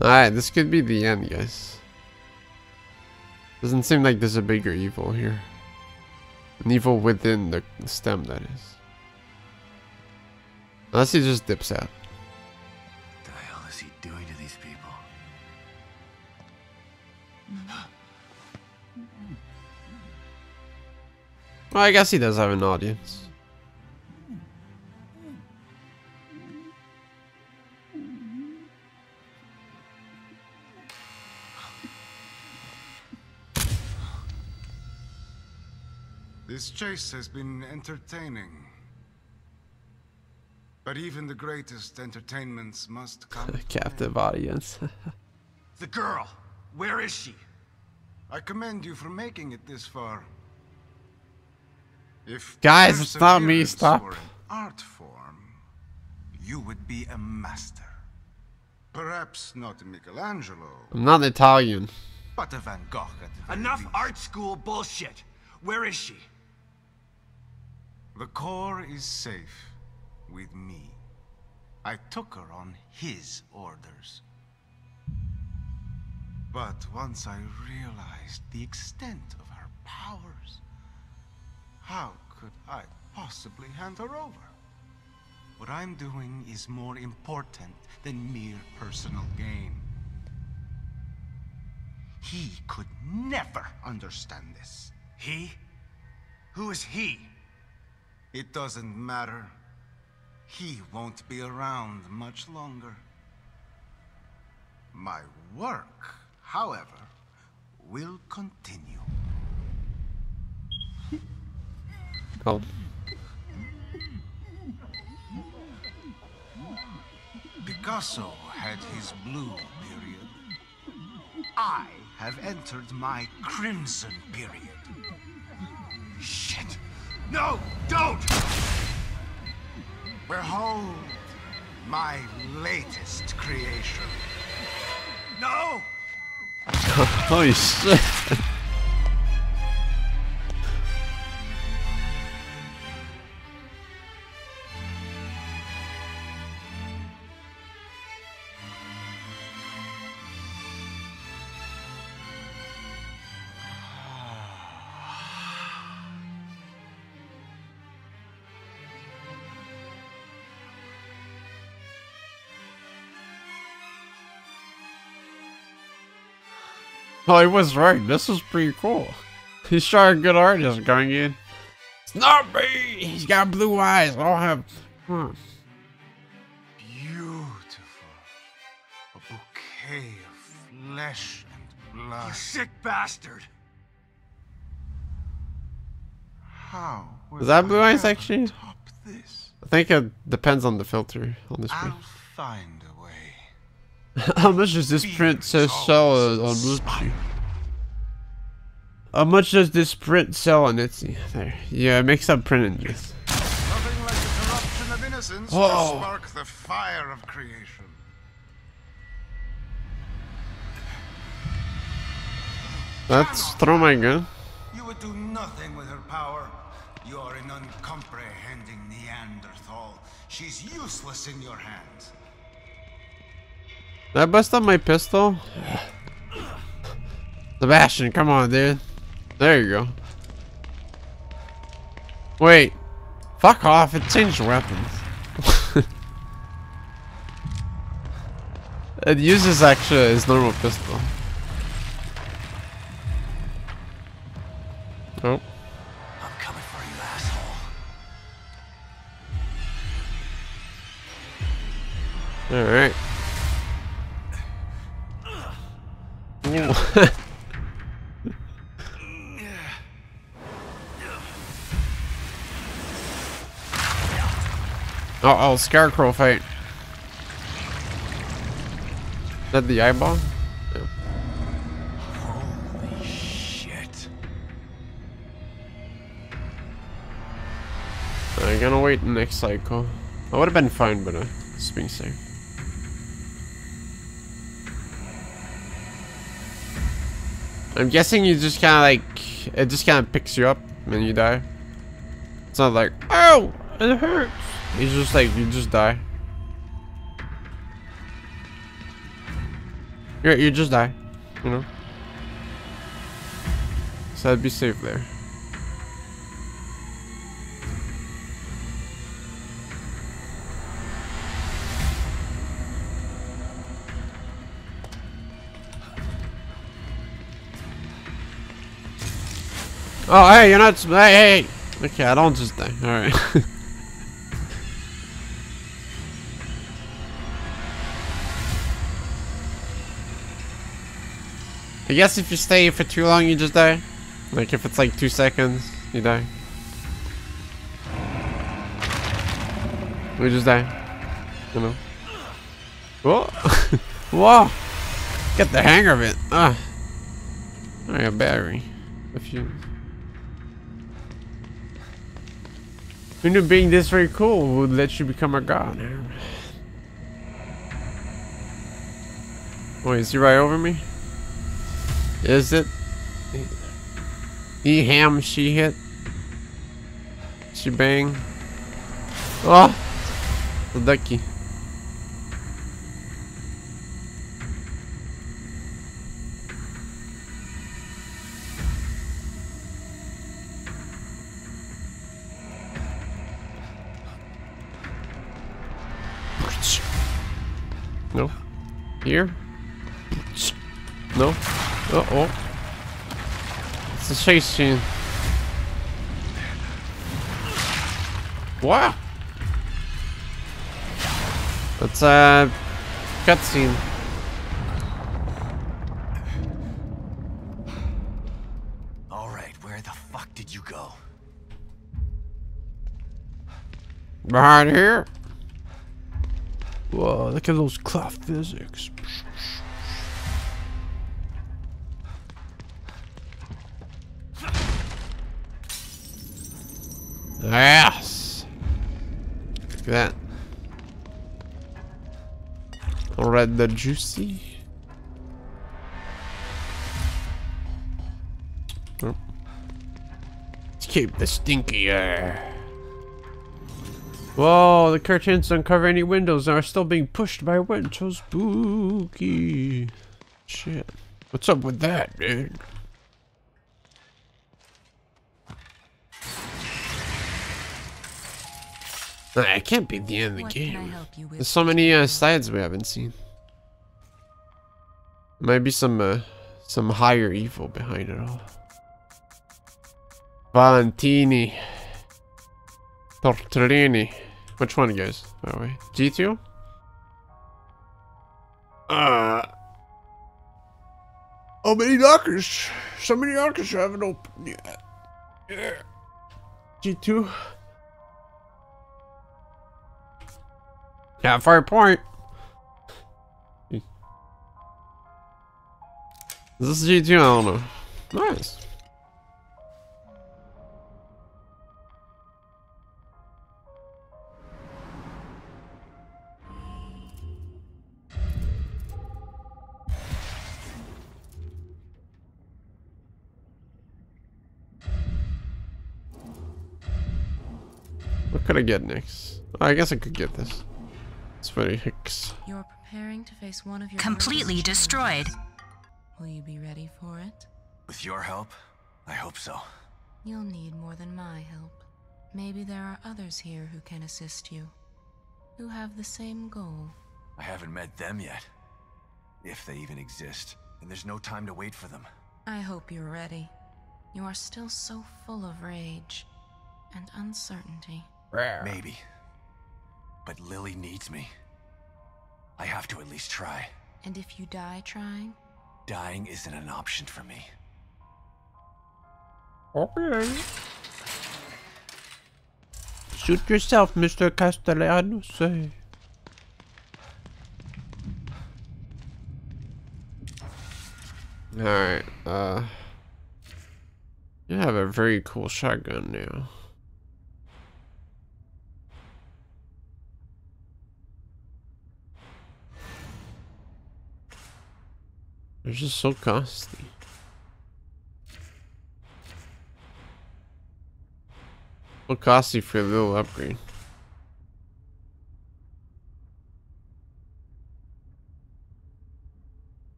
Alright, this could be the end, guys. Doesn't seem like there's a bigger evil here. An evil within the STEM, that is. Unless he just dips out. What The hell is he doing to these people? Well, I guess he does have an audience. This chase has been entertaining. But even the greatest entertainments must come. Captive audience. the girl! Where is she? I commend you for making it this far. If Guys, it's not me, stop. art form, you would be a master. Perhaps not Michelangelo, I'm not Italian. but a Van Gogh at the Enough least. art school bullshit. Where is she? The core is safe with me. I took her on his orders. But once I realized the extent of her powers, how could I possibly hand her over? What I'm doing is more important than mere personal gain. He could never understand this. He? Who is he? It doesn't matter. He won't be around much longer. My work, however, will continue. Oh. Picasso had his blue period. I have entered my crimson period. Shit! No, don't! Behold, my latest creation. No! Holy shit! Oh, he was right. This is pretty cool. He's shot a good artist going in. It's not me. He's got blue eyes. I'll have. Hmm. Beautiful. A bouquet of flesh and blood. You sick bastard! How? Is that blue eyes I actually? top this? I think it depends on the filter on the screen. I'll find a way. How much does this print sell on Etsy? How much does this print sell on Etsy? There. Yeah, mix up print and just. Nothing like the corruption of innocence Oh. to spark the fire of creation. Let's throw my gun. You would do nothing with her power. You are an uncomprehending Neanderthal. She's useless in your hands. Did I bust up my pistol? Sebastian, come on, dude. There you go. Wait. Fuck off, it changed weapons. it uses actually his normal pistol. Oh. I'm coming for you, asshole. Alright. Uh oh, Scarecrow fight. Is that the eyeball? Yeah. Holy shit. I'm gonna wait next cycle. I would have been fine, but uh, it's being safe. I'm guessing you just kind of like it just kind of picks you up when you die. It's not like oh it hurts. It's just like you just die. You you just die, you know. So I'd be safe there. Oh, hey, you're not. Hey, hey. Okay, I don't just die. All right. I guess if you stay for too long, you just die. Like if it's like two seconds, you die. We just die. You know. Whoa. Whoa. Get the hang of it. Ah. I got battery. If you. Who knew being this very cool would let you become a god? Wait, is he right over me? Is it? He ham, she hit. She bang. Oh! The ducky. Here? No. Uh oh. It's a chase scene. Wow. That's a cutscene. All right, where the fuck did you go? Behind here. Whoa, look at those cloth physics. Yes. Look at that. Red the juicy. Nope. Let's keep the stinky air. Whoa, the curtains don't cover any windows and are still being pushed by wind. So spooky. Shit. What's up with that, dude? I can't be the end of the What game. help you with There's so many uh, sides we haven't seen. Maybe some uh, some higher evil behind it all. Valentini. Tortellini. Which one, guys? By the way, G2. Uh. How many lockers? So many lockers you haven't opened yet. Yeah. G2. Yeah, fire point. This is this G2? I don't know. Nice. What could I get next? Oh, I guess I could get this. It's very Hicks. You're preparing to face one of your Completely destroyed. Will you be ready for it? With your help, I hope so. You'll need more than my help. Maybe there are others here who can assist you, who have the same goal. I haven't met them yet. If they even exist. And there's no time to wait for them. I hope you're ready. You are still so full of rage and uncertainty. Maybe. But Lily needs me. I have to at least try. And if you die trying, Dying isn't an option for me. Okay. Shoot yourself, Mr. Castellanos. Alright, uh... You have a very cool shotgun now. They're just so costly. What costly for a little upgrade?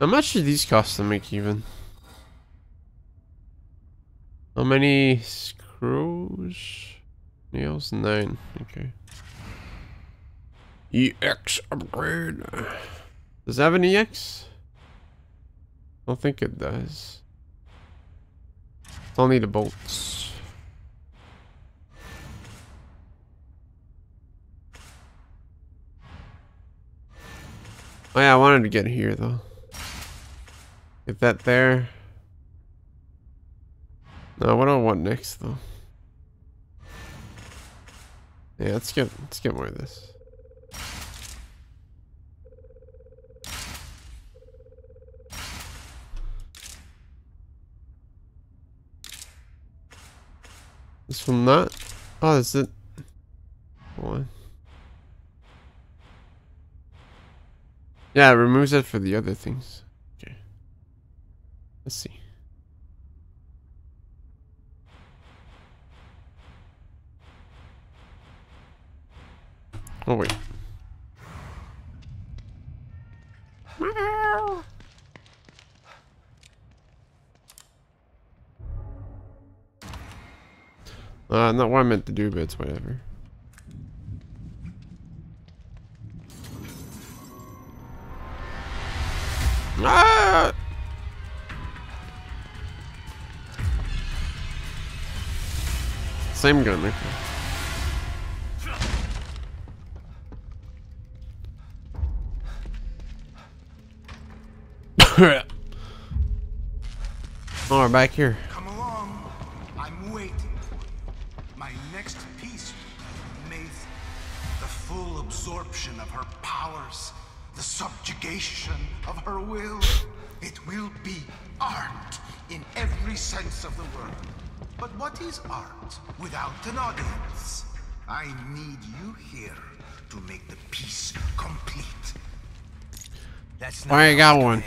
How much do these cost to make even? How many screws? Nails? Nine. Okay. EX upgrade. Does it have an EX? I don't think it does. Only the bolts. Oh yeah, I wanted to get here though. Get that there. No, what do I want next though? Yeah, let's get let's get more of this. This will not. Oh, is it? Hold on. Yeah, it removes it for the other things. Okay. Let's see. Oh wait. Uh, not what I meant to do, but it's whatever. Ah! Same gun, okay. oh, we're back here. Subjugation of her will. It will be art in every sense of the word. But what is art without an audience? I need you here to make the piece complete. That's Alright, I got one.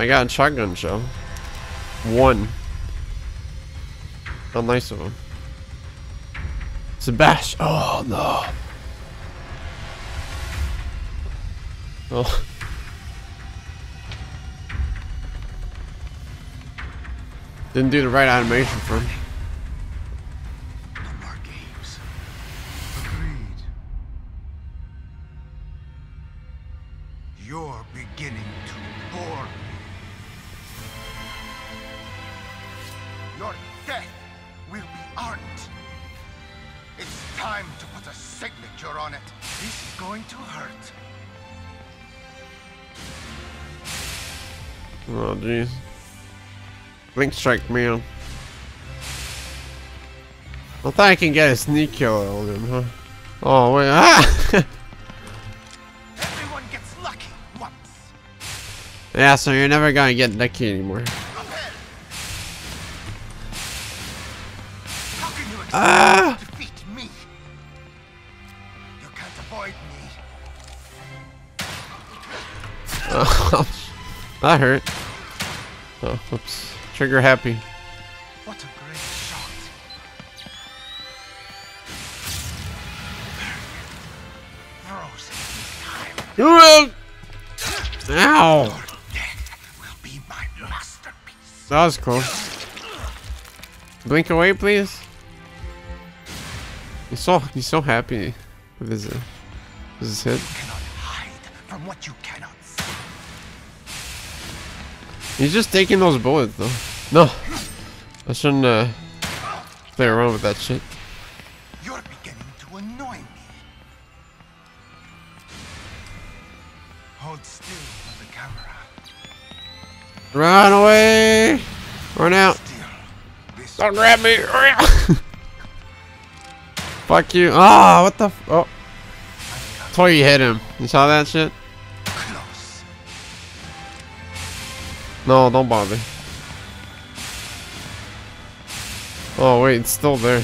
I got a shotgun shell. One. How nice of him. Sebastian. Oh no. Oh. Didn't do the right animation for him. Blink strike man. I thought I can get a sneak kill on him, huh? Oh wait, ah! Everyone gets lucky once. yeah, so you're never gonna get lucky anymore. How can you Ah! defeat me? You can't avoid me. That hurt. Oh, whoops. Trigger happy. What a great shot. Frozen time. Ow! Will be my masterpiece. That was cool. Blink away, please. He's so he's so happy with his uh, with his hit. From what you cannot see. He's just taking those bullets though. No, I shouldn't uh, play around with that shit. You're beginning to annoy me. Hold still for the camera. Run away! Run out! Don't grab me! Fuck you! Ah, what the? F oh, that's why you hit him. You saw that shit? No, don't bother. Oh wait, it's still there.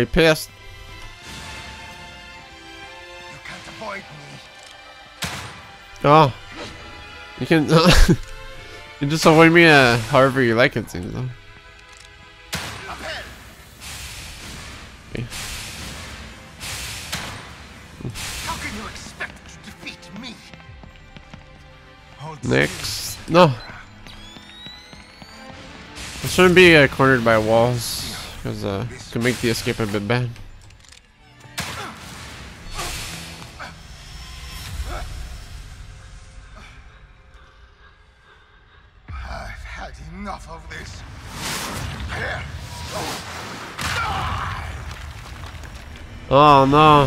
He pissed. You can't avoid me. Oh. You can you just avoid me uh, however you like it seems though. Okay. How can you expect to defeat me? Hold Next. No. I shouldn't be uh, cornered by walls because uh, it can make the escape a bit bad. I've had enough of this. Oh no.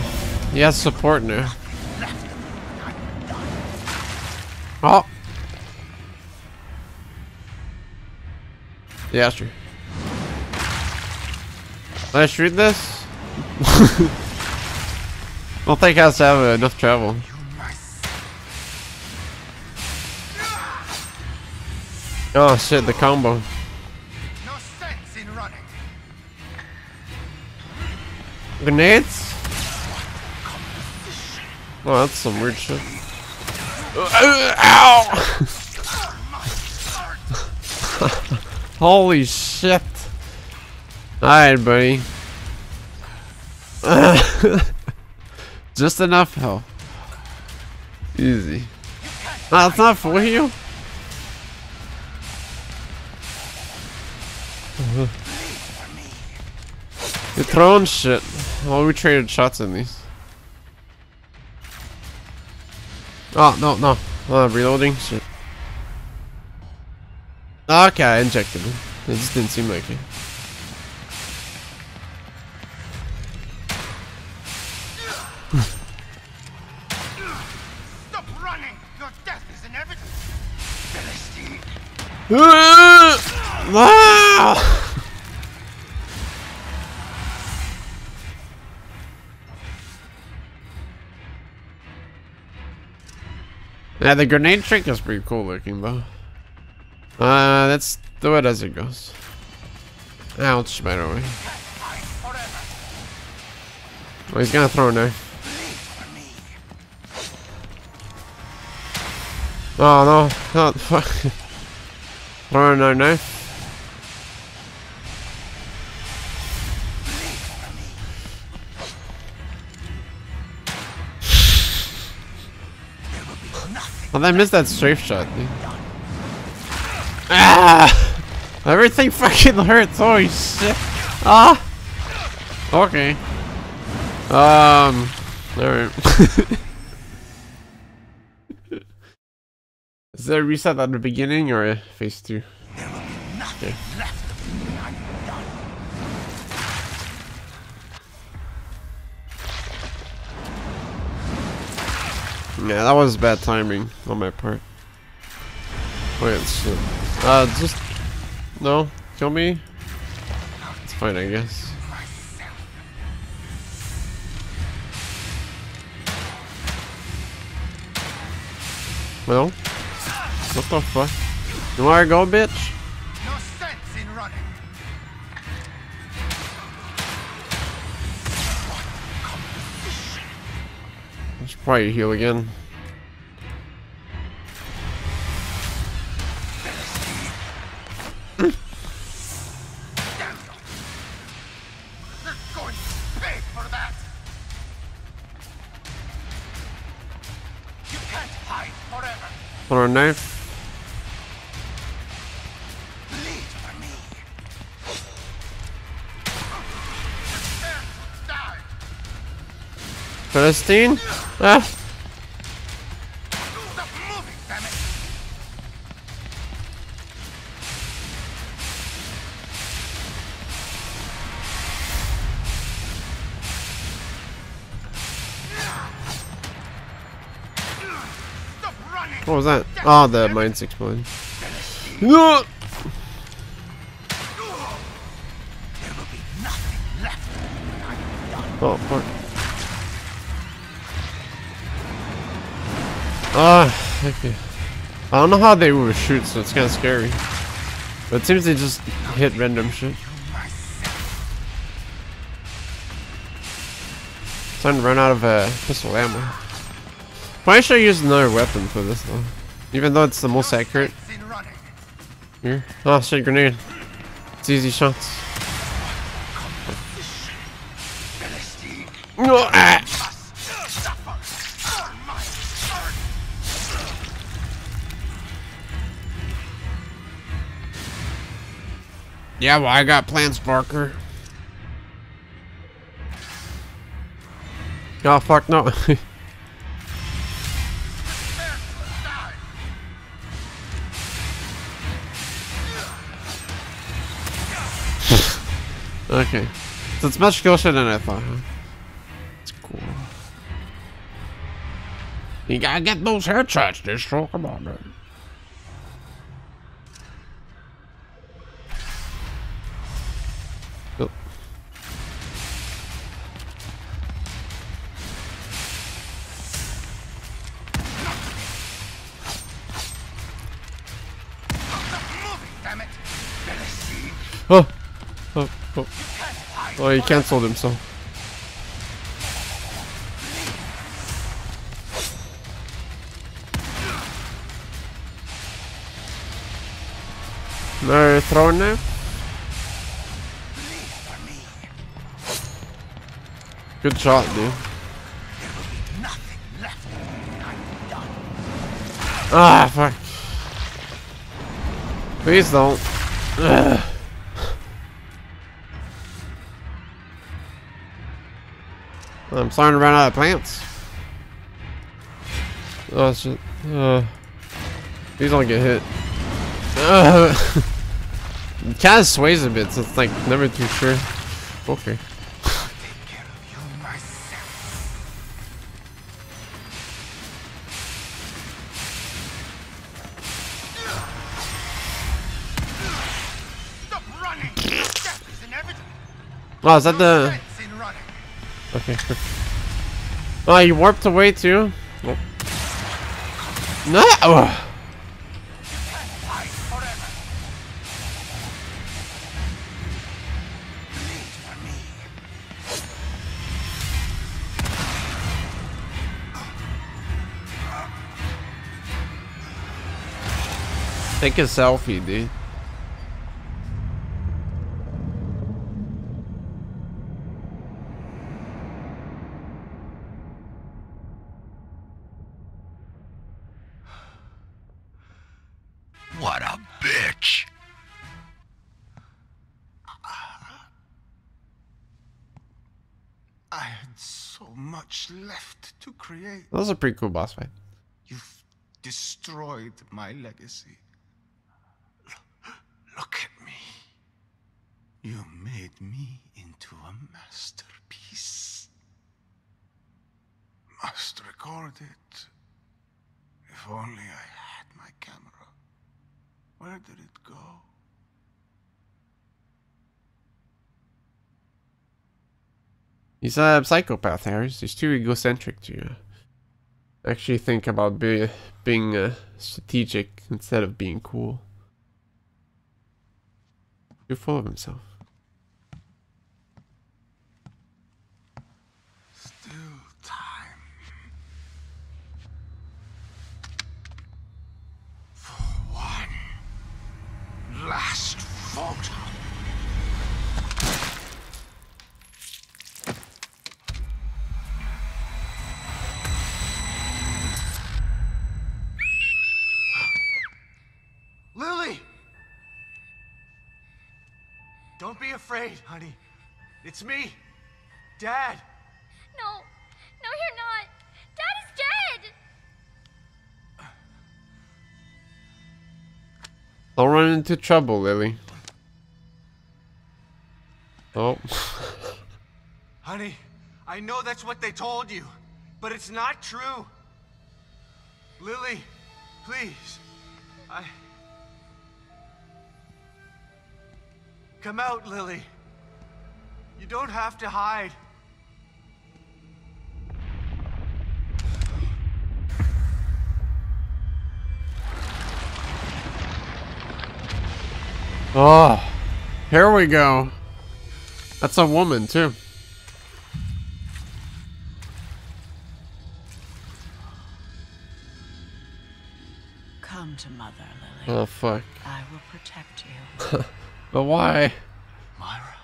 He has support now. Oh. Yeah, sure. Did I shoot this? don't think I to have enough travel. Oh shit, the combo. Grenades? Oh, that's some weird shit. Ow! Holy shit. Alright, buddy. Just enough health. Easy. No, it's not for you. You're throwing shit. Well, we traded shots in these. Oh, no, no. Uh, reloading. Shit. Ah, okay, I injected him. It just didn't seem like it. Yeah, the grenade trick is pretty cool looking though. Uh, that's the way it as it goes. Ouch, by the way. Oh, he's gonna throw a knife. Oh no, not fuck. Throwing a knife. I missed that strafe shot, dude. Ah! Everything fucking hurts. Holy shit. Ah! Okay. Um. Alright. Is there a reset at the beginning or a phase two? Okay. Yeah, that was bad timing on my part. Wait, shit. Uh, just... No, kill me? It's fine, I guess. Well, what the fuck? You wanna go, bitch? Probably heal again. On. Philistine? Ah! What was that? Oh, the mine's exploding. No! Oh, fuck. Ah, okay. I don't know how they will shoot, so it's kind of scary. But it seems they just hit random shit. Time to run out of uh, pistol ammo. Probably should I use another weapon for this though. Even though it's the most accurate. Here. Oh shit, grenade. It's easy shots. Yeah, well, I got plans, Barker. Oh, fuck, no. okay. So it's much closer than I thought, huh? It's cool. You gotta get those headshots, Distro. Come on, man. Oh, oh. He cancelled himself. No throwing now? Good shot, dude. Ah, fuck. Please don't. Ugh. I'm starting to run out of plants. Oh, shit! just, uh, these don't get hit. Uh, kind of sways a bit, so it's like never too sure. Okay. Oh, is that the... Okay. Oh, ah, you warped away too? Oh. No! Ugh. Take a selfie, dude. Pretty cool boss fight. You've destroyed my legacy. L- look at me. You made me into a masterpiece. Must record it. If only I had my camera. Where did it go? He's a psychopath, Harris. He's too egocentric to uh, actually think about be, being uh, strategic instead of being cool. Too full of himself. Still time. For one last afraid, honey. It's me, Dad. No, no, you're not. Dad is dead. Don't run into trouble, Lily. Oh. Honey, I know that's what they told you, but it's not true. Lily, please. I. Come out, Lily. You don't have to hide. Oh, here we go. That's a woman too. Come to Mother, Lily. Oh fuck. I will protect you. but why? Myra.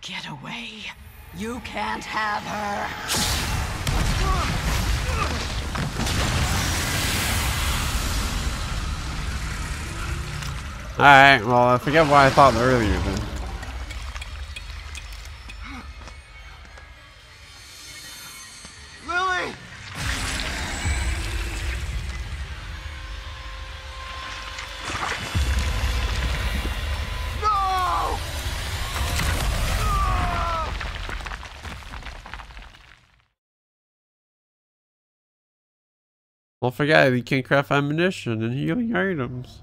Get away. You can't have her. Alright, well I forget what I thought earlier then. Don't forget, you can craft ammunition and healing items.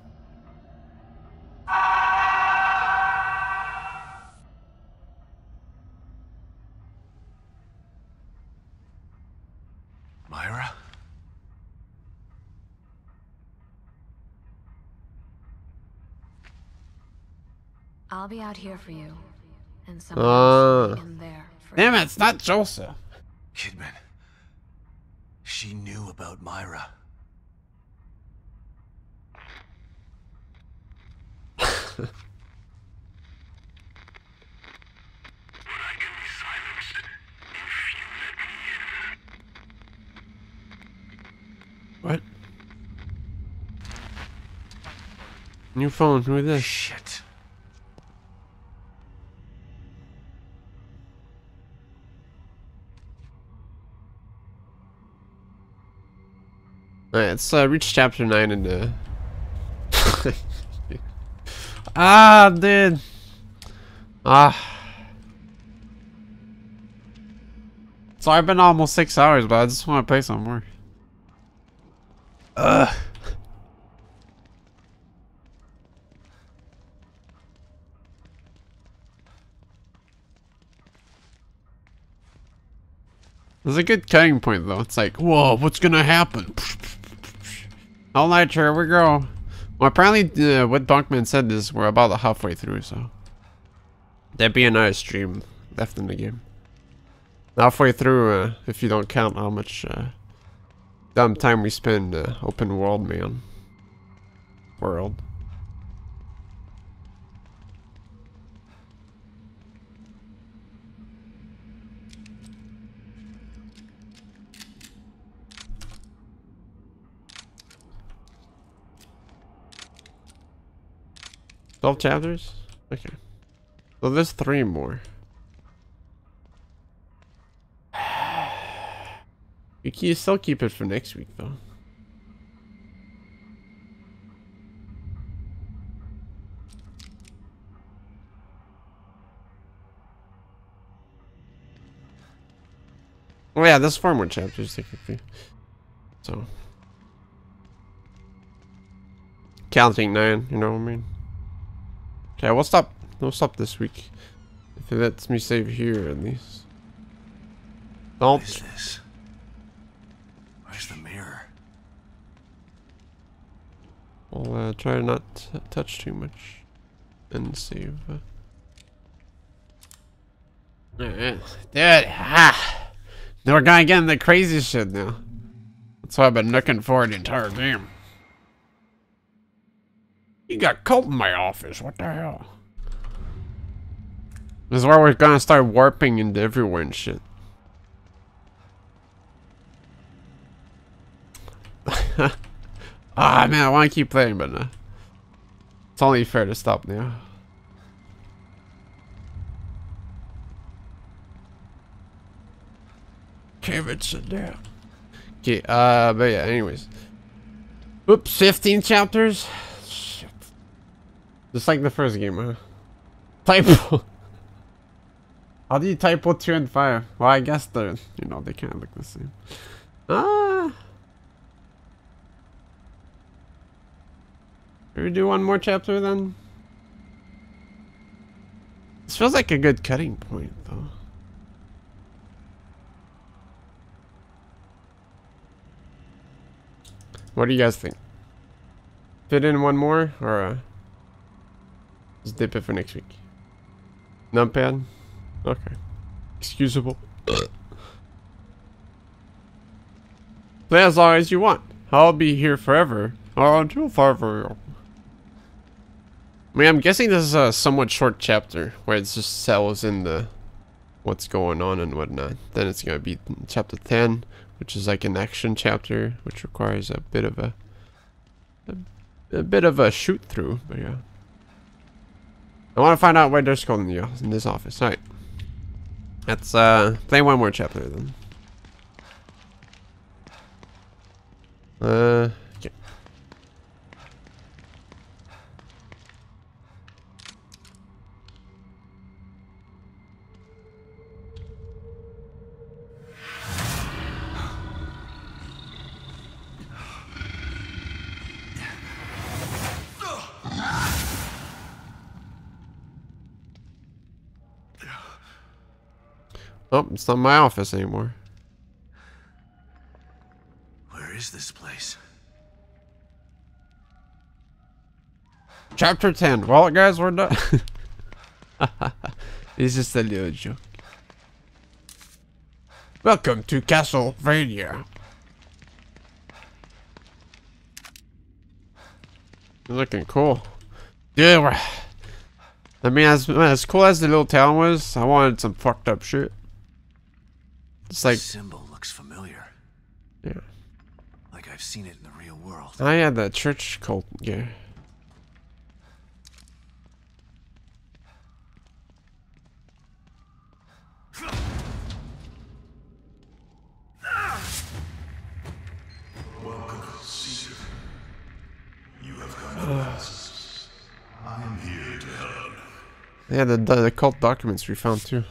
Myra? I'll be out here for you. And someone Uh, else will be in there. For damn it, it's not Joseph. Kidman. She knew about Myra. What? New phone, who is this? Shit. Alright, let's uh, reach chapter 9 and uh... ah, dude! Ah. So I've been almost six hours, but I just want to play some more. Ugh. There's a good cutting point though. It's like, whoa, what's gonna happen? All night, here we go. Well, apparently, uh, what Donkman said is we're about halfway through, so that'd be another stream left in the game. Halfway through, uh, if you don't count how much uh, dumb time we spend uh, open world, man. World. Twelve chapters? Okay. So there's three more. You can still keep it for next week, though. Oh yeah, there's four more chapters technically. So. Counting nine, you know what I mean? Okay, we'll stop. We'll stop this week. If it lets me save here at least. Don't. What is this? Where's the mirror? I'll uh, try not to touch too much and save. Uh... Dude, ah, now we're gonna get in the crazy shit now. That's why I've been looking for the entire game. You got cult in my office. What the hell? This is where we're gonna start warping into everywhere and shit. ah, man, I want to keep playing, but uh, it's only fair to stop now. Kevin, sit down. Okay, uh, but yeah, anyways. Oops, 15 chapters? Just like the first game, huh? Typo. How do you typo 2 and 5? Well, I guess they're, you know, they kind of look the same. Ah. Should we do one more chapter then? This feels like a good cutting point, though. What do you guys think? Fit in one more, or uh, just dip it for next week? Numpad? Okay. Excusable. Play as long as you want. I'll be here forever. Or until forever. I mean, I'm guessing this is a somewhat short chapter where it just sells in the what's going on and whatnot. Then it's gonna be chapter 10, which is like an action chapter, which requires a bit of a a, a bit of a shoot through. But yeah, I want to find out why they're in you in this office. All right, let's uh play one more chapter then. Uh. Oh, it's not my office anymore. Where is this place? Chapter 10. Well, guys, we're done. it's just a little joke. Welcome to Castlevania. You're looking cool. Dude. I mean, as, as cool as the little town was, I wanted some fucked up shit. It's like... The symbol looks familiar. Yeah. Like I've seen it in the real world. I had that church cult yeah. Welcome, Caesar. You have come to uh. us. I am here to help. Yeah, the, the, the cult documents we found too.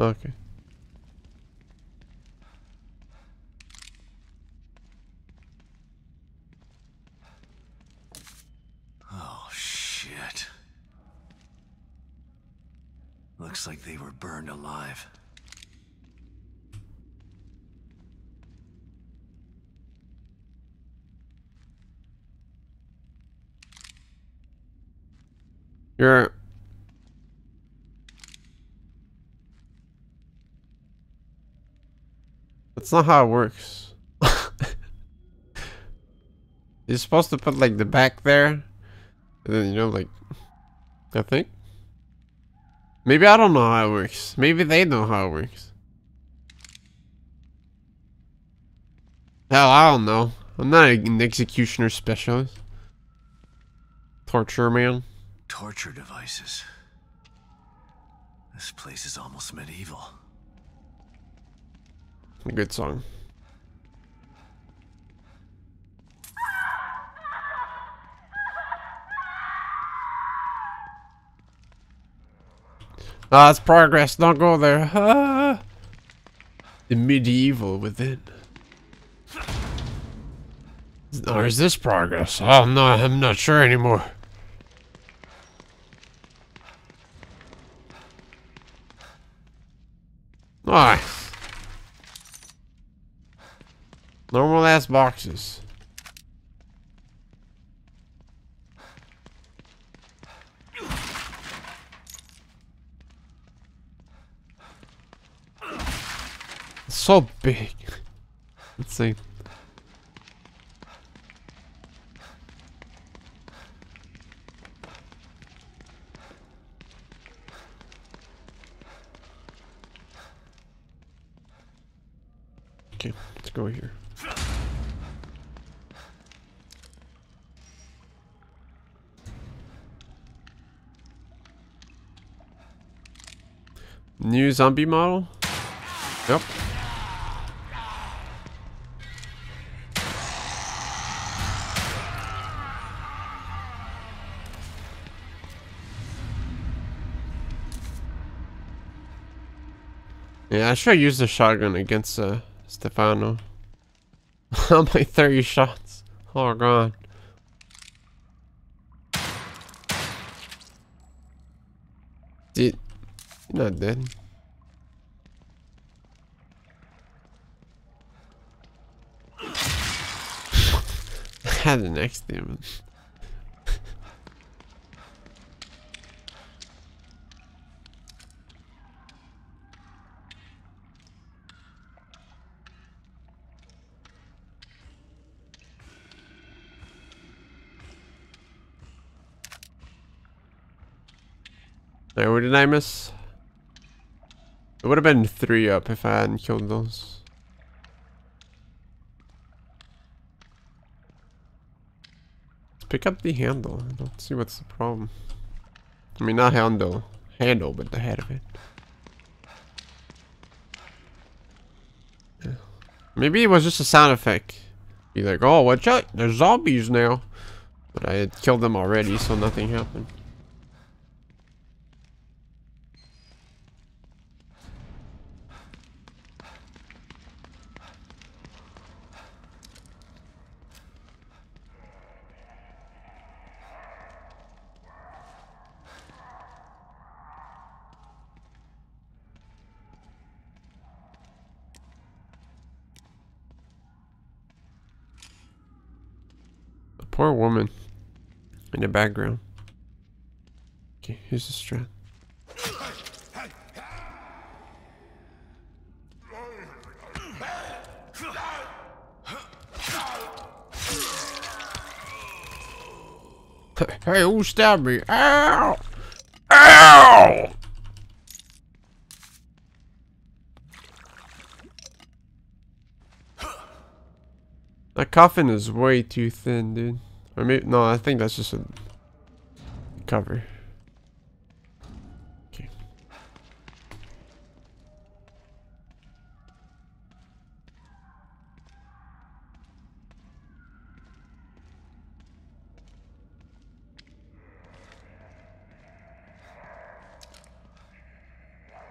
Okay. Oh, shit. Looks like they were burned alive. You're That's not how it works. You're supposed to put like the back there. And then, you know, like... I think. Maybe I don't know how it works. Maybe they know how it works. Hell, I don't know. I'm not an executioner specialist. Torture man. Torture devices. This place is almost medieval. A good song. Ah, it's progress. Don't go there. Ah. The medieval within. Or is this progress? Oh no, I'm not sure anymore. Alright. Normal ass boxes. So big. Let's see. Okay, let's go here. New zombie model? Yep. Yeah, I should use the shotgun against uh, Stefano. I'm like 30 shots. Oh god. Dude, you're not dead. Had the next demon. There, what did I miss? It would have been three up if I hadn't killed those. Let's pick up the handle. I don't see what's the problem. I mean, not handle. Handle, but the head of it. Yeah. Maybe it was just a sound effect. Be like, oh, watch out, there's zombies now. But I had killed them already, so nothing happened. Poor woman in the background. Okay, here's the strap. Hey, who stabbed me? Ow! Ow! That coffin is way too thin, dude. Or maybe, no, I think that's just a cover. Okay.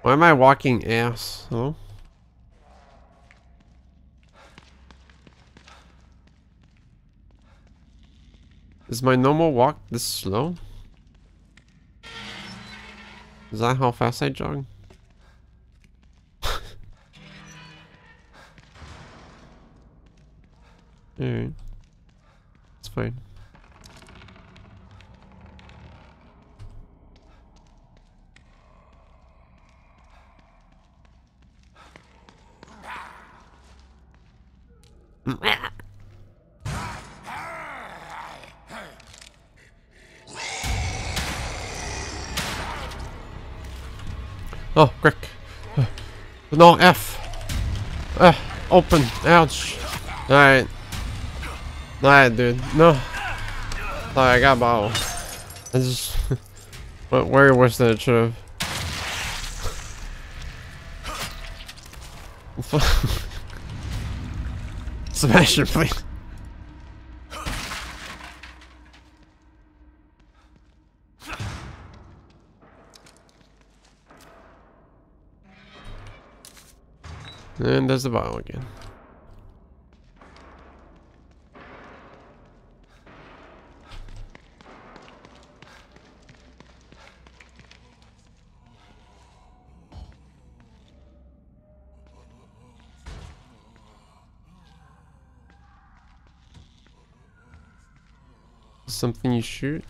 Why am I walking ass? Hello? Is my normal walk this slow? Is that how fast I jog? Alright. It's fine. Oh, quick. No, F. Uh, open. Ouch. Alright. Alright, dude. No. Sorry, I got bottle. I just... but way worse than it should have. Sebastian, please. And there's the bottle again. Something you shoot?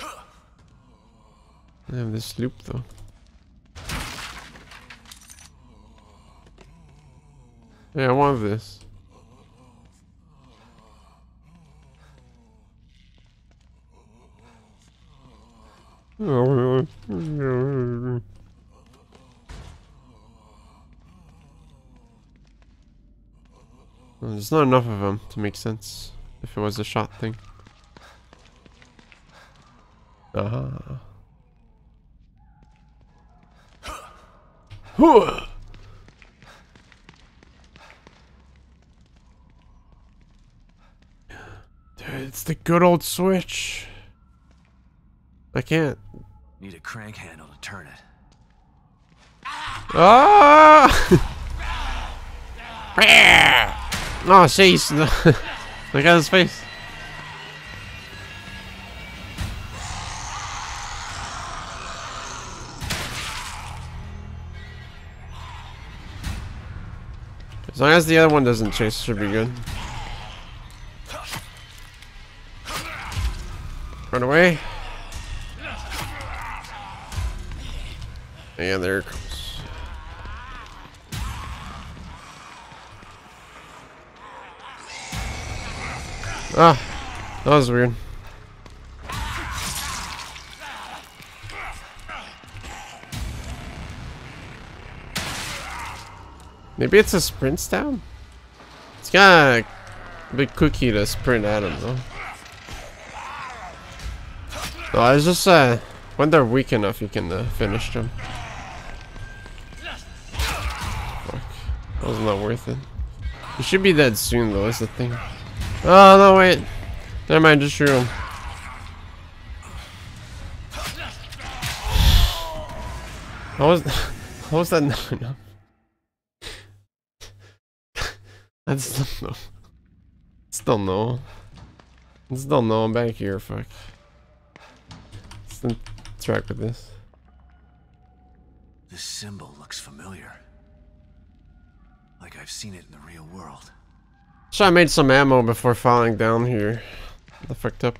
I have this loop though. Yeah, I want this. There's not enough of them to make sense if it was a shot thing. Aha. Huh. Dude, it's the good old switch. I can't. Need a crank handle to turn it. Ah! oh, jeez. Look at his face. As long as the other one doesn't chase, should be good. Run away. And there comes. Ah, that was weird. Maybe it's a sprint stab? It's kind of a bit cookie to sprint at him though. No, it's just uh, when they're weak enough, you can uh, finish them. Fuck. That was not worth it. You should be dead soon though, is the thing. Oh, no, wait. Never mind, just shoot him. How was, how was that not enough? I still know. Still no. Still no, I'm back here, fuck. Let's track with this. This symbol looks familiar. Like I've seen it in the real world. So I made some ammo before falling down here. The fucked up.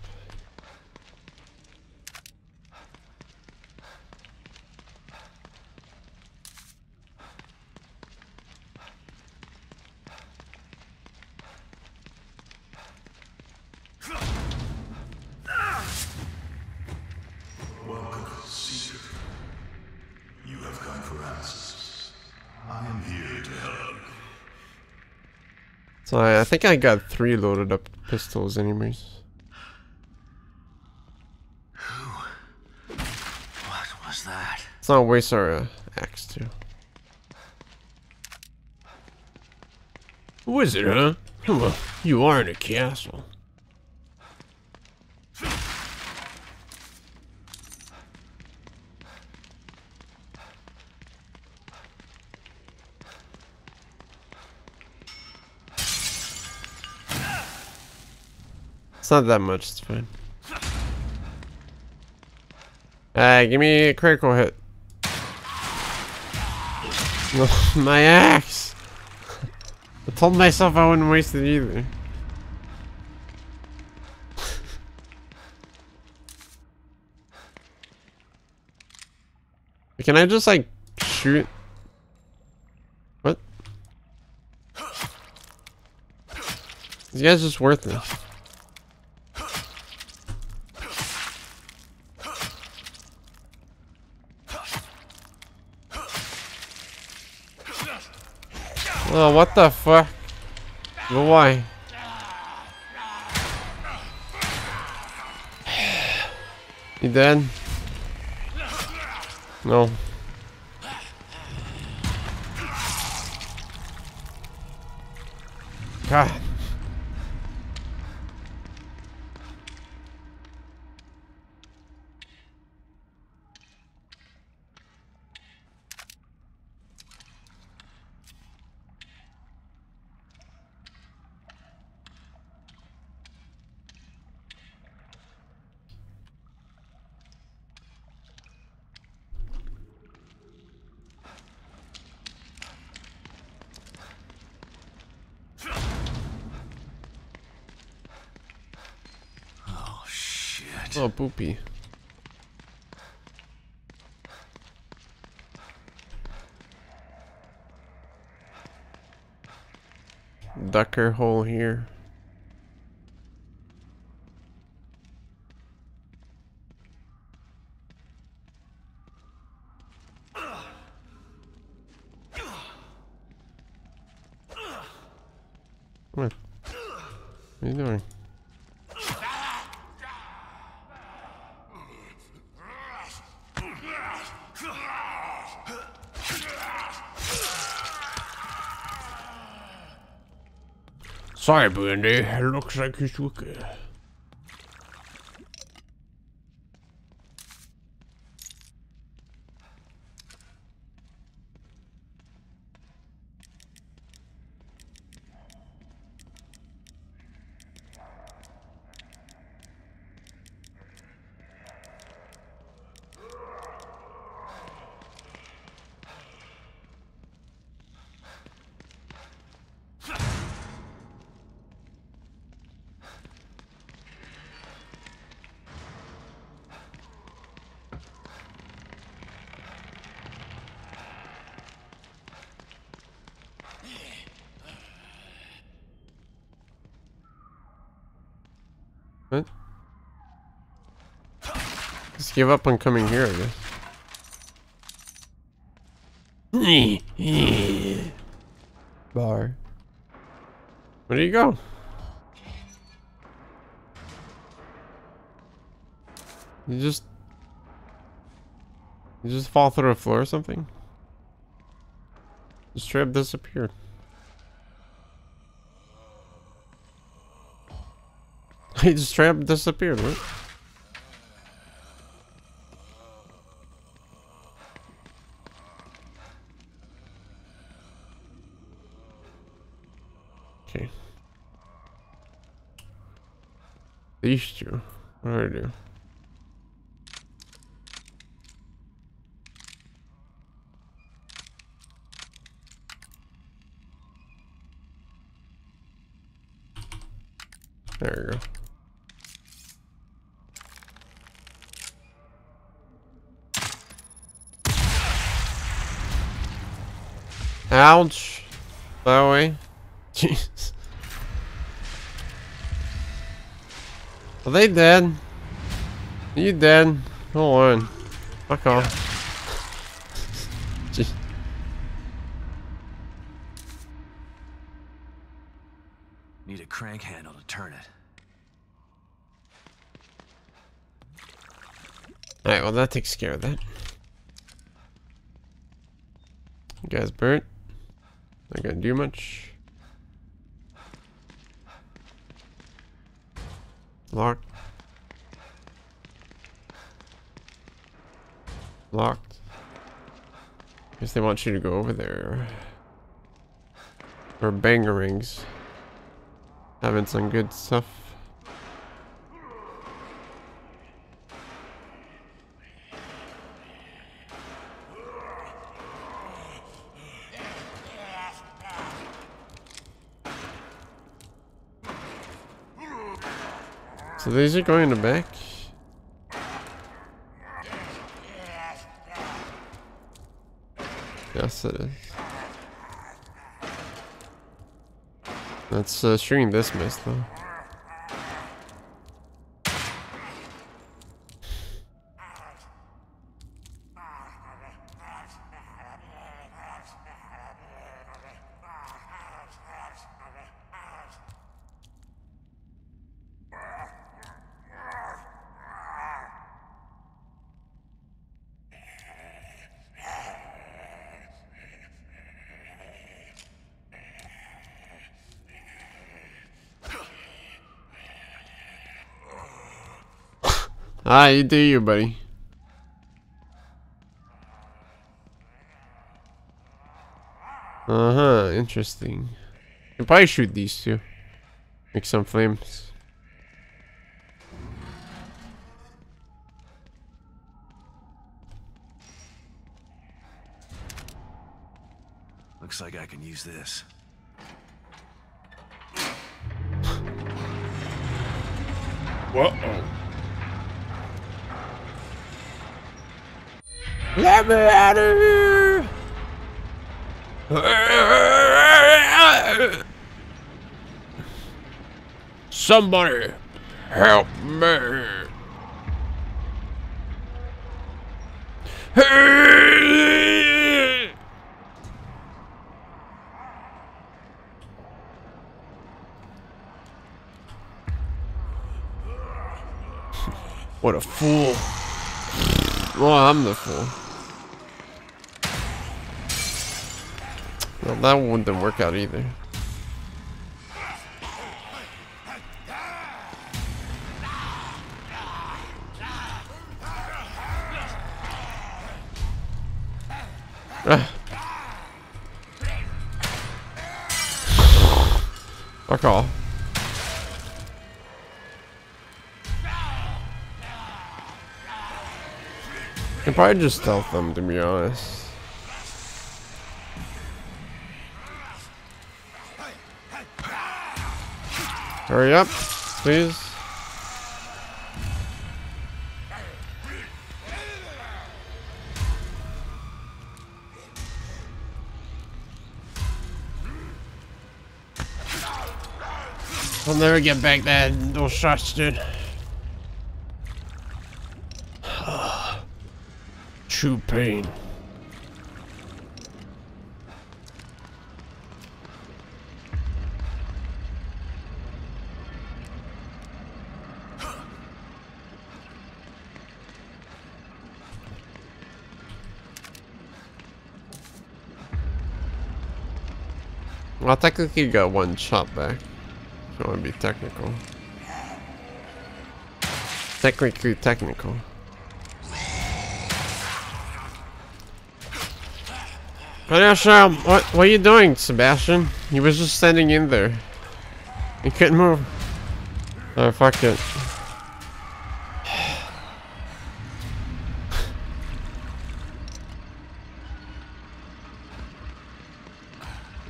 So I, I think I got three loaded up pistols anyways. Who? What was that? Let's not waste our uh, axe too. Who is it, huh? Well, you are in a castle. It's not that much, it's fine. Hey, give me a critical hit. My axe! I told myself I wouldn't waste it either. Can I just like shoot? What? This guy's just worthless. Oh, what the fuck? Why? You dead? No. God. Oh, shit. Oh, poopy. Hole here. Come on. What are you doing? Sorry, Brandy. Looks like he's wicked. Give up on coming here, I guess. Bar. Where do you go? You just... You just fall through a floor or something? Just straight up disappeared. He just straight up disappeared, what? Okay. These two. I do? There we go. Ouch. That way. Jeez. Are they dead? Are you dead? Hold on. Fuck off. Need a crank handle to turn it. Alright, well that takes care of that. You guys burnt. Not gonna do much. Locked. Locked. Guess they want you to go over there. Or bangerings. Having some good stuff. So these are going to back? Yes, it is. That's uh, shooting this miss though. Ah, you do you, buddy. Uh-huh, interesting. You can probably shoot these two. Make some flames. Looks like I can use this. Whoa. Let me out of here! Somebody help me. What a fool. Well, I'm the fool. That one didn't work out either. Fuck off. I probably just stealth them, to be honest. Hurry up, please. I'll never get back that those shots, dude. True pain. Well, technically you got one shot back. If you want to be technical. Technically technical. Um, what what are you doing, Sebastian? He was just standing in there. He couldn't move. Oh fuck it.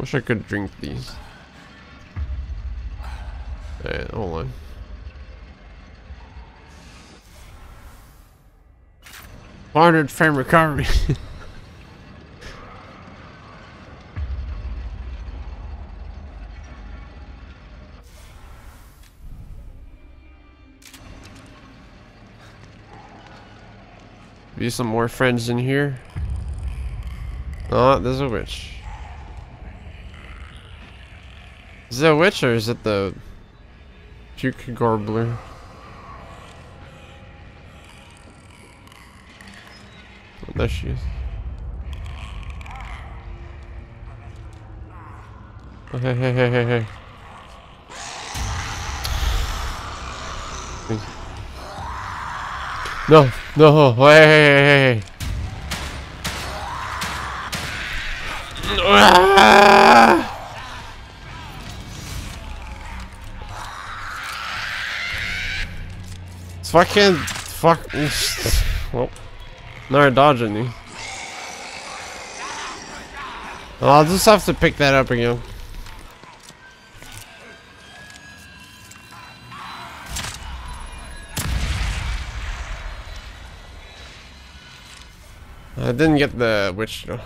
Wish I could drink these. Hey, hold on. Hundred frame recovery. Be some more friends in here. Oh, there's a witch. Is a witch or is it the Duke Gorbler? Oh, there she is. Oh, hey, hey, hey, hey, hey. No, no, hey, hey, hey, hey. Ah! Fucking fuck. Well, never dodging you. I'll just have to pick that up again. I didn't get the witch though.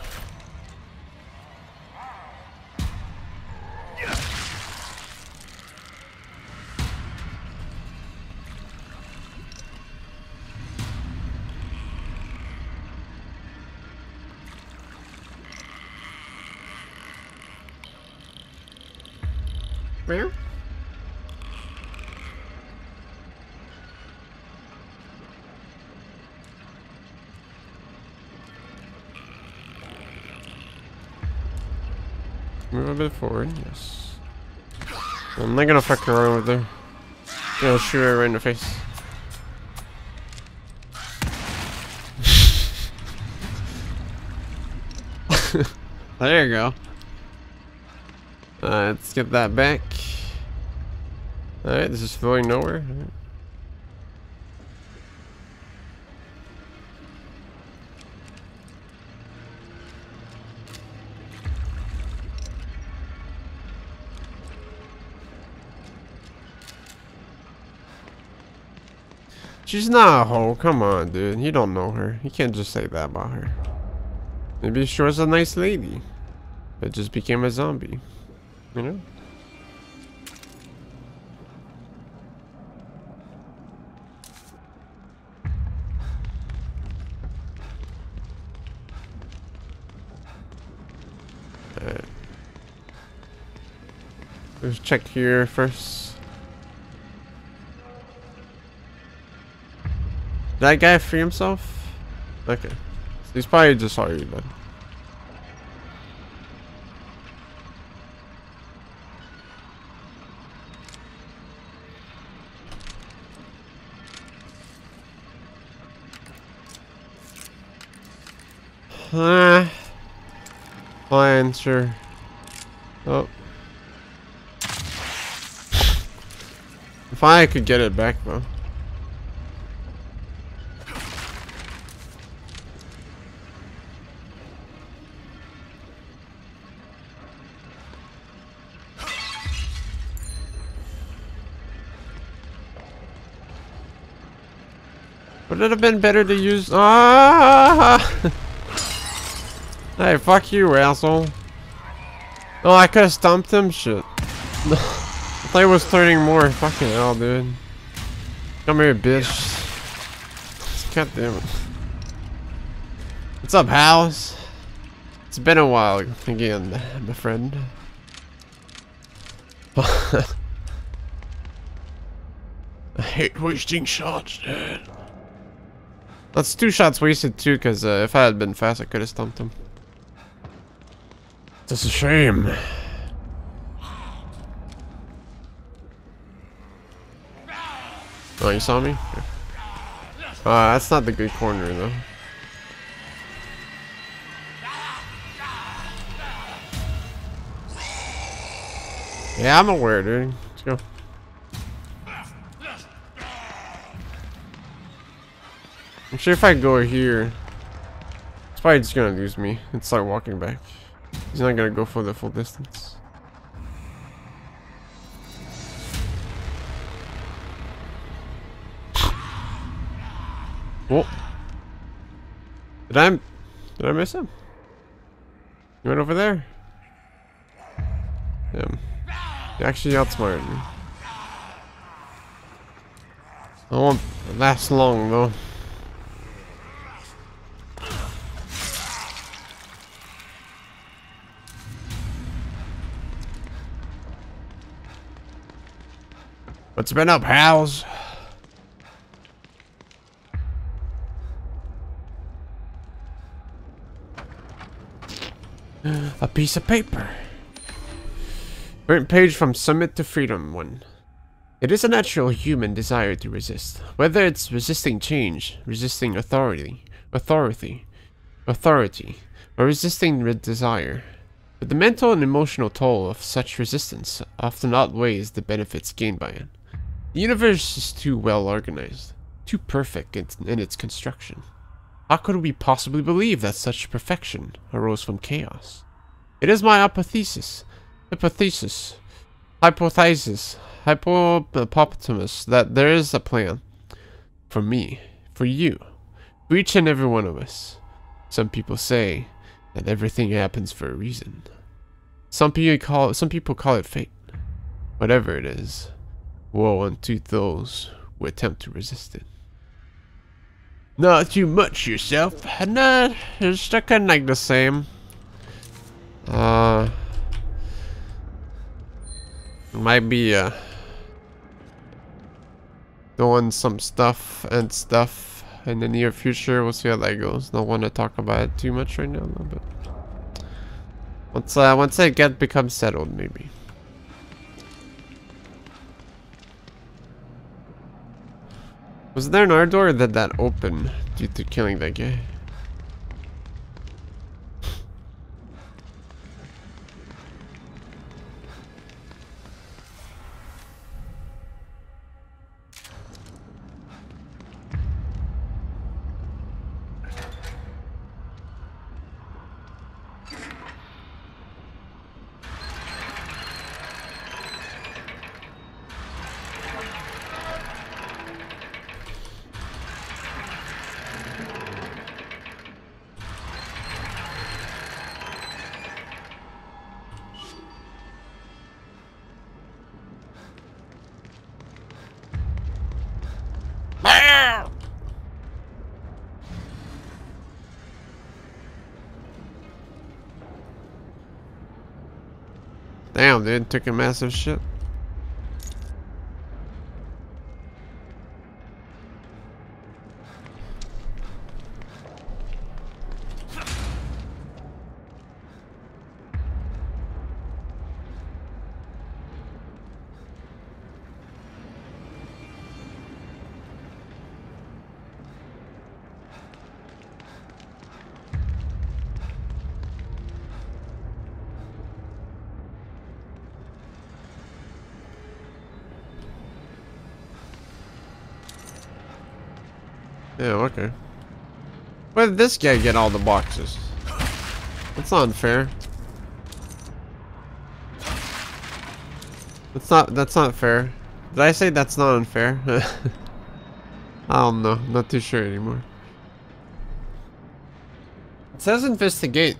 Forward, yes. I'm not gonna fuck around with her. Gonna shoot her right in the face. there you go. Let's get that back. Alright, this is going nowhere. She's not a hoe. Come on, dude. You don't know her. You can't just say that about her. Maybe she was a nice lady. But just became a zombie. You know? Let's check here first. That guy free himself? Okay. So he's probably just already dead. Ah. Fine, sure. Oh. If I could get it back though. It would it have been better to use? Ah! hey, fuck you, asshole. Oh, I could have stumped him. Shit. I thought was turning more. Fucking hell, dude. Come here, bitch. God damn it. What's up, House? It's been a while again, my friend. I hate wasting shots, Dad. That's two shots wasted too, because uh, if I had been fast, I could have stumped him. That's a shame. Oh, you saw me? Yeah. Uh, that's not the good corner, though. Yeah, I'm aware, dude. I'm sure if I go here, it's probably just gonna lose me and start walking back. He's not gonna go for the full distance. Oh. Did I did I miss him? He went over there. Him. He actually outsmarted me. I won't last long though. What's been up, Hals? A piece of paper. Burnt page from Summit to Freedom 1. It is a natural human desire to resist. Whether it's resisting change, resisting authority, authority, authority, or resisting desire. But the mental and emotional toll of such resistance often outweighs the benefits gained by it. The universe is too well organized, too perfect in, in its construction. How could we possibly believe that such perfection arose from chaos? It is my hypothesis, hypothesis, hypothesis, hypopotamus that there is a plan for me, for you, for each and every one of us, Some people say that everything happens for a reason. Some people call some people call it fate. Whatever it is, woe unto those who attempt to resist it. Not too much yourself. Nah, it's kind of like the same. Uh, might be uh doing some stuff and stuff in the near future. We'll see how that goes. Don't want to talk about it too much right now, though, but once uh once I get become settled, maybe. Was there another door that that open due to killing that guy? Took a massive shit. Yeah, okay. Where did this guy get all the boxes? That's not unfair. That's not that's not fair. Did I say that's not unfair? I don't know. Not too sure anymore. It says investigate.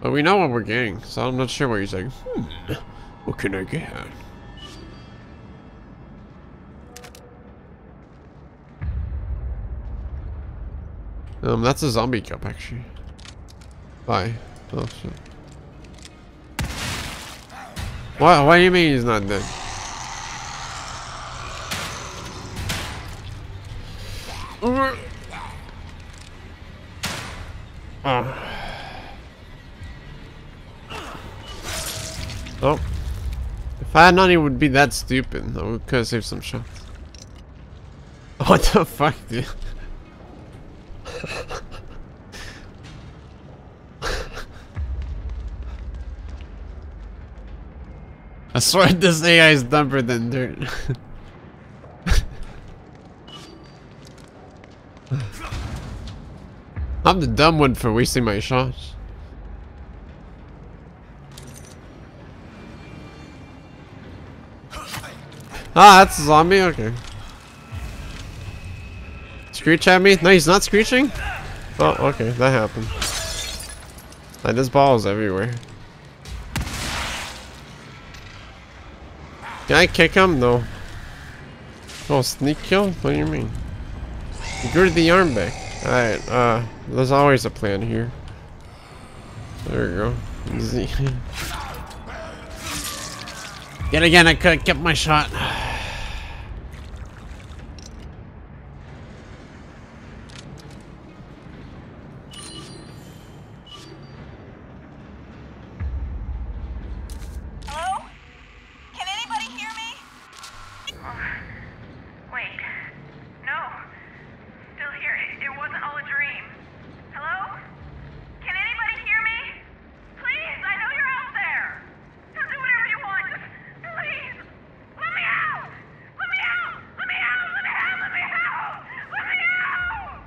But we know what we're getting, so I'm not sure what you're saying. Hmm. What can I get? Um, that's a zombie cup, actually. Bye. Oh, shit. What, what do you mean he's not dead? Oh. Oh. If I had known he would be that stupid, I could have saved some shots. What the fuck, dude? I swear this AI is dumber than dirt. I'm the dumb one for wasting my shots. Ah, that's a zombie? Okay. Screech at me? No, he's not screeching? Oh, okay, that happened. Like, there's balls everywhere. Can I kick him? No. Oh, sneak kill? What do you mean? You grew the arm back. Alright, uh, there's always a plan here. There we go. Easy. Yet again, I could have kept my shot. Hello? Can anybody hear me? wait. No. Still here. It, it wasn't all a dream. Hello? Can anybody hear me? Please, I know you're out there. So do whatever you want. Just please. Let me out. Let me out. Let me out. Let me out. Let me out. Let me out.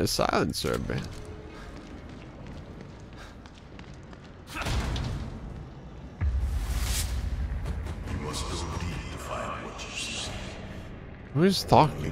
you seek. Who's talking?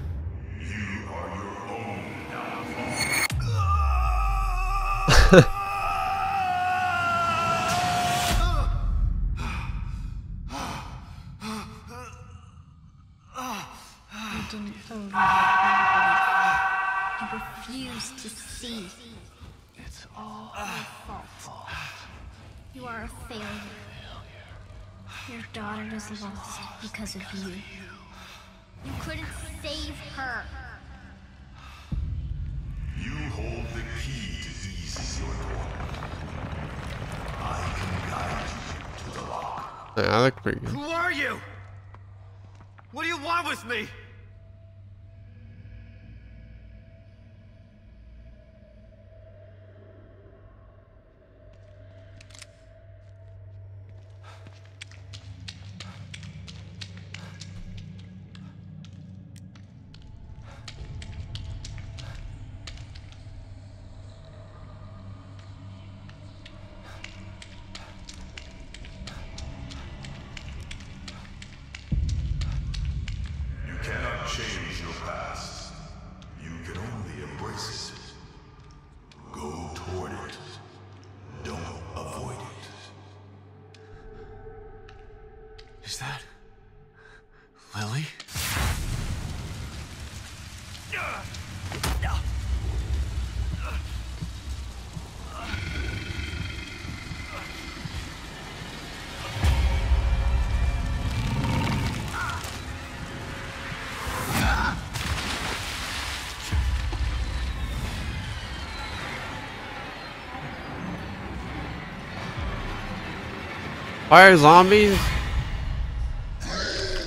Fire zombies?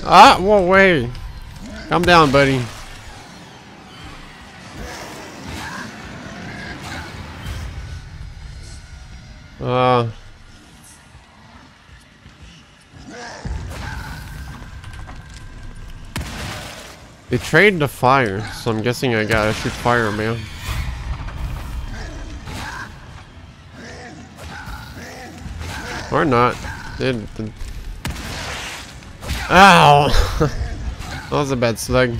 Ah, whoa, wait. Calm down, buddy. Uh. They trade the fire, so I'm guessing I gotta shoot fire, man. Or not. It, it- Ow! that was a bad slug.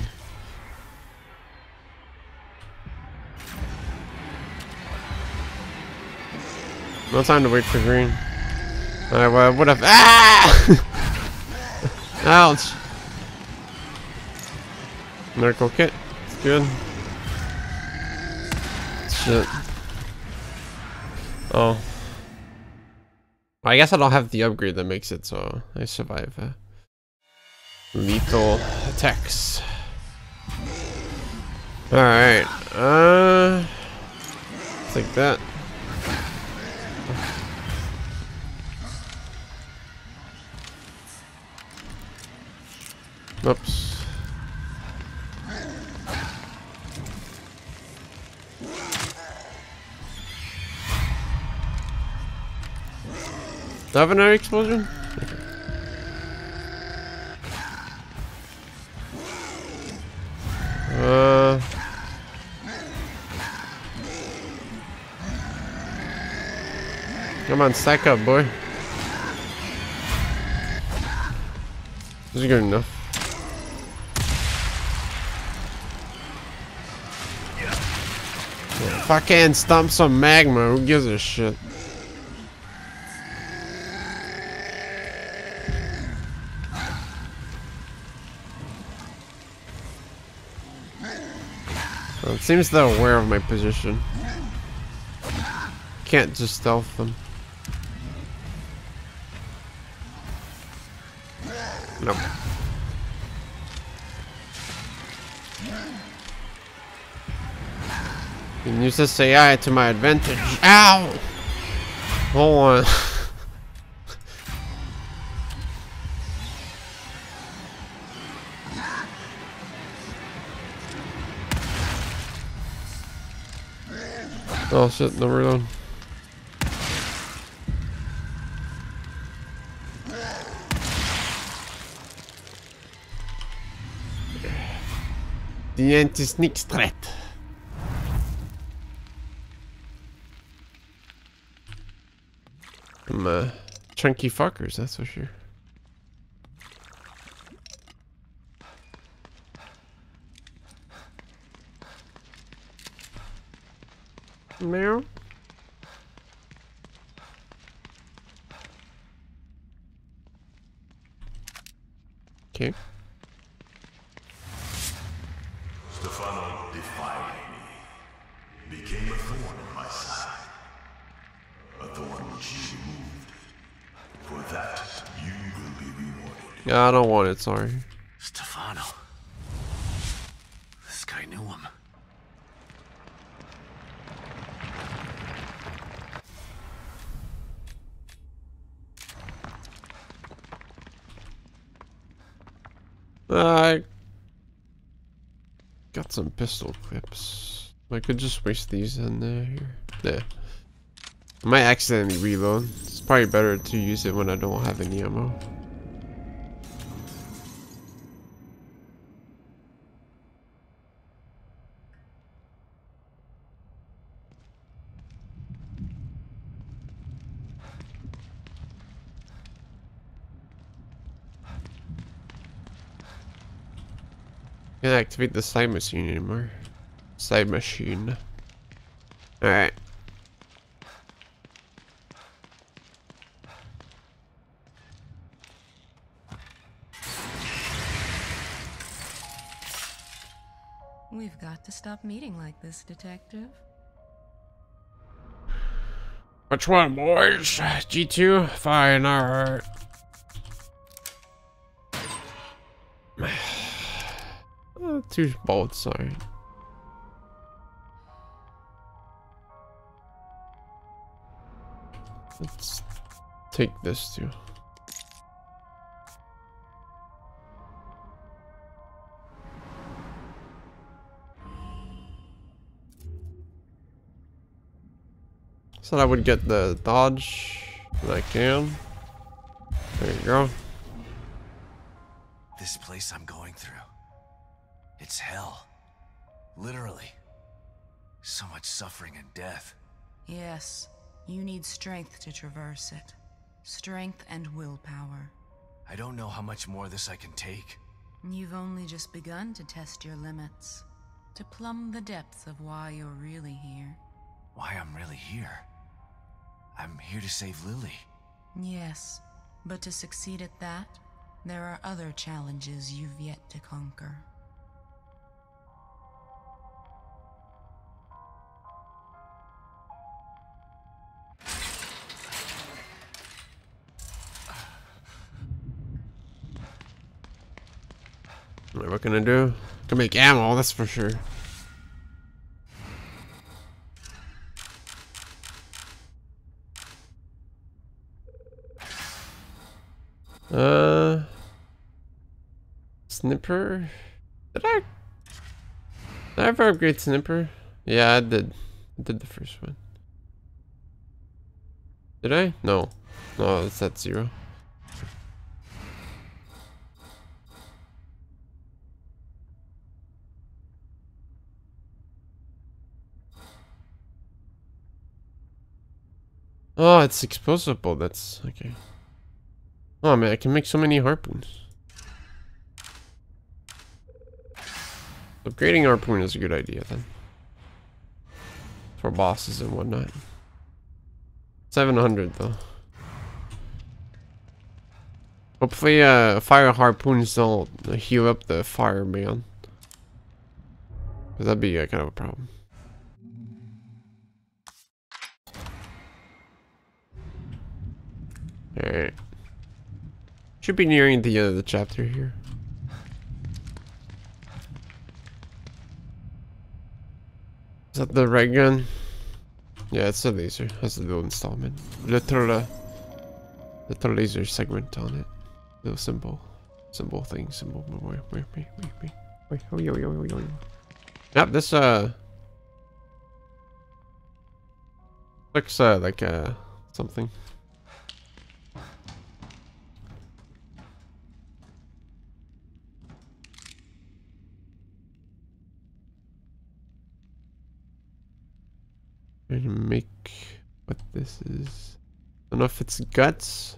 No time to wait for green. Alright, well, what if- Ah! Ouch! Miracle kit. It's good. Shit. Oh. I guess I don't have the upgrade that makes it so I survive. Uh, lethal attacks. Alright. Uh. like that. Do I have another explosion? Uh. Come on, stack up, boy. Is good enough. If I can't stomp some magma, who gives a shit? Seems they're aware of my position. Can't just stealth them. Nope. can use this AI to my advantage. Ow! Hold on. oh shit, no reload. The anti-sneak threat. Some uh, chunky fuckers, that's for sure. Yeah, I don't want it, sorry. Stefano. This guy knew him. I got some pistol clips. I could just waste these in there. There. I might accidentally reload. It's probably better to use it when I don't have any ammo. Can't activate the side machine anymore. Side machine. Alright. We've got to stop meeting like this, Detective. Which one, boys? G2? Fine, alright. Two bolts, sorry. Let's take this too. Said I would get the dodge that I can. There you go. This place I'm going through. It's hell. Literally. So much suffering and death. Yes, you need strength to traverse it. Strength and willpower. I don't know how much more this I can take. You've only just begun to test your limits. To plumb the depths of why you're really here. Why I'm really here. I'm here to save Lily. Yes, but to succeed at that, there are other challenges you've yet to conquer. I do? Can make ammo, that's for sure. Uh, snipper. Did I? Did I ever upgrade snipper? Yeah, I did. I did the first one. Did I? No. No, it's at zero. Oh, it's explosible. That's okay. Oh man, I can make so many harpoons. Upgrading harpoon is a good idea then. For bosses and whatnot. 700 though. Hopefully uh, fire harpoons don't heal up the fireman. 'Cause that'd be uh, kind of a problem. Alright. Should be nearing the end of the chapter here. Is that the red gun? Yeah, it's a laser. That's a little installment. Little, little laser segment on it. Little symbol. Symbol thing. Symbol. Where, where, where, where, where, where, oh. Yep, this, uh... Looks, uh, like, uh, something. Trying to make what this is. I don't know if it's guts.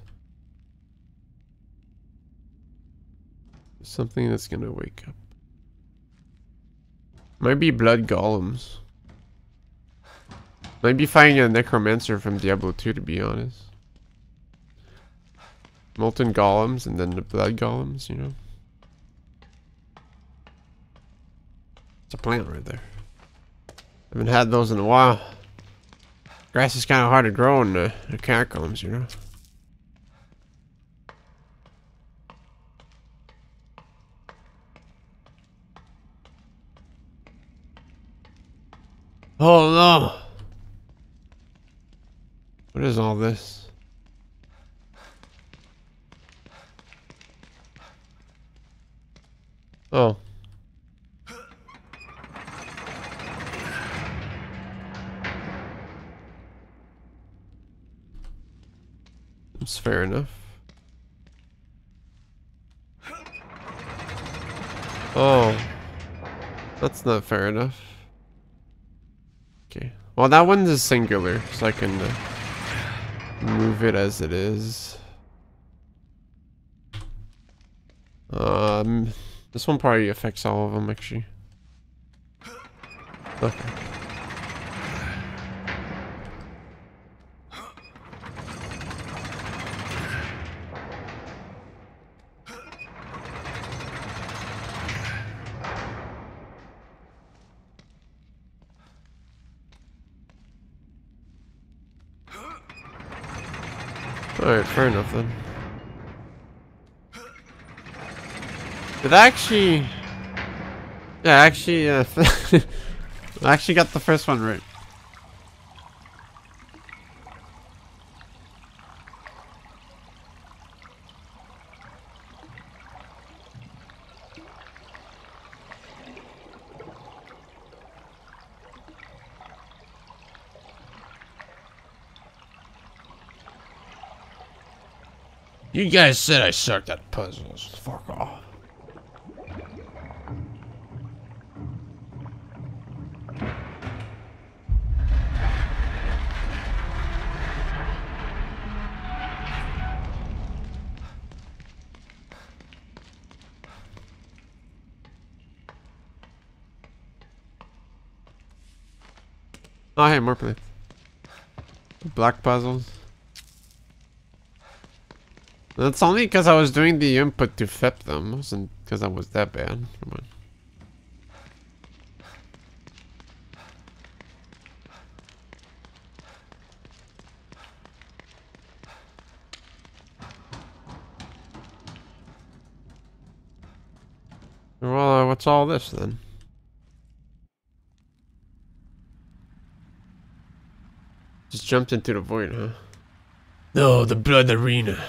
Something that's gonna wake up. Might be blood golems. Might be finding a necromancer from Diablo 2 to be honest. Molten golems and then the blood golems, you know. It's a plant right there. Haven't had those in a while. Grass is kind of hard to grow in the, the catacombs, you know. Oh no! What is all this? Oh. Fair enough. Oh. That's not fair enough. Okay. Well, that one's a singular, so I can uh, move it as it is. Um, this one probably affects all of them, actually. Okay. Alright, fair enough then. Did I actually... Yeah, actually, uh, I actually got the first one right. You guys said I sucked at puzzles. Fuck off. Oh, hey, more play. Black puzzles. That's only because I was doing the input to FIP them. It wasn't because I was that bad. Come on. Well, uh, what's all this then? Just jumped into the void, huh? No, the blood arena.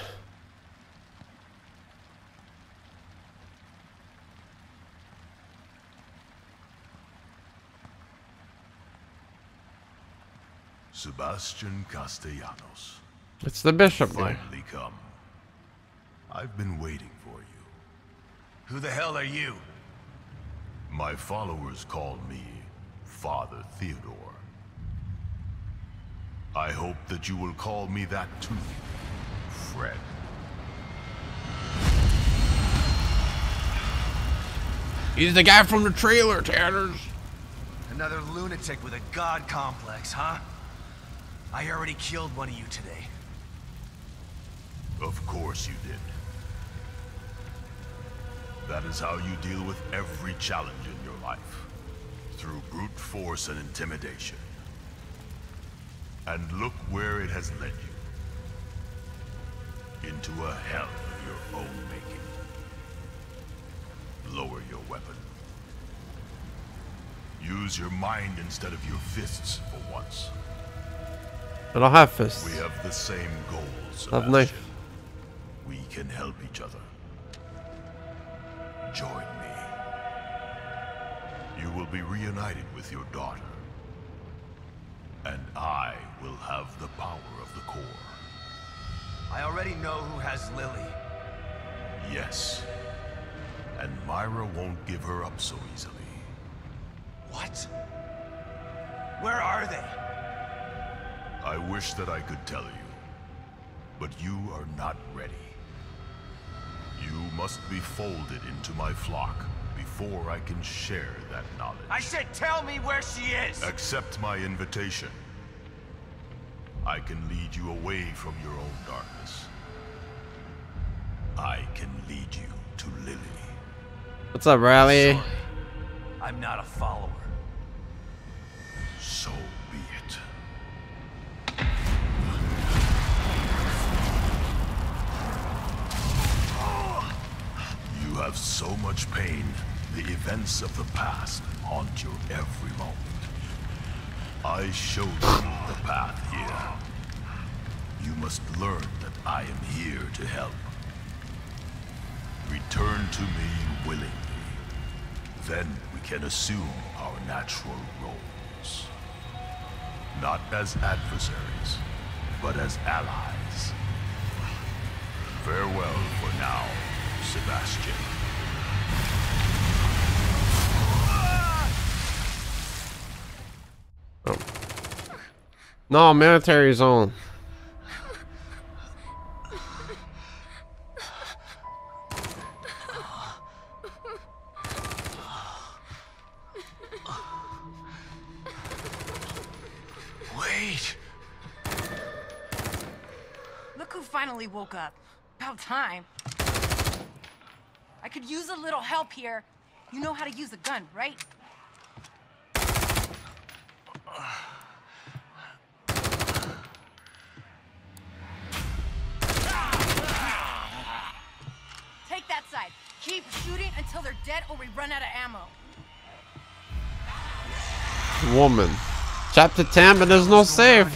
Sebastian Castellanos. It's the bishop guy. Finally come. I've been waiting for you. Who the hell are you? My followers call me Father Theodore. I hope that you will call me that too, Fred. He's the guy from the trailer, Tanners. Another lunatic with a god complex, huh? I already killed one of you today. Of course you did. That is how you deal with every challenge in your life. through brute force and intimidation. And look where it has led you. Into a hell of your own making. Lower your weapon. Use your mind instead of your fists for once. I don't have fists. We have the same goals. I have knife. We can help each other. Join me. You will be reunited with your daughter. And I will have the power of the core. I already know who has Lily. Yes. And Myra won't give her up so easily. What? Where are they? I wish that I could tell you. But you are not ready. You must be folded into my flock before I can share that knowledge. I said tell me where she is! Accept my invitation. I can lead you away from your own darkness. I can lead you to Lily. What's up, Riley? I'm not a follower. So So much pain, the events of the past haunt your every moment. I showed you the path here. You must learn that I am here to help. Return to me willingly. Then we can assume our natural roles. Not as adversaries, but as allies. Farewell for now, Sebastian. Oh. No, military zone. Wait! Look who finally woke up. About time. I could use a little help here. You know how to use a gun, right? Take that side. Keep shooting until they're dead or we run out of ammo. Woman. Chapter 10, but there's no save.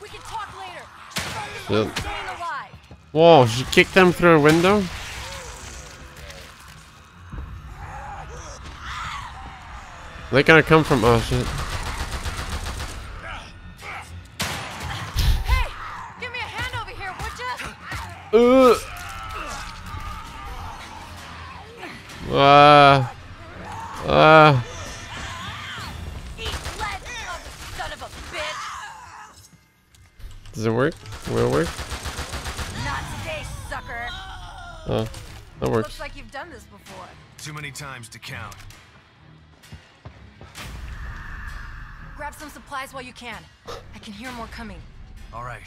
We can talk later. Shit. Staying alive. Whoa, she kicked them through a window? They gonna come from oh shit. Hey, give me a hand over here, would ya? Uh. Uh. Uh. Eat lead, son of a bitch. Does it work? Will it work? Not today, sucker. Oh, that works. Looks like you've done this before. Too many times to count. Grab some supplies while you can. I can hear more coming. All right.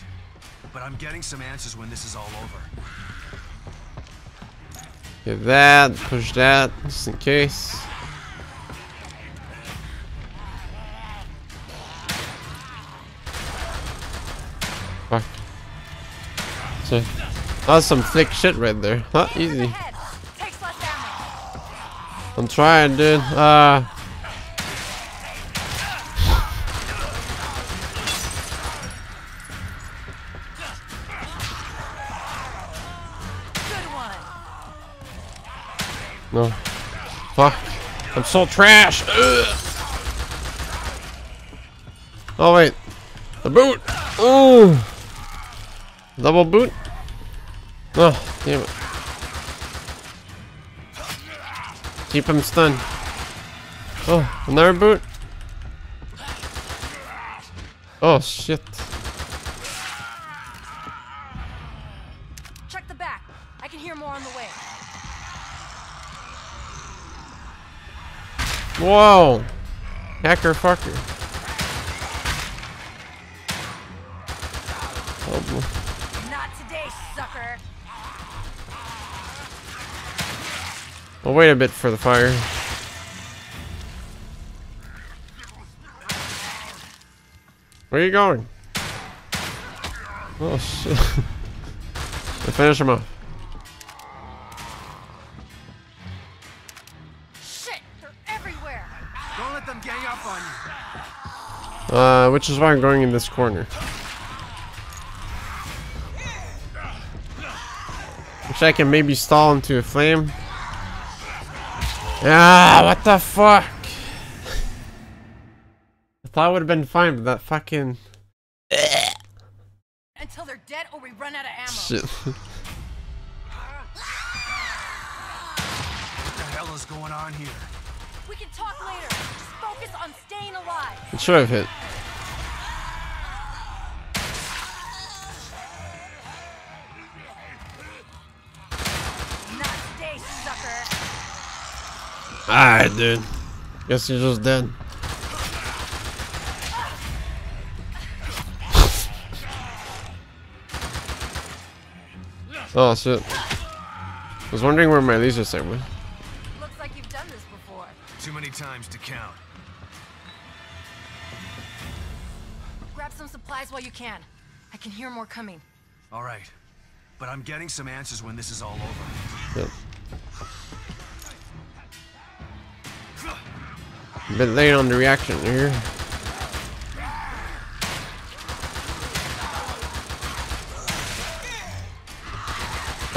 But I'm getting some answers when this is all over. Get that, push that, just in case. Fuck. So, that's some thick shit right there. Not easy. I'm trying, dude. Uh. No. Fuck. I'm so trash. Ugh. Oh wait. The boot. Oh. Double boot. Oh, damn it. Keep him stunned. Oh, another boot. Oh shit. Whoa! Hacker fucker. Oh boy. Not today, sucker. I'll wait a bit for the fire. Where are you going? Oh shit. I finish him off. Uh, which is why I'm going in this corner. Which I can maybe stall into a flame. Ah, what the fuck? I thought it would have been fine, but that fucking Until they're dead or we run out of ammo. shit. What the hell is going on here? We can talk later. Just focus on staying alive. it should have hit. Alright, dude. Guess you're just dead. oh shit. I was wondering where my laser sight went. Looks like you've done this before. Too many times to count. Grab some supplies while you can. I can hear more coming. All right. But I'm getting some answers when this is all over. Yep. A bit late on the reaction here.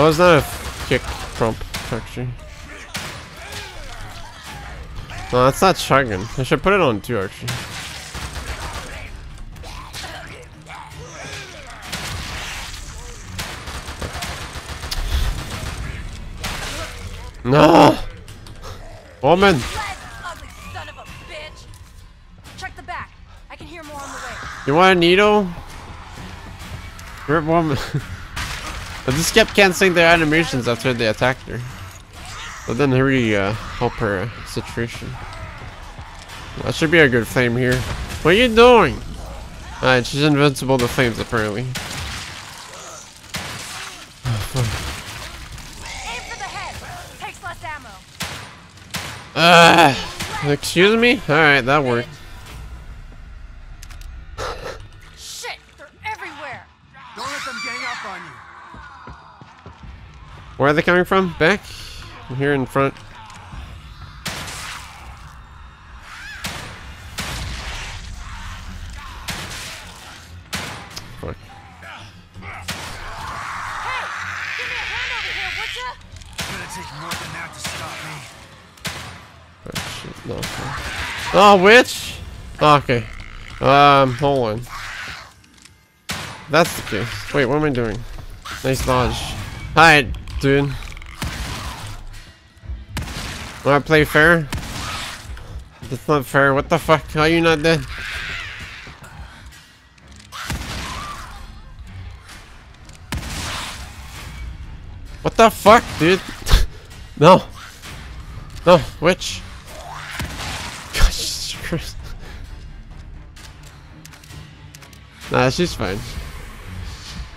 Oh, it's not a kick trump, actually. No, that's not shotgun. I should put it on two, actually. No! Woman! You want a needle? Rip woman. I just kept canceling their animations after they attacked her. But then really uh, her uh, situation. That should be a good flame here. What are you doing? Alright, she's invincible to flames apparently. Ah, excuse me? Alright, that worked. Where are they coming from? Back? I'm here in front. Oh, witch? Okay. Um, hold on. That's the case. Wait, what am I doing? Nice dodge. Hi, dude. Wanna play fair? That's not fair. What the fuck? How are you not dead? What the fuck, dude? no. No, which? Gosh, Christ. Nah, she's fine.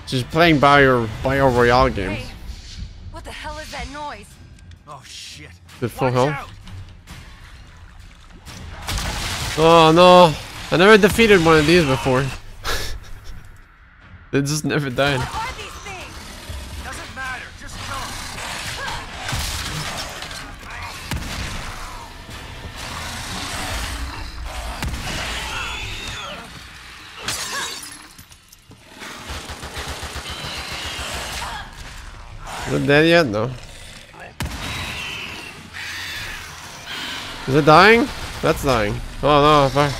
She's playing Bio, Bio Royale games. That noise? Oh shit. The full health. Oh no! I never defeated one of these before. they just never died. Doesn't. Just. Is it dead yet? No. Is it dying? That's dying. Oh no, fuck.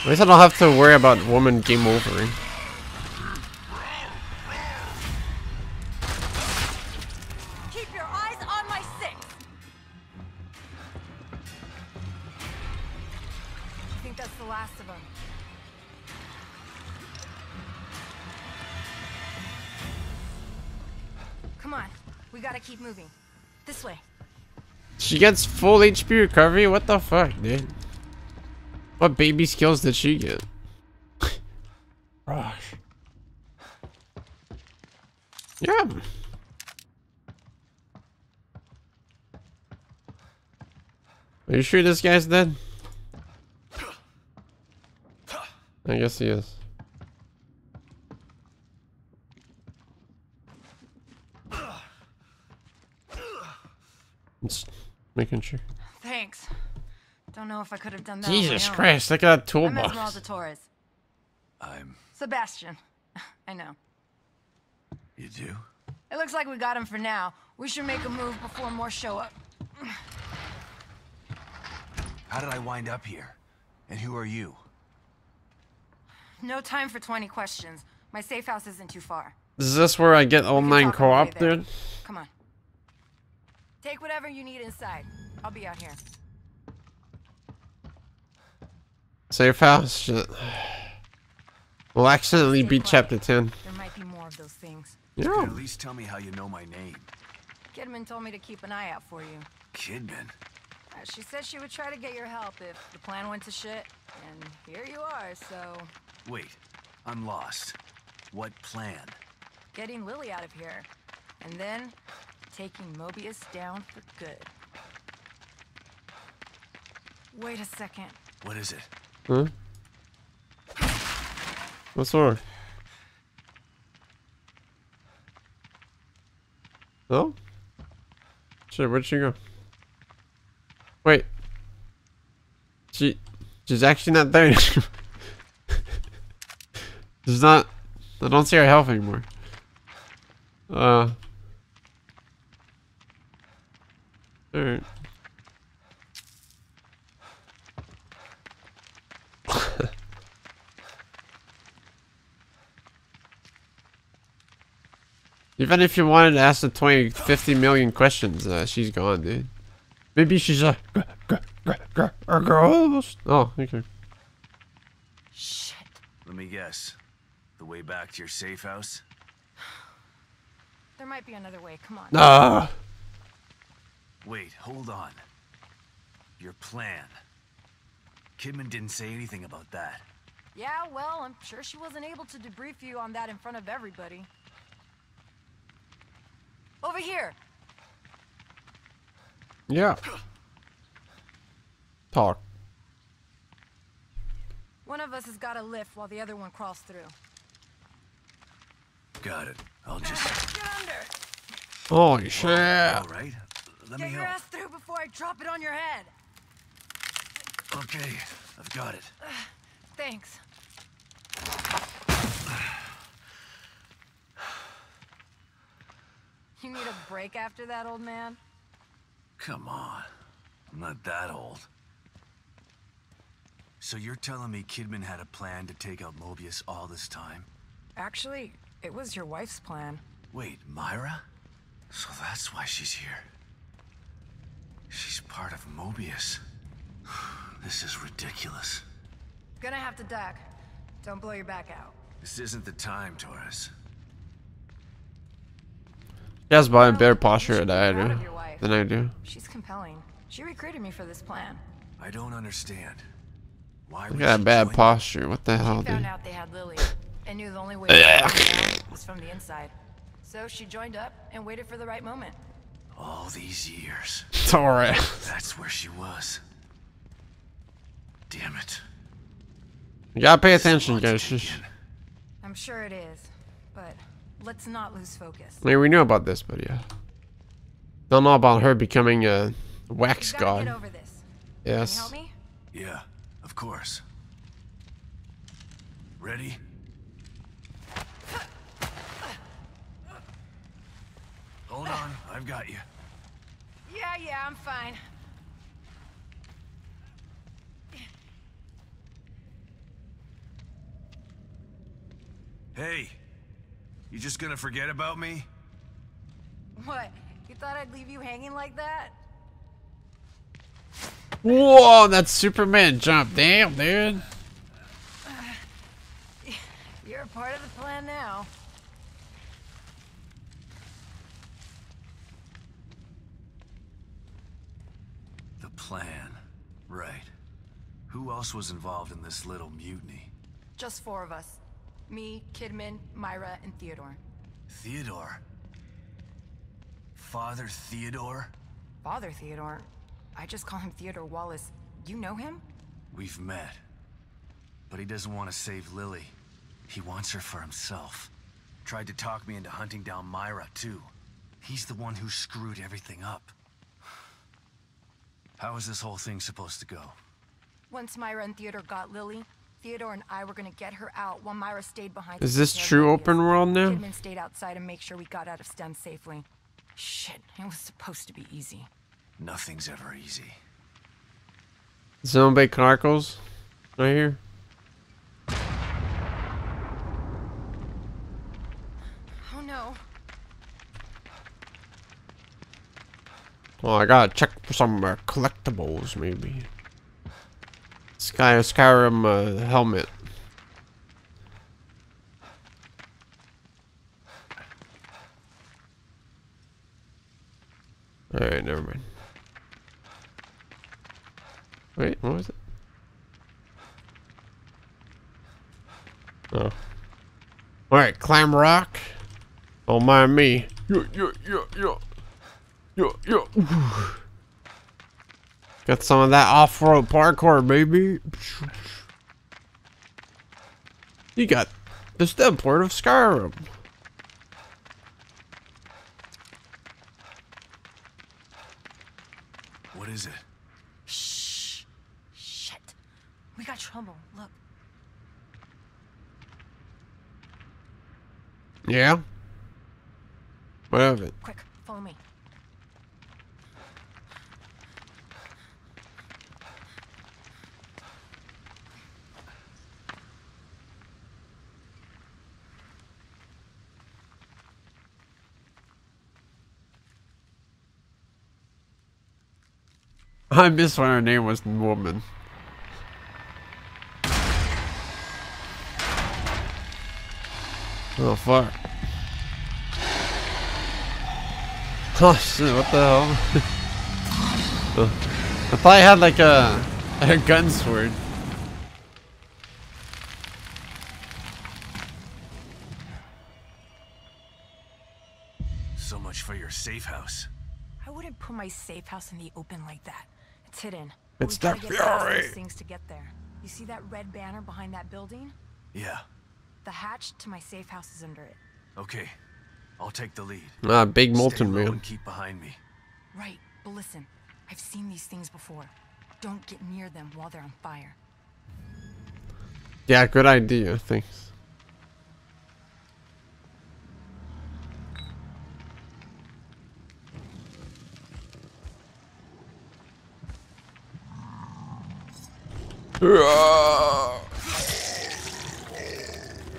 At least I don't have to worry about woman game overing. Keep your eyes on my six. I think that's the last of them. Gotta keep moving. This way. She gets full HP recovery? What the fuck, dude? What baby skills did she get? Gosh. Yeah. Are you sure this guy's dead? I guess he is. Just making sure. Thanks. Don't know if I could have done that. Jesus on my own. Christ, look at that I'm toolbox. Esmeralda Torres. I'm. Sebastian. I know. You do? It looks like we got him for now. We should make a move before more show up. How did I wind up here? And who are you? No time for 20 questions. My safe house isn't too far. Is this where I get online talk on the way co-op, dude? Come on. Take whatever you need inside. I'll be out here. Safe house? Shit. We'll accidentally beat chapter 10. There might be more of those things. You Yeah. could at least tell me how you know my name. Kidman told me to keep an eye out for you. Kidman? Uh, She said she would try to get your help if the plan went to shit. And here you are, so... Wait, I'm lost. What plan? Getting Lily out of here. And then taking Mobius down for good. Wait a second. What is it? Huh? What's wrong? Oh? Shit, where'd she go? Wait. She... She's actually not there anymore. She's not... I don't see her health anymore. Uh... Alright. Even if you wanted to ask the 20, 50 million questions, uh, she's gone, dude. Maybe she's a, g- g- g- g- a ghost. Oh, okay. Let me guess. The way back to your safe house? There might be another way. Come on. Ah. Wait, hold on. Your plan. Kidman didn't say anything about that. Yeah, well, I'm sure she wasn't able to debrief you on that in front of everybody. Over here. Yeah. Talk. One of us has got to lift while the other one crawls through. Got it. I'll just. Get under. Holy shit. All right. Let Get me your help. ass through before I drop it on your head. Okay, I've got it. Thanks. You need a break after that, old man? Come on. I'm not that old. So you're telling me Kidman had a plan to take out Mobius all this time? Actually, it was your wife's plan. Wait, Myra? So that's why she's here. She's part of Mobius. This is ridiculous. Gonna have to duck. Don't blow your back out. This isn't the time, Torres. She has probably better posture than I do. of your wife. Than I do. She's compelling. She recruited me for this plan. I don't understand. Why Look would at that bad posture. What the hell, She found dude? out they had Lily and knew the only way to get her was from the inside. So she joined up and waited for the right moment. All these years. Torres. That's where she was. Damn it. You gotta pay attention, guys. Just- I'm sure it is, but let's not lose focus. I mean, we knew about this, but yeah. Don't know about her becoming a wax god. get over this. Yes. Can you help me? Yeah, of course. Ready? Hold on, I've got you. Yeah, yeah, I'm fine. Hey, you just gonna forget about me? What? You thought I'd leave you hanging like that? Whoa, that Superman jump. Damn, dude. You're a part of the plan now. The plan. Right. Who else was involved in this little mutiny? Just four of us. Me, Kidman, Myra, and Theodore. Theodore. Father Theodore? Father Theodore? I just call him Theodore Wallace. You know him? We've met. But he doesn't want to save Lily. He wants her for himself. Tried to talk me into hunting down Myra, too. He's the one who screwed everything up. How is this whole thing supposed to go? Once Myra and Theodore got Lily, Theodore and I were gonna get her out while Myra stayed behind. Is this take care of true Mobius. open world now? Kidman stayed outside and make sure we got out of STEM safely. Shit, it was supposed to be easy. Nothing's ever easy. Zombie Chronicles. Right here. Oh no. Well, I gotta check for some uh, collectibles, maybe. Sky Skyrim uh, helmet. Alright, never mind. Wait, what was it? Oh. Alright, climb rock. Don't mind me. Yo, yo, yo, yo. Yo, yo. Got some of that off-road parkour, baby. You got the stem port of Skyrim. What is it? Shh. Shit. We got trouble. Look. Yeah? What of it? Quick, follow me. I miss when her name was Woman. Oh fuck. Oh shit, what the hell? I thought I had like a, a gun sword. So much for your safe house. I wouldn't put my safe house in the open like that. It's hidden. It's We gotta get Fury. things to get there. You see that red banner behind that building? Yeah. The hatch to my safe house is under it. Okay. I'll take the lead. Ah, big molten low man. and keep behind me. Right, but listen. I've seen these things before. Don't get near them while they're on fire. Yeah, good idea, thanks.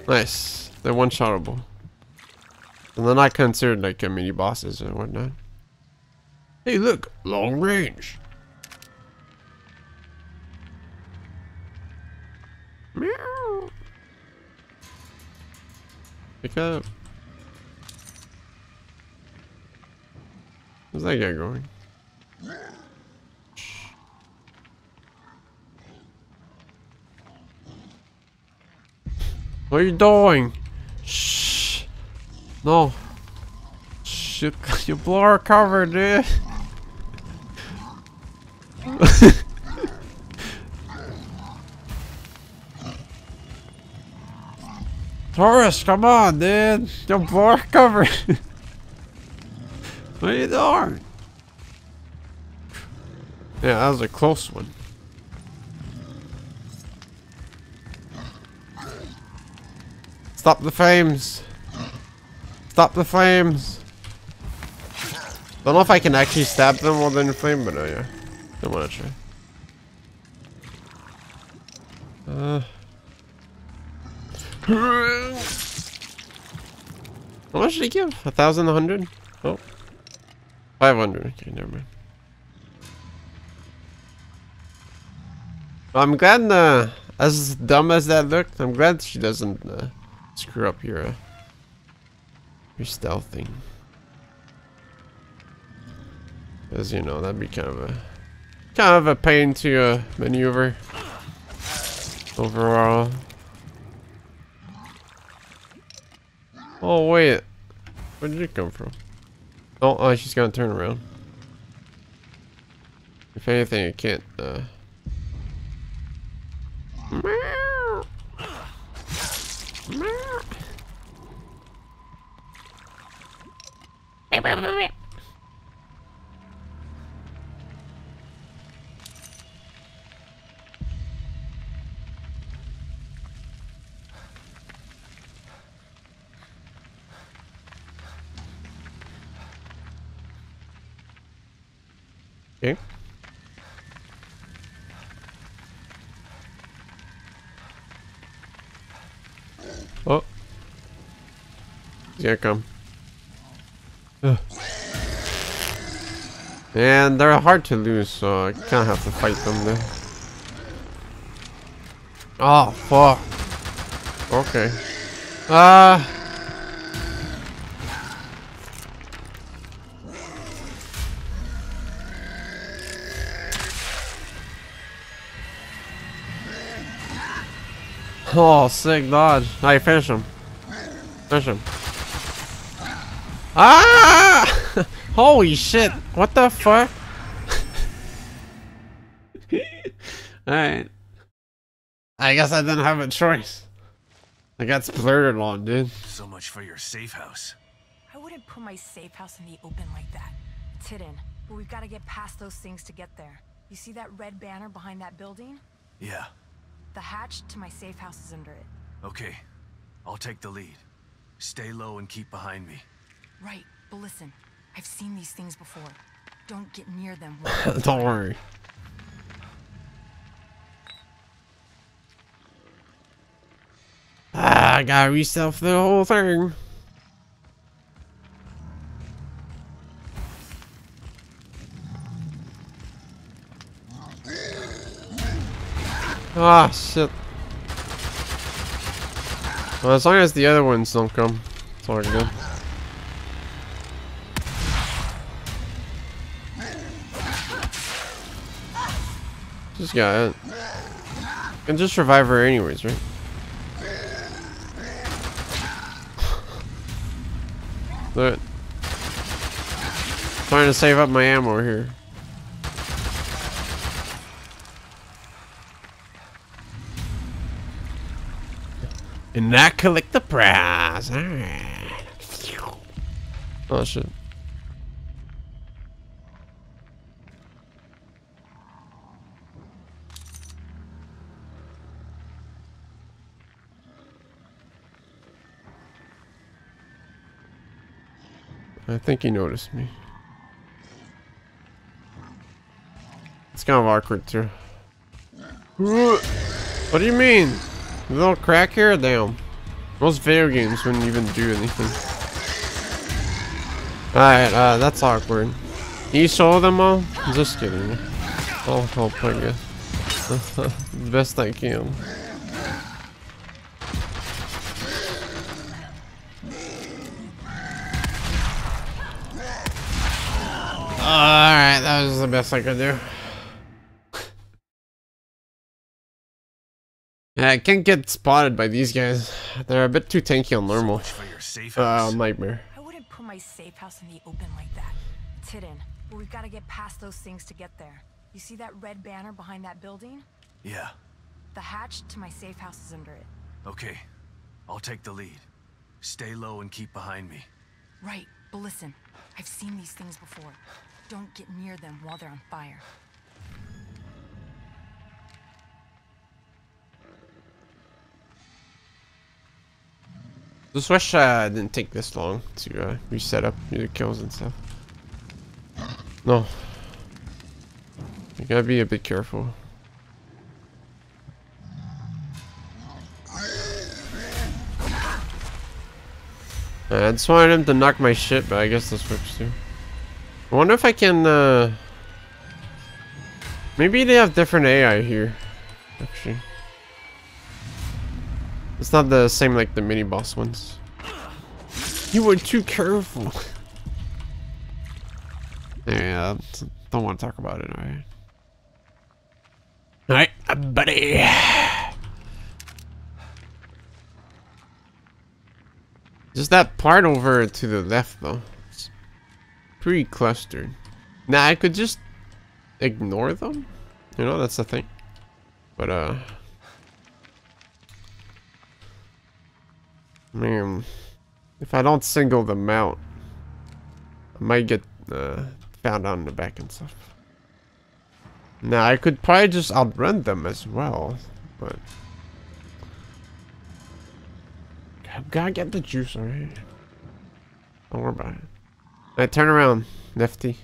Nice. They're one-shottable. And they're not considered like a mini bosses or whatnot. Hey, look, long range. Meow. Pick up. Where's that guy going? What are you doing? Shh. No. Shit, you blow our cover, dude. Torres, come on, dude. Don't blow our cover. what are you doing? Yeah, that was a close one. Stop the flames. Stop the flames. Don't know if I can actually stab them while they're flame, but oh yeah. Don't want to try. Uh. How much did he give? A thousand, a hundred? Oh. Five hundred. Okay, never mind. I'm glad, uh, as dumb as that looked, I'm glad she doesn't uh, screw up your uh, your stealth thing. Because you know that'd be kind of a kind of a pain to uh, maneuver overall. Oh wait, where did it come from? Oh, oh, she's gonna turn around. If anything, it can't, uh... Okay. Gonna come. Ugh. And they're hard to lose, so I kind of have to fight them there. Oh, fuck. Okay. Uh... Oh, sick dodge. I finish him. Finish him. Ah! Holy shit. What the fuck? Alright. I guess I didn't have a choice. I got splurted on, dude. So much for your safe house. I wouldn't put my safe house in the open like that. It's hidden, but we've got to get past those things to get there. You see that red banner behind that building? Yeah. The hatch to my safe house is under it. Okay. I'll take the lead. Stay low and keep behind me. Right, but listen. I've seen these things before. Don't get near them. Don't worry. Ah, I gotta reset the whole thing. Ah, shit. Well, as long as the other ones don't come, it's all good. Just got it. And just revive her anyways, right? But trying to save up my ammo here. And not collect the prize. Alright. Oh shit. I think he noticed me. It's kind of awkward too. What do you mean? Little crack here? Damn. Most video games wouldn't even do anything. Alright, uh, that's awkward. You saw them all? Just kidding. I'll help, I guess. Best I can. Alright, that was the best I could do. I can't get spotted by these guys. They're a bit too tanky on normal. Uh, nightmare. I wouldn't put my safe house in the open like that. It's hidden, but we've got to get past those things to get there. You see that red banner behind that building? Yeah. The hatch to my safe house is under it. Okay. I'll take the lead. Stay low and keep behind me. Right, but listen. I've seen these things before. Don't get near them while they're on fire. Just wish uh, it didn't take this long to uh, reset up the kills and stuff. No. You gotta be a bit careful. I just wanted him to knock my shit, but I guess this works too. I wonder if I can, uh... Maybe they have different AI here, actually. It's not the same like the mini boss ones. You were too careful. yeah, don't want to talk about it, alright? Alright, buddy. Just that part over to the left though. Pretty clustered. Now I could just ignore them. You know, that's the thing. But, uh... I mean, if I don't single them out, I might get uh, found out in the back and stuff. Now, I could probably just outrun them as well, but... I've gotta get the juice, alright? Don't worry about it. Alright, turn around, Nifty.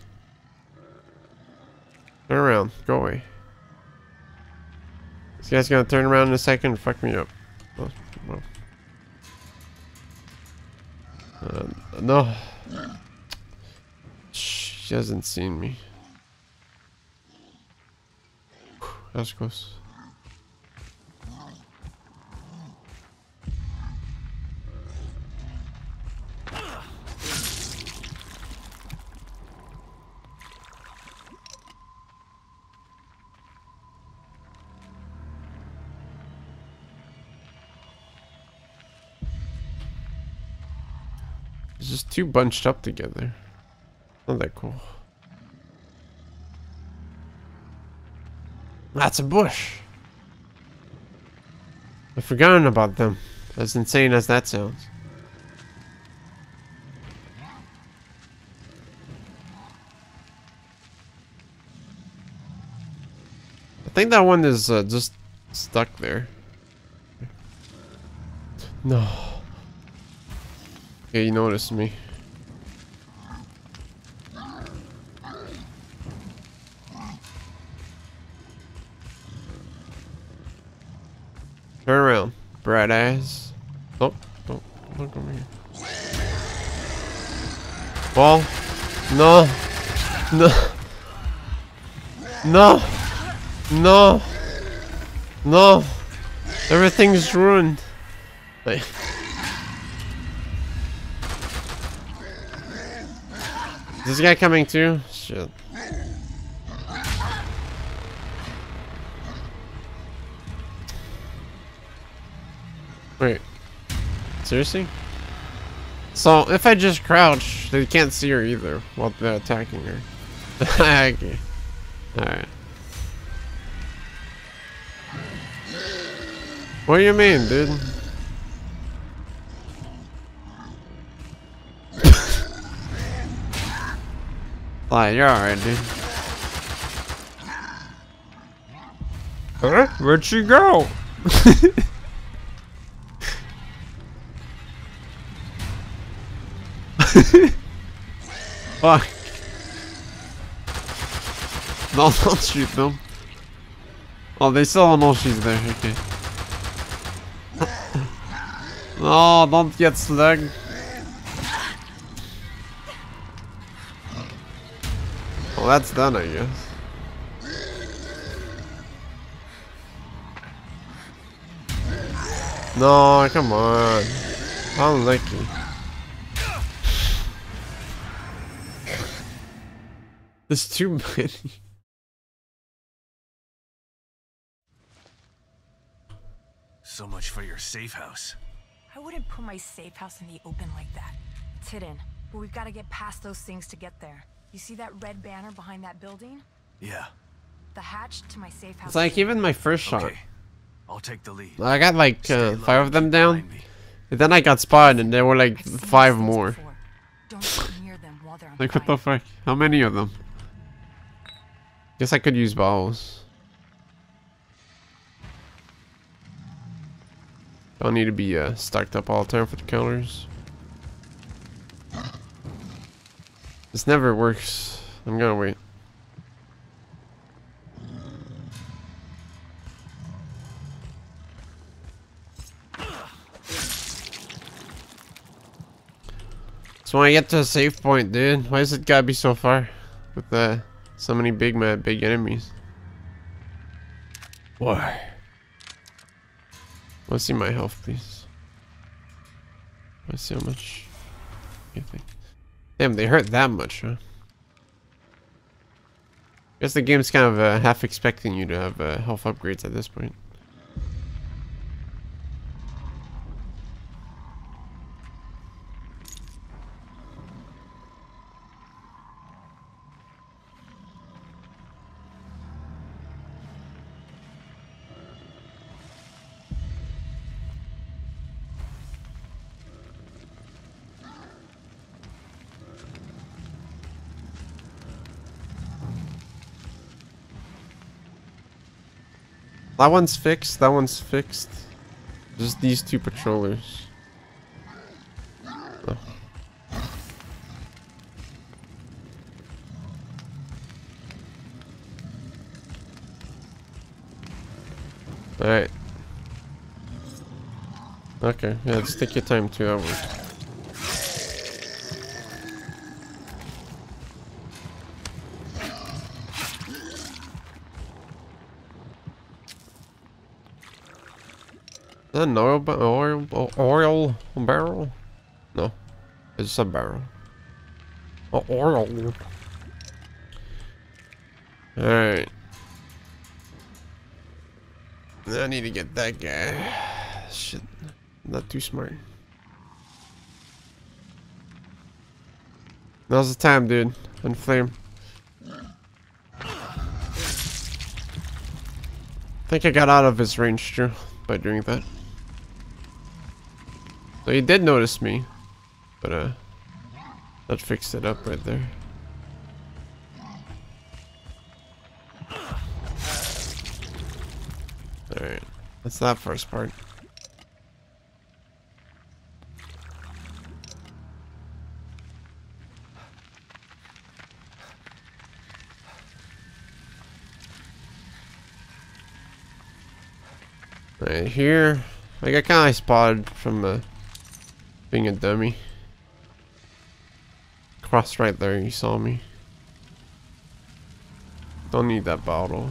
Turn around. Go away. This guy's gonna turn around in a second and fuck me up. Oh, well. Uh, no. She hasn't seen me. That was close. Two bunched up together. Not that cool. That's a bush. I've forgotten about them. As insane as that sounds. I think that one is uh, just stuck there. No. Yeah, you noticed me. Turn around, bright eyes. Oh, oh, look over here. Well, no, no, no, no, no. Everything's ruined. Like, Is this guy coming too? Shit. Seriously? So, if I just crouch, they can't see her either while they're attacking her. okay. Alright. What do you mean, dude? Like, you're alright, dude. Huh? Where'd she go? Fuck. No, don't shoot them. Oh, they still know she's there. Okay. no, oh, don't get slugged. Well, that's done, I guess. No, come on. I'm lucky. There's too many. So much for your safe house. I wouldn't put my safe house in the open like that. It's hidden, but we've got to get past those things to get there. You see that red banner behind that building? Yeah. The hatch to my safe house. It's like even my first shot. Okay. I'll take the lead. I got like uh, five of them down. And then I got spotted and there were like five more. like what the fuck? How many of them? Guess I could use balls. Don't need to be uh, stacked up all the time for the counters. This never works. I'm gonna wait. So when I get to a safe point, dude, why does it gotta be so far? With uh, so many big mad big enemies. Why? Let's see my health, please. Let's see how much. You think? Damn, they hurt that much, huh? Guess the game's kind of uh, half expecting you to have uh, health upgrades at this point. That one's fixed. That one's fixed. Just these two patrollers. Alright. Okay, yeah, just take your time too, that an oil, oil, oil barrel? No, it's a barrel. Oh, oil. Alright. I need to get that guy. Shit. Not too smart. Now's the time, dude. Inflame. I think I got out of his range, too, by doing that. So he did notice me, but uh, that fixed it up right there. Alright, that's that first part. Right here, like I kind of spotted from uh, being a dummy. Cross right there, you saw me. Don't need that bottle.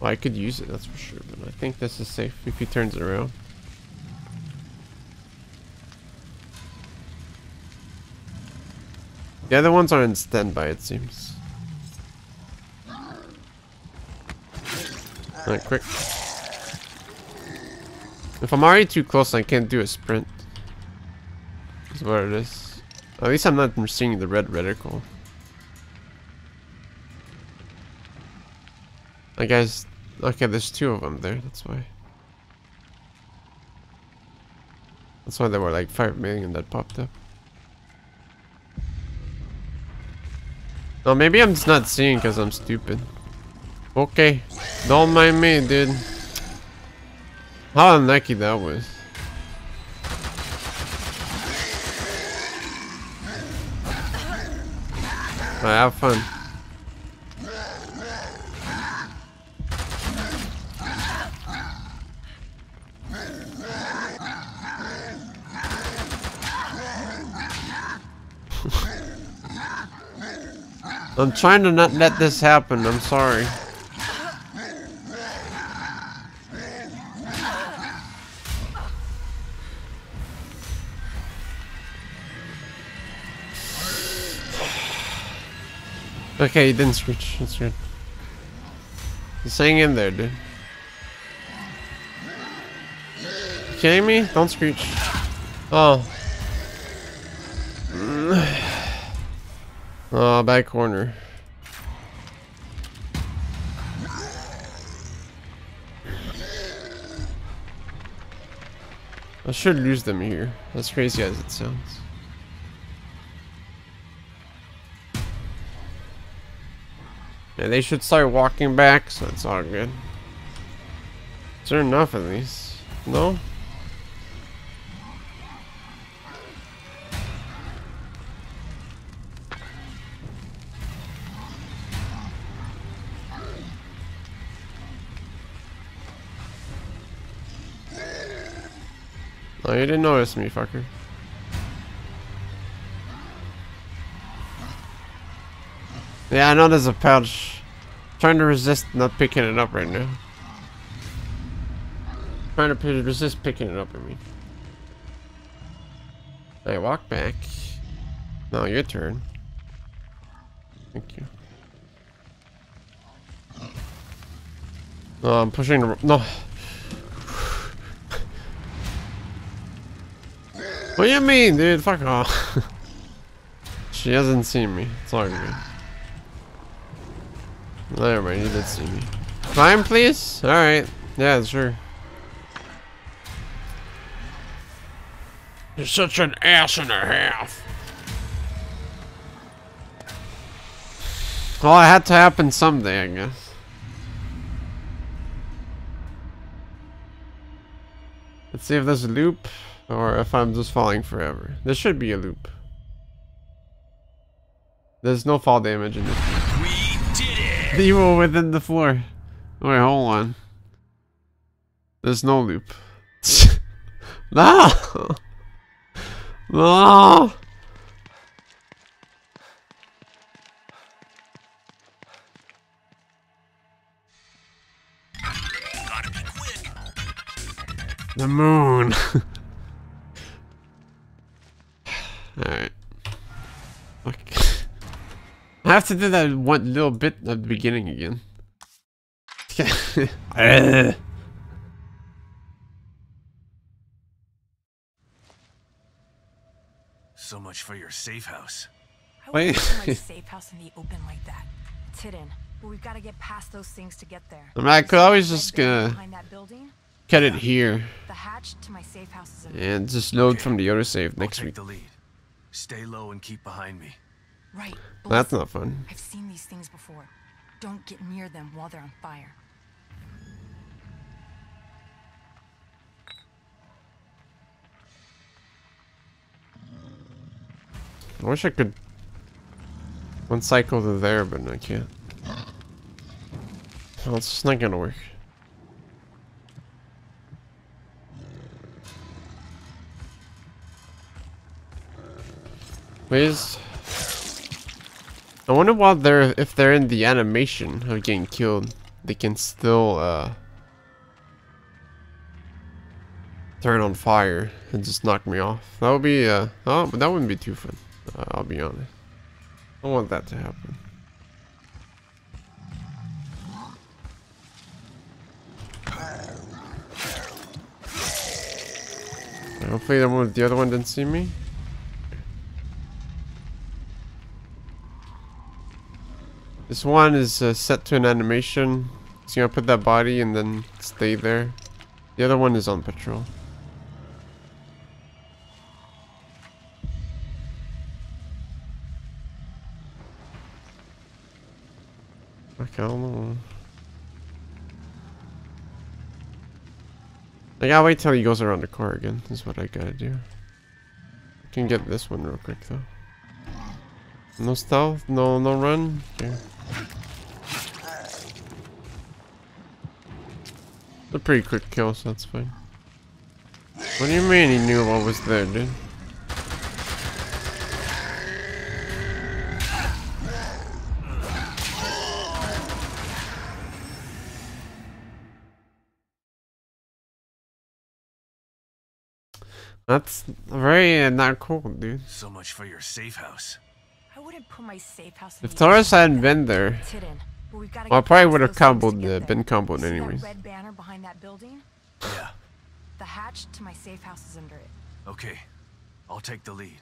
Well, I could use it, that's for sure, but I think this is safe if he turns around. The other ones are in standby, it seems. Alright, quick. If I'm already too close, I can't do a sprint. What it is. At least I'm not seeing the red reticle. I guess. Okay, there's two of them there. That's why. That's why there were like five million that popped up. No, maybe I'm just not seeing because I'm stupid. Okay, don't mind me, dude. How unlucky that was. Have fun. I'm trying to not let this happen, I'm sorry. Okay, he didn't screech. That's good. Just hang in there, dude. You kidding me? Don't screech. Oh. Oh, back corner. I should lose them here. As crazy as it sounds. Yeah, they should start walking back, so it's all good. Is there enough of these? No? Oh, you didn't notice me, fucker. Yeah, I know there's a pouch. trying to resist not picking it up right now. Trying to resist picking it up, I mean. I walk back. Now your turn. Thank you. No, I'm pushing the... No. What do you mean, dude? Fuck off. she hasn't seen me. It's all good. You did see me. Climb, please? Alright. Yeah, sure. You're such an ass and a half. Well, it had to happen someday, I guess. Let's see if there's a loop or if I'm just falling forever. There should be a loop. There's no fall damage in this. The evil within the floor. Wait, hold on. There's no loop. no! No! The moon. Alright. Okay. I have to do that one little bit at the beginning again. Ugh. So much for your safe house. I Wait. wouldn't put my safe house in the open like that. Tidden, but we've got to get past those things to get there. I mean, I could always just gonna Behind cut it here the hatch to my safe house is and just load from the other save next week. Stay low and keep behind me. Right. That's not fun. I've seen these things before. Don't get near them while they're on fire. I wish I could one cycle to there, but I can't. Well, it's not gonna work. Please. I wonder why they're if they're in the animation of getting killed, they can still uh turn on fire and just knock me off. That would be uh oh, but that wouldn't be too fun. Uh, I'll be honest. I don't want that to happen. Hopefully the one the other one didn't see me. This one is uh, set to an animation. It's gonna put that body and then stay there. The other one is on patrol. Okay, I don't know. I gotta wait till he goes around the car again. Is what I gotta do. I can get this one real quick though. No stealth, no no run. Okay. A pretty quick kill, so that's fine. What do you mean he knew what was there, dude? That's very uh, not cool, dude. So much for your safe house. If the Torres hadn't been there, Tidden, but we've gotta well, I probably would have those things to comboed, get uh, been comboed See anyways. red banner behind that building? Yeah. The hatch to my safe house is under it. Okay. I'll take the lead.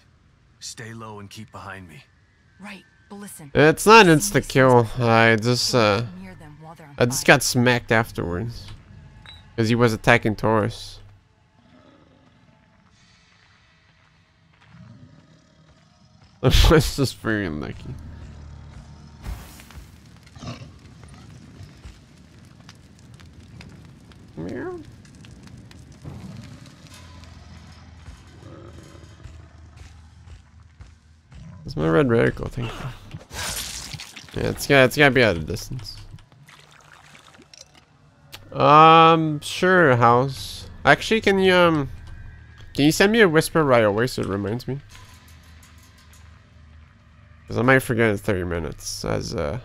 Stay low and keep behind me. Right, but listen. It's not an insta kill. I just uh, near them while they're on I just got smacked afterwards because he was attacking Torres. Was just very unlucky. Meow. It's my red thank you. Yeah, it's got it's gotta be at a distance. Um, sure, house. Actually, can you um, can you send me a whisper right away so it reminds me? Because I might forget in 30 minutes. As uh,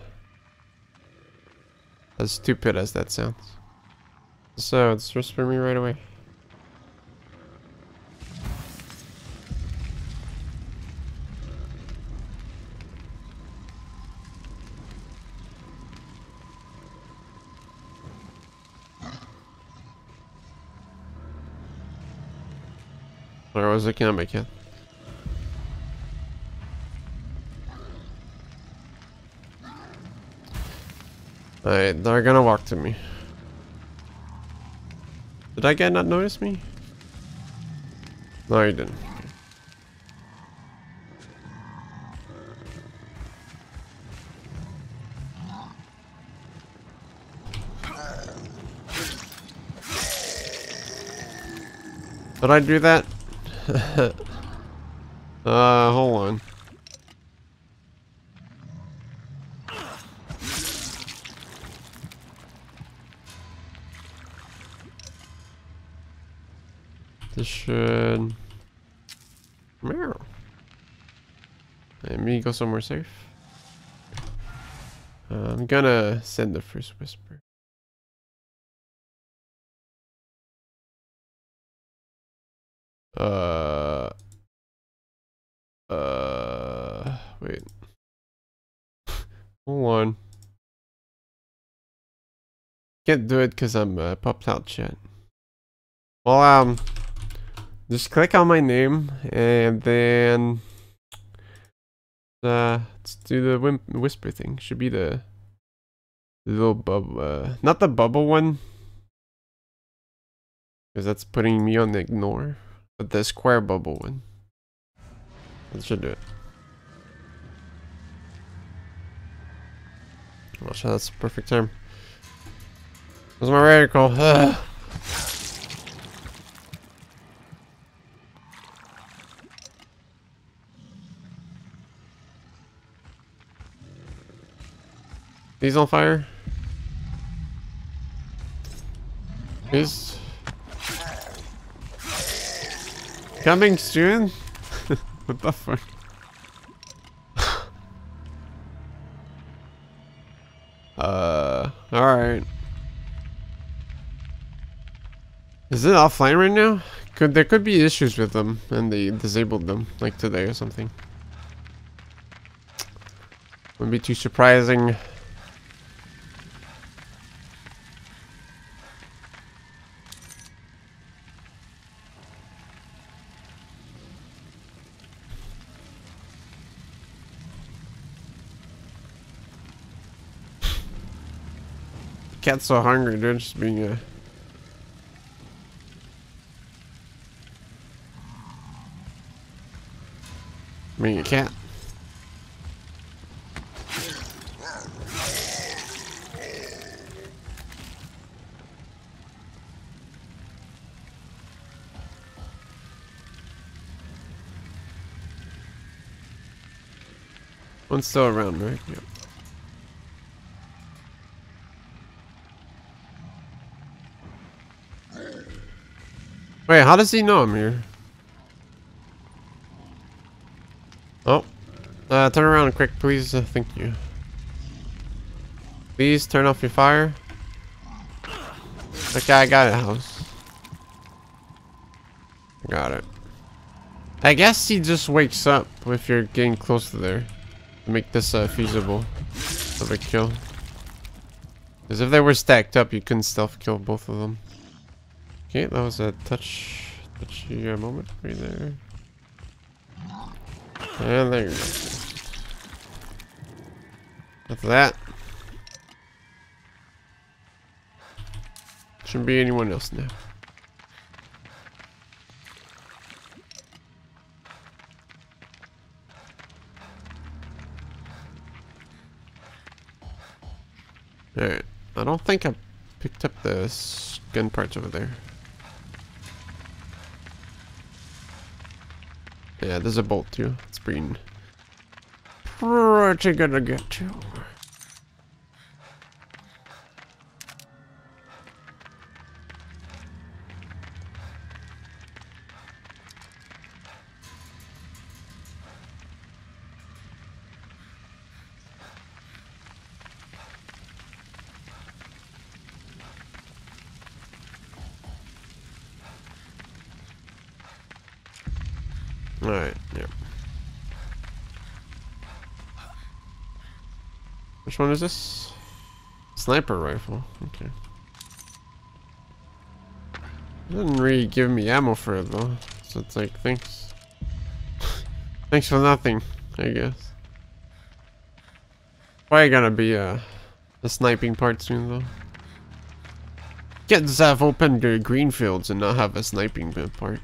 as stupid as that sounds. So it's just for me right away. I was looking at my. Alright, they're gonna walk to me. Did that guy not notice me? No, he didn't. Did I do that? uh, hold on. This should... Meow. Let me go somewhere safe. Uh, I'm gonna send the first whisper. Uh... Uh... Wait. Hold on. Can't do it because I'm uh, popped out chat. Well, um... Just click on my name and then uh, let's do the whisper thing. Should be the, the little bubble, uh, not the bubble one, because that's putting me on ignore, but the square bubble one. That should do it. Well, sure, that's the perfect time. Where's my reticle? Ugh. He's on fire. He's coming soon. what the fuck? uh, all right. Is it offline right now? Could there could be issues with them and they disabled them like today or something? Wouldn't be too surprising. Cat's so hungry, dude. Just being a. Being a cat. One's still around, right? Yep. Wait, how does he know I'm here? Oh. Uh, turn around quick, please. Uh, thank you. Please turn off your fire. Okay, I got it, house. Got it. I guess he just wakes up if you're getting close to there. To make this uh, feasible of a kill. Because if they were stacked up, you couldn't stealth kill both of them. Okay, that was a touch, touchy moment right there. And there you go. After that, shouldn't be anyone else now. Alright, I don't think I picked up the gun parts over there. Yeah, there's a bolt too. It's been pretty good to get to. One is this? Sniper rifle. Okay. Didn't really give me ammo for it though. So it's like, thanks. thanks for nothing, I guess. Probably gonna be uh, a sniping part soon though. Get Zav open the green fields and not have a sniping part.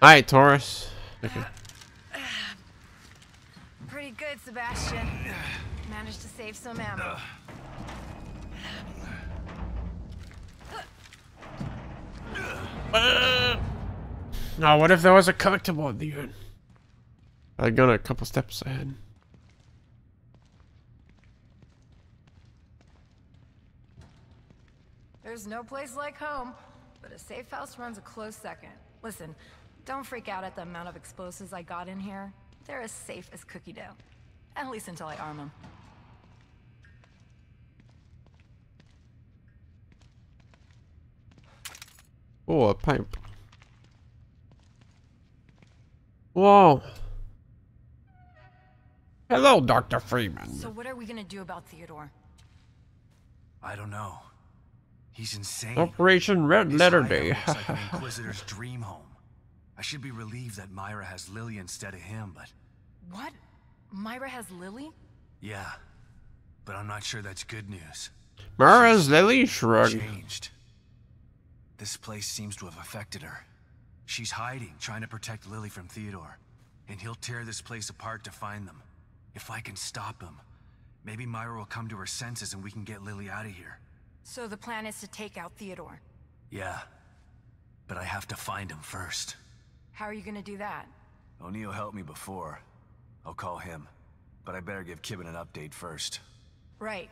Alright, Torres. Okay. Pretty good, Sebastian. Managed to save some ammo. Oh, what if there was a collectible at the end? I got a couple steps ahead. There's no place like home, but a safe house runs a close second. Listen, don't freak out at the amount of explosives I got in here. They're as safe as cookie dough. At least until I arm them. Oh, a pipe. Whoa. Hello, Dr. Freeman. So what are we gonna do about Theodore? I don't know. He's insane. Operation Red His Letter hideout Day. looks like an Inquisitor's dream home. I should be relieved that Myra has Lily instead of him, but What? Myra has Lily? yeah. But I'm not sure that's good news. Mara's Lily Shrug. Changed. This place seems to have affected her. She's hiding, trying to protect Lily from Theodore. And he'll tear this place apart to find them. If I can stop him, maybe Myra will come to her senses and we can get Lily out of here. So the plan is to take out Theodore. Yeah. But I have to find him first. How are you gonna do that? O'Neal helped me before. I'll call him. But I better give Kidman an update first. Right.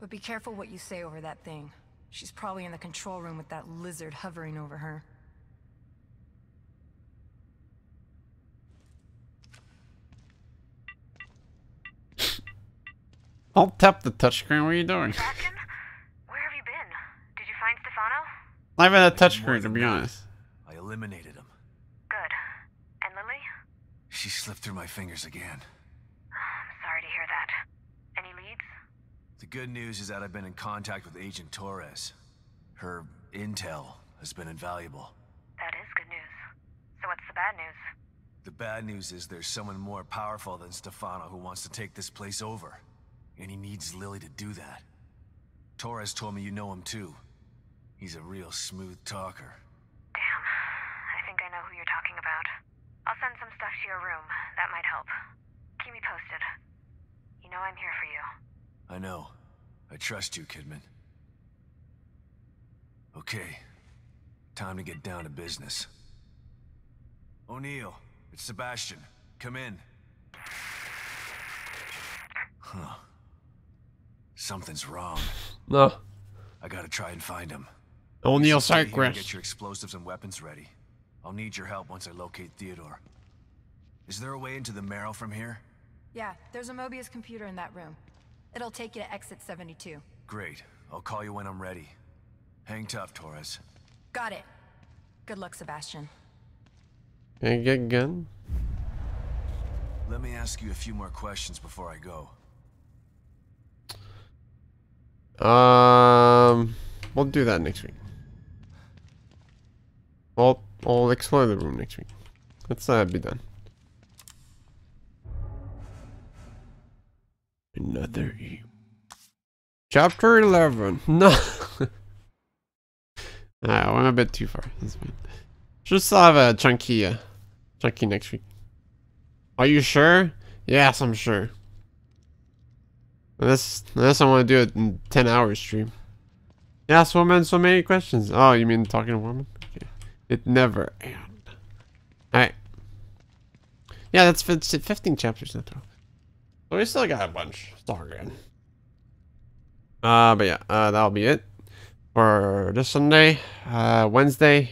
But be careful what you say over that thing. She's probably in the control room with that lizard hovering over her. I'll tap the touchscreen. What are you doing? Sebastian? Where have you been? Did you find Stefano? Not even a touchscreen, to be honest. I eliminated him. Good. And Lily? She slipped through my fingers again. I'm sorry to hear that. Any leads? The good news is that I've been in contact with Agent Torres. Her intel has been invaluable. That is good news. So what's the bad news? The bad news is there's someone more powerful than Stefano who wants to take this place over. And he needs Lily to do that. Torres told me you know him too. He's a real smooth talker. Damn. I think I know who you're talking about. I'll send some stuff to your room. That might help. Keep me posted. You know I'm here for you. I know. I trust you, Kidman. Okay. Time to get down to business. O'Neal, it's Sebastian. Come in. Huh. Something's wrong. No. I gotta try and find him. O'Neal You stay here and Cypress. Get your explosives and weapons ready. I'll need your help once I locate Theodore. Is there a way into the Marrow from here? Yeah, there's a Mobius computer in that room. It'll take you to exit 72. Great. I'll call you when I'm ready. Hang tough, Torres. Got it. Good luck, Sebastian. Can I get gun? Let me ask you a few more questions before I go. Um, we'll do that next week. Well, I'll explore the room next week. Let's uh, be done. Another E. Chapter 11. No. I went a bit too far. That's fine. Should still have a chunky, uh, chunky next week. Are you sure? Yes, I'm sure. Unless, unless I want to do it in 10 hours stream. Yes, woman, so many questions. Oh, you mean talking to woman? Okay. It never end. Alright. Yeah, that's 15 chapters total. So we still got a bunch. All. Uh, but yeah, uh, that'll be it for this Sunday. Uh, Wednesday,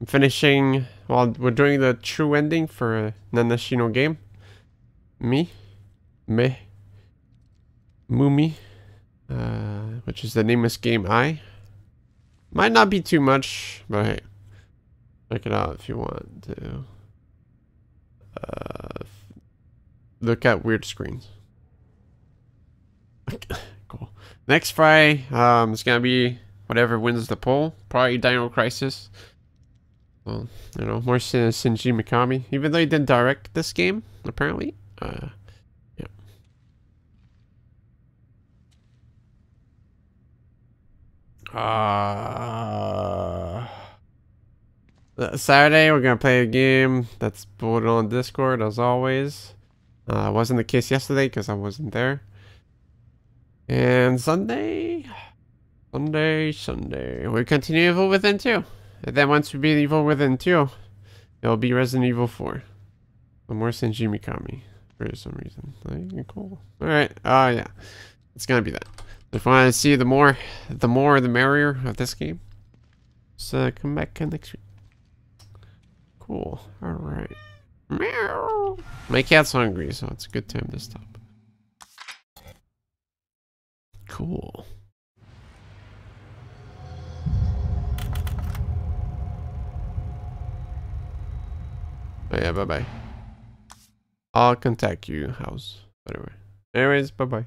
I'm finishing, well, we're doing the true ending for Nanashi no game. Me. Me. Mumi, uh, which is the nameless game I. Might not be too much, but hey, check it out if you want to. Uh, look at weird screens. cool. Next Friday, um, it's gonna be whatever wins the poll. Probably Dino Crisis. Well, you know, more Shin- Shinji Mikami. Even though he didn't direct this game, apparently. Uh, Uh, uh, Saturday, we're gonna play a game that's voted on Discord as always. Uh, wasn't the case yesterday because I wasn't there. And Sunday, Sunday, Sunday, we continue Evil Within 2. And then once we beat Evil Within 2, It'll be Resident Evil 4. The more Shinji Mikami for some reason. Cool. Alright. Oh, yeah. It's gonna be that. If want see the more, the more the merrier of this game, so come back next week. Cool. Alright. Meow. My cat's hungry, so it's a good time to stop. Cool. But yeah, bye bye. I'll contact you, house. Whatever. Anyways, bye bye.